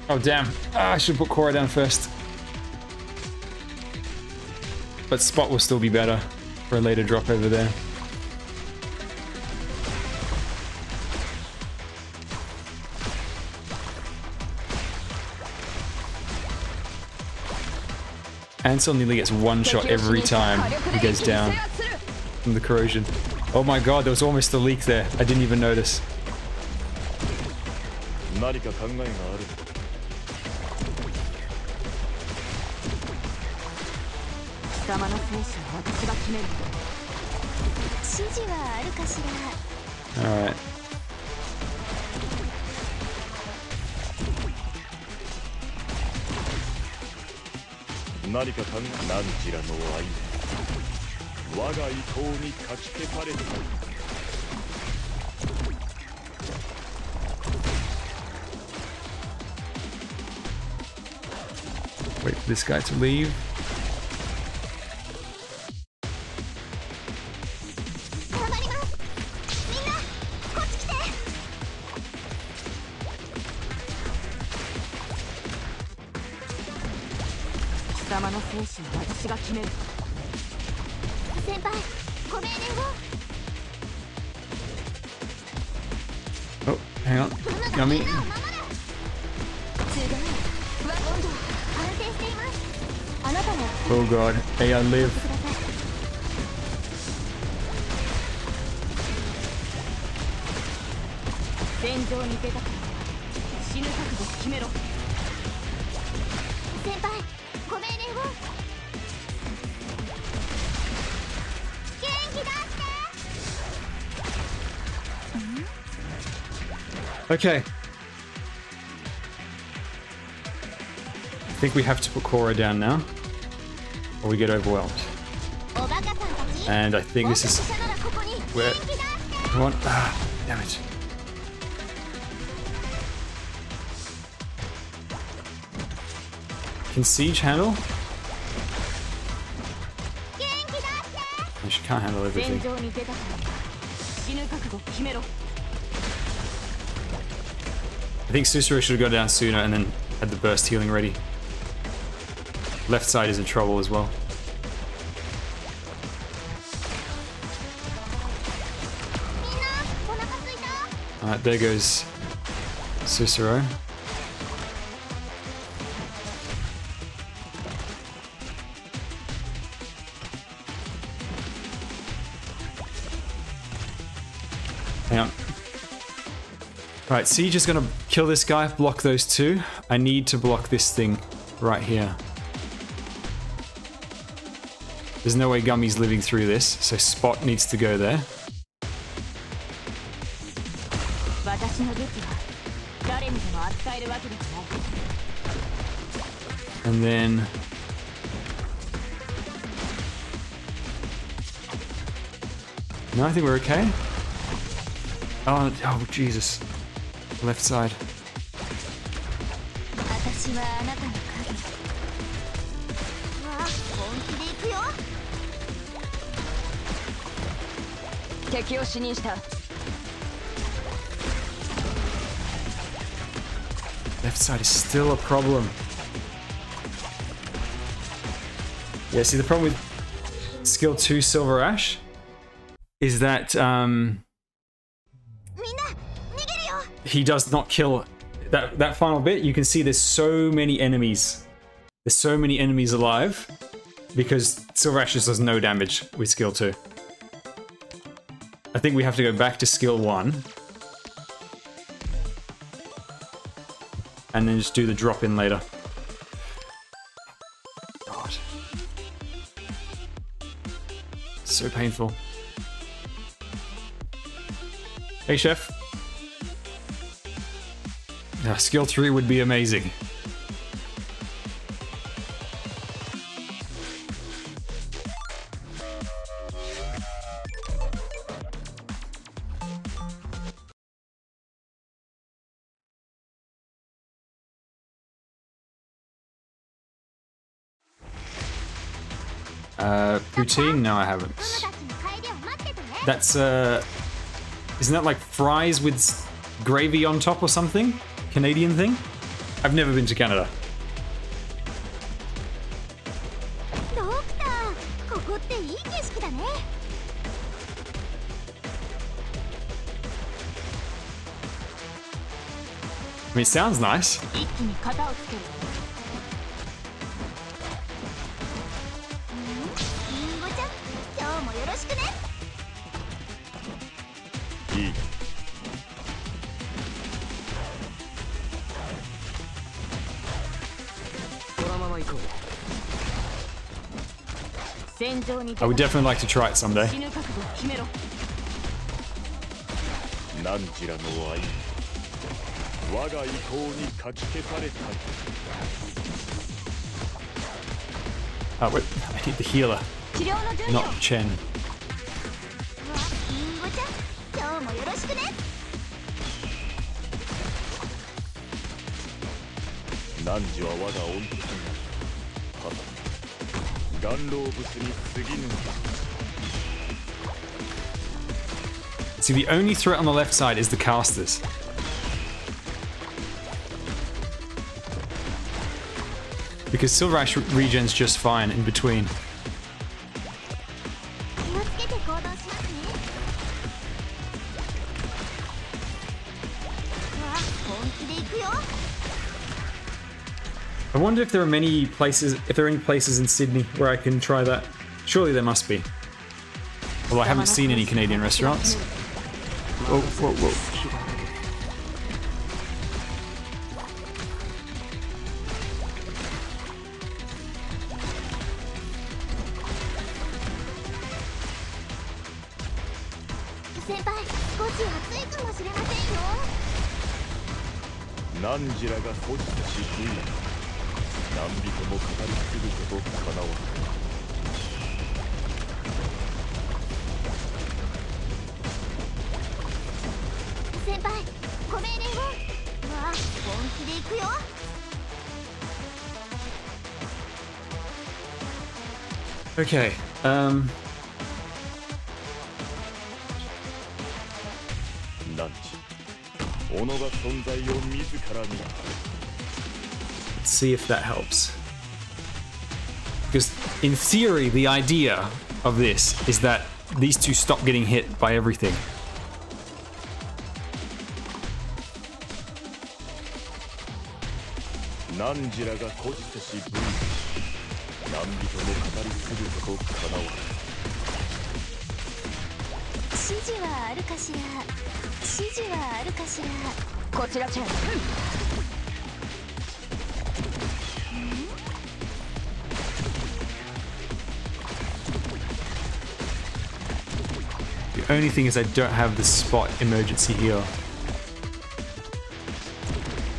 Oh damn. Ah, I should put Cuora down first. But Spot will still be better for a later drop over there. Ansel nearly gets one shot every time he goes down from the corrosion. Oh my god, there was almost a leak there. I didn't even notice. Alright. Narika, Nanjira no 我が意向にかき消された Wait for this guy to leave. して Okay. I think we have to put Cuora down now, or we get overwhelmed. And I think this is where... Come on. Ah, damn it. Can Siege handle? She can't handle everything. I think Sussurro should have gone down sooner and then had the burst healing ready. Left side is in trouble as well. た Alright, there goes Sussurro. Hang on. Right, Siege is gonna kill this guy, block those two. I need to block this thing right here. There's no way Gummy's living through this, so Spot needs to go there. No, I think we're okay. Oh, oh Jesus. Left side. Left side is still a problem. Yeah, see the problem with skill 2 SilverAsh is that um, he does not kill that that final bit. You can see there's so many enemies. There's so many enemies alive because Silver Ashes does no damage with skill two. I think we have to go back to skill one. And then just do the drop in later. God. So painful. Hey, Chef. A skill tree would be amazing. Uh, poutine? No, I haven't. That's, uh, isn't that like fries with gravy on top or something? Canadian thing? I've never been to Canada. I mean, it sounds nice. I would definitely like to try it someday. Oh wait, I need the healer, not Chen. 岩老物に過ぎぬ See, the only threat on the left side is the casters. Because Silver Ash regens just fine in between. Wonder if there are many places, if there are any places in Sydney where I can try that. Surely there must be. Although I haven't seen any Canadian restaurants. Oh, whoa, whoa, whoa.「語り継ぐことかなわ先輩ご命令をあ本気でいくよオッケー。が存在を自ら見た see if that helps. Because in theory, the idea of this is that these two stop getting hit by everything. only thing is I don't have the spot emergency here.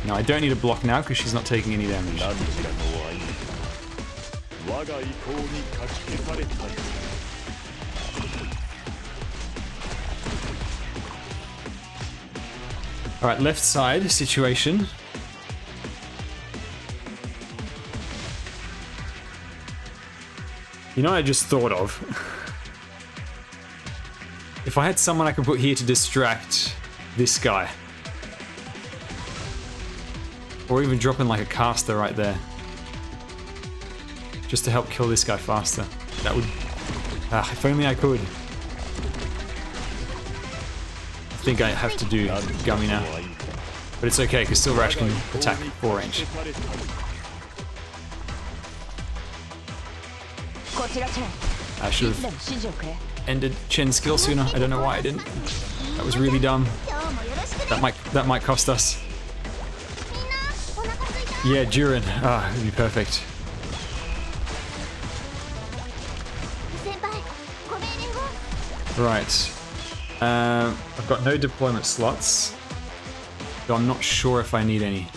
No, I don't need a block now because she's not taking any damage. Alright, left side situation. You know I just thought of? I had someone I could put here to distract this guy. Or even drop in like a caster right there. Just to help kill this guy faster. That would... Ah, if only I could. I think I have to do Gummy now. But it's okay, because Silver can attack 4 range. I should have ended Chen skill sooner. I don't know why I didn't. That was really dumb. That might that might cost us. Yeah, Durin. Ah, it'd be perfect. Right. Um, I've got no deployment slots, but I'm not sure if I need any.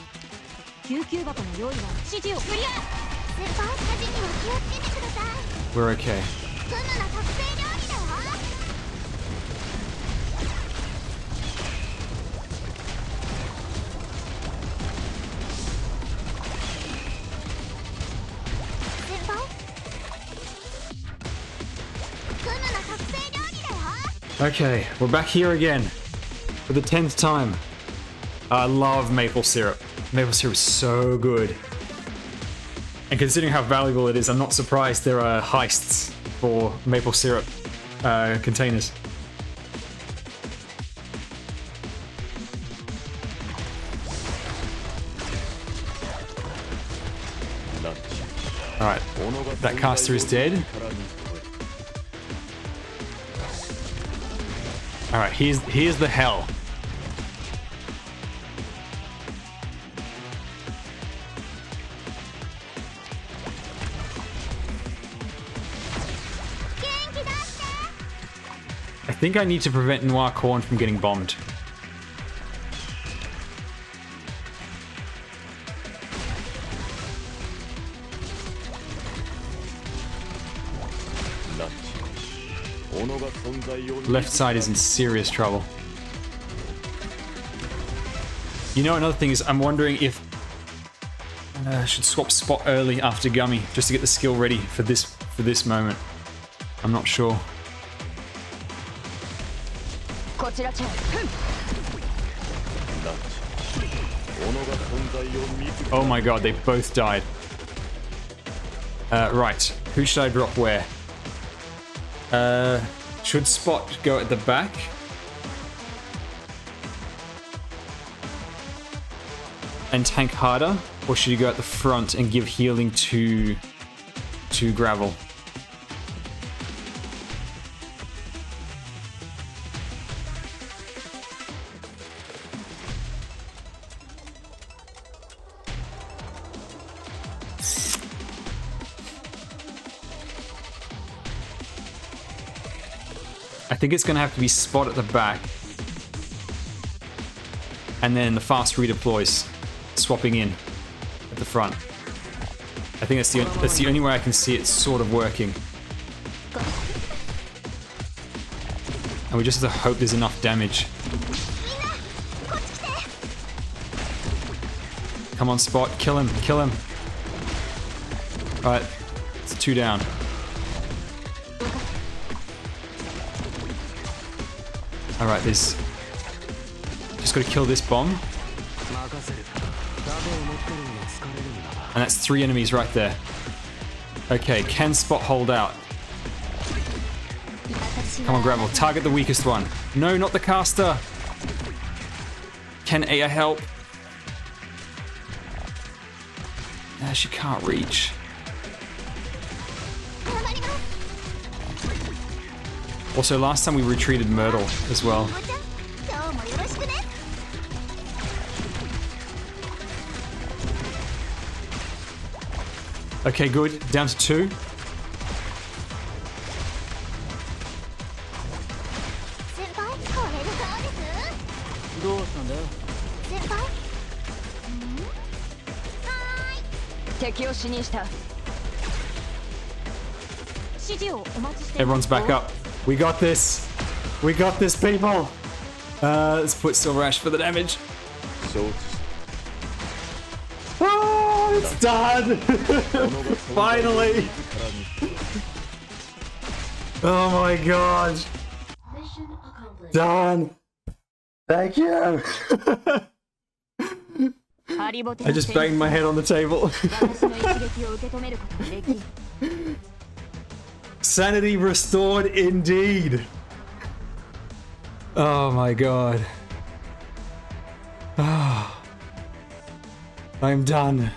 We're okay. Okay, we're back here again for the 10th time. I love maple syrup. Maple syrup is so good. And considering how valuable it is, I'm not surprised there are heists for maple syrup uh, containers. Alright, that caster is dead. Alright, here's here's the hell. I think I need to prevent Noir Corne from getting bombed. left side is in serious trouble. You know, another thing is I'm wondering if uh, I should swap spot early after Gummy just to get the skill ready for this for this moment. I'm not sure. Oh my god, they both died. Uh, right, who should I drop where? Uh should Spot go at the back? And tank harder? Or should you go at the front and give healing to, to Gravel? Think it's going to have to be Spot at the back. And then the fast redeploys, swapping in at the front. I think that's the, that's the only way I can see it sort of working. And we just have to hope there's enough damage. Come on, Spot. Kill him. Kill him. Alright. It's two down. Alright, there's... Just gotta kill this bomb. And that's three enemies right there. Okay, can spot hold out? Come on, Gravel. Target the weakest one. No, not the caster. Can Aya help? Ah, she can't reach. Also, last time we retreated Myrtle as well. Okay, good. Down to two. Everyone's back up. We got this. We got this, people. Uh, let's put SilverAsh for the damage. So. Ah, it's done! Finally! Oh my god! Done! Thank you! I just banged my head on the table. Sanity restored indeed. Oh my god. Ah. I'm done.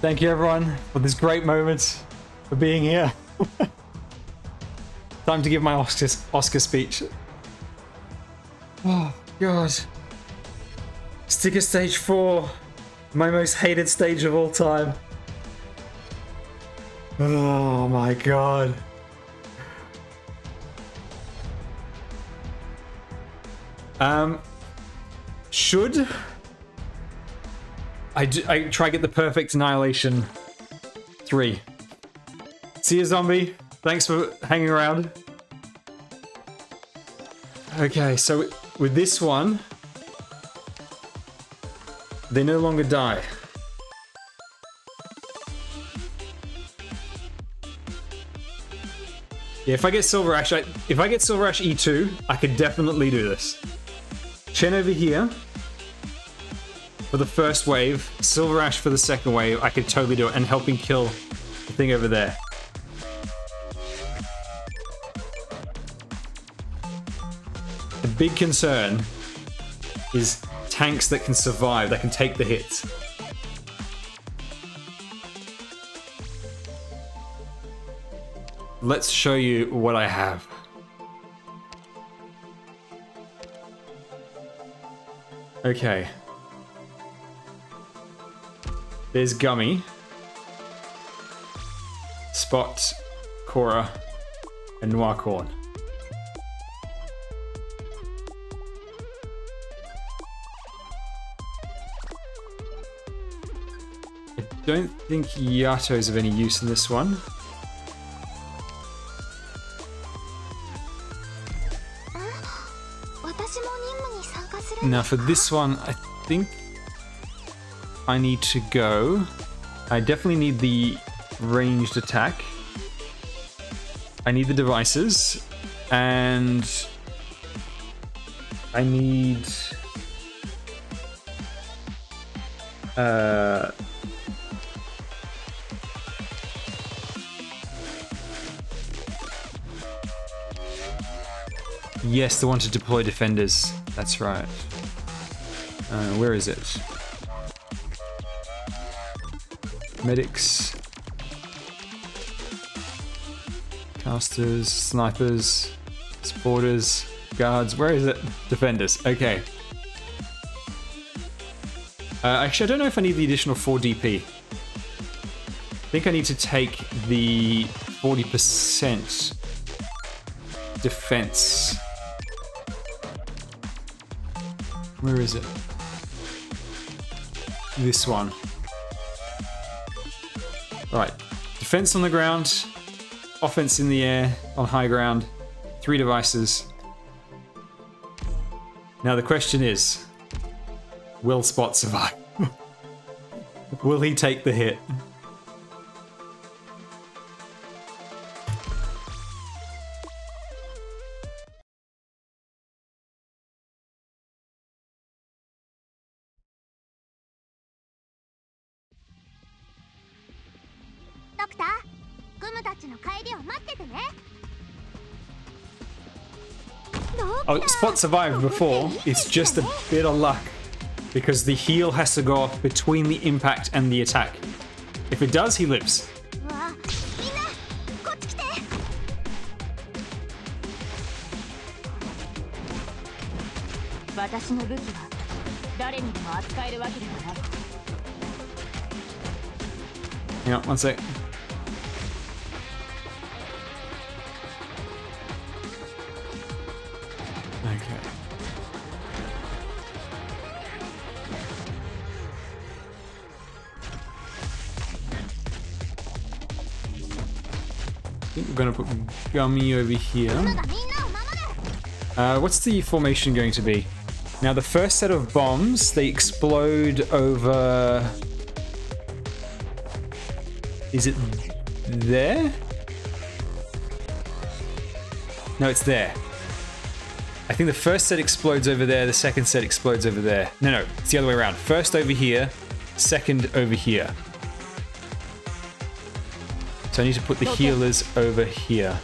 Thank you everyone for this great moment, for being here. Time to give my Oscar, Oscar speech. Oh god. Sticker stage 4. My most hated stage of all time. Oh my god. Um, should I, do, I try to get the perfect annihilation three? See you, zombie. Thanks for hanging around. Okay, so with this one, they no longer die. Yeah, if I get SilverAsh, I, if I get SilverAsh E2, I could definitely do this. Chen over here for the first wave, SilverAsh for the second wave, I could totally do it, and helping kill the thing over there. The big concern is tanks that can survive, that can take the hits. Let's show you what I have. Okay. There's Gummy. Spot, Cuora, and Noir Corne. Don't think Yato is of any use in this one. Now for this one, I think I need to go. I definitely need the ranged attack. I need the devices. And I need... Uh, Yes, the one to deploy defenders. That's right. Uh, where is it? Medics. Casters, snipers, supporters, guards. Where is it? Defenders. Okay. Uh, actually, I don't know if I need the additional 4 DP. I think I need to take the 40% defense. Where is it? This one. Right. Defense on the ground, offense in the air, on high ground, three devices. Now the question is, will Spot survive? will he take the hit? Oh, Spot survived before. It's just a bit of luck because the heel has to go off between the impact and the attack. If it does, he lives. Hang on, one sec. gonna put Gummy over here. Uh, what's the formation going to be? Now the first set of bombs, they explode over... Is it there? No, it's there. I think the first set explodes over there, the second set explodes over there. No, no, it's the other way around. First over here, second over here. So I need to put the healers over here.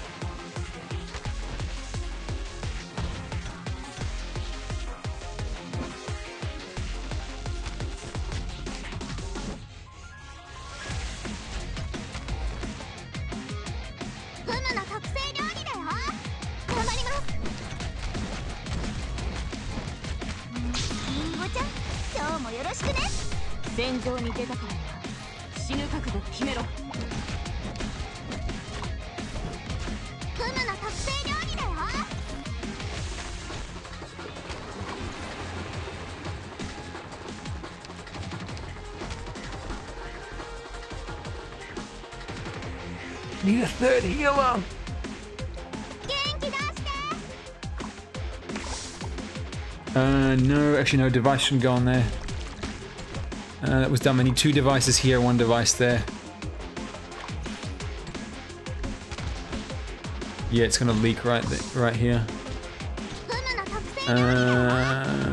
Actually, no device shouldn't go on there. Uh, that was dumb. I need two devices here, one device there. Yeah, it's gonna leak right right here. Uh...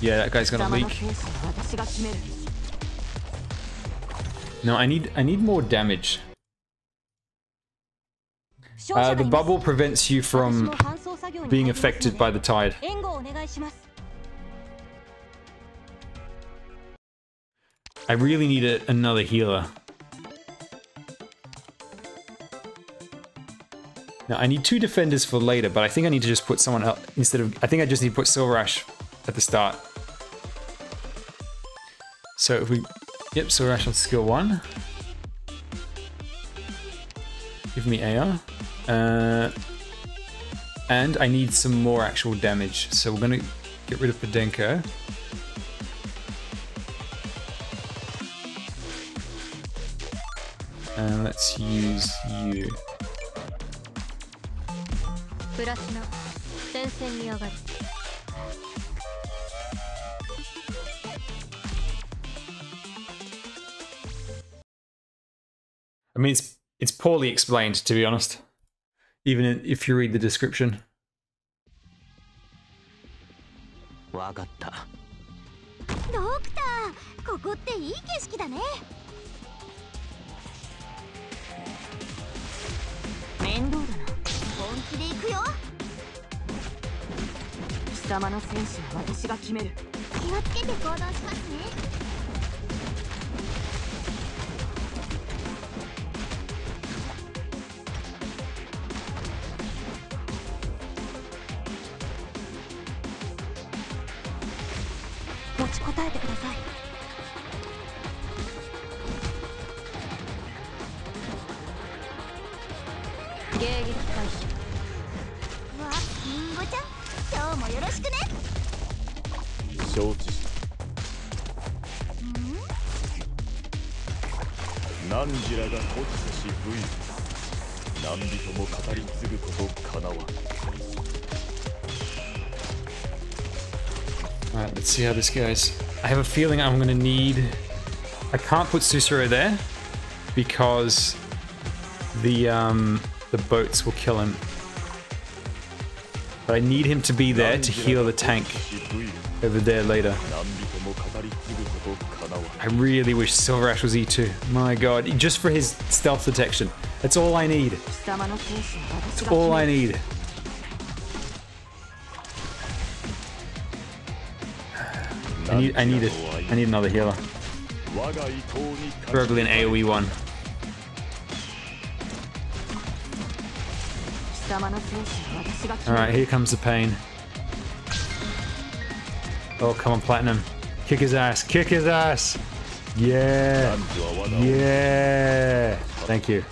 Yeah, that guy's gonna leak. No, I need I need more damage. Uh, the bubble prevents you from being affected by the tide. I really need a, another healer. Now, I need two defenders for later, but I think I need to just put someone else instead of... I think I just need to put SilverAsh at the start. So if we. Yep, SilverAsh on skill 1. Give me AR. Uh, and I need some more actual damage. So we're to get rid of Podenco. And let's use you. mean, it's it's poorly explained, to be honest. Even if you read the description. わかったドクターここっていい景色だね面倒だな本気で行くよ貴様の生死は私が決める気をつけて行動しますね see how this goes. I have a feeling I'm gonna need... I can't put Sussurro there because the um, the boats will kill him. But I need him to be there to heal the tank over there later. I really wish SilverAsh was E2. My god, just for his stealth detection. That's all I need. That's all I need. I need I need it. I need another healer. Probably an AoE one. Alright, here comes the pain. Oh, come on, Platinum. Kick his ass. Kick his ass. Yeah. Yeah. Thank you.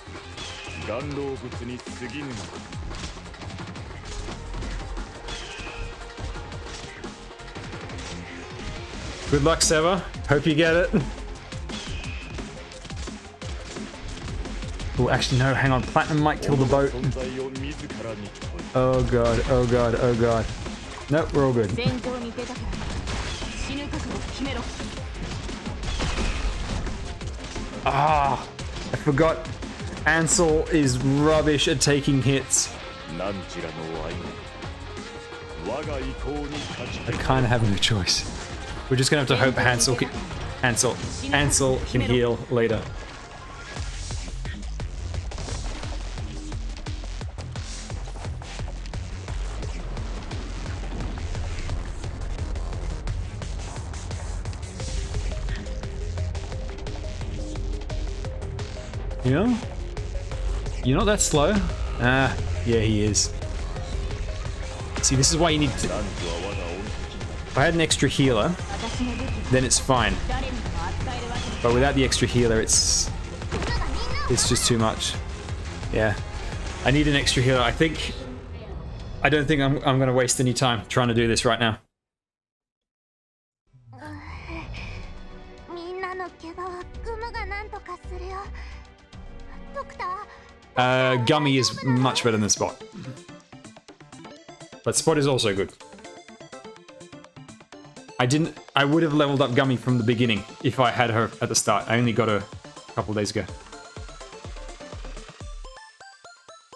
Good luck, Seva. Hope you get it. Oh, actually, no, hang on. Platinum might kill the boat. Oh god, oh god, oh god. Nope, we're all good. Ah, I forgot. Ansel is rubbish at taking hits. I kind of have no choice. We're just gonna have to hope Hansel can, Hansel, Ansel can heal later. You know? You're not that slow. Ah, yeah, he is. See, this is why you need to. If I had an extra healer, then it's fine. But without the extra healer, it's... It's just too much. Yeah. I need an extra healer. I think... I don't think I'm, I'm going to waste any time trying to do this right now. Uh, Gummy is much better than Spot. But Spot is also good. I didn't... I would have leveled up Gummy from the beginning if I had her at the start. I only got her a couple days ago.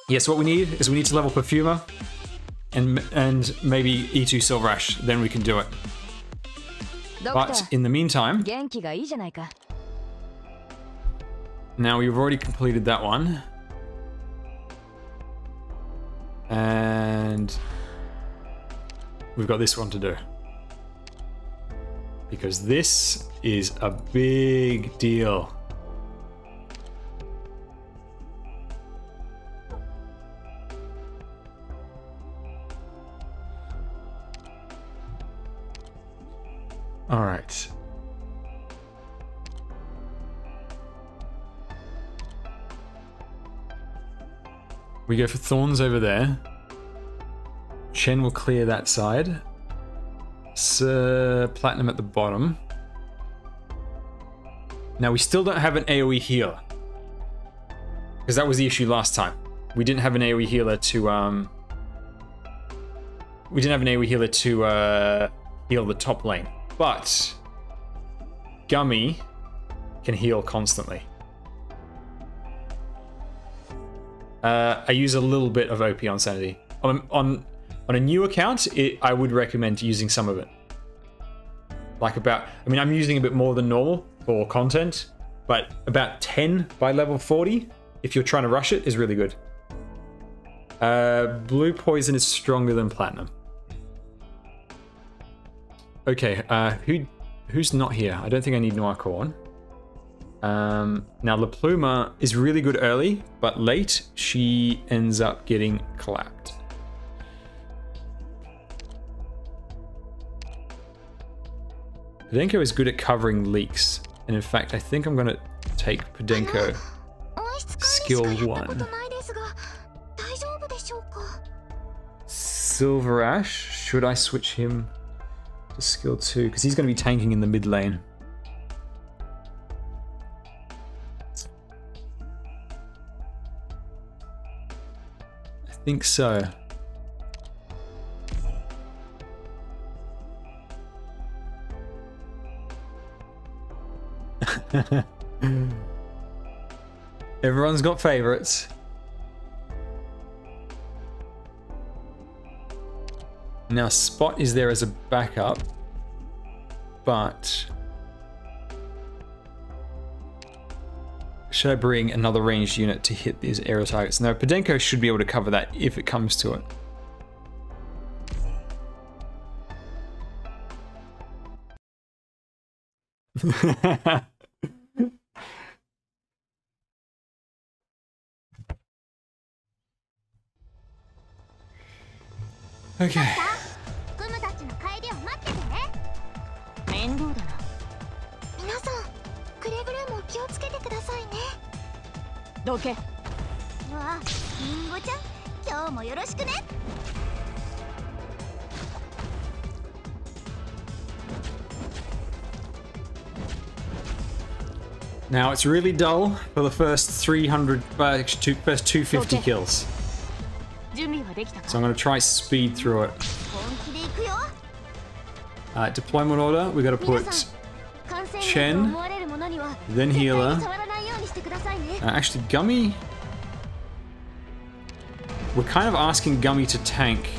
Yes, what we need is we need to level Perfumer and and maybe E2 SilverAsh. Then we can do it. But in the meantime... Now, we've already completed that one. And... We've got this one to do. Because this is a big deal. All right. We go for thorns over there. Chen will clear that side. Sir Platinum at the bottom. Now we still don't have an AoE healer. Because that was the issue last time. We didn't have an AoE healer to um we didn't have an AoE healer to uh heal the top lane. But Gummy can heal constantly. Uh, I use a little bit of OP on Sanity. On on, on a new account, it, I would recommend using some of it. Like about, I mean, I'm using a bit more than normal for content, but about 10 by level 40, if you're trying to rush it, is really good. Uh, blue poison is stronger than platinum. Okay, uh, who who's not here? I don't think I need Noir Corne. Um, now, La Pluma is really good early, but late she ends up getting clapped. Podenco is good at covering leaks, and in fact, I think I'm going to take Podenco skill 1. SilverAsh, should I switch him to skill 2? Because he's going to be tanking in the mid lane. I think so. Everyone's got favorites. Now, Spot is there as a backup, but should I bring another ranged unit to hit these aerial targets? Now Podenco should be able to cover that if it comes to it. okay. クムたちの帰りを待っててね面倒だな皆さんくれぐれも気をつけてくださいねどけわあリンゴちゃん今日もよろしくね Now it's really dull for the first 300, uh, two, first 250 Okay. kills. So I'm going to try speed through it. Uh, deployment order, we got to put Chen, then Healer. Uh, actually, Gummy... We're kind of asking Gummy to tank.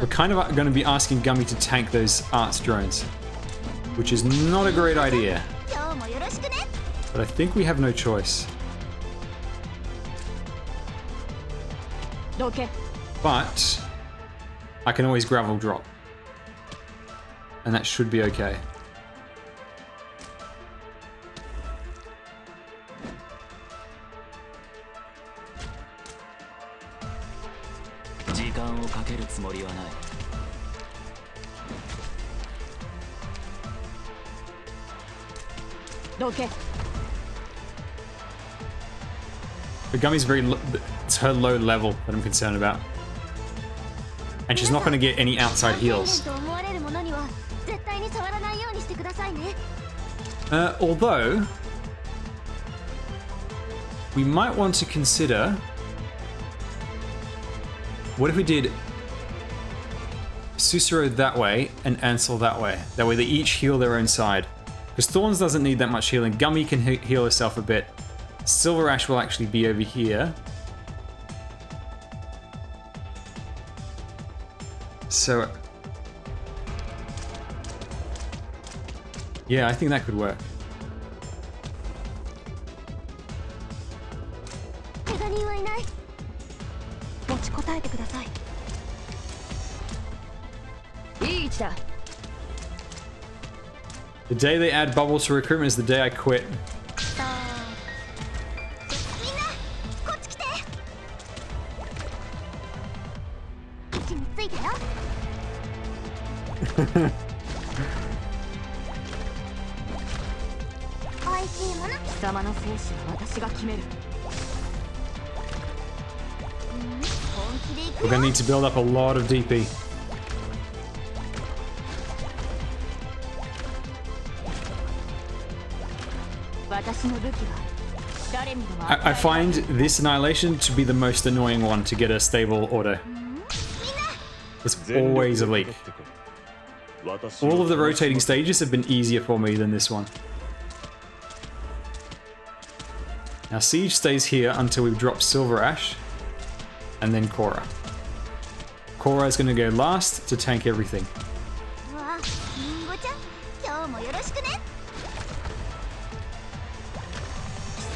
We're kind of going to be asking Gummy to tank those arts drones, which is not a great idea. But I think we have no choice. But I can always gravel drop. And that should be okay. つもりはないどけ But Gummy's very lo- it's her low level that I'm concerned about. And she's not going to get any outside 感染源 heals. と思われるものには絶対に触らないようにしてくださいね Uh, although, we might want to consider. What if we did Sussurro that way and Ansel that way? That way they each heal their own side. Because Thorns doesn't need that much healing. Gummy can he heal herself a bit. SilverAsh will actually be over here. So... Yeah, I think that could work. The day they add bubbles to recruitment is the day I quit. We're gonna need to build up a lot of DP. I, I find this Annihilation to be the most annoying one to get a stable order. It's always a leak. All of the rotating stages have been easier for me than this one. Now Siege stays here until we've dropped SilverAsh, and then Cuora. Cuora is going to go last to tank everything.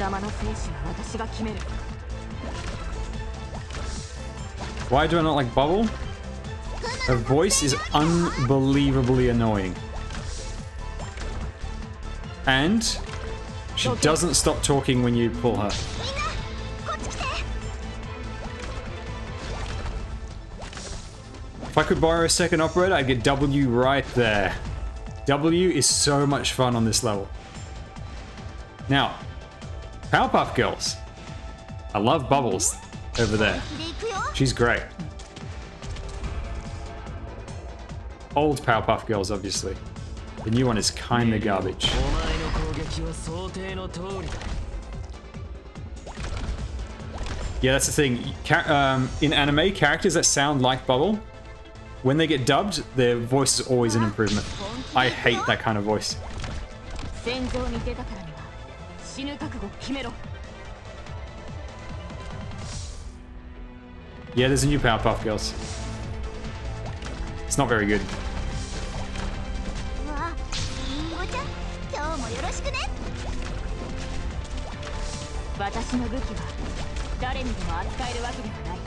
貴様の生死は私が決める Why do I not like Bubble? Her voice is unbelievably annoying. And she doesn't stop talking when you pull her. こっち来て If I could borrow a second operator, I'd get W right there. W is so much fun on this level. Now, Powerpuff Girls. I love Bubbles over there. She's great. Old Powerpuff Girls, obviously. The new one is kinda garbage. Yeah, that's the thing. Um, in anime, characters that sound like Bubble, when they get dubbed, their voice is always an improvement. I hate that kind of voice. 死ぬ覚悟を決めろ Yeah, there's a new Powerpuff Girls. It's not very good. うわりんごちゃん今日もよろしくね私の武器は誰にでも扱えるわけではない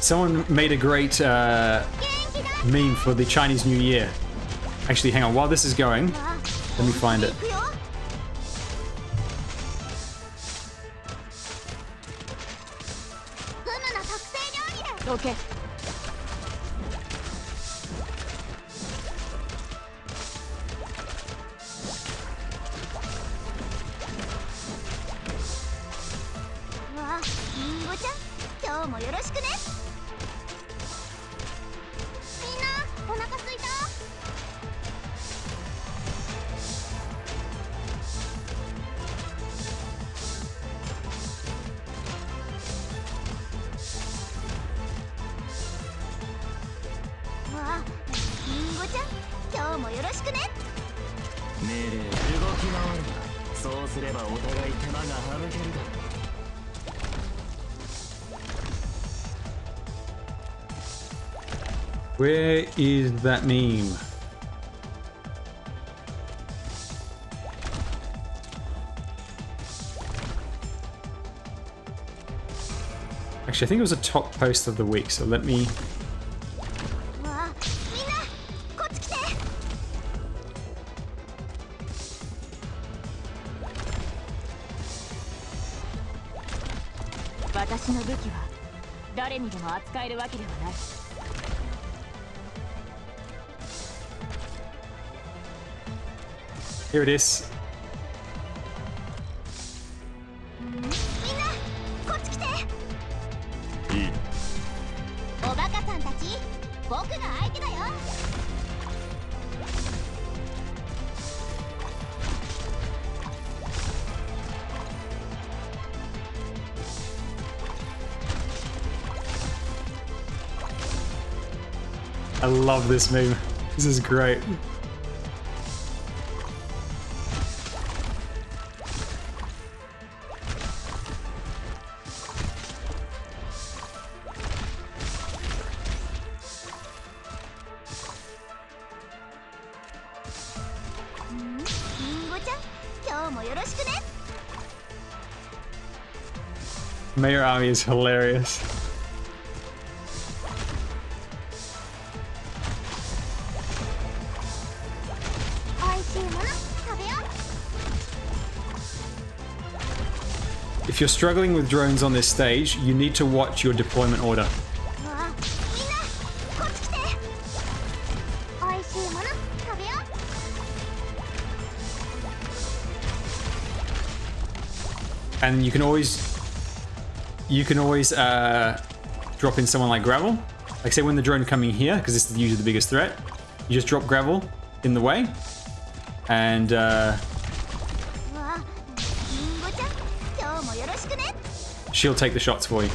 Someone made a great uh, 元気だ meme for the Chinese New Year. Actually, hang on. While this is going, わ let me find it. どけうわりんごちゃん今日もよろしくね。Where is that meme? Actually, I think it was a top post of the week, so let me. う Here it is. I love this meme. This is great. Mayer Army is hilarious. If you're struggling with drones on this stage, you need to watch your deployment order. And you can always you can always uh, drop in someone like gravel. Like say when the drone coming here, because this is usually the biggest threat, you just drop gravel in the way, and uh, she'll take the shots for you.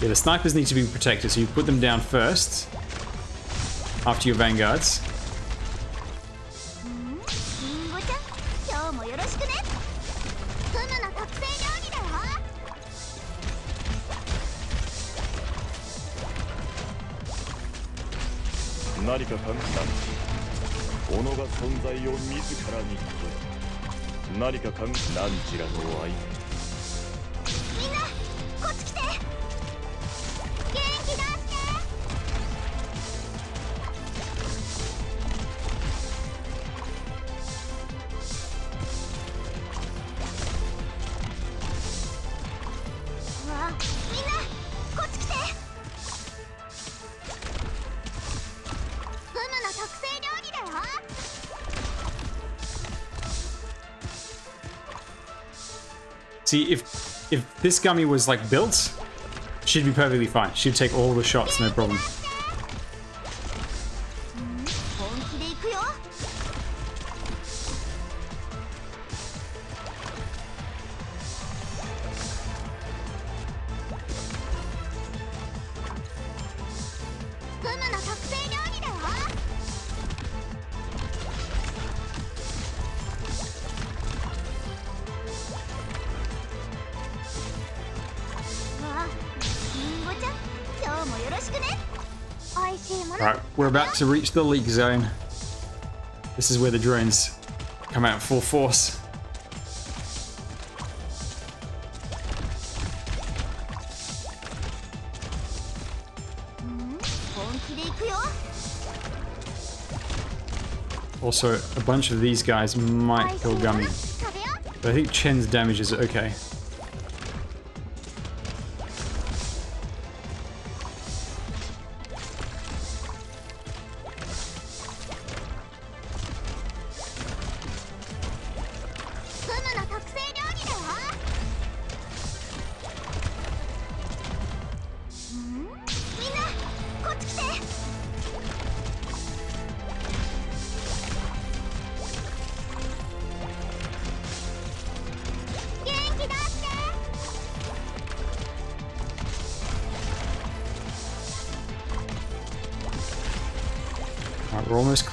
Yeah, the snipers need to be protected, so you put them down first after your vanguards. 何か感じた己が存在を自らに問え何か感じ何ちらの相手 See, if if this gummy was like built, she'd be perfectly fine. She'd take all the shots, no problem. We're about to reach the leak zone. This is where the drones come out full force. Also, a bunch of these guys might kill Gummy. But I think Chen's damage is okay.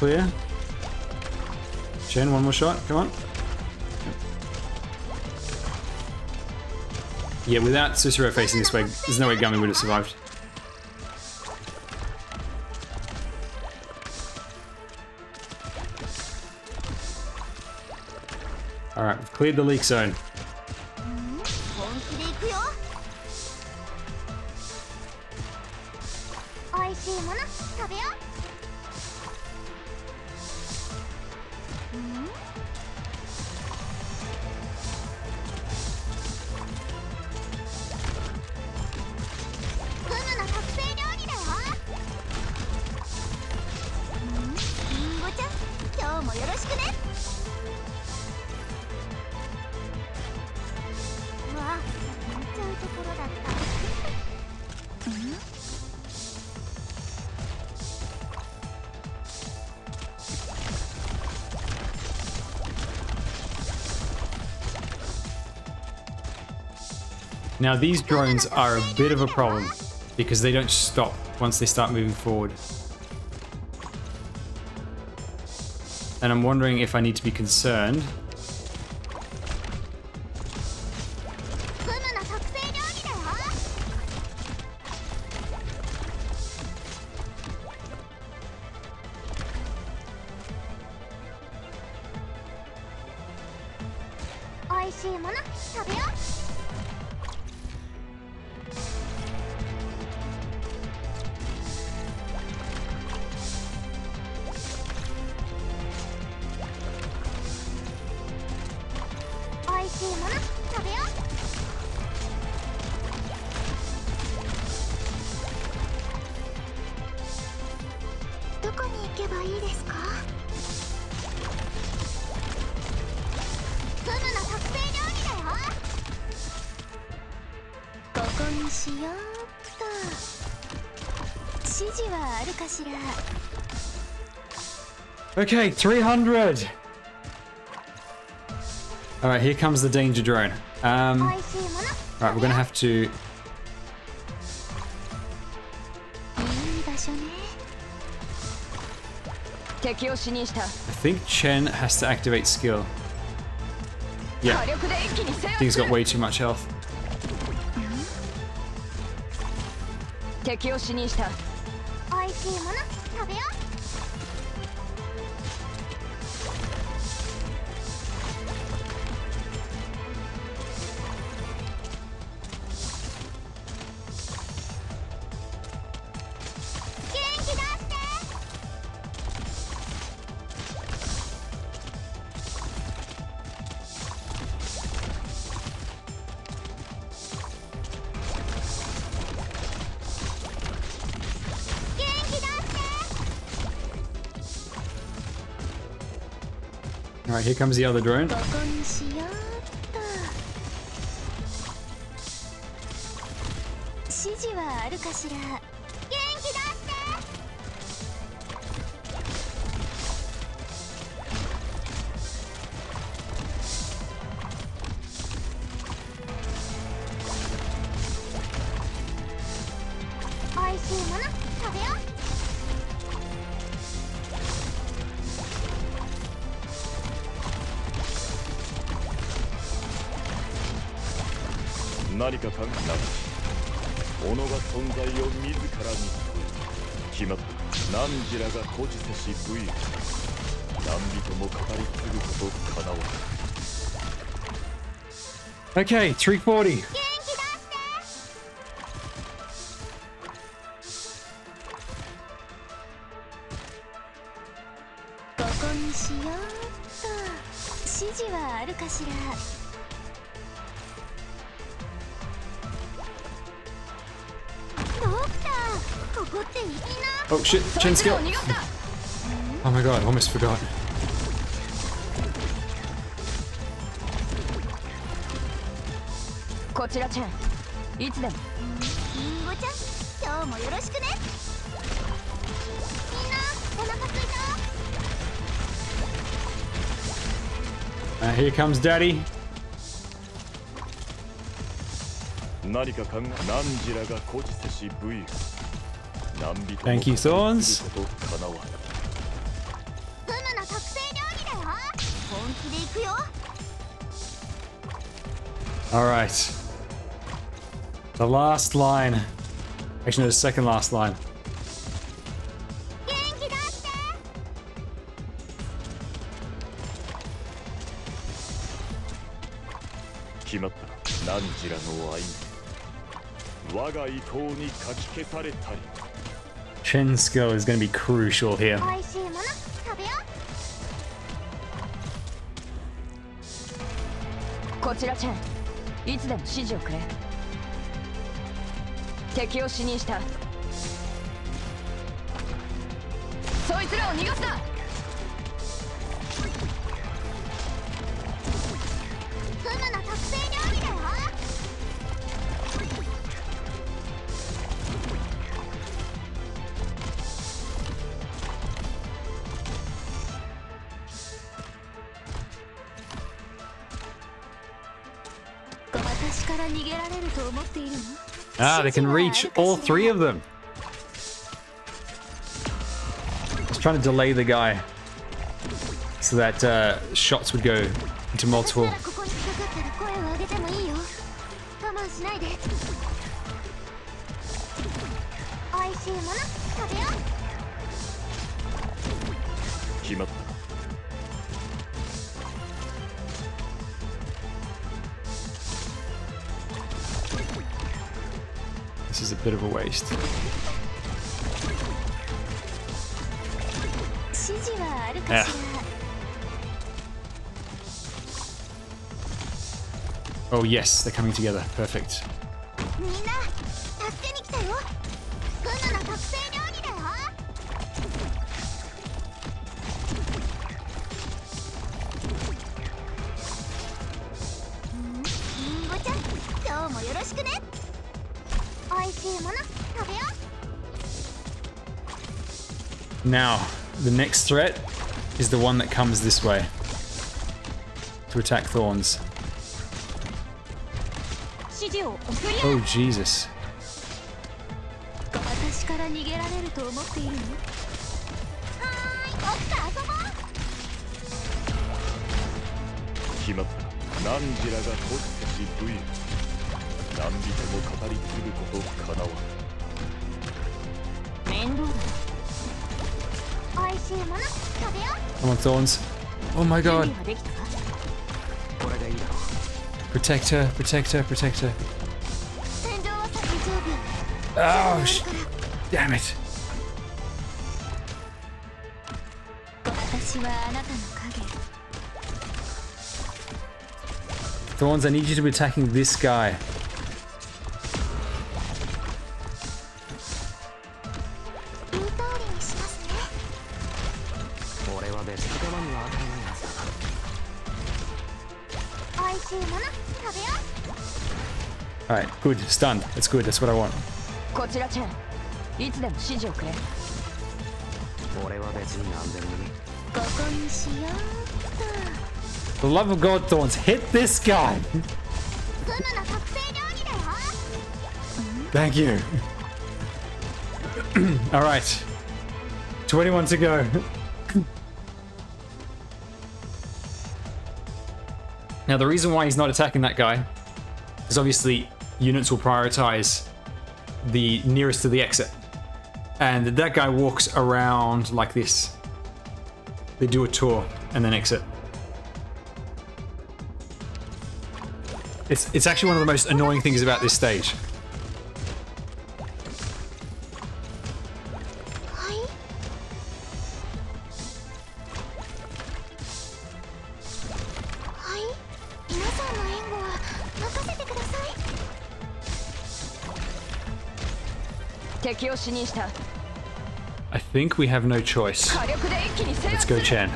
Clear. Chen, one more shot. Come on. Yeah, without Sussurro facing this way, there's no way Gummy would have survived. Alright, we've cleared the leak zone. Now these drones are a bit of a problem because they don't stop once they start moving forward. And I'm wondering if I need to be concerned Okay, 300. All right, here comes the danger drone. Um, all right, we're gonna have to. I think Chen has to activate skill. Yeah, He's got way too much health. Mm-hmm. Alright, here comes the other drone. し武勇何人も語り継ぐことかなわぬ Okay, 340. Oh shit, Chen skill almost forgot. Uh, here comes Daddy. Thank you, Thorns. Alright. The last line. Actually, no, the second last line. Chensko is going to be crucial here. 示をくれ。敵を死にした。そいつらを逃がすな！Ah, they can reach all three of them. Just trying to delay the guy so that uh, shots would go into multiple. Oh yes, they're coming together. Perfect. Now, the next threat is the one that comes this way to attack thorns. Oh, Jesus. Come on, Thorns. Oh my god. Protect her, protect her, protect her. Oh, sh damn it. Thorns, I need you to be attacking this guy. Alright, good. Stunned. That's good. That's what I want. こちらチェンいつでも指示をくれ俺は別に何でもいいここにしよう For the love of God, Thorns, hit this guy! フムの特製料理だよ Thank you. Alright. 21 to go. now, the reason why he's not attacking that guy is obviously units will prioritize the nearest to the exit. And that guy walks around like this. They do a tour and then exit. It's, it's actually one of the most annoying things about this stage. I think we have no choice. Let's go, Chen.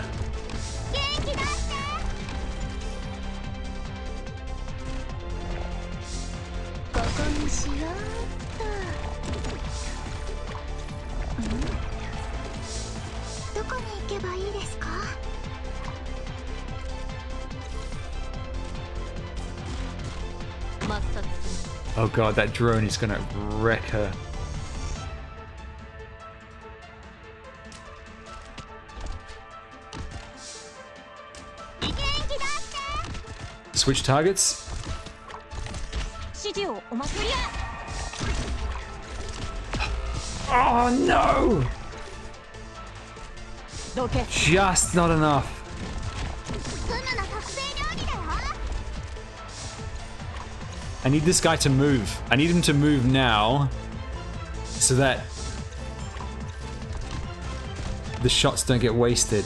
Oh god, that drone is gonna wreck her. Switch targets. Oh no! Just not enough. I need this guy to move. I need him to move now so that the shots don't get wasted.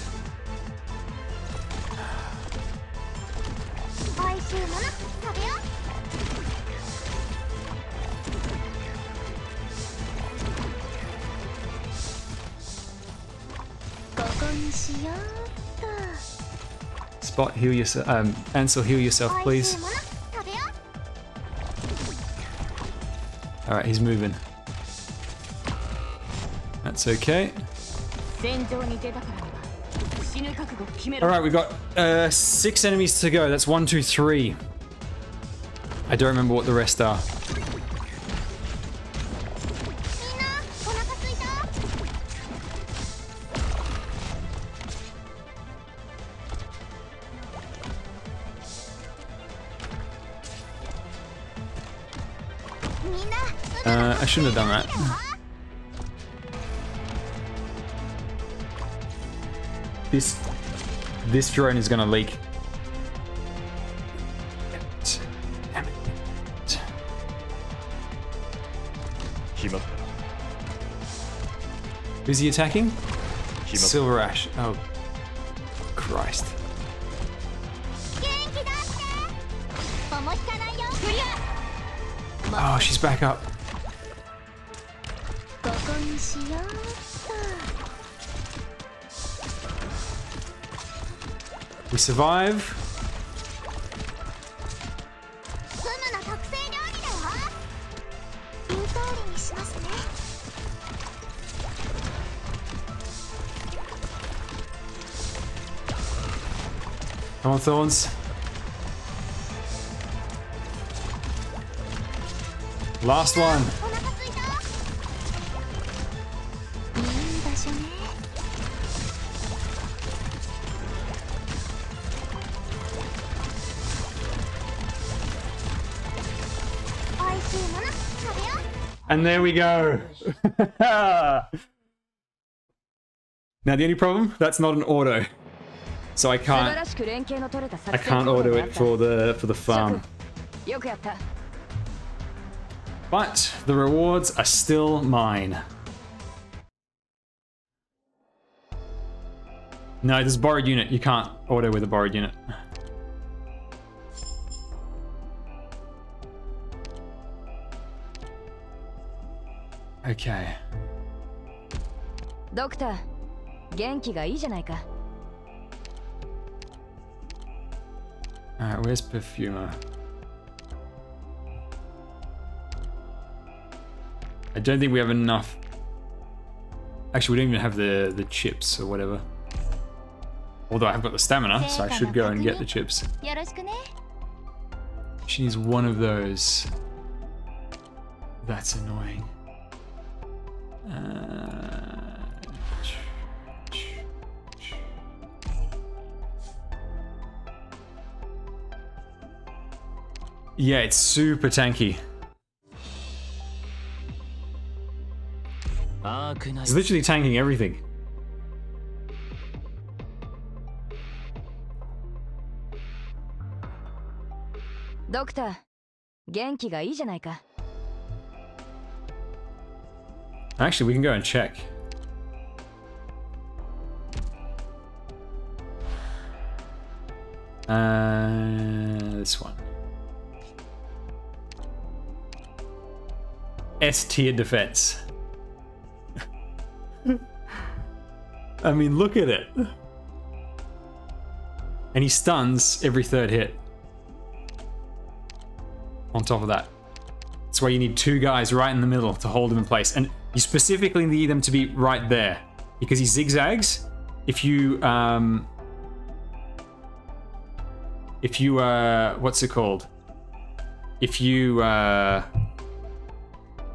Spot, heal yourself. Um, Ansel, heal yourself, please. All right, he's moving. That's okay. All right, we've got uh, six enemies to go. That's one, two, three. I don't remember what the rest are. shouldn't have done that. This... This drone is gonna leak. Is he attacking? SilverAsh. Oh, survive. Come on, Thorns. Last one. And there we go. now the only problem, that's not an auto. So I can't I can't auto it for the for the farm. But the rewards are still mine. No, this borrowed unit. You can't auto with a borrowed unit. Okay. ドクター元気がいいじゃないか Alright, where's Perfumer? I don't think we have enough. Actually, we don't even have the, the chips or whatever. Although I have got the stamina, so I should go and get the chips. よろしくね She needs one of those. That's annoying. Uh, yeah, it's super tanky. アークナイ It's literally tanking everything. ドクター元気がいいじゃないか Actually, we can go and check. Uh, this one. S tier defense. I mean, look at it. And he stuns every third hit. On top of that. That's why you need two guys right in the middle to hold him in place. And you specifically need them to be right there. Because he zigzags. If you, um... If you, uh... What's it called? If you, uh...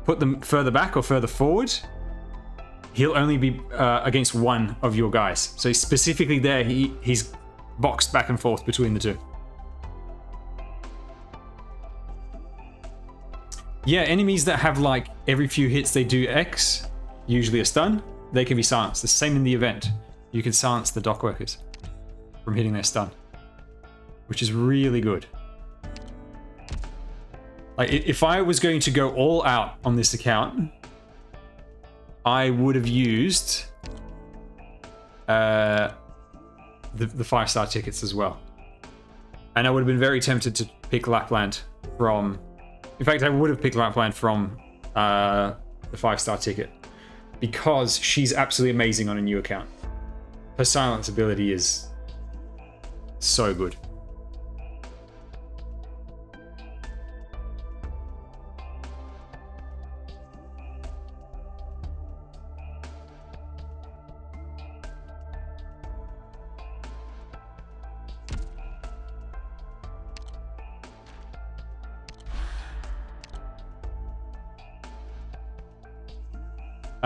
Put them further back or further forward, he'll only be uh, against one of your guys. So specifically there, he, he's boxed back and forth between the two. Yeah, enemies that have like every few hits they do X, usually a stun, they can be silenced. The same in the event. You can silence the dock workers from hitting their stun, which is really good. Like, if I was going to go all out on this account, I would have used uh, the, the five star tickets as well. And I would have been very tempted to pick Lapland from. In fact, I would have picked Lapland from uh, the five star ticket because she's absolutely amazing on a new account. Her silence ability is so good.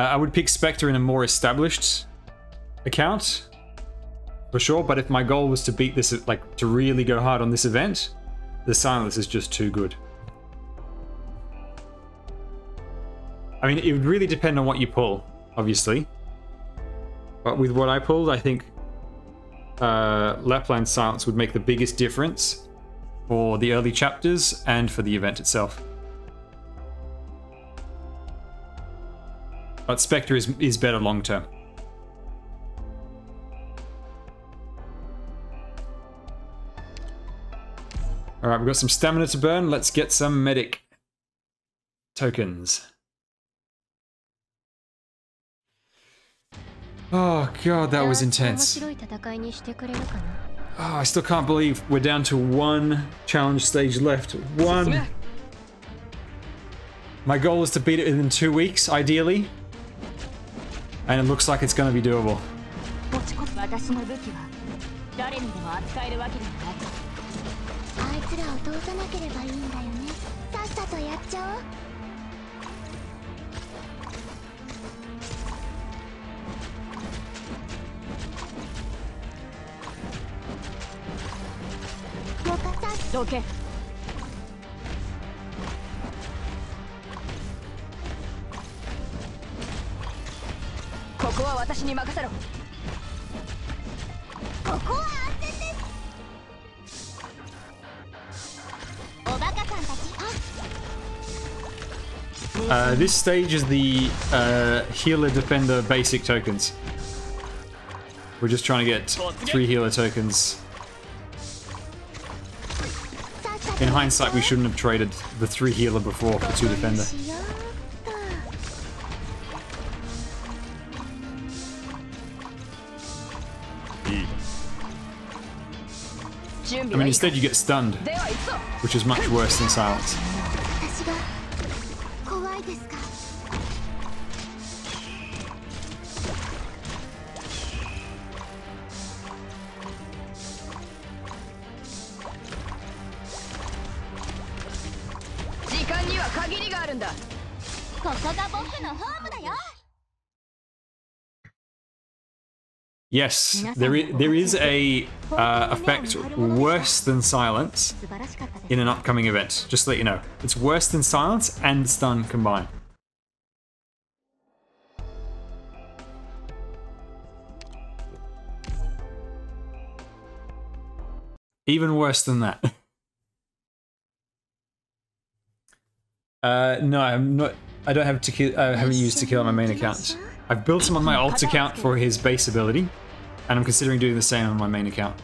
Uh, I would pick Spectre in a more established account for sure. But if my goal was to beat this, like to really go hard on this event, the Silence is just too good. I mean, it would really depend on what you pull, obviously. But with what I pulled, I think uh, Lapland Silence would make the biggest difference for the early chapters and for the event itself. But Spectre is, is better long term. All right, we've got some stamina to burn. Let's get some medic tokens. Oh god, that was intense. Oh, I still can't believe we're down to one challenge stage left. One. My goal is to beat it in two weeks, ideally. And it looks like it's going to be doable. 持ちこ私の武器は誰にでも扱えるわけではないあいつらを通さなければいいんだよね。さっさとやっちゃおう。よ ここは私に任せろここは安全ですおバカさんたちあ Uh, this stage is the uh, healer defender basic tokens. We're just trying to get three healer tokens. さっさと In hindsight, we shouldn't have traded the three healer before for two defender. I mean, instead you get stunned, which is much worse than silence. Yes, there is, there is a uh, effect worse than silence in an upcoming event. Just to let you know, it's worse than silence and stun combined. Even worse than that. Uh, no, I'm not. I don't have to. I haven't used Tequila on my main account. I've built him on my alt account for his base ability, and I'm considering doing the same on my main account.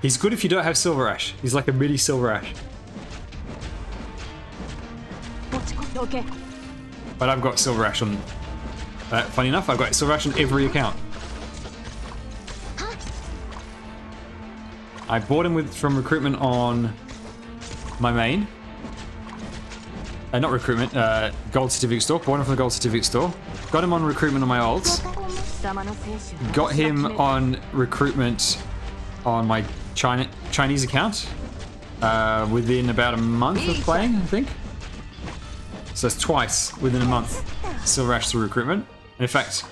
He's good if you don't have SilverAsh. He's like a mini SilverAsh. But I've got SilverAsh on... Uh, funny enough, I've got SilverAsh on every account. I bought him with from recruitment on my main. Uh, not recruitment, uh, gold certificate store. Bought him from the gold certificate store. Got him on recruitment on my alt. Got him on recruitment on my China Chinese account uh, within about a month of playing, I think. So it's twice within a month. SilverAsh through recruitment. And in fact,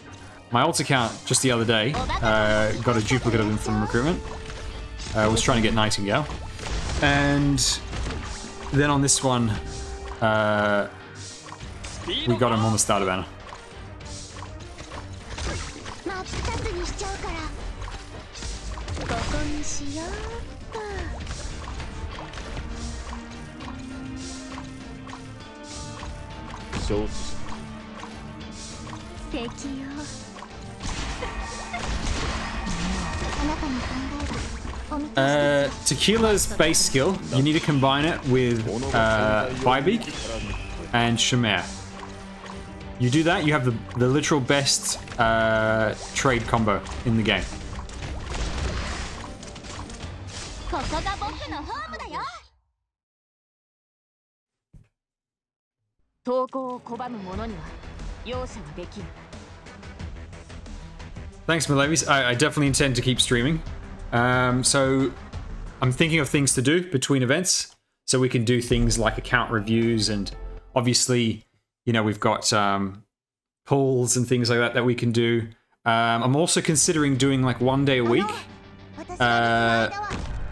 my alt account just the other day uh, got a duplicate of him from recruitment. I uh, was trying to get Nightingale. And then on this one, uh, we got him on the starter banner. Tequila's base skill, you need to combine it with uh, Bibeak and Shamare. You do that, you have the, the literal best uh, trade combo in the game. ここが僕のホームだよ投稿を拒む者には容赦はできん Thanks, Malevis. I, I definitely intend to keep streaming. Um, so I'm thinking of things to do between events. So we can do things like account reviews and obviously you know, we've got um, pulls and things like that that we can do. Um, I'm also considering doing like one day a week, uh,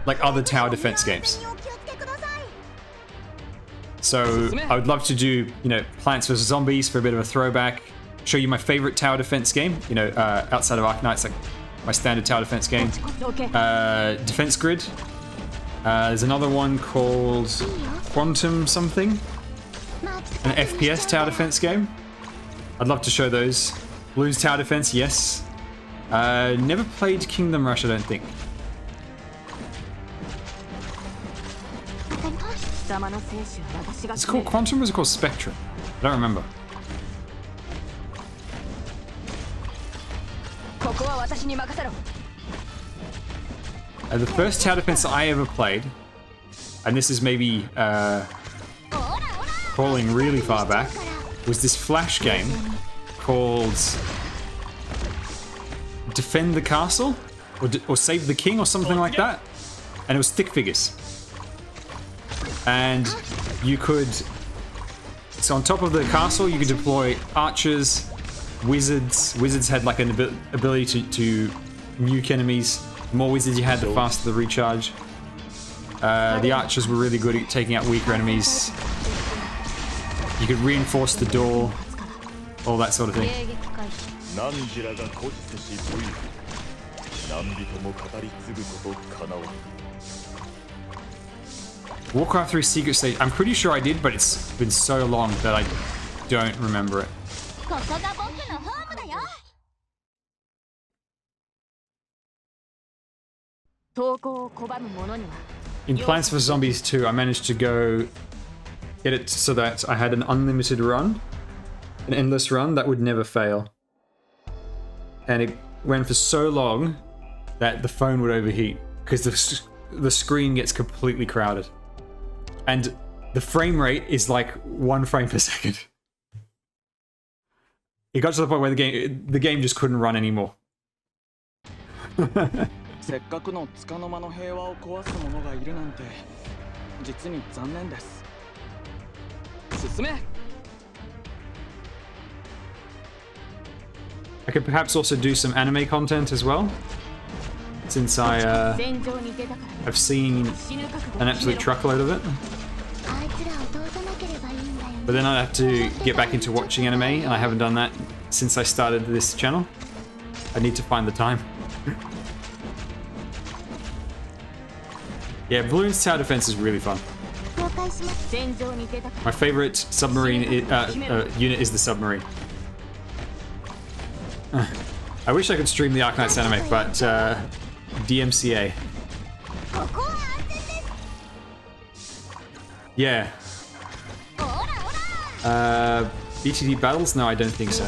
like other tower defense games. So I would love to do, you know, Plants vs Zombies for a bit of a throwback. Show you my favorite tower defense game. You know, uh, outside of Arknights, like my standard tower defense game. Uh, defense Grid. Uh, there's another one called Quantum something, an FPS tower defense game. I'd love to show those. Bloons Tower Defense, yes. Uh, never played Kingdom Rush, I don't think. It's called Quantum or is it called Spectrum? I don't remember. And the first tower defense I ever played, and this is maybe uh, crawling really far back, was this flash game called Defend the Castle or, or Save the King or something like that. And it was stick figures And you could. So on top of the castle, you could deploy archers, wizards. Wizards had like an abi- ability to, to nuke enemies. The more wizards you had, the faster the recharge. Uh, the archers were really good at taking out weaker enemies. You could reinforce the door, all that sort of thing. 迎撃開始汝らが孤児せし武勇何人も語り継ぐことかなわ Warcraft 3 Secret Siege. I'm pretty sure I did, but it's been so long that I don't remember it. In Plants vs Zombies 2, I managed to go get it so that I had an unlimited run, an endless run that would never fail. And it went for so long that the phone would overheat because the, the screen gets completely crowded And the frame rate is like one frame per second. It got to the point where the game the game just couldn't run anymore. せっかくの束の間の平和を壊す者がいるなんて実に残念です進め I could perhaps also do some anime content as well, since I, uh, I've seen an absolute truckload of it. But then I'd have to get back into watching anime, and I haven't done that since I started this channel. I need to find the time. yeah, Bloons Tower Defense is really fun. My favorite submarine uh, uh, unit is the submarine. I wish I could stream the Arknights anime, but uh, DMCA. Yeah. Uh, BTD battles? No, I don't think so.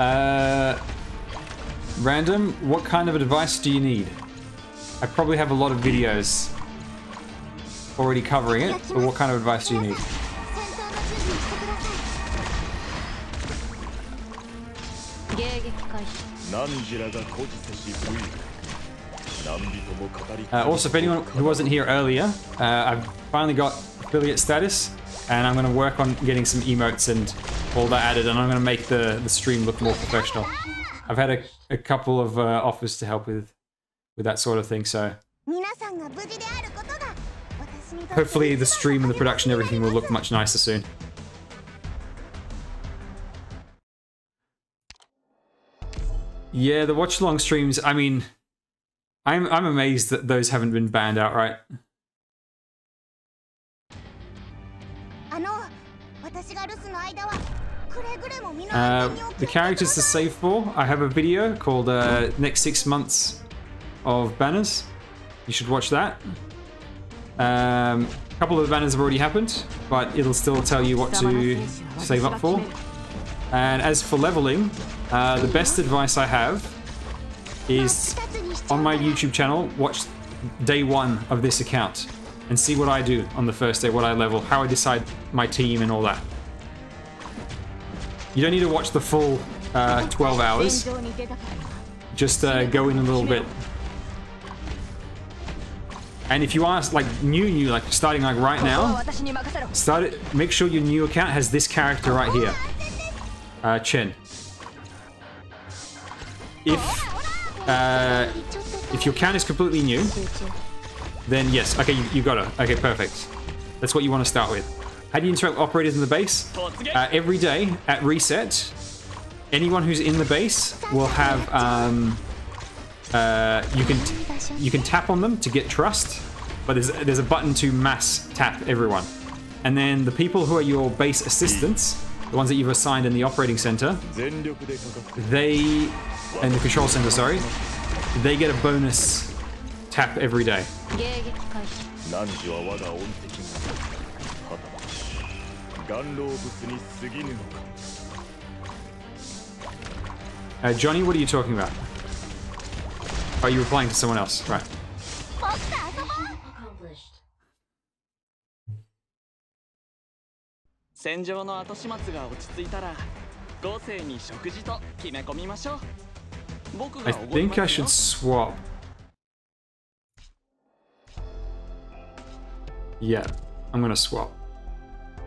Uh, random, what kind of advice do you need? I probably have a lot of videos already covering it, but what kind of advice do you need? Uh, also, if anyone who wasn't here earlier, uh, I've finally got affiliate status, and I'm going to work on getting some emotes and all that added, and I'm going to make the, the stream look more professional. I've had a, a couple of uh, offers to help with with that sort of thing. So hopefully the stream and the production, everything will look much nicer soon. Yeah, the watch long streams. I mean, I'm I'm amazed that those haven't been banned outright. Uh, the characters to save for. I have a video called uh, "Next Six Months of banners. You should watch that. Um, a couple of the banners have already happened, but it'll still tell you what to save up for. And as for leveling, uh, the best advice I have is on my YouTube channel, watch day one of this account and see what I do on the first day, what I level, how I decide my team and all that. You don't need to watch the full uh, 12 hours. Just uh, go in a little bit and if you are like new, new, like starting like right now, start it. Make sure your new account has this character right here, uh, Chen. If uh, if your account is completely new, then yes. Okay, you, you got it. Okay, perfect. That's what you want to start with. How do you interact with operators in the base? Uh, every day at reset, anyone who's in the base will have. Um, uh, you can you can tap on them to get trust, but there's there's a button to mass tap everyone, and then the people who are your base assistants, the ones that you've assigned in the operating center, they and the control center, sorry, they get a bonus tap every day. Uh, Johnny, what are you talking about? Are you replying to someone else? Right. I think I should swap. Yeah, I'm gonna swap.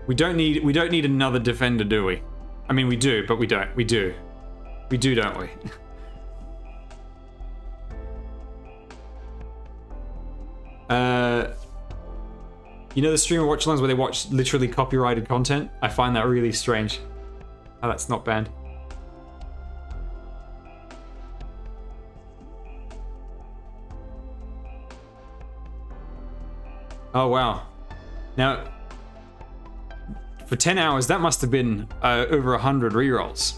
We don't need we don't need another defender, do we? I mean, we do, but we don't. We do. We do, don't we? uh, you know the streamer watch alongs where they watch literally copyrighted content? I find that really strange. How that's not banned. Oh wow. Now, for 10 hours, that must have been uh, over 100 rerolls.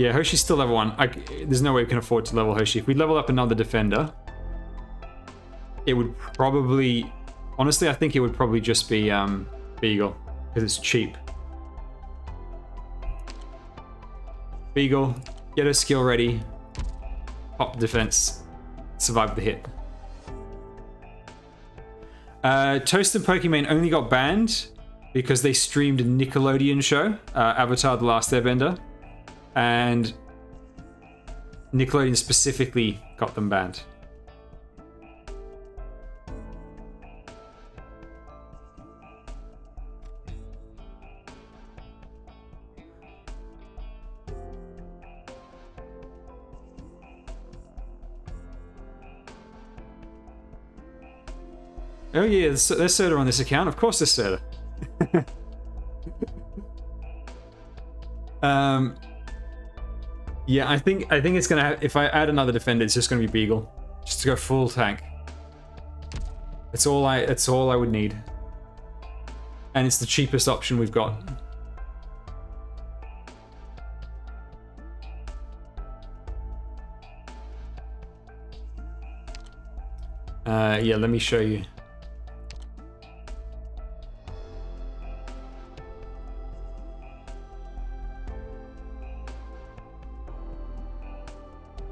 Yeah, Hoshi's still level 1. I, there's no way we can afford to level Hoshi. If we level up another defender, it would probably... Honestly, I think it would probably just be um, Beagle, because it's cheap. Beagle, get her skill ready, pop defense, survive the hit. Uh, Toasted Pokimane only got banned because they streamed a Nickelodeon show, uh, Avatar The Last Airbender, and Nickelodeon specifically got them banned. Oh yeah, there's, there's soda on this account. Of course there's soda. um, yeah, I think I think it's gonna. If I add another defender, it's just gonna be Beagle, just to go full tank. It's all I. It's all I would need, and it's the cheapest option we've got. Uh, yeah, let me show you.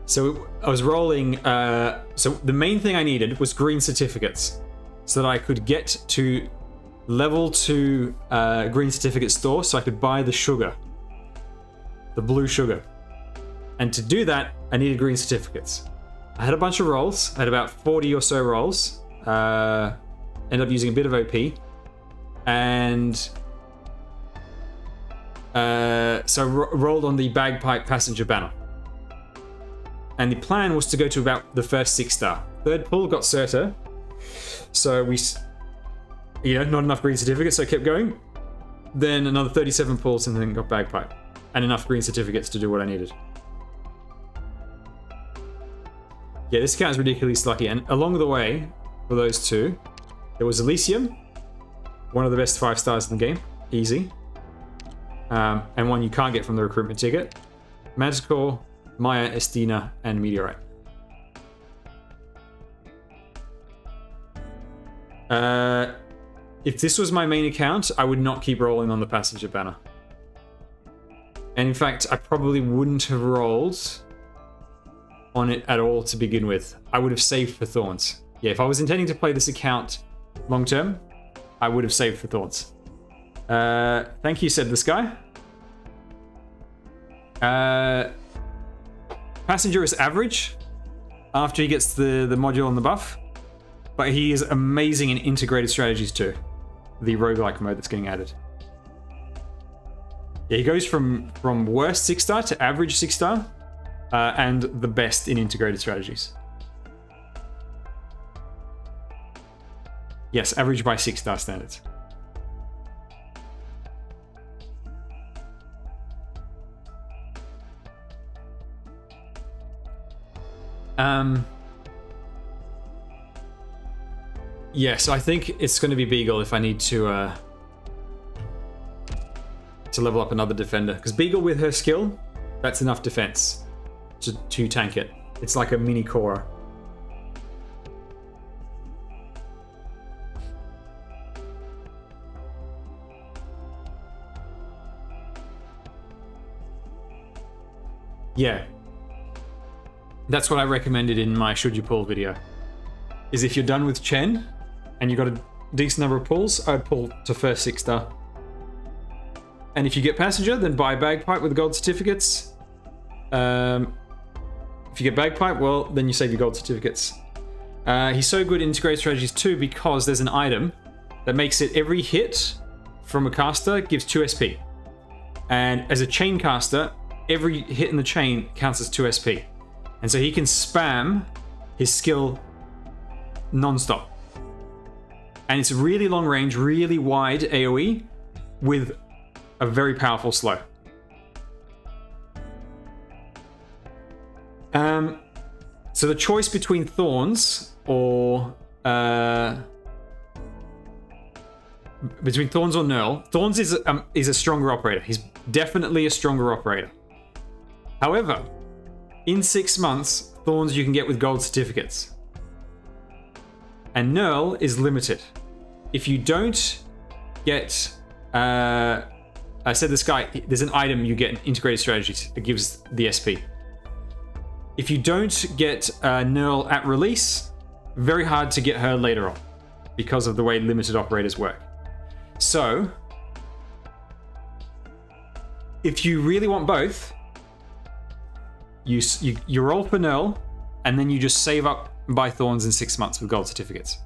So I was rolling. Uh, so the main thing I needed was green certificates, so that I could get to level two uh, green certificate store, so I could buy the sugar, the blue sugar. And to do that, I needed green certificates. I had a bunch of rolls. I had about 40 or so rolls. Uh, ended up using a bit of OP, and uh, so ro- rolled on the bagpipe passenger banner and the plan was to go to about the first six star. Third pull got Certa, so we, you know, not enough green certificates, so I kept going. Then another 37 pulls and then got Bagpipe, and enough green certificates to do what I needed. Yeah, this account is ridiculously lucky, and along the way, for those two, there was Elysium, one of the best five stars in the game, easy, um, and one you can't get from the recruitment ticket. Magical, Mayer, Estina, and Meteorite. Uh, if this was my main account, I would not keep rolling on the passenger banner. And in fact, I probably wouldn't have rolled on it at all to begin with. I would have saved for Thorns. Yeah, if I was intending to play this account long term, I would have saved for Thorns. Uh, thank you, said this guy. Uh, Passenger is average after he gets the, the module and the buff, but he is amazing in integrated strategies too. The roguelike mode that's getting added. Yeah, he goes from, from worst 6 star to average 6 star, uh, and the best in integrated strategies. Yes, average by 6 star standards. Um. Yeah, so I think it's going to be Beagle if I need to uh, to level up another defender. Because Beagle with her skill, that's enough defense to, to tank it. It's like a mini Cuora. Yeah, that's what I recommended in my should you pull video. Is if you're done with Chen and you've got a decent number of pulls, I'd pull to first six star. And if you get passenger, then buy bagpipe with gold certificates. Um, if you get bagpipe, well, then you save your gold certificates. Uh, he's so good in integrated strategies too because there's an item that makes it every hit from a caster gives 2 SP. And as a chain caster, every hit in the chain counts as 2 SP. And so he can spam his skill non-stop. And it's really long range, really wide AoE with a very powerful slow. Um, so the choice between Thorns or uh, between Thorns or Nearl, Thorns is um, is a stronger operator. He's definitely a stronger operator. However, in six months, Thorns you can get with gold certificates. And Nearl is limited. If you don't get, uh, I said this guy, there's an item you get in integrated strategies that gives the SP. If you don't get uh, at release, very hard to get her later on because of the way limited operators work. So, if you really want both, you, you, you roll for Nearl, and then you just save up and buy Thorns in six months with gold certificates.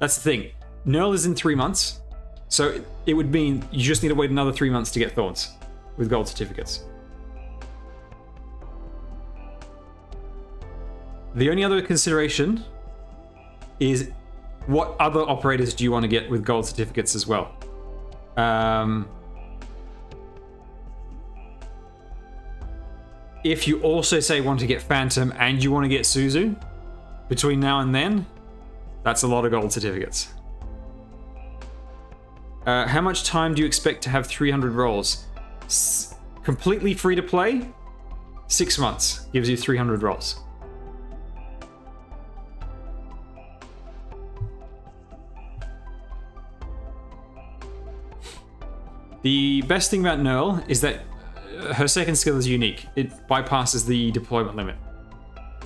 That's the thing. Nearl is in three months, so it would mean you just need to wait another three months to get Thorns with gold certificates. The only other consideration is what other operators do you want to get with gold certificates as well? Um, if you also say want to get Phantom and you want to get Suzu between now and then, that's a lot of gold certificates. Uh, how much time do you expect to have 300 rolls? S completely free to play? Six months gives you 300 rolls. The best thing about Nearl is that her second skill is unique. It bypasses the deployment limit.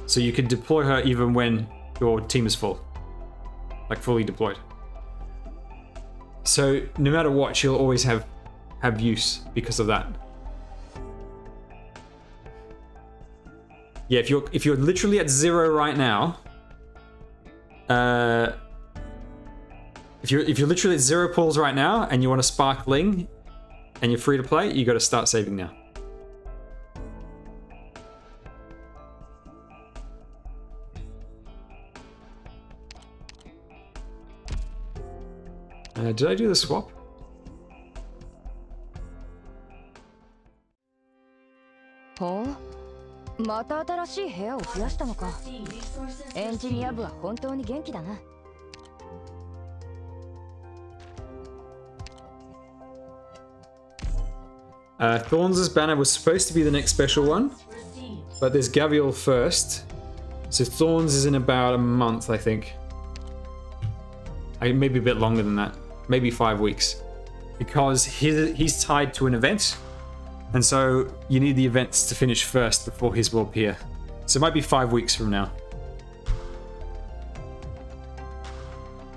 So you can deploy her even when your team is full. Like fully deployed. So no matter what, she'll always have have use because of that. Yeah, if you're if you're literally at zero right now, uh, if you're if you're literally at zero pulls right now and you want to spark Ling and you're free to play, you got to start saving now. Uh, did I do the swap?ほうまた新しい部屋を増やしたのかエンジニア部は本当に元気だな Uh, Thorns' banner was supposed to be the next special one, but there's Gavial first. So Thorns is in about a month, I think. I, maybe a bit longer than that. Maybe five weeks. Because he's, he's tied to an event, and so you need the events to finish first before his will appear. So it might be five weeks from now.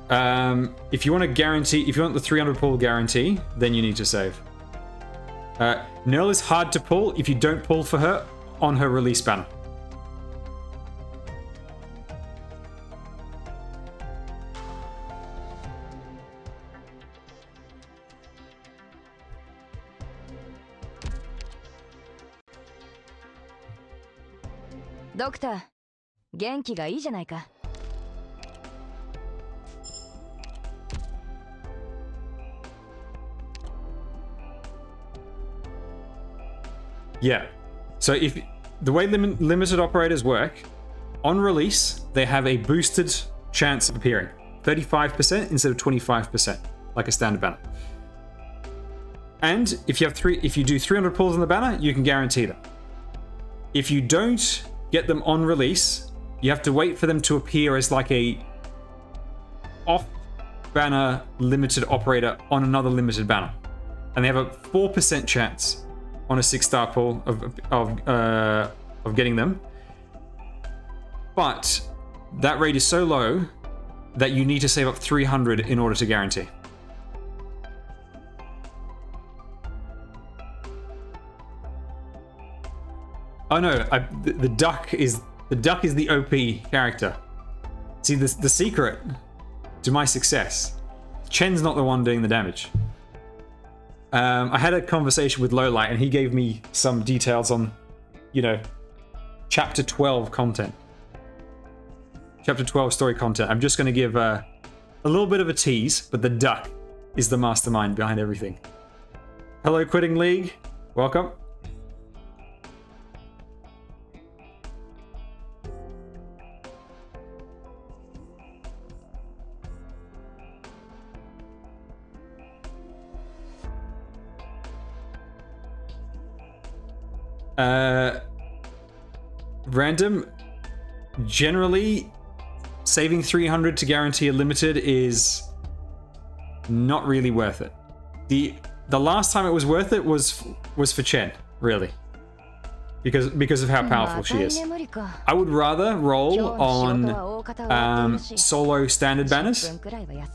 Um, if you want to guarantee, if you want the 300 pull guarantee, then you need to save. Uh, Nearl is hard to pull if you don't pull for her on her release banner. ドクター元気がいいじゃないか Yeah. So if the way lim- limited operators work, on release they have a boosted chance of appearing, 35% instead of 25%, like a standard banner. And if you have three, if you do 300 pulls on the banner, you can guarantee them. If you don't get them on release, you have to wait for them to appear as like a off banner limited operator on another limited banner, and they have a four percent chance on a six star pull of of uh, of getting them. But that rate is so low that you need to save up 300 in order to guarantee. Oh no, I, the, the duck is the duck is the OP character. See, the, the secret to my success, Chen's not the one doing the damage. Um, I had a conversation with Lowlight, and he gave me some details on, you know, chapter 12 content. Chapter 12 story content. I'm just going to give uh, a little bit of a tease, but the duck is the mastermind behind everything. Hello, Quitting League. Welcome. Uh, random. Generally, saving 300 to guarantee a limited is not really worth it. The the last time it was worth it was was for Chen, really. Because because of how powerful she is. I would rather roll on um, solo standard banners.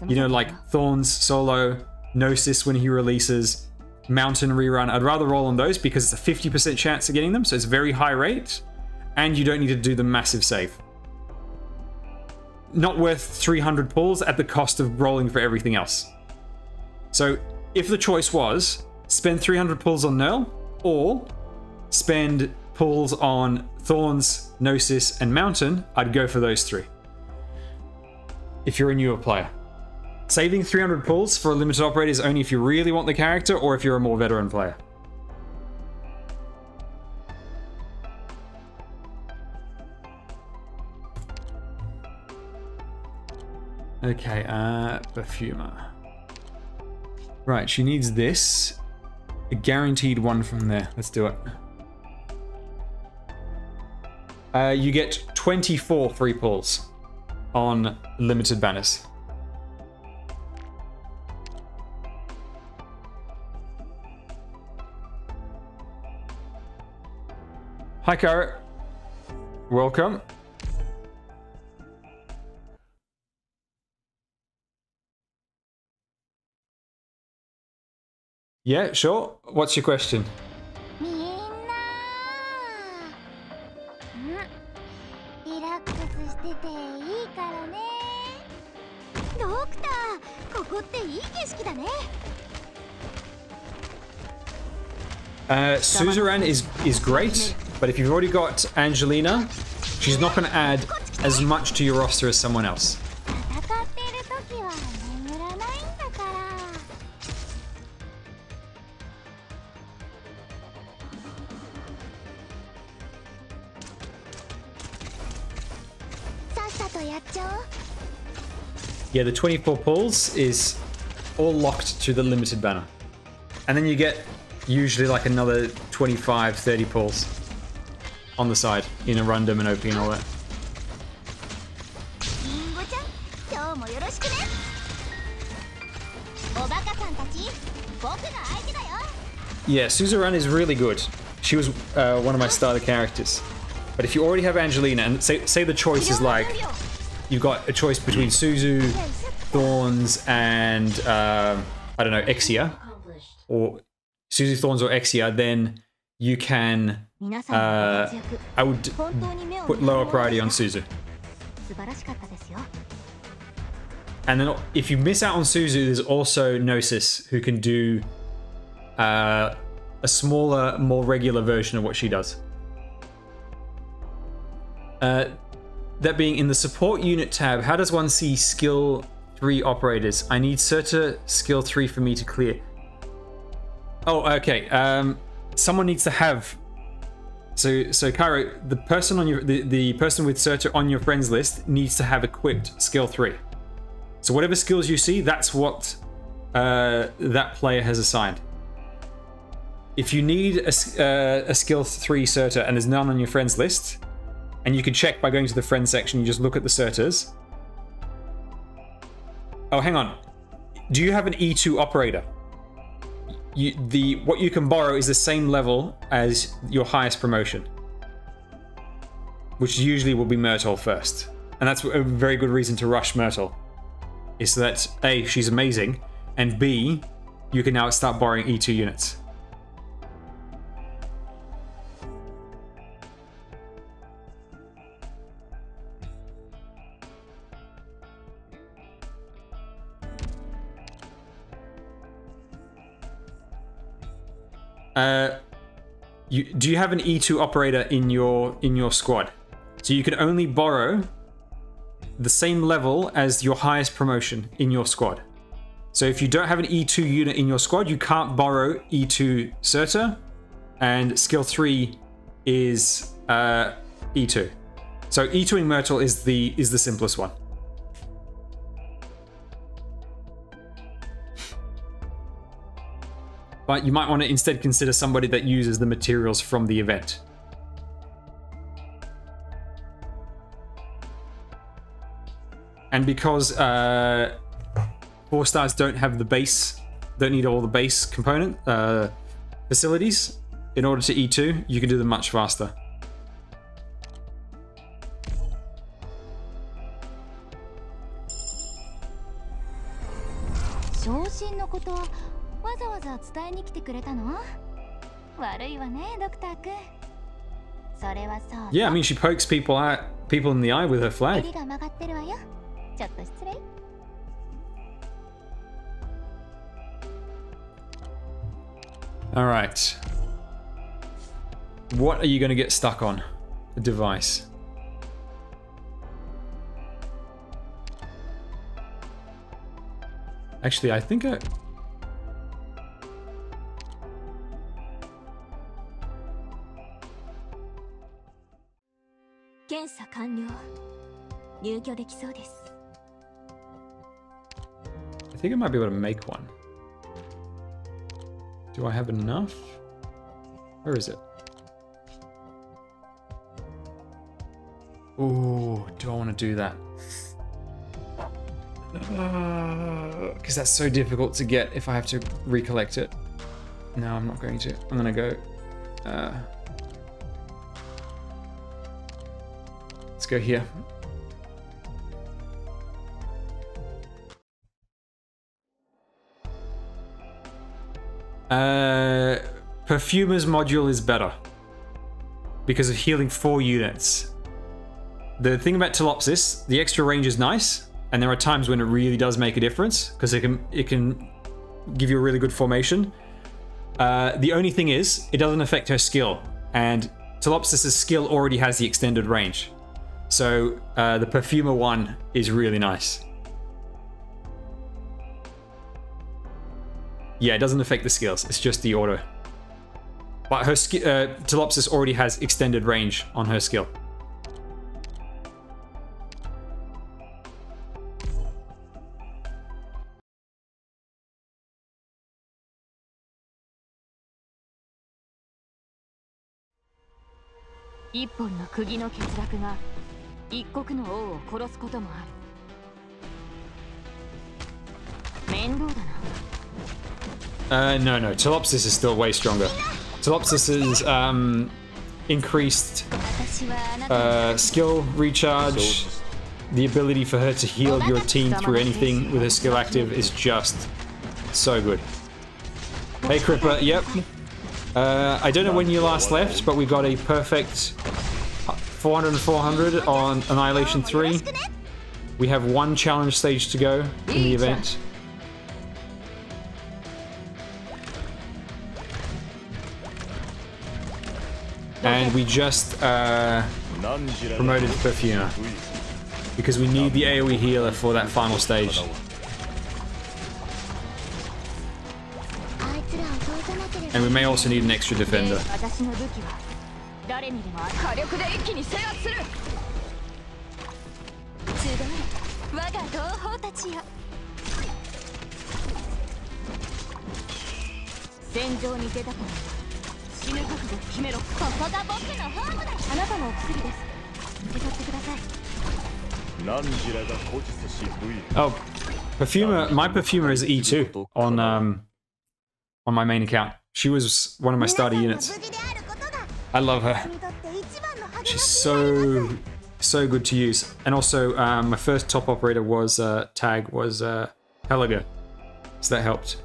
You know, like Thorns solo, Gnosis when he releases, Mountain rerun. I'd rather roll on those because it's a 50% chance of getting them, so it's very high rate, and you don't need to do the massive save. Not worth 300 pulls at the cost of rolling for everything else. So if the choice was spend 300 pulls on Nearl or spend pulls on Thorns, Gnosis, and Mountain, I'd go for those three. If you're a newer player. Saving 300 pulls for a limited operator is only if you really want the character or if you're a more veteran player. Okay, uh, Perfumer. Right, she needs this. A guaranteed one from there. Let's do it. Uh, you get 24 free pulls on limited banners. Hi, Carrot. Welcome. Yeah, sure. What's your question? Uh, Suzuran is, is great, but if you've already got Angelina, she's not going to add as much to your roster as someone else. Yeah, the 24 pulls is all locked to the limited banner. And then you get usually like another 25, 30 pulls on the side in a random and OP and all that. Yeah, Suzuran is really good. She was uh, one of my starter characters. But if you already have Angelina, and say, say the choice is like, you've got a choice between Suzu, Thorns, and, uh, I don't know, Exia, or Susie Thorns or Exia, then you can. Uh, I would put lower priority on Suzu. And then if you miss out on Suzu, there's also Gnosis, who can do uh, a smaller, more regular version of what she does. Uh, that being in the support unit tab, how does one see skill 3 operators? I need Surtr skill 3 for me to clear. Oh, okay. Um, someone needs to have. So, so Cairo, the person on your the, the person with Surtr on your friends list needs to have equipped skill 3. So whatever skills you see, that's what uh, that player has assigned. If you need a, uh, a skill 3 Surtr and there's none on your friends list, and you can check by going to the friends section, you just look at the Surtrs. Oh, hang on. Do you have an E2 operator? You, the what you can borrow is the same level as your highest promotion, which usually will be Myrtle first, and that's a very good reason to rush Myrtle is that A, she's amazing, and B, you can now start borrowing E2 units. Uh, you, do you have an E2 operator in your in your squad? So you can only borrow the same level as your highest promotion in your squad. So if you don't have an E2 unit in your squad, you can't borrow E2 Surtr, and skill 3 is uh, E2. So E2ing Myrtle is the is the simplest one. But you might want to instead consider somebody that uses the materials from the event. And because uh, four stars don't have the base, don't need all the base component uh, facilities, in order to E2, you can do them much faster. 昇進のことわざわざ伝えに来てくれたの悪いわねドクターくんそれはそう Yeah, I mean, she pokes people at people in the eye with her flag. 襟が曲がってるわよちょっと失礼 All right. What are you going to get stuck on? A device. Actually, I think I. 検査完了入居できそうです I think I might be able to make one. Do I have enough? Where is it? Oh, do I want to do that? Because that's so difficult to get if I have to recollect it. No, I'm not going to. I'm going to go. Uh, let's go here. Uh, Perfumer's module is better because of healing four units. The thing about Ptilopsis, the extra range is nice, and there are times when it really does make a difference because it can it can give you a really good formation. Uh, the only thing is, it doesn't affect her skill, and Ptilopsis' skill already has the extended range. So uh, the Perfumer one is really nice. Yeah, it doesn't affect the skills. It's just the auto. But her uh, Ptilopsis already has extended range on her skill.「一国の王を殺すこともある面倒だな Uh, no, no. Ptilopsis is still way stronger. Ptilopsis's um, increased uh, skill recharge, the ability for her to heal your team through anything with her skill active is just so good. Hey, Cripper. Yep. Uh, I don't know when you last left, but we got a perfect 400 and 400 on Annihilation 3. We have one challenge stage to go in the event. And we just uh, promoted Perfumer because we need the AoE healer for that final stage. And we may also need an extra defender. 誰にでもある火力で一気に制圧する。集え我が同胞たちよ。戦場に出たから死ぬ覚悟決めろ。こここが僕のホームだ。あなたのお薬です。受け取ってください。何時らが固辞せし Oh, Perfumer. My Perfumer is E2 on um on my main account. She was one of my starter units. I love her. She's so, so good to use. And also, um, my first top operator was, uh, tag was, uh, So that helped.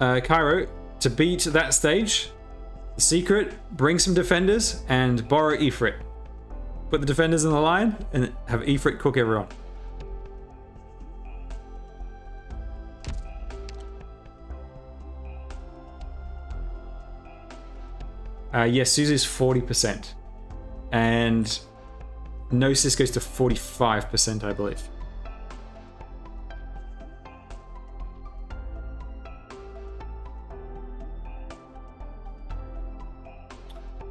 Uh, Cairo, to beat that stage, the secret, bring some defenders and borrow Ifrit. Put the defenders in the line and have Ifrit cook everyone. Uh, yes, Suzu's 40%. And Gnosis goes to 45%, I believe.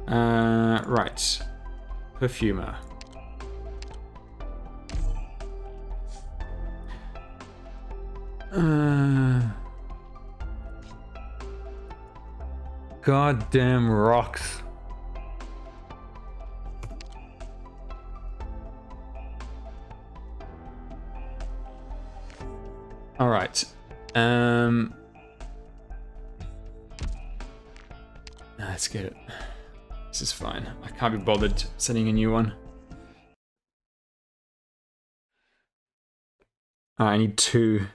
Uh, right. Perfumer. Uh, goddamn rocks. All right. Um. Let's get it. This is fine. I can't be bothered sending a new one. I need two.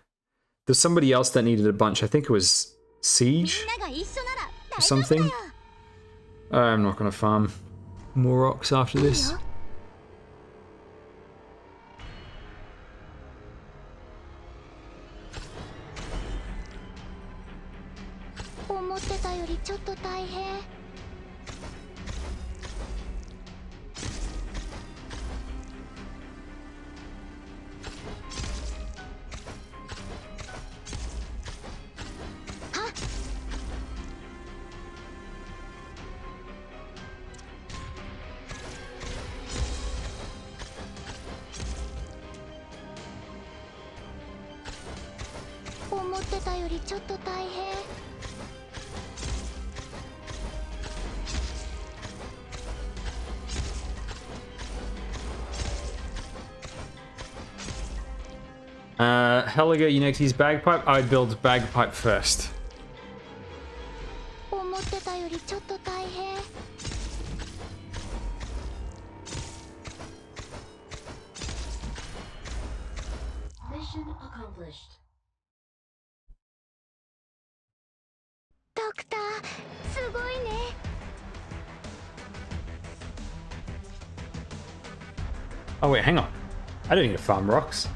There's somebody else that needed a bunch. I think it was Siege something. I'm not gonna farm more rocks after this. next use bagpipe. I'd build bagpipe first. 思ってたよりちょっと大変 ドクターすごいね Oh wait, hang on. I don't need to farm rocks.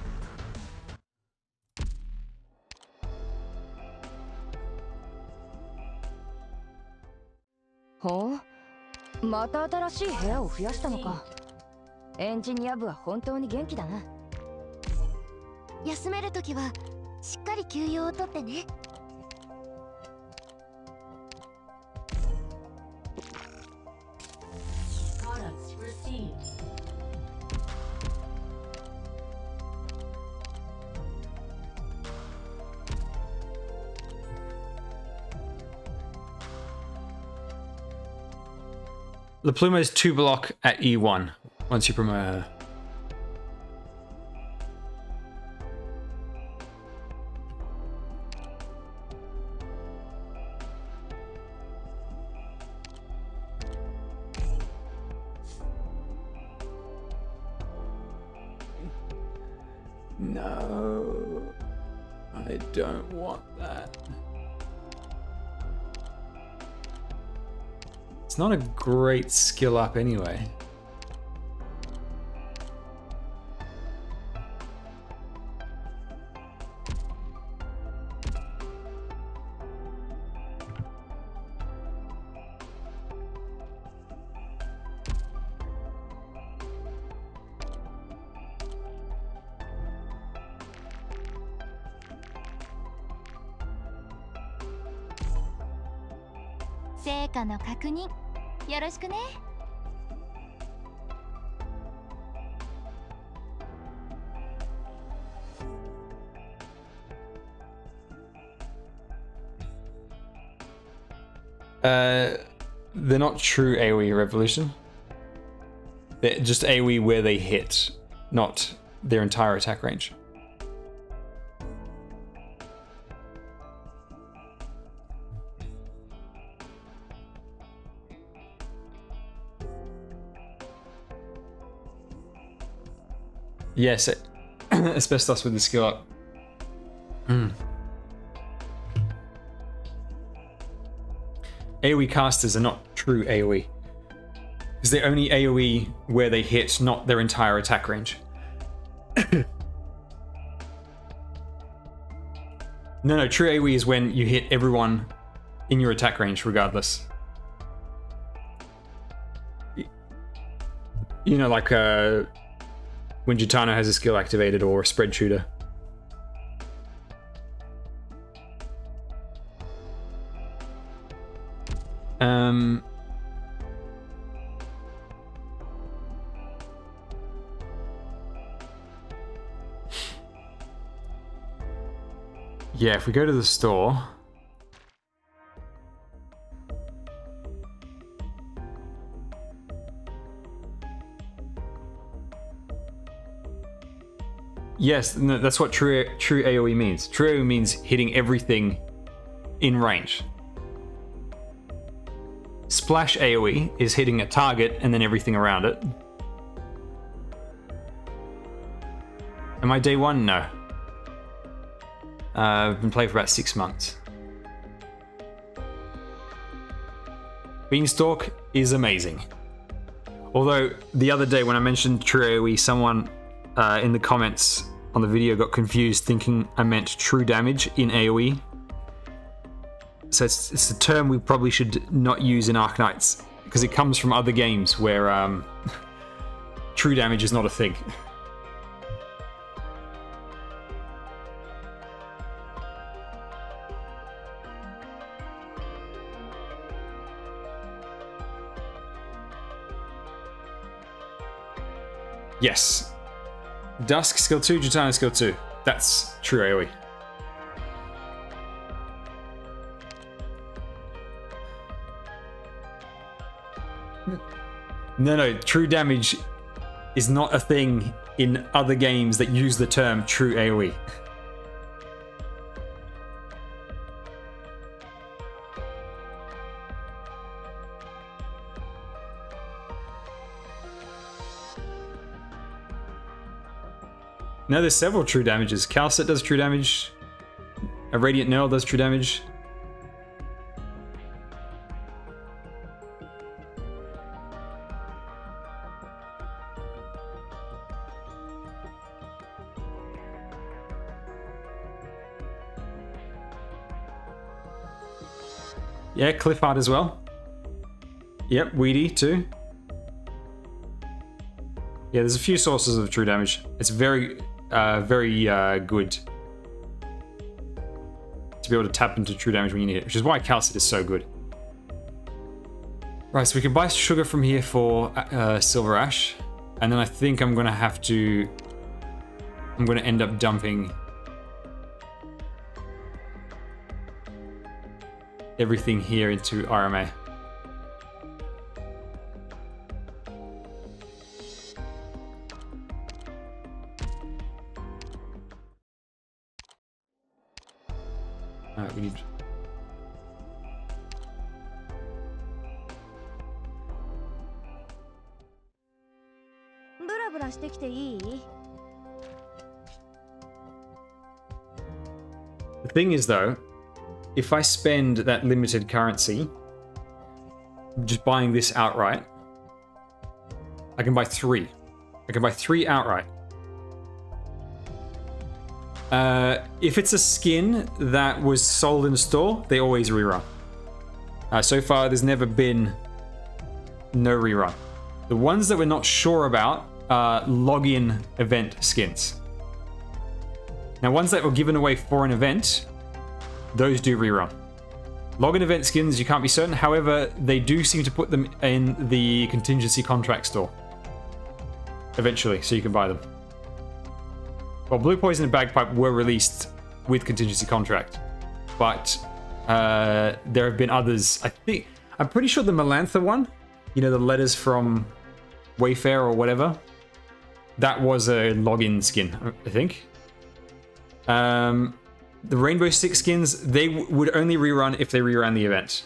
しい部屋を増やしたのか。エンジニア部は本当に元気だな。休めるときはしっかり休養をとってね。La Pluma is 2 block at E1 once you promote her. No, I don't want that. It's not a great skill up anyway. - true AoE revolution. They're just AoE where they hit, not their entire attack range. Yes, it, asbestos with the skill up. Hmm. AoE casters are not true AoE. Is they're only AoE where they hit, not their entire attack range. no, no, true AoE is when you hit everyone in your attack range regardless. You know, like uh, when Gitano has a skill activated or a spread shooter. Um, if we go to the store. Yes, no, that's what true true AoE means. True AoE means hitting everything in range. Splash AoE is hitting a target and then everything around it. Am I day one? No. Uh, I've been playing for about six months. Beanstalk is amazing. Although the other day when I mentioned True AoE, someone uh, in the comments on the video got confused thinking I meant true damage in AoE. So it's, it's a term we probably should not use in Arknights because it comes from other games where um, true damage is not a thing. Yes. Dusk skill 2, Jutana skill 2. That's true AoE. No, no, true damage is not a thing in other games that use the term true AoE. No, there's several true damages. Kal'tsit does true damage. A Radiant Knell does true damage. Yeah, Cliffheart as well. Yep, Weedy too. Yeah, there's a few sources of true damage. It's very, uh, very uh, good to be able to tap into true damage when you need it, which is why Kal'tsit is so good. Right, so we can buy sugar from here for uh, SilverAsh, and then I think I'm gonna have to. I'm gonna end up dumping everything here into RMA. Though, if I spend that limited currency just buying this outright, I can buy three. I can buy three outright. Uh, if it's a skin that was sold in the store, they always rerun. Uh, so far, there's never been no rerun. The ones that we're not sure about are login event skins. Now, ones that were given away for an event, those do rerun. Login event skins, you can't be certain. However, they do seem to put them in the contingency contract store eventually, so you can buy them. Well, Blue Poison and Bagpipe were released with contingency contract, but uh, there have been others. I think I'm pretty sure the Melantha one, you know, the letters from Wayfair or whatever, that was a login skin, I think. Um, the Rainbow Six skins, they would only rerun if they reran the event.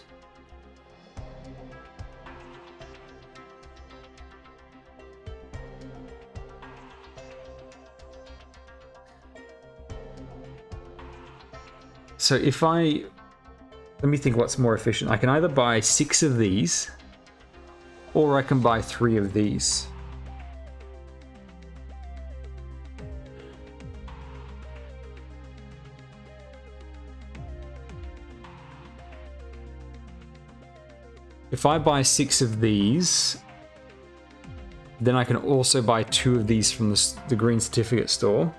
So if I... Let me think what's more efficient. I can either buy six of these, or I can buy three of these. If I buy six of these, then I can also buy two of these from the, the green certificate store.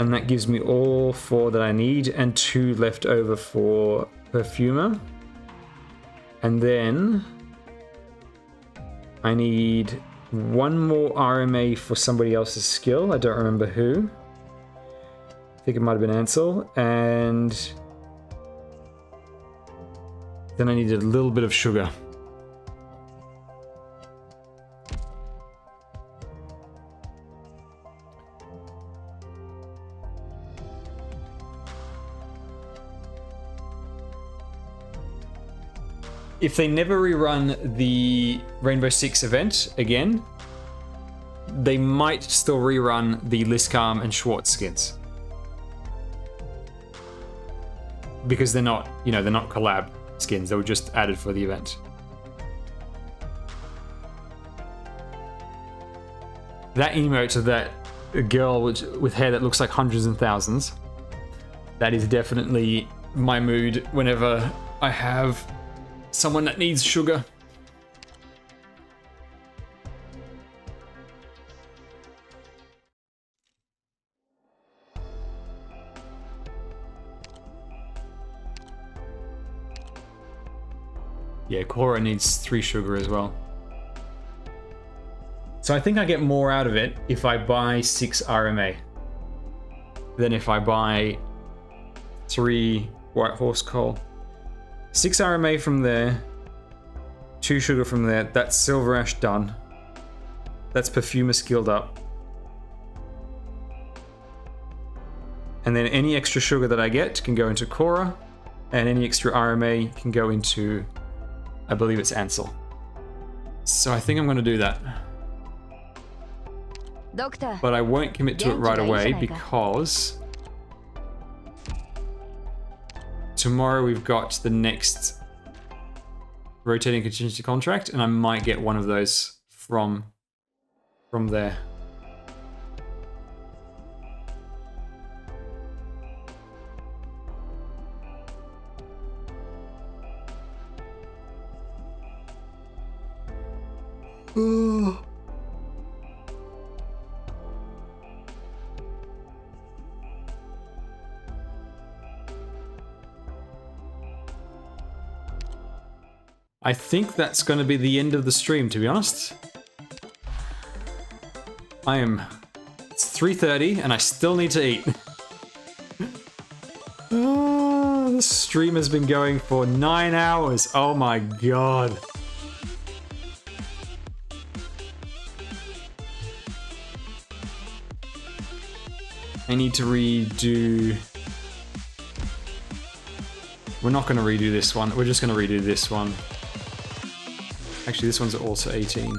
And that gives me all four that I need and two left over for perfumer. And then I need one more RMA for somebody else's skill. I don't remember who. I think it might have been Ansel. And then I needed a little bit of sugar. If they never rerun the Rainbow Six event again, they might still rerun the Liskarm and Schwarz skins. Because they're not, you know, they're not collab skins, that were just added for the event. That emote of that girl with, with hair that looks like hundreds and thousands, that is definitely my mood whenever I have someone that needs sugar. Yeah, Cuora needs three sugar as well. So I think I get more out of it if I buy six RMA than if I buy three White Horse Kohl. Six RMA from there, two sugar from there. That's SilverAsh done. That's Perfumer skilled up. And then any extra sugar that I get can go into Cuora, and any extra RMA can go into, I believe it's Ansel. So I think I'm going to do that. Doctor, but I won't commit to it right away because tomorrow we've got the next rotating contingency contract and I might get one of those from from there. I think that's going to be the end of the stream, to be honest. I am... It's 3.30 and I still need to eat. Ah, the stream has been going for nine hours. Oh my god. I need to redo... We're not going to redo this one. We're just going to redo this one. Actually, this one's also 18.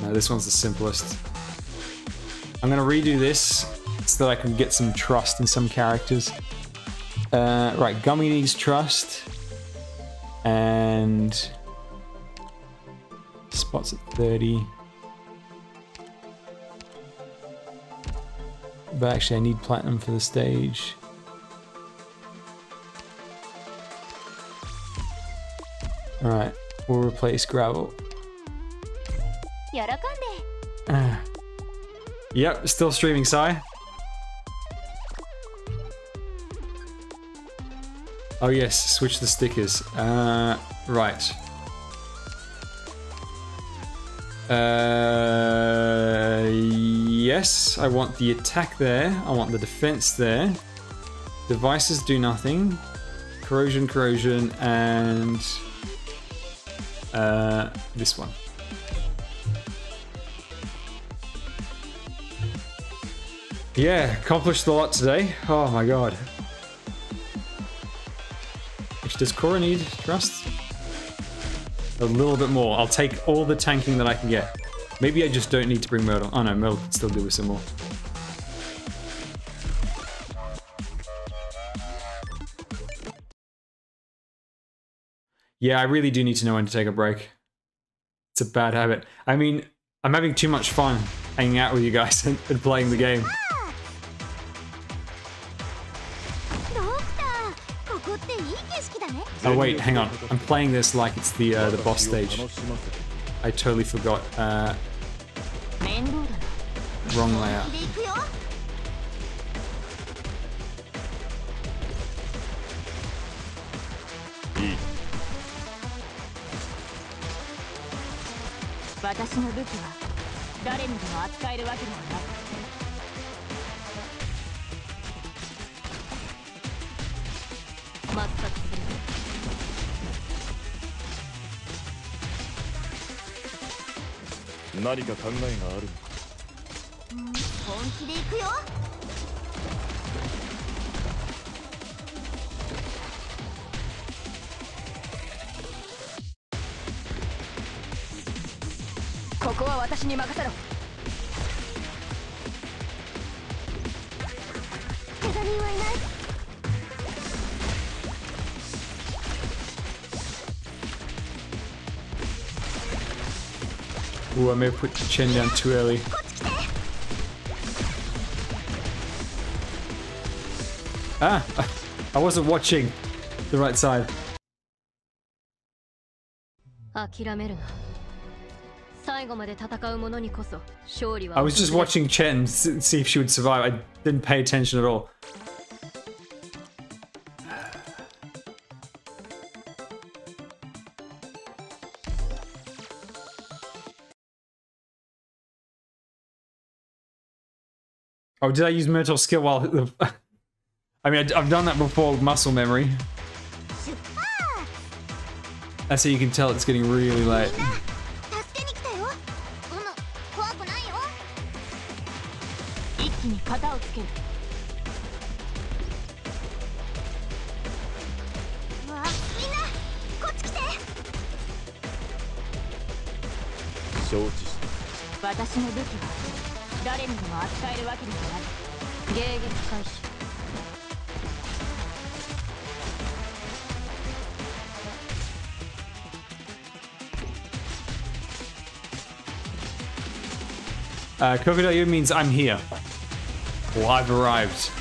No, this one's the simplest. I'm gonna redo this so that I can get some trust in some characters. Uh, right, Gummy needs trust. And... Spots at 30. But actually I need platinum for the stage. Alright, we'll replace gravel. Ah. Yep, still streaming, Sai. Oh yes, switch the stickers. Uh, right. Uh, yes, I want the attack there. I want the defense there. Devices do nothing. Corrosion, corrosion, and uh, this one. Yeah, accomplished a lot today. Oh my god. Does Cuora need trust? A little bit more. I'll take all the tanking that I can get. Maybe I just don't need to bring Myrtle. Oh no, Myrtle can still do with some more. Yeah, I really do need to know when to take a break. It's a bad habit. I mean, I'm having too much fun hanging out with you guys and, and playing the game. Oh wait, hang on. I'm playing this like it's the uh, the boss stage. I totally forgot. Uh, wrong layout. Hmm. 何か考えがあるのか。本気で行くよ。ここは私に任せろ Ooh, I may have put the Chen down too early. Ah! I wasn't watching the right side. I was just watching Chen see if she would survive. I didn't pay attention at all. Oh, did I use mental skill while? I mean, I've done that before with muscle memory. That's how you can tell it's getting really late. みんな助けに来たようむ怖くないよ一気に型をつけるわあみんなこっち来て承知した私の武器は誰にでも扱えるわけではない迎撃開始 Uh, Crocodile means I'm here. Or I've arrived.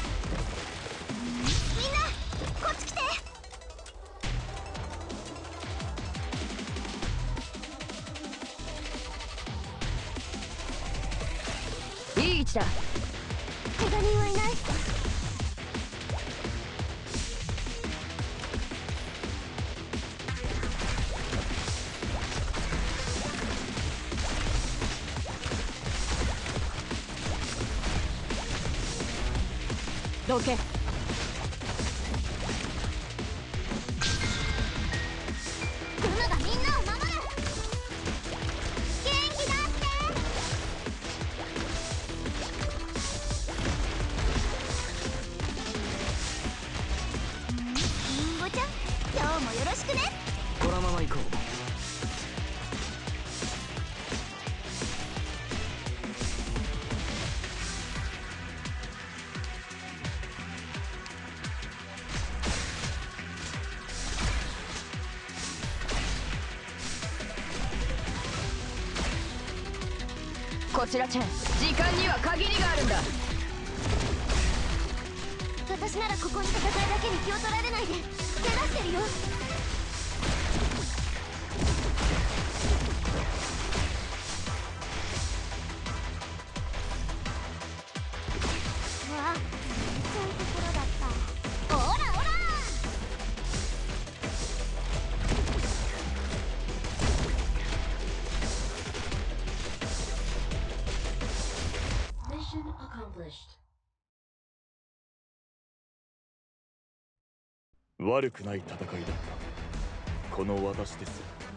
こちら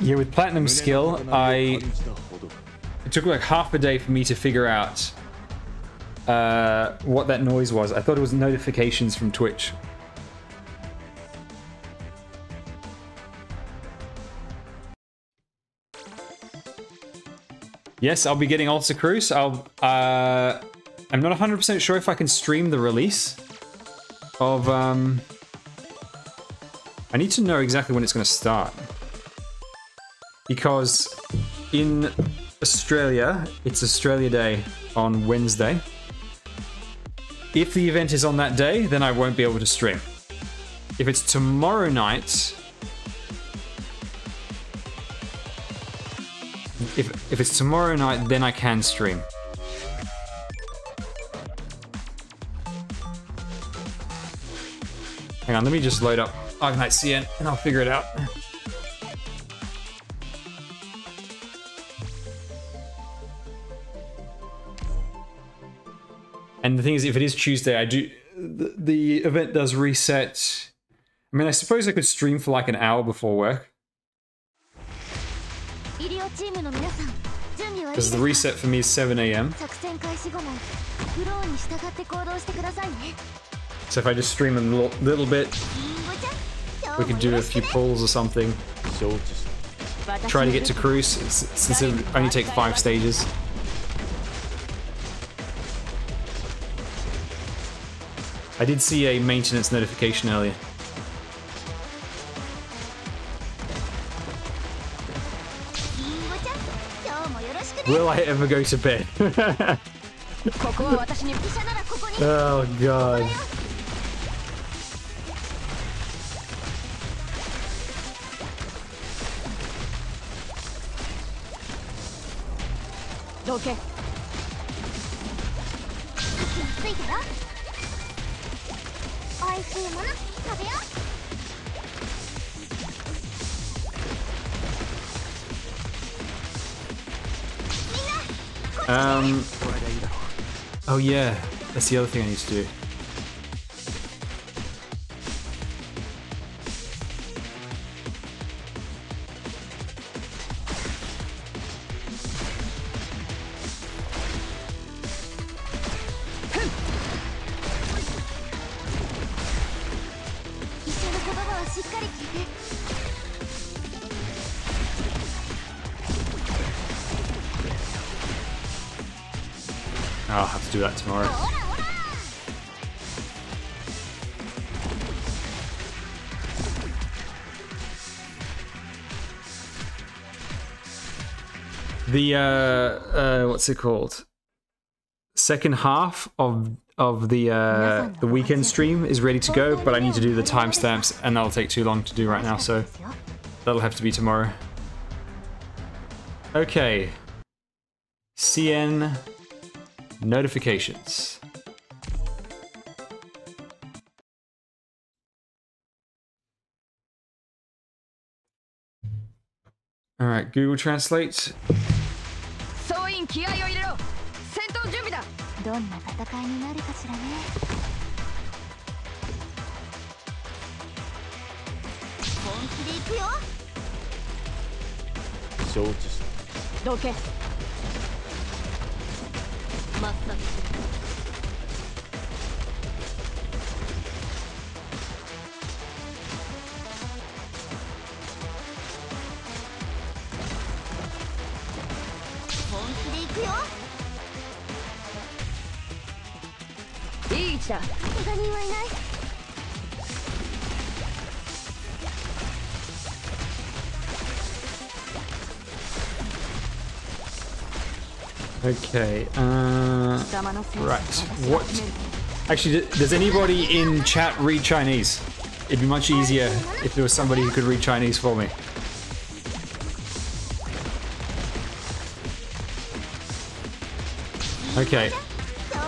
Yeah, with platinum skill, I it took like half a day for me to figure out uh, what that noise was. I thought it was notifications from Twitch. Yes, I'll be getting Alter Kroos. I'll. Uh, I'm not 100% sure if I can stream the release of um, I need to know exactly when it's going to start because in Australia, it's Australia Day on Wednesday. If the event is on that day, then I won't be able to stream. If it's tomorrow night, if if it's tomorrow night, then I can stream. Hang on, let me just load up Agnicean, and I'll figure it out. And the thing is, if it is Tuesday, I do the, the event does reset. I mean, I suppose I could stream for like an hour before work. Because the reset for me is 7 a.m. So if I just stream a little bit, we could do a few pulls or something. So just try to get to Kroos since it only takes five stages. I did see a maintenance notification earlier. Will I ever go to bed? oh god. どけついたよおいしいもの食べよう Um. Oh yeah, that's the other thing I need to do.「 Uh, uh, what's it called? Second half of of the uh, the weekend stream is ready to go, but I need to do the timestamps, and that'll take too long to do right now. So that'll have to be tomorrow. Okay. CN notifications. All right, Google Translate. 気合を入れろ。戦闘準備だ。どんな戦いになるかしらね。本気で行くよ。承知した。どけ。まっさ いい位置だ怪我人はいない Okay. Uh, 貴様のせいで right. 私は What? 決める Actually, d- does anybody in chat read Chinese? It'd be much easier if there was somebody who could read Chinese for me. Okay.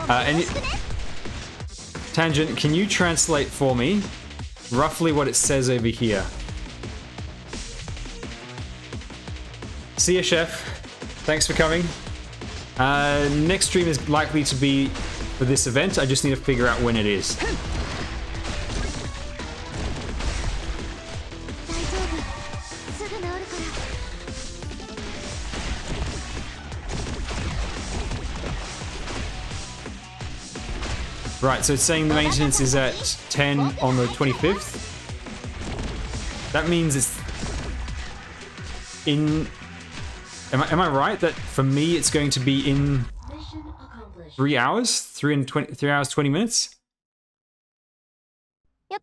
Uh, any Tangent, can you translate for me roughly what it says over here? See ya, chef. Thanks for coming. Uh, next stream is likely to be for this event. I just need to figure out when it is. Right, so it's saying the maintenance is at 10 on the 25th. That means it's in... Am I, am I right that for me it's going to be in three hours? Three, and 20, three hours, 20 minutes?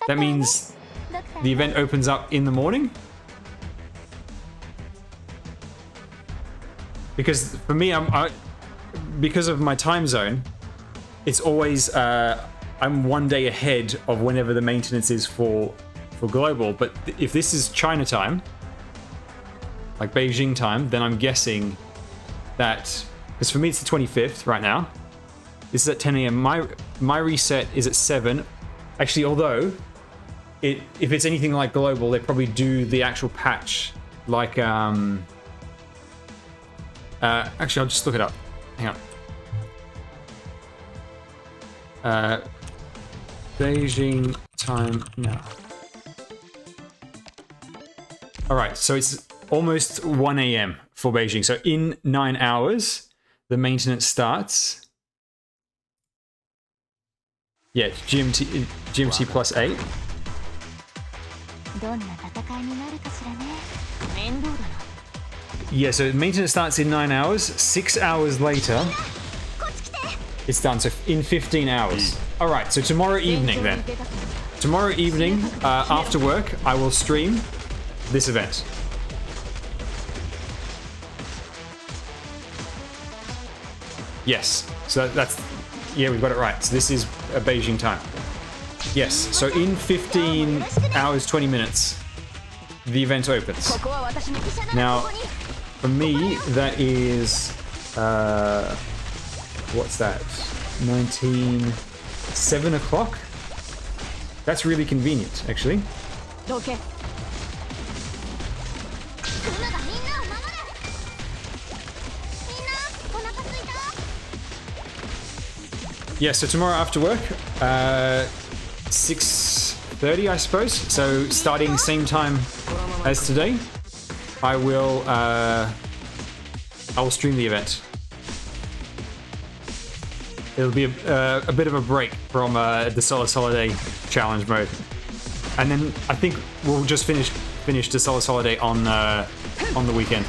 That means the event opens up in the morning? Because for me, I'm, I, because of my time zone, it's always uh, I'm one day ahead of whenever the maintenance is for for global. But if this is China time, like Beijing time, then I'm guessing that because for me it's the 25th right now. This is at 10 a.m. My my reset is at seven. Actually, although it if it's anything like global, they probably do the actual patch like um. Uh, actually, I'll just look it up. Hang on. Uh, Beijing time now. All right, so it's almost 1 a.m. for Beijing. So in nine hours, the maintenance starts. Yeah, GMT, GMT plus eight. Yeah, so maintenance starts in nine hours. Six hours later. It's done, so in 15 hours. All right, so tomorrow evening then. Tomorrow evening, uh, after work, I will stream this event. Yes, so that's, yeah, we've got it right. So this is a Beijing time. Yes, so in 15 hours, 20 minutes, the event opens. Now, for me, that is, uh, what's that? 19... 7 o'clock? That's really convenient, actually. Okay. Yeah, so tomorrow after work, uh, 6.30 I suppose, so starting same time as today, I will, uh, I will stream the event. It'll be a, uh, a bit of a break from uh, the Dossoles Holiday challenge mode. And then I think we'll just finish finish the Dossoles Holiday on uh, on the weekend.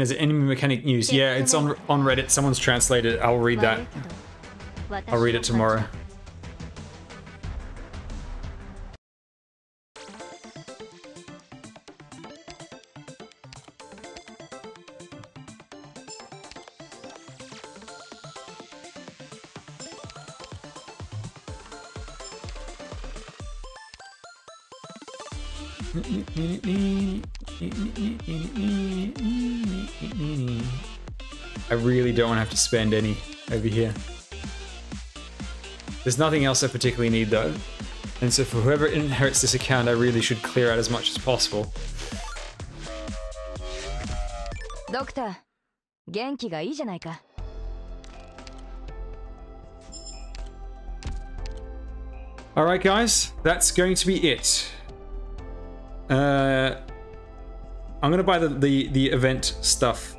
Is it enemy mechanic news. Yeah, it's on on Reddit. Someone's translated. I'll read that. I'll read it tomorrow. I really don't want to have to spend any over here. There's nothing else I particularly need though. And so for whoever inherits this account, I really should clear out as much as possible. ドクター元気がいいじゃないか Alright guys, that's going to be it. Uh, I'm gonna buy the, the, the event stuff,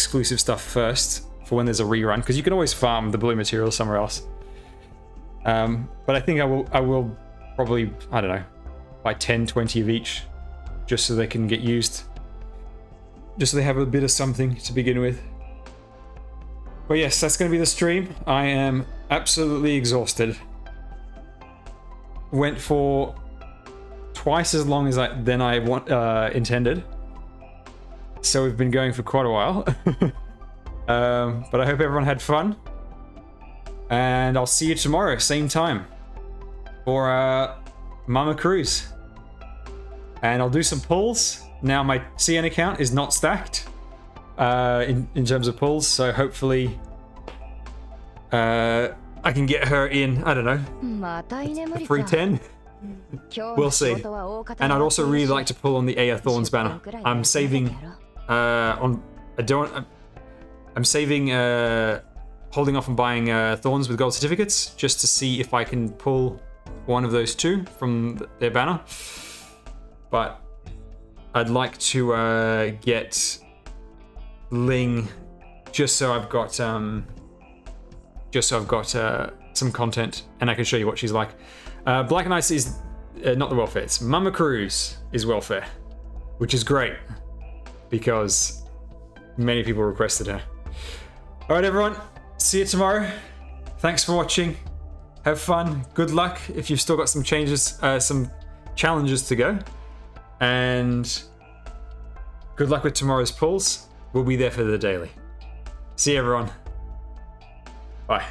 exclusive stuff first for when there's a rerun because you can always farm the blue material somewhere else. Um, but I think I will I will probably I don't know buy 10, 20 of each just so they can get used. Just so they have a bit of something to begin with. But yes, that's going to be the stream. I am absolutely exhausted. Went for twice as long as I than I want uh, intended. So we've been going for quite a while. um, but I hope everyone had fun. And I'll see you tomorrow, same time, for uh, Mama Kroos. And I'll do some pulls. Now my CN account is not stacked uh, in, in terms of pulls, so hopefully uh, I can get her in, I don't know, a free 10. we'll see. And I'd also really like to pull on the Aya Thorns banner. I'm saving uh, on. I don't. I'm, saving. Uh, holding off on buying uh, Thorns with gold certificates just to see if I can pull one of those two from their banner. But I'd like to uh, get Ling just so I've got um, just so I've got uh, some content and I can show you what she's like. Uh, Black Ice is uh, not the welfare. It's Mama Kroos is welfare, which is great because many people requested her. All right, everyone. See you tomorrow. Thanks for watching. Have fun. Good luck if you've still got some changes, uh, some challenges to go. And good luck with tomorrow's pulls. We'll be there for the daily. See you, everyone. Bye.